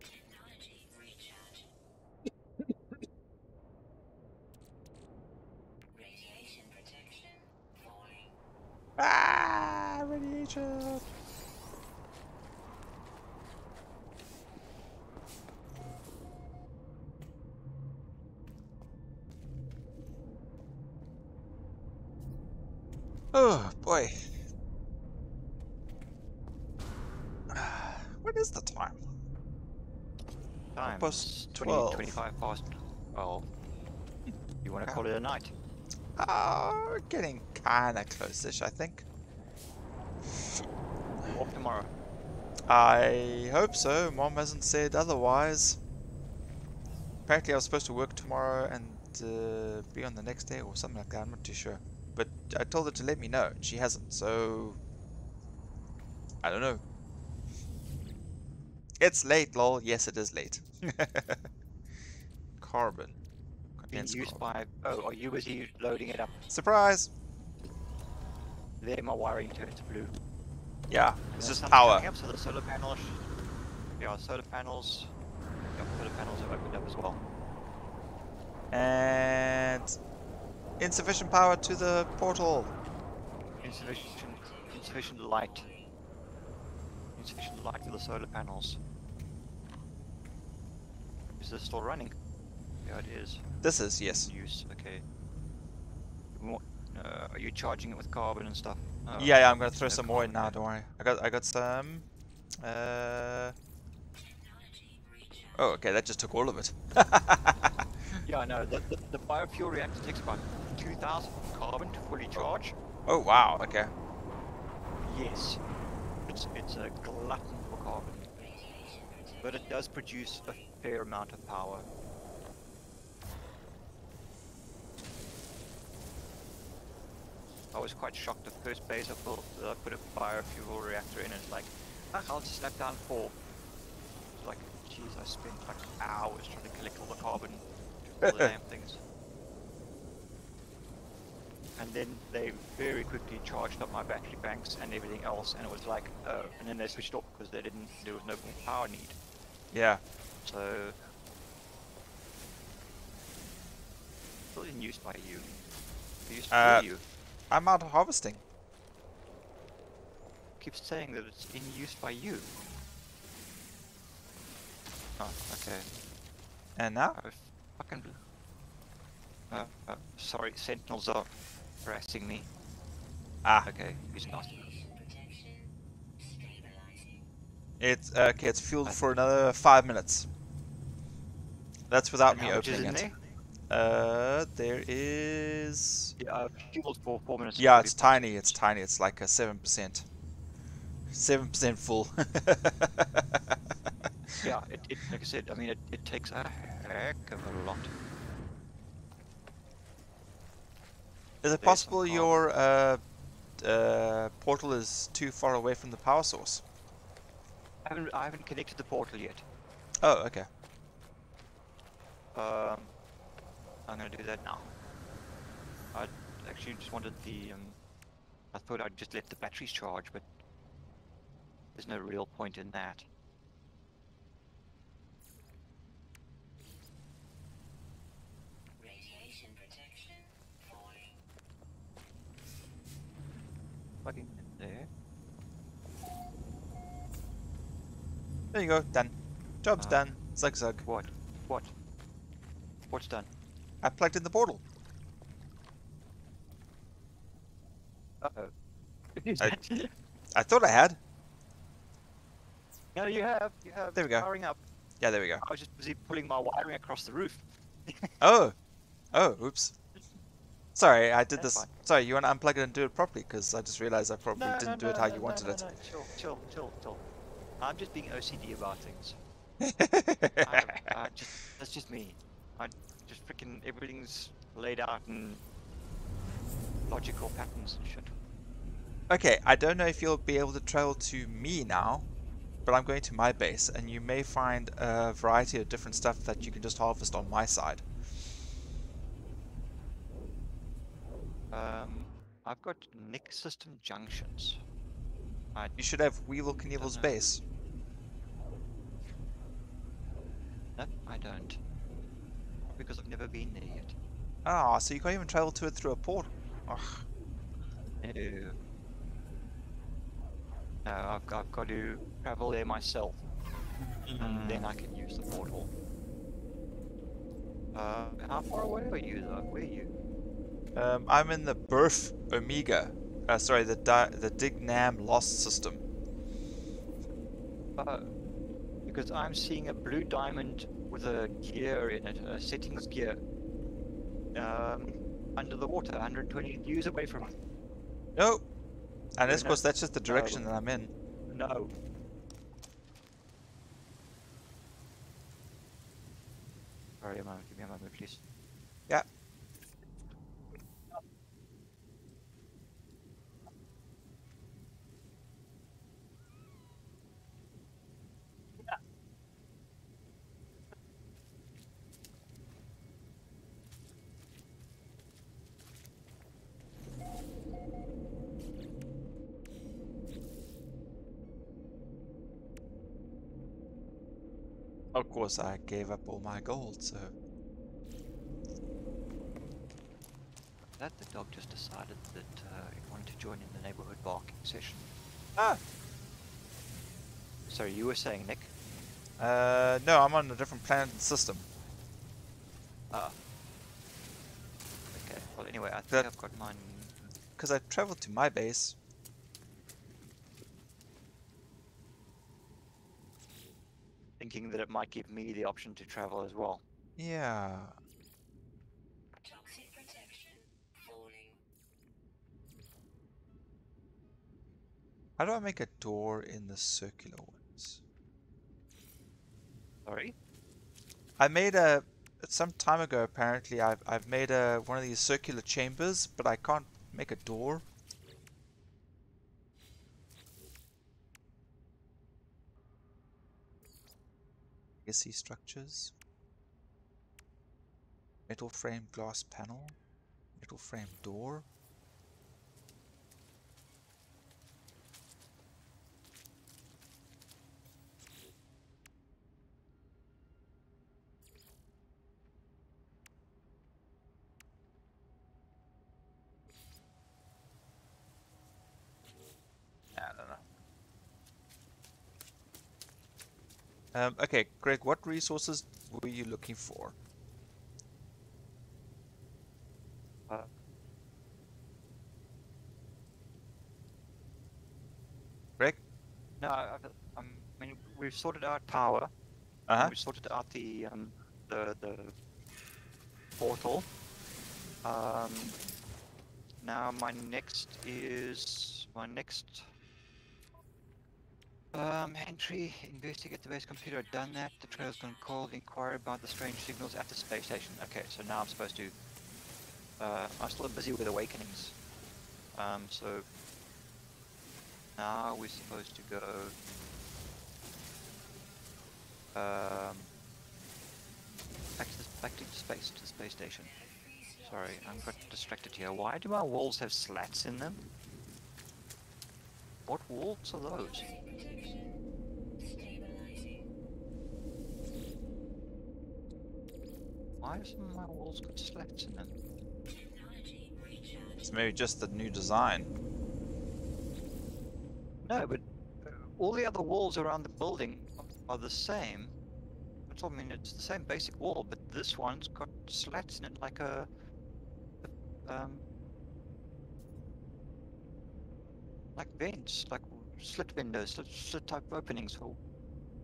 Technology recharge. Radiation protection falling. ah, radiation. Oh boy. What is the time? time past 20, 12. 25 past. Oh. You want to call it a night? Ah, we're getting kinda close-ish, I think. Walk tomorrow. I hope so. Mom hasn't said otherwise. Apparently, I was supposed to work tomorrow and uh, be on the next day or something like that. I'm not too sure. But I told her to let me know, and she hasn't. So I don't know. It's late, lol. Yes, it is late. [laughs] Carbon. Condensed used carbon. by. Oh, are you busy loading it up? Surprise! There, my wiring turns blue. Yeah, this is power. Up, so the solar panel. sh- yeah, solar panels. Yeah, solar panels have opened up as well. And insufficient power to the portal. Insufficient, insufficient light. Insufficient light to the solar panels. Is this still running? Yeah, it is. This is yes. Use. Okay. Uh, are you charging it with carbon and stuff? Oh, Yeah, yeah. I'm gonna throw no some more in now. Don't worry. I got I got some. Uh. Technology. Oh, okay. That just took all of it. [laughs] Yeah, no. The, the, the biofuel reactor takes about 2,000 carbon to fully charge. oh wow. Okay. Yes. It's it's a glutton for carbon, but it does produce a fair amount of power. I was quite shocked at first base. I thought that I put a biofuel reactor in, and it's like, ah, I'll just slap down four. It's like, jeez, I spent like hours trying to collect all the carbon all the [laughs] damn things. And then they very quickly charged up my battery banks and everything else, and it was like, oh, and then they switched off because they didn't, there was no more power need. Yeah. So, still in use by you. Used Uh, for you. I'm out harvesting. Keeps saying that it's in use by you. Oh, okay. And now? I fucking. Uh, uh, sorry, sentinels are harassing me. Ah. Okay, he's not. Radiation protection. Stabilizing. It's uh, okay. It's fueled for another five minutes. That's without me how much is opening in it. There? Uh, there is. Yeah, for four minutes. Yeah, it's tiny. It's tiny. It's like a seven percent. Seven percent full. [laughs] Yeah, it, it, like I said, I mean, it, it takes a heck of a lot. Is it There's possible your uh, uh, portal is too far away from the power source? I haven't, I haven't connected the portal yet. Oh, okay. Um, I'm gonna do that now. I actually just wanted the. Um, I thought I'd just let the batteries charge, but there's no real point in that. Radiation protection. Falling. Plugging in there. There you go. Done. Job's Uh, done. Zug zug. What? What? What's done? I plugged in the portal. Uh oh. I- I thought I had. no, you have. You have. There we go. Powering up. Yeah, there we go. I was just busy pulling my wiring across the roof. [laughs] Oh. Oh, oops. Sorry, I did That's this. fine. Sorry, you want to unplug it and do it properly? Because I just realized I probably No, didn't no, do no, it how you wanted it. chill, chill, chill, chill. I'm just being OCD about things. [laughs] I, I just that's just me. I just freaking everything's laid out in logical patterns and shit. Okay, I don't know if you'll be able to travel to me now, but I'm going to my base, and you may find a variety of different stuff that you can just harvest on my side. Um, I've got Nick system junctions. I You should have Weevil Kneevil's base. no, I don't. Because I've never been there yet. Ah, so you can't even travel to it through a port. Ugh. No. No, I've, I've got to travel there myself, and then I can use the portal. Uh, how far away are you though? Where are you? Um, I'm in the Burf Omega. Uh, sorry, the Di- the Dignam Lost System. Uh, because I'm seeing a blue diamond with a gear in it, a settings gear. Um, under the water, 120 views away from it. No, and of course that's just the direction No. that I'm in. No. Sorry, a moment. Give me a moment, please. Yeah. Of course, I gave up all my gold, so That the dog just decided that uh, it wanted to join in the neighborhood barking session. ah, Sorry, you were saying, Nick? uh, no, I'm on a different planet and system. Ah. Okay. Well, anyway, I think That- I've got mine. Because I traveled to my base. Thinking that it might give me the option to travel as well. Yeah. Toxic protection falling. How do I make a door in the circular ones? Sorry. I made a some time ago. Apparently, I've I've made a one of these circular chambers, but I can't make a door. Legacy structures. Metal frame glass panel. Metal frame door. I don't know. Um, okay, Greg, what resources were you looking for? Uh, Greg? no, I, I, I mean we've sorted out power. Uh huh. We sorted out the um, the the portal. Um, now my next is my next um, entry. Investigate the base computer. I've done that. The trail's gone cold. Inquire about the strange signals at the space station. Okay, so now I'm supposed to. Uh, I'm still busy with awakenings. Um, so now we're supposed to go. Um, back to the, back to space to the space station. Sorry, I'm got distracted here. Why do my walls have slats in them? What walls are those? Toxic protection stabilizing. Why have some of my walls got slats in them? It's maybe just the new design. No, but uh, all the other walls around the building are the same. I mean, it's the same basic wall, but this one's got slats in it like a, a um, like vents, like slit windows, slit, slit type openings for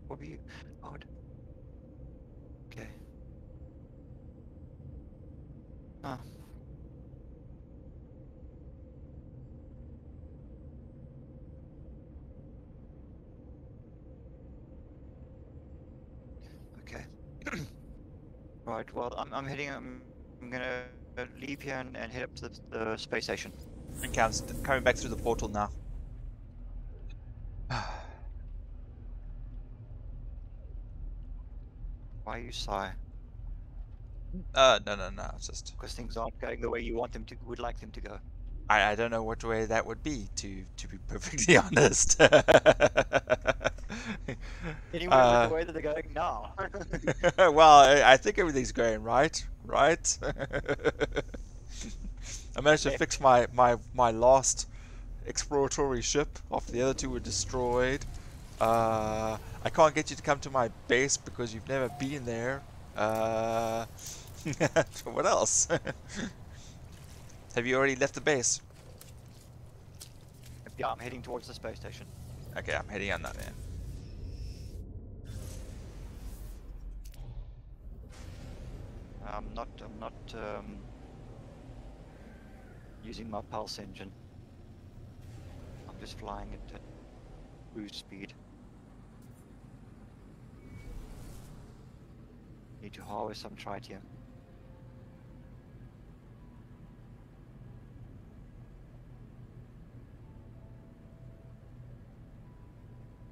what were you? Odd. Okay. Ah. Okay. [clears throat] right. Well, I'm, I'm heading. I'm, I'm gonna leave here and, and head up to the, the space station. Okay, I'm coming back through the portal now. Why you sigh? uh, no, no, no. It's just Because things aren't going the way you want them to, would like them to go. I, I don't know what way that would be. To to be perfectly [laughs] honest. [laughs] Anyway, Uh, the way that they're going now. [laughs] well, I, I think everything's going right, right? I managed to fix my, my, my last exploratory ship after the other two were destroyed. Uh, I can't get you to come to my base because you've never been there. Uh, [laughs] what else? [laughs] Have you already left the base? yeah, I'm heading towards the space station. Okay, I'm heading on that then. I'm not. I'm not um, using my pulse engine. I'm just flying it at cruise speed. Need to harvest some tritium.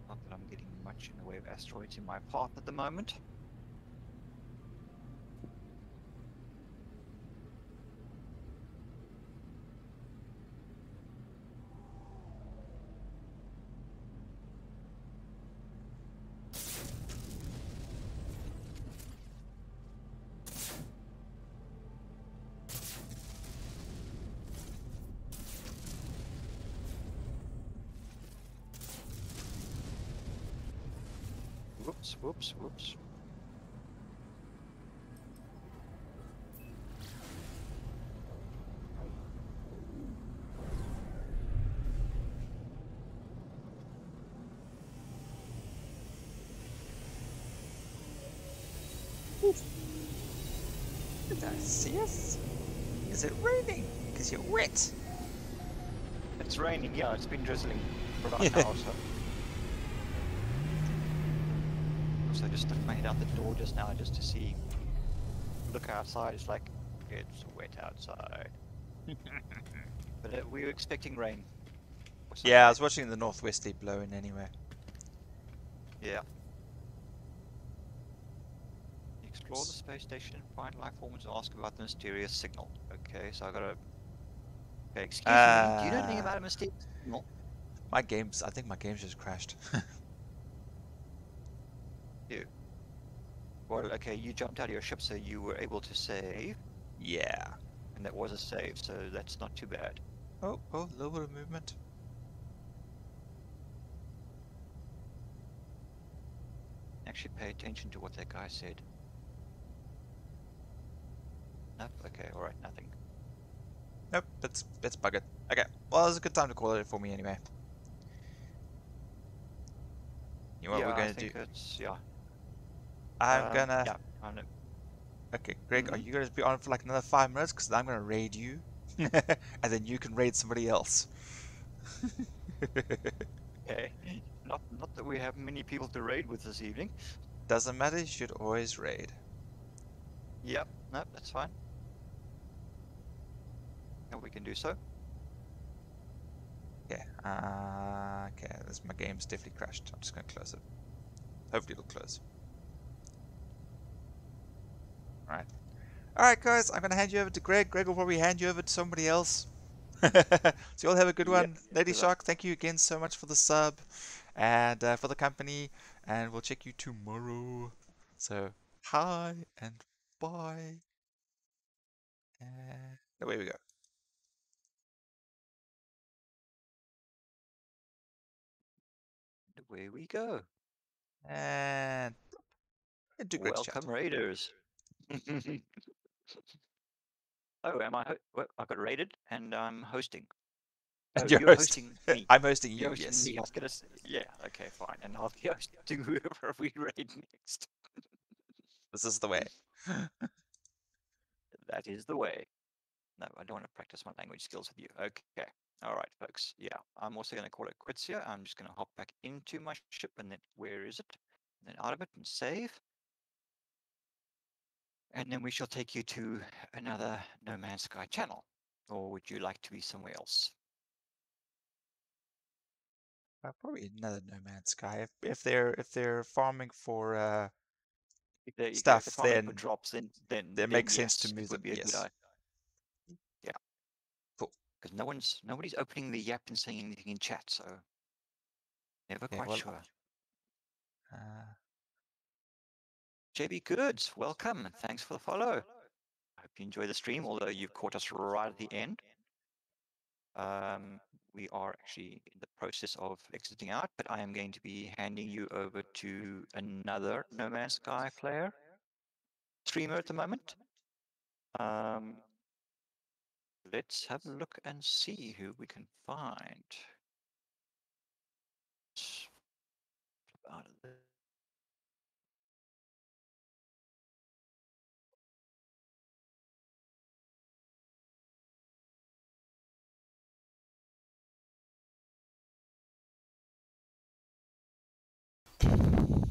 Not that I'm getting much in the way of asteroids in my path at the moment. Whoops, whoops, whoops. You don't see us? Is it raining? Because you're wet. It's raining, yeah, it's been drizzling for about Yeah. an hour or so. So just took my head out the door just now just to see. Look outside, it's like, it's wet outside. [laughs] but uh, we were expecting rain. Yeah, I was watching the northwesterly blowing anyway. Yeah. Explore the space station, find life forms, and ask about the mysterious signal. Okay, so I gotta. Okay, excuse me. Do you know anything Uh, about a mysterious signal? My games, I think my games just crashed. [laughs] Well, okay, you jumped out of your ship, so you were able to save, yeah. and that was a save, so that's not too bad. Oh, oh, a little bit of movement. Actually, pay attention to what that guy said. Nope. Okay. All right. Nothing. Nope, that's that's buggered. Okay, well, it's a good time to call it for me anyway. You know what yeah, we're gonna do? it's yeah. I'm um, gonna. Yeah. I know. Okay, Greg, are Mhm. you gonna be on for like another five minutes? Because I'm gonna raid you, [laughs] and then you can raid somebody else. [laughs] Okay. Not not that we have many people to raid with this evening. Doesn't matter. You should always raid. Yep. Nope. That's fine. And we can do so. Okay. Uh, okay. This my game's definitely crashed. I'm just gonna close it. Hopefully it'll close. All right. All right, guys. I'm gonna hand you over to Greg. Greg will probably hand you over to somebody else. [laughs] so you all have a good Yep, one, Lady good luck. Shark. Thank you again so much for the sub and uh, for the company, and we'll check you tomorrow. So hi and bye. And away we go. Away we go. And do chat. Welcome, raiders. [laughs] oh, am I? Ho- I got raided, and I'm hosting. [laughs] Oh, you're you're hosting- hosting me. I'm hosting you. You're hosting yes. me. I was gonna say, yeah, okay, fine, and I'll be [laughs] hosting whoever we raid next. This is the way. That is the way. No, I don't want to practice my language skills with you. Okay. All right, folks. Yeah, I'm also going to call it quits here. I'm just going to hop back into my ship and then where is it? And then out of it and save. And then we shall take you to another No Man's Sky channel. Or would you like to be somewhere else? Uh, probably another No Man's Sky. If, if they're if they're farming for uh, If they, if Stuff, for then drops, then then it makes sense to yes, move them, be a good yes. Yeah. Cool. Because no one's nobody's opening the yap and saying anything in chat, so never Yeah, quite well, sure. uh, JB Goods, welcome thanks for the follow. I hope you enjoy the stream, although you've caught us right at the end. Um, we are actually in the process of exiting out, but I am going to be handing you over to another No Man's Sky player, streamer at the moment. Um, let's have a look and see who we can find. Out of the